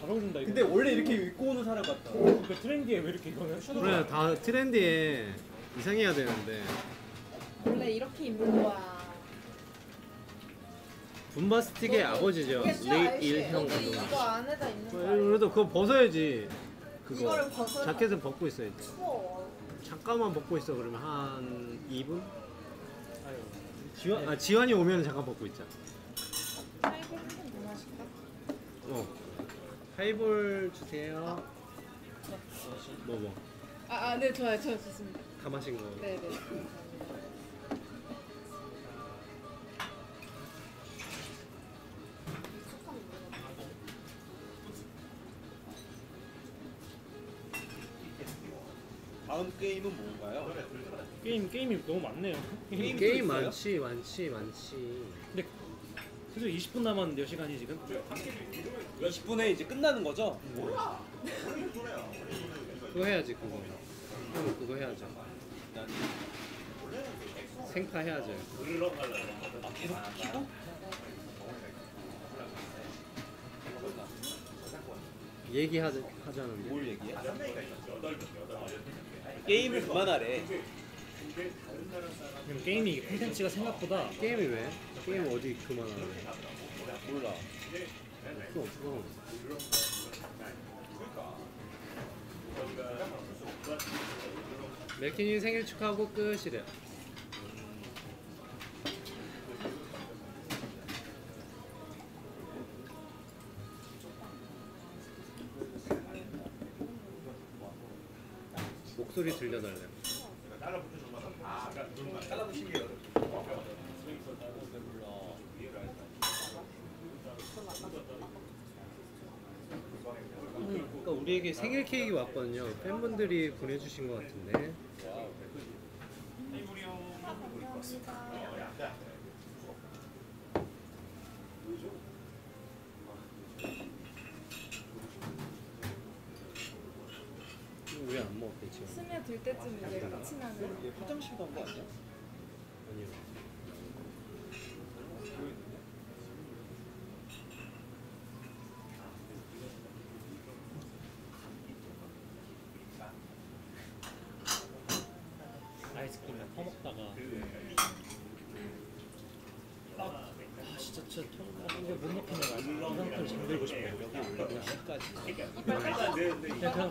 Speaker 2: 잘 어울린다 이거.
Speaker 4: 근데 원래 이렇게 입고 오는 사람 같다.
Speaker 2: 그 트렌디에 왜 이렇게 이거는?
Speaker 1: 그래 다 트렌디에 이상해야 되는데
Speaker 7: 원래 이렇게 입는 거야.
Speaker 1: 분바스틱의 아버지죠.
Speaker 7: 이게 진짜
Speaker 1: 레이
Speaker 7: 알지?
Speaker 1: 일형
Speaker 7: 너도
Speaker 1: 감독.
Speaker 7: 이거 안에다 입는 거야.
Speaker 1: 그래도 그거 벗어야지. 그거
Speaker 10: 이거를 벗어야
Speaker 1: 자켓은 벗고 있어야지.
Speaker 10: 추워.
Speaker 1: 잠깐만 벗고 있어 그러면 한 2분? 지환 아 지환이 오면 잠깐 벗고 있자.
Speaker 7: 살게 한번 더 마실까?
Speaker 1: 어. 하이볼 주세요. 뭐 뭐?
Speaker 7: 아, 아, 네, 좋아요. 저 좋습니다.
Speaker 1: 다 마신 거.
Speaker 7: 네, 네.
Speaker 4: 다음 게임은 뭔가요?
Speaker 2: 게임 게임이 너무 많네요.
Speaker 1: 게임,
Speaker 4: 있어요?
Speaker 1: 많지 많지 많지.
Speaker 2: 근데 그래서 20분 남았는데요 시간이 지금?
Speaker 4: 20분에 이제 끝나는 거죠?
Speaker 1: 그거 해야지 그거. 형 그거 해야죠. 생파 해야죠.
Speaker 4: 아, 계속 키고?
Speaker 1: 얘기하자 하자는데.
Speaker 4: 뭘 얘기해? 게임을 그만하래.
Speaker 2: 그냥 게임이 콘텐츠가 생각보다
Speaker 1: 게임이 왜? 게임 어디 그만하래?
Speaker 4: 몰라.
Speaker 1: 또 없어. 멜키님 생일 축하하고 끝이래. 소리 들려달래. 그러니까 우리에게 생일 케이크 왔거든요. 팬분들이 보내주신 것 같은데. 이 우리 안 먹었겠지.
Speaker 7: 스며들 때쯤 이제 끝이 나는.
Speaker 4: 얘 화장실 간 거 아니야?
Speaker 1: 아니요.
Speaker 2: 아이스크림 막 퍼먹다가 아, 아 진짜 진짜 통 이거 못 먹겠네 나 이 상태로 잠들고 싶어
Speaker 4: 여기 올라오면 끝까지.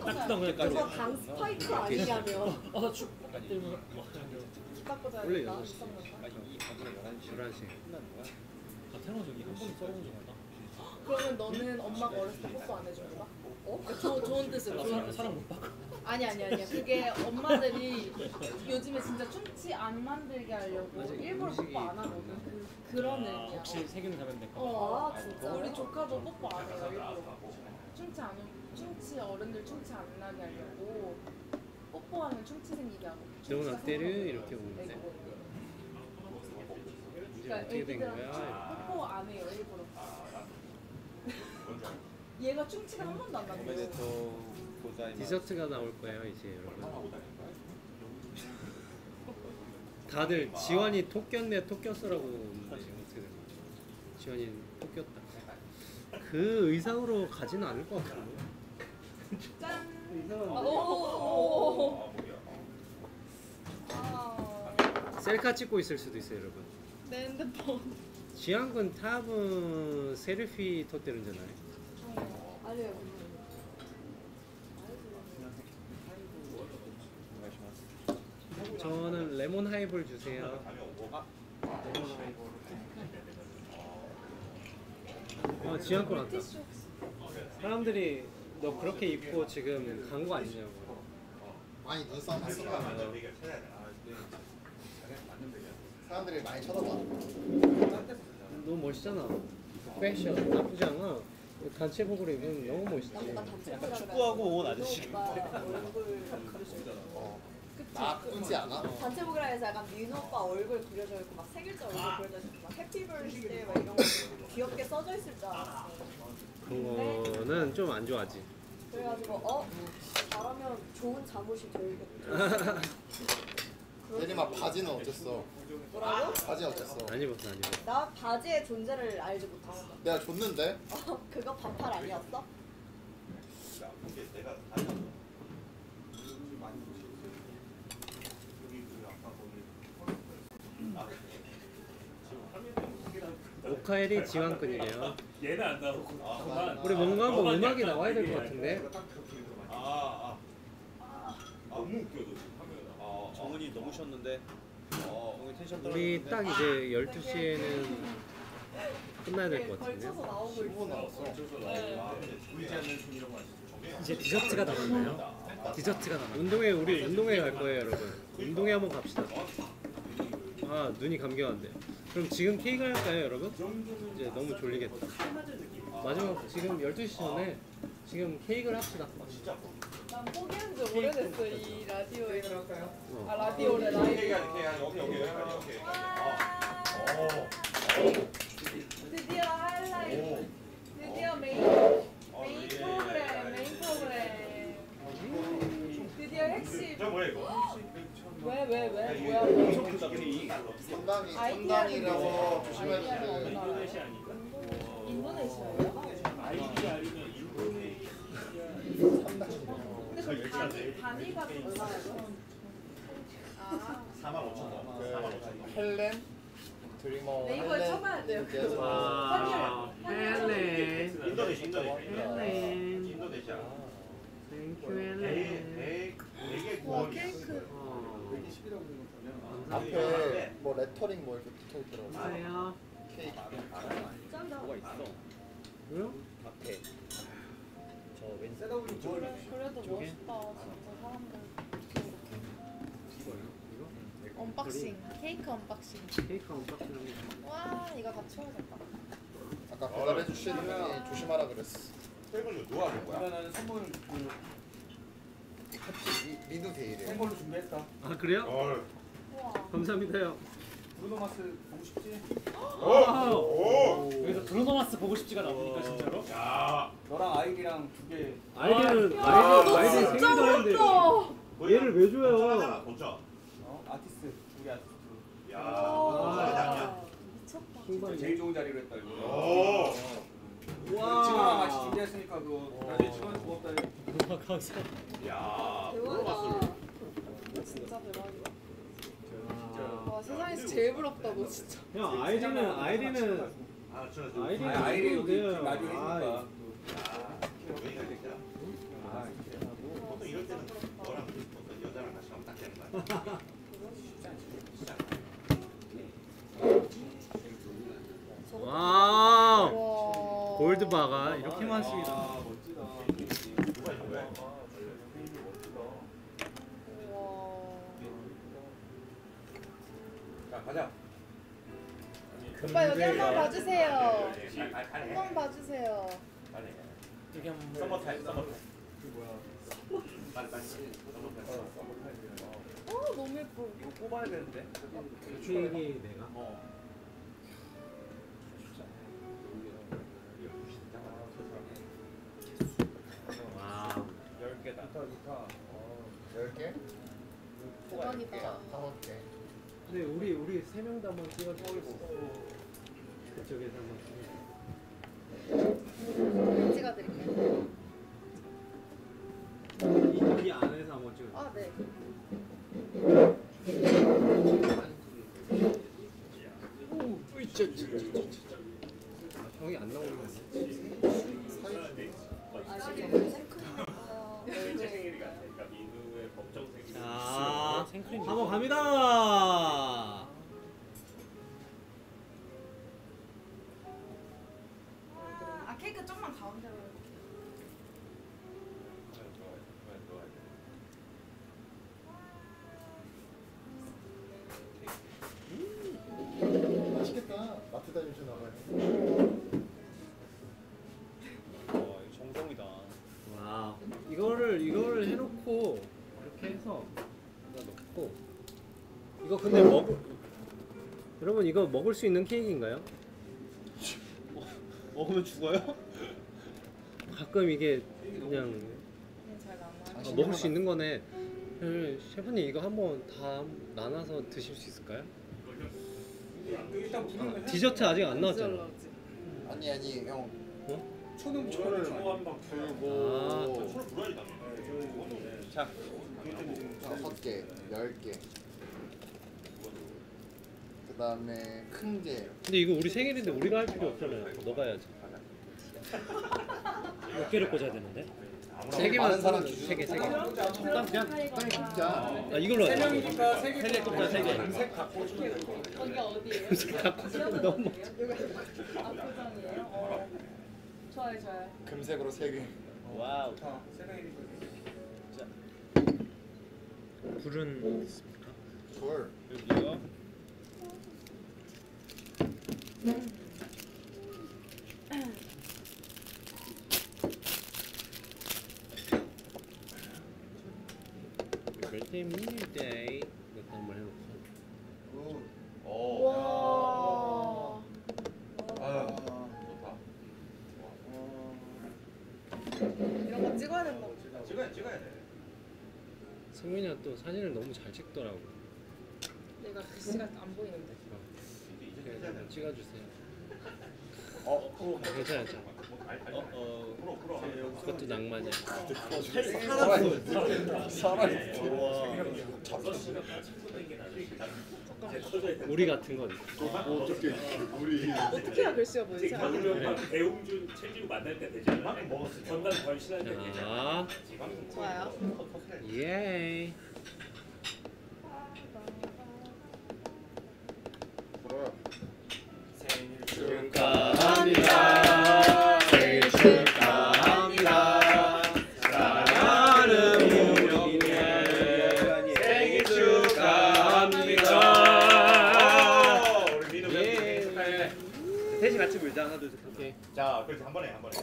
Speaker 2: 그냥 그냥 딱 뜨던 그냥
Speaker 7: 그거 당 스파이크 아니냐며.
Speaker 2: 이러면서 와,
Speaker 7: 기 닦고 자야
Speaker 1: 원래
Speaker 7: 된다.
Speaker 1: 6시.
Speaker 4: 아, 이 밤에 11시.
Speaker 1: 11시.
Speaker 4: 끝나는 거야?
Speaker 2: 아 태어나 저기 한 번도 써본 적 없나?
Speaker 7: 그러면 너는 엄마가 어렸을 때 뽀뽀 안 해준 거야? 어? 조, 좋은 뜻으로.
Speaker 2: 나 사람, 사람 못 바꿔
Speaker 7: 아니 아니 아니야. 그게 엄마들이 요즘에 진짜 충치 안 만들게 하려고 일부러 뽀뽀 안 하거든. 그, 그런
Speaker 2: 아,
Speaker 7: 의미야.
Speaker 2: 혹시 세균 감염될까 봐
Speaker 7: 어, 아, 진짜. 우리 조카도 뽀뽀 안 해요, 일부러. 충치 안, 오- 충치 어른들 충치 안 나게 하려고 뽀뽀하면 충치 생기게 하고.
Speaker 1: 낙대를
Speaker 7: 생기면
Speaker 1: 이렇게 오는데.
Speaker 7: 네, 그러니까
Speaker 1: 어떻게 된
Speaker 7: 애기들한테
Speaker 1: 거야?
Speaker 7: 뽀뽀 안 해요, 일부러. 얘가 충치가 한 번도 안 나고.
Speaker 1: 디저트가 나올 거예요 이제 여러분. 다들 지원이 토 꼈네 토 꼈어라고 하는데 어떻게 된 거야? 지원이 토 꼈다. 그 의상으로 가지는 않을 것 같은데.
Speaker 7: 짠! 아, 오! 아,
Speaker 1: 셀카 찍고 있을 수도 있어요 여러분.
Speaker 7: 내 핸드폰.
Speaker 1: 지한군 탑은 셀피 토때는잖아요.
Speaker 10: 아니요.
Speaker 1: 저는 레몬 하이볼 주세요. 어, 취한 거 같다. 사람들이 너 그렇게 입고 지금 간 거 아니냐고.
Speaker 5: 많이 눈싸움 했어. 사람들이 많이 쳐다봐.
Speaker 1: 너무 멋있잖아. 패션 나쁘지 않아. 단체복으로 입으면 너무 멋있지.
Speaker 4: 약간 축구하고 온 아저씨.
Speaker 10: 오빠 얼굴
Speaker 5: 나쁘지 않아?
Speaker 10: 단체복이라 해서 약간 민호 오빠 얼굴 그려져 있고 막 생일자 얼굴 그려져 있고 막 happy birthday 막 이런 거 귀엽게 써져 있을 줄 알았어.
Speaker 1: 그거는 좀 안 좋아하지.
Speaker 10: 그래가지고 어 잘하면 좋은 잠옷이 되겠다.
Speaker 5: 예림아 바지는 어땠어?
Speaker 10: 뭐라고?
Speaker 5: 바지 어땠어?
Speaker 1: 안 입었어, 안 입었어.
Speaker 10: 나 바지의 존재를 알지 못했어.
Speaker 5: 내가 줬는데?
Speaker 10: 어, 그거 반팔 아니었어?
Speaker 1: 오카엘이 지wan군이래요.
Speaker 15: 얘는 안 나오고 그만.
Speaker 1: 우리 뭔가 한번
Speaker 15: 너만
Speaker 1: 음악이
Speaker 15: 약간
Speaker 1: 나와야 될것
Speaker 15: 얘기해.
Speaker 1: 같은데.
Speaker 6: 아, 아. 너무 웃겨, 너 지금 화면에 나와.
Speaker 4: 어, 정은이 너무 쉬었는데. 어, 정은이 텐션
Speaker 1: 우리
Speaker 4: 떨어졌는데.
Speaker 1: 딱 이제 12시에는 끝나야 될 것 같은데요.
Speaker 7: 걸쳐서 나오고 있어. 네.
Speaker 2: 이제 디저트가 남았나요? 디저트가 남았나요?
Speaker 1: 운동회 우리 운동회 갈 거예요, 여러분. 운동회 한번 갑시다. 아 눈이 감겨왔네. 그럼 지금 케이크 할까요, 여러분? 이제 너무 졸리겠다. 마지막 지금 12시 전에 지금 케이크를 합시다.
Speaker 7: 난 포기한 지 오래됐어 이 라디오에.
Speaker 1: 어.
Speaker 7: 아 라디오래 라이브. 드디어 하이라이트. 드디어 메인 메인 프로그램 메인 프로그램. 드디어 핵심.
Speaker 6: 저 뭐야 이거?
Speaker 7: 왜 왜 왜 뭐야 뭐야. 아이디어는
Speaker 5: 선당이라고
Speaker 7: 뭐예요?
Speaker 5: 조심해야
Speaker 7: 아이디어는 어느
Speaker 5: 돼.
Speaker 7: 나라예요? 인도네시아예요?
Speaker 15: 아이디 아니면 인도네시아
Speaker 7: 근데 그 단위 단위가. 아
Speaker 6: 4만 5천 원. 4만 5천 원.
Speaker 5: 헬렌 드리머
Speaker 7: 네이버에
Speaker 5: 헬렌
Speaker 7: 쳐봐야 돼요.
Speaker 5: 분께서
Speaker 1: 와, 헬렌.
Speaker 6: 인도네시아 인도네시아.
Speaker 1: 헬렌.
Speaker 6: 인도네시아.
Speaker 1: Thank you
Speaker 6: 대-
Speaker 1: 헬렌.
Speaker 6: 대- 되게
Speaker 7: 와
Speaker 6: 고원.
Speaker 7: 케이크.
Speaker 5: 앞에 뭐 레터링 뭐 이렇게 붙어 있더라고.
Speaker 1: 감사해요.
Speaker 5: 케이크.
Speaker 7: 짠다.
Speaker 9: 뭐가 있어?
Speaker 1: 뭐요?
Speaker 9: 앞에 저 왼쪽
Speaker 7: 그래, 그래도 멋있다 진짜 사람들. Unboxing 케이크 unboxing.
Speaker 1: 케이크 unboxing
Speaker 7: 와 이거 다 치워야겠다.
Speaker 5: 아까 배달해 주신 분이 조심하라 그랬어.
Speaker 6: 설거지 누가 하는 거야?
Speaker 3: 그러면 선물 그
Speaker 5: 같이 리, 리도 데이래.
Speaker 3: 생 걸로 준비했다.
Speaker 1: 아 그래요?
Speaker 6: 어.
Speaker 1: 감사합니다요.
Speaker 3: 브루노 마스 보고 싶지?
Speaker 6: 오.
Speaker 2: 여기서 브루노마스 보고 싶지가 나옵니까 진짜로?
Speaker 6: 야.
Speaker 3: 너랑 아이디랑 두 개.
Speaker 1: 아이디는
Speaker 7: 야,
Speaker 1: 아이디
Speaker 7: 너
Speaker 1: 아이디 하는데
Speaker 7: 부럽다.
Speaker 1: 얘를 왜 줘요?
Speaker 6: 도착.
Speaker 3: 어? 아티스트 우리 아티스트.
Speaker 6: 야.
Speaker 7: 와 미쳤다.
Speaker 1: 킹받네.
Speaker 3: 제일 좋은 자리로 했다 이거.
Speaker 6: 오.
Speaker 1: 와.
Speaker 3: 친구랑 같이 준비했으니까 그거
Speaker 2: 와 감사.
Speaker 6: 야.
Speaker 7: 대박이다. 진짜 대박이다. 와 세상에서 제일 부럽다 너 진짜.
Speaker 1: 형 아이디는 아이디는
Speaker 6: 아, 저, 저.
Speaker 1: 아이디
Speaker 3: 아, 아이디
Speaker 1: 해도 돼요.
Speaker 6: 이렇게 됐더라?
Speaker 3: 아, 이렇게 하고.
Speaker 6: 보통 이럴 때는 너랑 어떤 여자랑 같이 가면 딱 되는 거야.
Speaker 1: 와우.
Speaker 7: 와.
Speaker 1: 골드바가 이렇게 많습니다.
Speaker 6: 가자.
Speaker 7: 오빠 여기 한 번 봐주세요.
Speaker 6: 빨리, 빨리, 빨리
Speaker 7: 한
Speaker 6: 해.
Speaker 7: 번 봐주세요.
Speaker 6: 빨리 해.
Speaker 2: 여기 한 번
Speaker 6: 서머 타임, 서머 타임.
Speaker 3: 그 뭐야?
Speaker 6: 빨리, 빨리. 서머 타임.
Speaker 7: 어 너무 예뻐.
Speaker 3: 이거 뽑아야 되는데.
Speaker 1: 케이크 내가.
Speaker 3: 어.
Speaker 1: 와우.
Speaker 3: 열 개다. 좋다 좋다. 어.
Speaker 5: 열 개?
Speaker 7: 대박이다.
Speaker 5: 다섯 개.
Speaker 1: 근데 우리 우리 세 명도 한번 찍어주고 그쪽에서 한번.
Speaker 7: 찍어드릴게요.
Speaker 1: 이, 이 안에서 한번 찍어.
Speaker 7: 아 네.
Speaker 1: 아, 형이 안 나오는 거지.
Speaker 7: 아 지금 생크림이었어요.
Speaker 1: 자,
Speaker 2: 생크림
Speaker 1: 한번 갑니다.
Speaker 7: 아 케이크 좀만 가운데로.
Speaker 5: 맛있겠다. 마트.
Speaker 4: 어, 이거 정성이다.
Speaker 1: 와, 이거를 이거를 해놓고 이렇게 해서 여기다 넣고 이거 근데 먹 여러분 이거 먹을 수 있는 케이크인가요?
Speaker 4: 먹으면 죽어요?
Speaker 1: 가끔 이게 그냥. 아, 먹을 수 있는 거네. 음, 셰프님 이거 한번 다 나눠서 드실 수 있을까요?
Speaker 3: 일단
Speaker 1: 아, 디저트 아직 안 나왔잖아.
Speaker 5: 아니 아니 형.
Speaker 1: 어?
Speaker 3: 초능
Speaker 15: 초를
Speaker 3: 초를
Speaker 1: 아,
Speaker 6: 손을 불어야지, 당연히.
Speaker 4: 자,
Speaker 5: 다섯 개, 열 개. 그 다음에 큰 게.
Speaker 1: 근데 이거 우리 생일인데 우리가 할 필요 없잖아요. 너가 해야지.
Speaker 2: 몇 개를 꽂아야 되는데?
Speaker 1: 세 개만
Speaker 5: 사람
Speaker 1: 세 개, 세 개.
Speaker 5: 적당 그냥 적당히 굽자.
Speaker 1: 아 이걸로
Speaker 3: 세 명이니까 세 개.
Speaker 1: 세개 꼽자 세 개.
Speaker 3: 금색 갖고 주면 될 거예요.
Speaker 10: 거기가 어디예요?
Speaker 1: 너무
Speaker 10: 압구정이에요? 어. 좋아요 좋아요.
Speaker 5: 금색으로 세 개.
Speaker 4: 와우.
Speaker 2: 불은 있습니까?
Speaker 5: 헐.
Speaker 4: 여기요.
Speaker 1: meal day 이것도 한번 해놓고
Speaker 10: 와.
Speaker 16: 아, 좋다.
Speaker 7: 이런 거 찍어야 된다.
Speaker 6: 찍어야 찍어야 돼.
Speaker 1: 성민이가 또 사진을 너무 잘 찍더라고
Speaker 10: 내가 글씨가 안 보이는데.
Speaker 1: 그래서 한번 찍어주세요
Speaker 5: 어,
Speaker 1: 괜찮아 괜찮아
Speaker 4: 어, 어.
Speaker 1: 그것도 낭만이야 우리 같은 건
Speaker 5: 어떻게 우리
Speaker 7: 어떻게 해야 글씨가 보이지?
Speaker 15: 그러면 배웅준 최지우 만날 때 되잖아요. 전담 걸신할 때 되잖아요.
Speaker 1: 자
Speaker 7: 좋아요.
Speaker 1: 예.
Speaker 5: 불어요.
Speaker 1: 축하합니다.
Speaker 4: 자,
Speaker 6: 그렇지 한 번에 한 번에.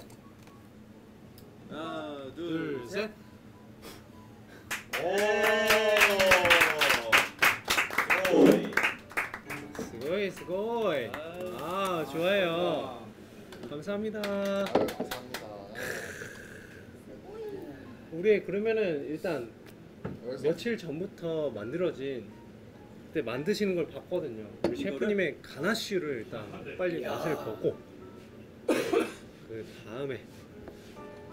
Speaker 4: 하나
Speaker 1: 둘,
Speaker 4: 둘
Speaker 1: 셋.
Speaker 4: 셋.
Speaker 6: 오.
Speaker 1: 스고이 스고이. 아 좋아요. 감사합니다.
Speaker 5: 아유, 감사합니다.
Speaker 1: 우리 그러면은 일단 며칠 전부터 만들어진 그때 만드시는 걸 봤거든요. 우리 셰프님의 가나슈를 일단 빨리 맛을 보고 그 다음에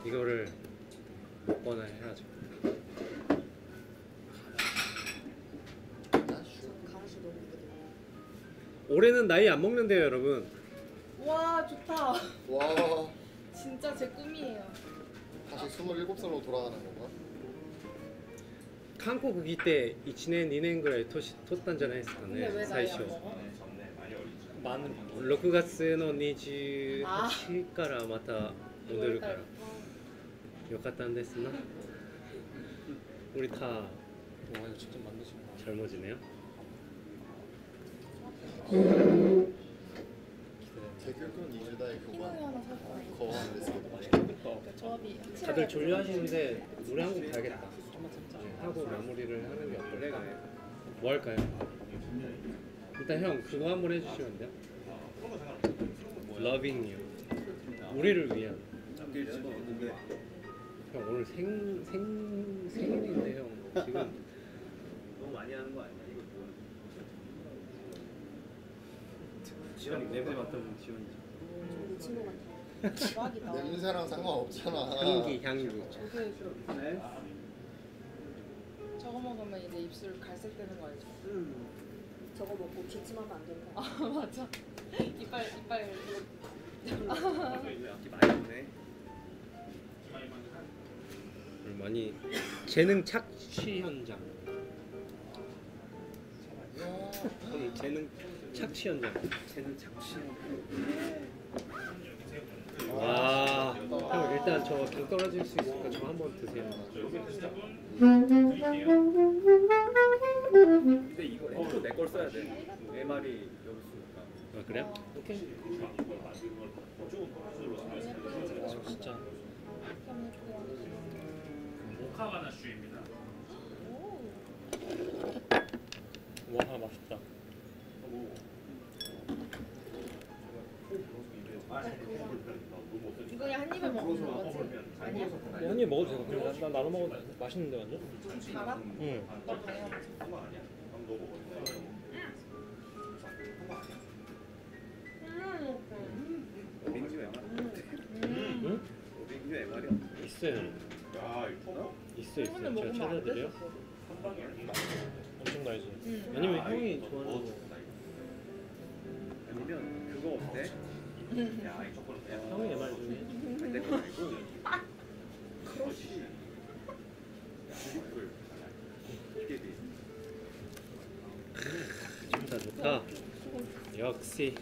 Speaker 1: 이거를 먹거나 해야죠.
Speaker 7: 강수 너무 예쁘다.
Speaker 1: 올해는 나이 안 먹는데요, 여러분.
Speaker 7: 와 좋다.
Speaker 5: 와
Speaker 7: 진짜 제 꿈이에요.
Speaker 5: 다시 27살로 돌아가는 건가?
Speaker 1: 韓国来て1年2年ぐらい年取ったんじゃないですか
Speaker 7: 근데
Speaker 1: ね
Speaker 7: 왜
Speaker 1: 最
Speaker 7: 나이
Speaker 1: 初
Speaker 7: 안 먹어?
Speaker 1: 6月の28
Speaker 7: あ
Speaker 1: からまた戻るからよかったんですな 우리 다
Speaker 2: 와 이거 직접 만드신 거.
Speaker 1: 젊어지네요
Speaker 5: 대교군 20代
Speaker 7: 피노이
Speaker 5: 교관
Speaker 7: 하나 살 거예요.
Speaker 5: 거한 데스거든요.
Speaker 7: 그 조합이 확실하게
Speaker 1: 다들 졸려하시는데 노래 한 곡 가야겠다 네, 하고 마무리를 하는 게 어떨까요? 뭐 할까요? 일단 형 그거 한번 해주시면 안 돼요? Loving You 우리를 위한 형 오늘 생, 생, 생일인데 형 지금
Speaker 4: 너무 많이 하는 거 아니야? 이거 뭐? 지원 냄새 맡던 지원이죠.
Speaker 7: 이 친구 같아. 대박이다.
Speaker 5: 냄새랑 상관없잖아.
Speaker 1: 향기 향기
Speaker 7: 저게 저거 먹으면 이제 입술 갈색 되는 거 알죠?
Speaker 10: 저거 먹고 기침하면 안 된다.
Speaker 7: 아 맞아. 이빨 이빨
Speaker 4: 많이 오네.
Speaker 1: 오늘 많이 재능 착취 현장 오늘 재능 착취 현장
Speaker 4: 쟤는 착취.
Speaker 1: 와, 형 일단 저경 떨어질 수 있으니까 저 한번 드세요.
Speaker 4: 근데 이거 앵도 내걸 써야 돼. MR이 여기 있으니까.
Speaker 1: 아 그래요? 오케이. 저 진짜
Speaker 15: 모카바나 슈입니다.
Speaker 2: 와 맛있다.
Speaker 7: 이거 그냥 한 입에 먹는 거지? 아니야?
Speaker 2: 한입 먹어도 되고 그냥 나, 나 나눠 먹어도 돼. 맛있는데 완전?
Speaker 7: 달아?
Speaker 2: 응.
Speaker 1: 있어요.
Speaker 6: 야,
Speaker 1: 있어 있어. 제가 찾아드려요.
Speaker 2: 엄청 달지.
Speaker 7: 응.
Speaker 1: 아니면 형이 좋아하는 거.
Speaker 4: 아니면 그거 어때?
Speaker 6: 야,
Speaker 1: 형이 MR 중에.
Speaker 4: 근데 그거 말고. 크러쉬 Beautiful
Speaker 1: 좋다 좋다. 역시.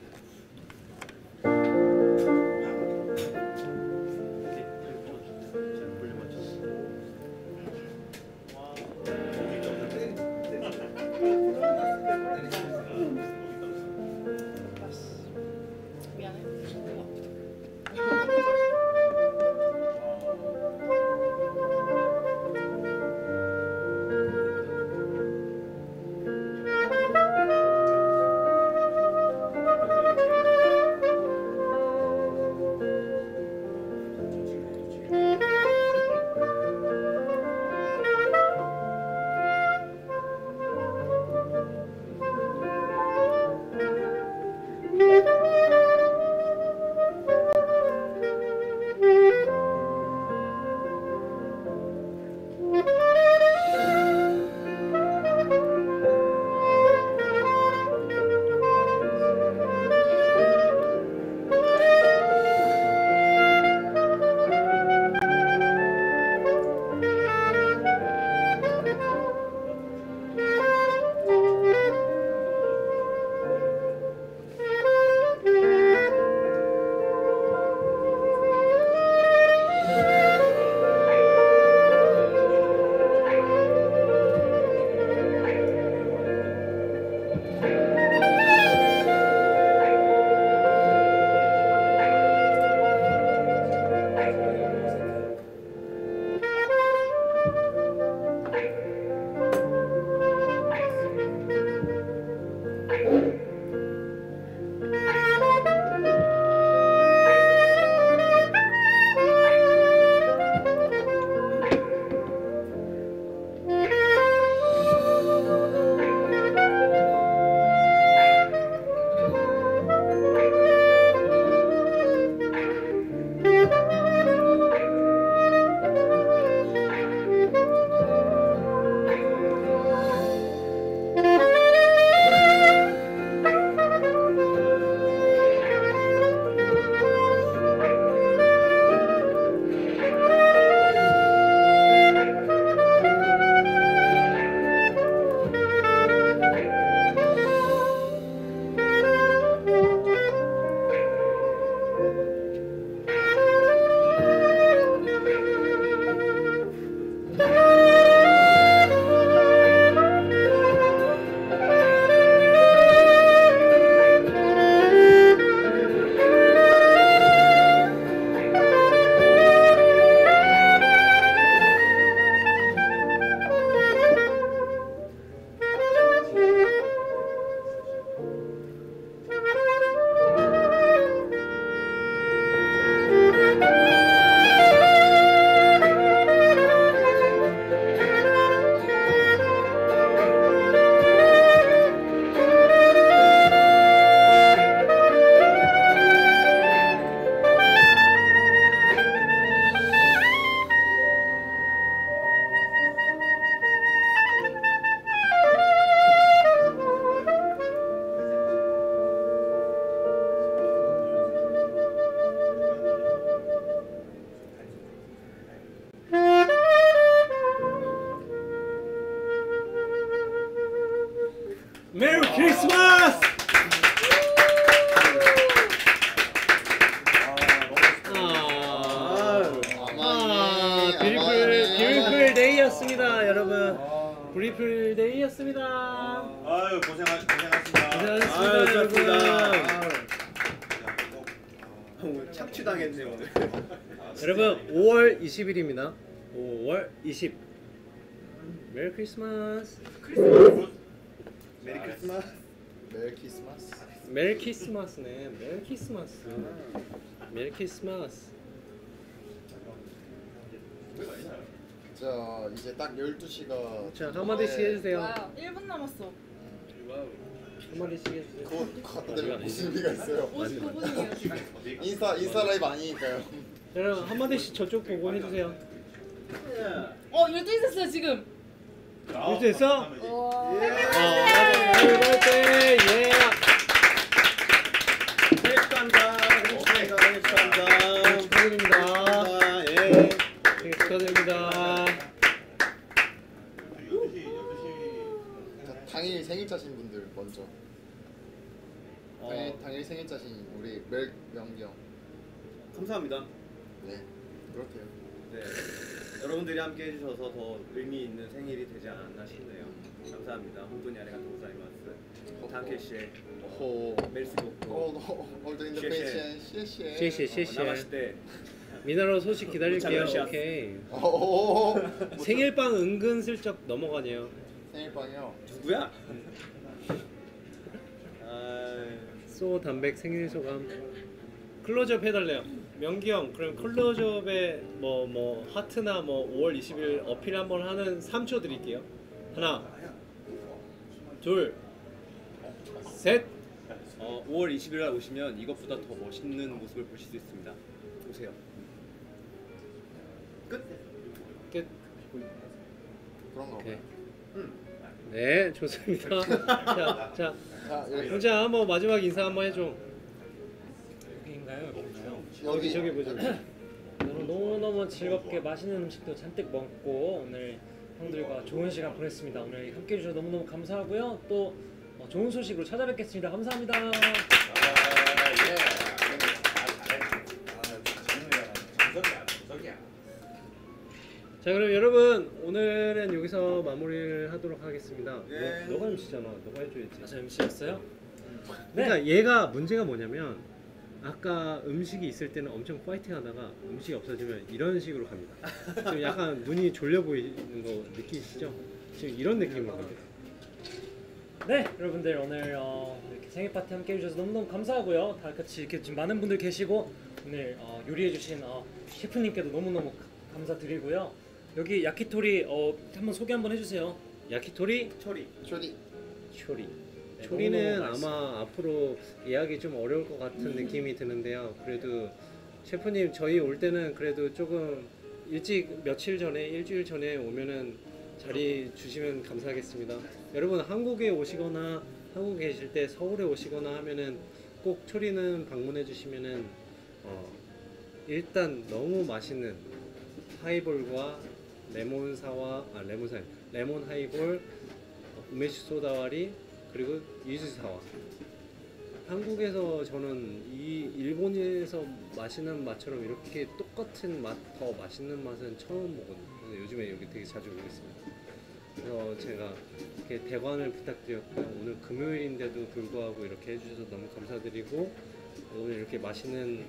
Speaker 1: Merry Christmas.
Speaker 5: 자 이제 딱 12시가
Speaker 1: 자, 한마디씩 해주세요.
Speaker 7: 와요. 1분 남았어.
Speaker 1: 한마디씩 해주세요.
Speaker 5: 그거 갖다 대면 무슨 의미가 있어요?
Speaker 7: 59분이에요.
Speaker 5: 인스타 인스타 라이브 아니니까요.
Speaker 1: 여러분 한마디씩 저쪽 보고 해주세요.
Speaker 7: 어, 12시 됐어요, 지금.
Speaker 1: 이제 됐어?
Speaker 7: 와.
Speaker 1: Happy birthday yeah.
Speaker 4: 축하한다. 축하한다. 축하한다.
Speaker 1: 축하드립니다.
Speaker 4: 예.
Speaker 1: 축하드립니다.
Speaker 5: 자, 당일 생일 차신 분들 먼저.
Speaker 4: 어,
Speaker 5: 당연히 생일 자신 우리 멜 명기 형.
Speaker 4: 감사합니다.
Speaker 5: 네, 그렇대요.
Speaker 4: 네. 여러분들이 함께 해주셔서 더 의미 있는 생일이 되지 않았나 싶네요. 감사합니다. 혼돈이 아래가 도사이마스. 다케시.
Speaker 5: 호. 어, 어, 홀더 인더 페이션, 시에시에.
Speaker 1: 시에시에, 시에시에.
Speaker 4: 나마시테.
Speaker 1: 미나로 소식 기다릴게요. 오케이.
Speaker 5: 오.
Speaker 1: 생일빵 은근슬쩍 넘어가네요.
Speaker 5: 생일빵이요.
Speaker 4: 누구야? 아,
Speaker 1: 소 담백 생일 소감. 클로즈업 해달래요. 명기 형, 그럼 클로즈업에 뭐 뭐 하트나 뭐 5월 20일 어필 한번 하는 3초 드릴게요. 하나, 둘, 셋.
Speaker 4: 어, 5월 20일 날 오시면 이것보다 더 멋있는 모습을 보실 수 있습니다. 오세요. 끝.
Speaker 1: 끝.
Speaker 5: 그런가
Speaker 1: 오케이.
Speaker 5: 봐요.
Speaker 1: 네, 좋습니다. 자, 자,
Speaker 5: 자, 여기.
Speaker 1: 혼자 한번 마지막 인사 한번 해줘.
Speaker 2: 여기인가요? 여기인가요?
Speaker 5: 여기.
Speaker 1: 저기 보자.
Speaker 2: 오늘 너무너무 즐겁게 맛있는 음식도 잔뜩 먹고 오늘 형들과 좋은 시간 보냈습니다. 오늘 함께 해주셔서 너무너무 감사하고요. 또 어, 좋은 소식으로 찾아뵙겠습니다. 감사합니다.
Speaker 16: 아, 예. 아. 아.
Speaker 1: 자, 그럼 여러분 오늘은 여기서 마무리를 하도록 하겠습니다.
Speaker 4: 예.
Speaker 1: 너, 가 MC잖아. 너가 해줘야지.
Speaker 2: 아, 저 MC였어요?
Speaker 1: 그러니까 얘가 문제가 뭐냐면 아까 음식이 있을 때는 엄청 파이팅하다가 음식이 없어지면 이런 식으로 갑니다. 지금 약간 눈이 졸려 보이는 거 느끼시죠? 지금 이런 느낌으로 갑니다.
Speaker 2: 네, 여러분들 오늘 어, 이렇게 생일 파티 함께 해주셔서 너무너무 감사하고요. 다 같이 이렇게 지금 많은 분들 계시고 오늘 어, 요리해주신 어, 셰프님께도 너무너무 가- 감사드리고요. 여기 야키토리 어, 한번 소개 한번 해주세요.
Speaker 1: 야키토리
Speaker 4: 처리.
Speaker 5: 초리.
Speaker 1: 초리.
Speaker 2: 네,
Speaker 1: 초리는
Speaker 2: 너무너무 맛있어요.
Speaker 1: 아마 앞으로 예약이 좀 어려울 것 같은 느낌이 드는데요. 그래도 셰프님 저희 올 때는 그래도 조금 일찍 며칠 전에 일주일 전에 오면은 자리 주시면 감사하겠습니다. 여러분 한국에 오시거나 한국에 계실 때 서울에 오시거나 하면은 꼭 초리는 방문해 주시면은 어, 일단 너무 맛있는 하이볼과 레몬 사와 아 레몬 사 레몬 하이볼 어, 우메시 소다와리 그리고 유즈 사와 한국에서 저는 이 일본에서 마시는 맛처럼 이렇게 똑같은 맛 더 맛있는 맛은 처음 먹었는데 근데 요즘에 여기 되게 자주 오고 있습니다. 그래서 제가 이렇게 대관을 부탁드렸고요. 오늘 금요일인데도 불구하고 이렇게 해주셔서 너무 감사드리고 오늘 이렇게 맛있는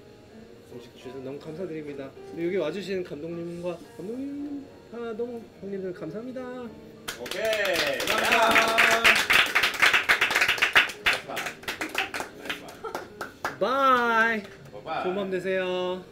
Speaker 1: 음식 주셔서 너무 감사드립니다. 여기 와주신 감독님과 감독님, 아 너무 형님들 감사합니다.
Speaker 16: 오케이.
Speaker 1: 바이.
Speaker 16: 바이.
Speaker 1: 좋은 밤 되세요.